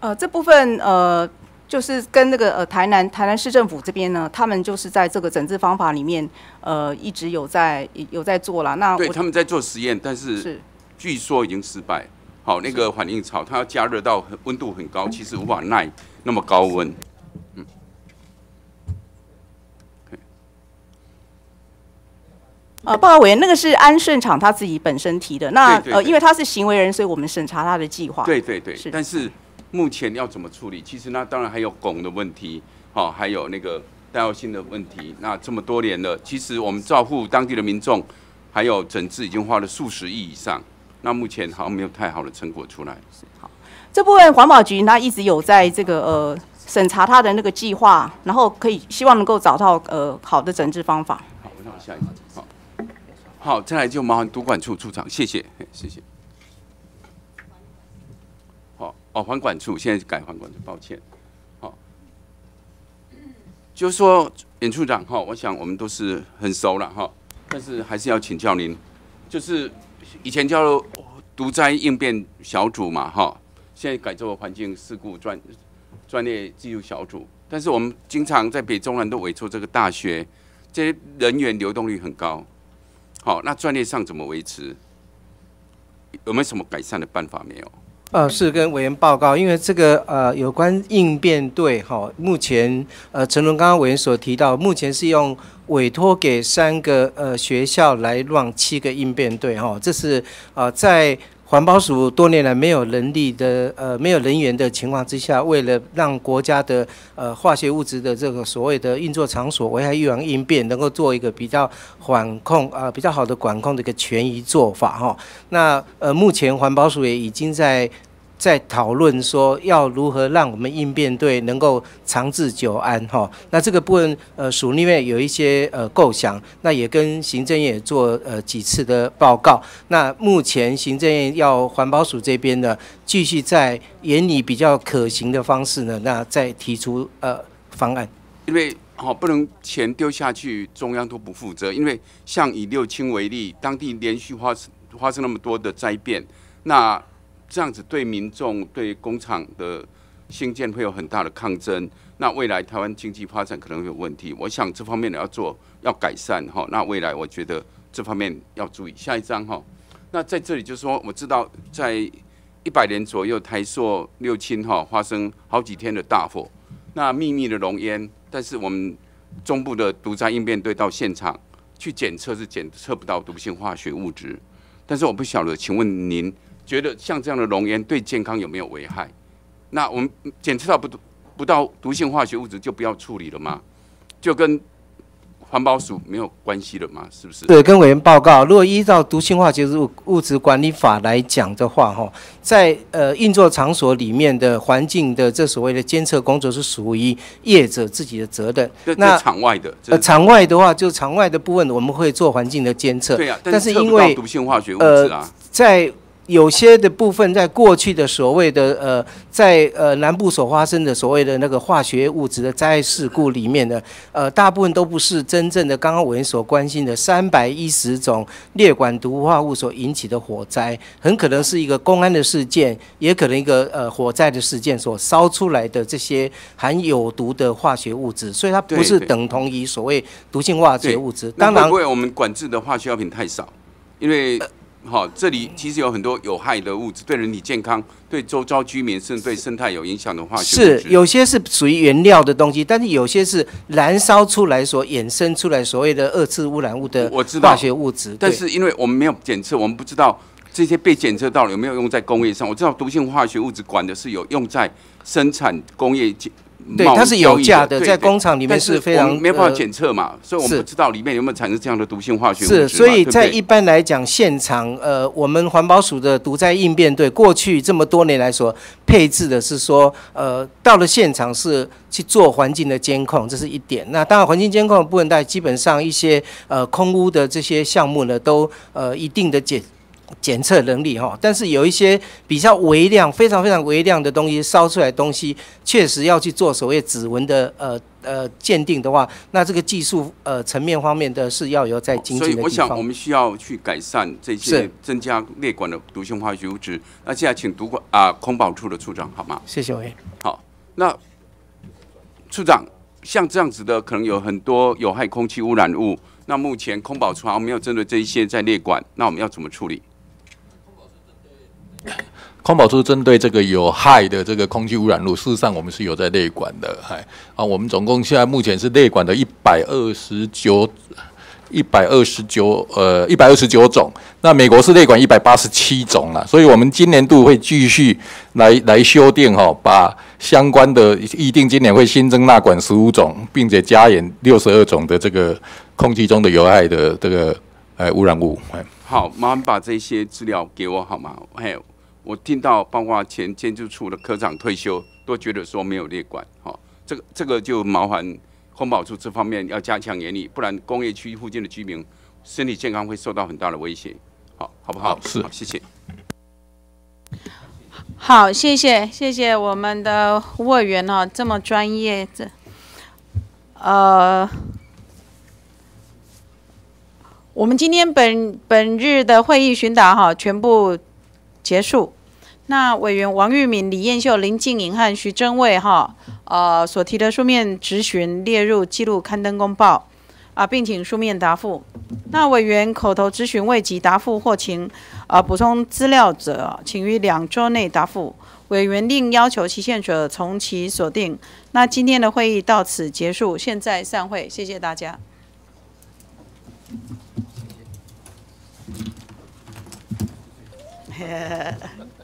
呃，这部分呃。就是跟那个呃台南台南市政府这边呢，他们就是在这个整治方法里面，呃，一直有在有在做了。那对他们在做实验，但是据说已经失败。好，那个反应槽它要加热到温度很高，其实无法耐那么高温。嗯。呃，报告委员，那个是安顺厂他自己本身提的。那呃，因为他是行为人，所以我们审查他的计划。对对对，是，但是。目前要怎么处理？其实那当然还有汞的问题，好，还有那个代药性的问题。那这么多年了，其实我们照顾当地的民众，还有整治已经花了数十亿以上。那目前好像没有太好的成果出来。好，这部分环保局它一直有在这个呃审查它的那个计划，然后可以希望能够找到呃好的整治方法。好，我下一个。好，好，再来就麻烦督管处处长，谢谢，谢谢。哦，环管处现在改环管处，抱歉。好，就是说，严处长哈，我想我们都是很熟了哈，但是还是要请教您，就是以前叫独灾应变小组嘛哈，现在改做环境事故专专业技术小组，但是我们经常在北中南都委托这个大学，这些人员流动率很高。好，那专业上怎么维持？有没有什么改善的办法没有？呃，是跟委员报告，因为这个呃有关应变队哈，目前呃陈伦刚刚委员所提到，目前是用委托给三个呃学校来让七个应变队哈，这是呃在环保署多年来没有人力的呃没有人员的情况之下，为了让国家的呃化学物质的这个所谓的运作场所危害预防应变能够做一个比较管控啊比较好的管控的一个权益做法哈，那呃目前环保署也已经在。在讨论说要如何让我们应变队能够长治久安哈，那这个部分呃署里面有一些呃构想，那也跟行政院做呃几次的报告，那目前行政院要环保署这边呢继续在眼里比较可行的方式呢，那再提出呃方案，因为好不能钱丢下去中央都不负责，因为像以六轻为例，当地连续发生发生那么多的灾变，那。这样子对民众、对工厂的兴建会有很大的抗争，那未来台湾经济发展可能会有问题。我想这方面要做、要改善哈。那未来我觉得这方面要注意。下一章哈，那在这里就是说，我知道在一百年左右，台塑六轻哈发生好几天的大火，那秘密的浓烟，但是我们中部的毒灾应变队到现场去检测是检测不到毒性化学物质，但是我不晓得，请问您？觉得像这样的浓烟对健康有没有危害？那我们检测到不不到毒性化学物质就不要处理了吗？就跟环保署没有关系了吗？是不是？对，跟委员报告，如果依照毒性化学物物质管理法来讲的话，哈，在呃运作场所里面的环境的这所谓的监测工作是属于业者自己的责任。那场外的，呃，场外的话，就场外的部分我们会做环境的监测。对啊，但是因为毒性化学物质啊，在有些的部分，在过去的所谓的呃，在呃南部所发生的所谓的那个化学物质的灾害事故里面呢，呃，大部分都不是真正的刚刚委员所关心的三百一十种劣管毒化物所引起的火灾，很可能是一个公安的事件，也可能一个呃火灾的事件所烧出来的这些含有毒的化学物质，所以它不是等同于所谓毒性化学物质。当然，会不会我们管制的化学药品太少？因为好，这里其实有很多有害的物质，对人体健康、对周遭居民甚至对生态有影响的化学物质。是有些是属于原料的东西，但是有些是燃烧出来所衍生出来所谓的二次污染物的化学物质。但是因为我们没有检测，我们不知道这些被检测到了有没有用在工业上。我知道毒性化学物质管的是有用在生产工业。对，它是有价的，在工厂里面是非常没办法检测嘛，所以我们不知道里面有没有产生这样的毒性化学物质。是，所以在一般来讲，现场呃，我们环保署的毒灾应变队过去这么多年来说配置的是说，呃，到了现场是去做环境的监控，这是一点。那当然，环境监控的部分，在基本上一些呃空污的这些项目呢，都呃一定的检。检测能力哈，但是有一些比较微量、非常非常微量的东西烧出来东西，确实要去做所谓指纹的呃呃鉴定的话，那这个技术呃层面方面的是要有在精进的所以我想我们需要去改善这些增加列管的毒性化学物质。那现在请毒管啊空保处的处长好吗？谢谢委员。好，那处长像这样子的，可能有很多有害空气污染物。那目前空保处好像没有针对这一些在列管，那我们要怎么处理？空保处针对这个有害的这个空气污染物，事实上我们是有在内管的，嗨啊，我们总共现在目前是内管的一百二十九、一百二十九呃一百二十九种，那美国是内管一百八十七种了，所以我们今年度会继续来来修订哈，把相关的预定今年会新增纳管十五种，并且加严六十二种的这个空气中的有害的这个呃污染物，哎好，麻烦把这些资料给我好吗？还有。我听到包括前建筑处的科长退休，都觉得说没有列管，哈，这个这个就麻烦环保处这方面要加强严厉，不然工业区附近的居民身体健康会受到很大的威胁，好，好不好？是，谢谢。好，谢谢谢谢我们的委员哦，这么专业，这呃，我们今天本本日的会议巡答哈，全部结束。那委员王玉敏、李彦秀、林静颖和徐真卫哈，呃，所提的书面质询列入记录刊登公报啊，并请书面答复。那委员口头质询未及答复或请呃补充资料者，请于两周内答复。委员另要求期限者，从其锁定。那今天的会议到此结束，现在散会，谢谢大家。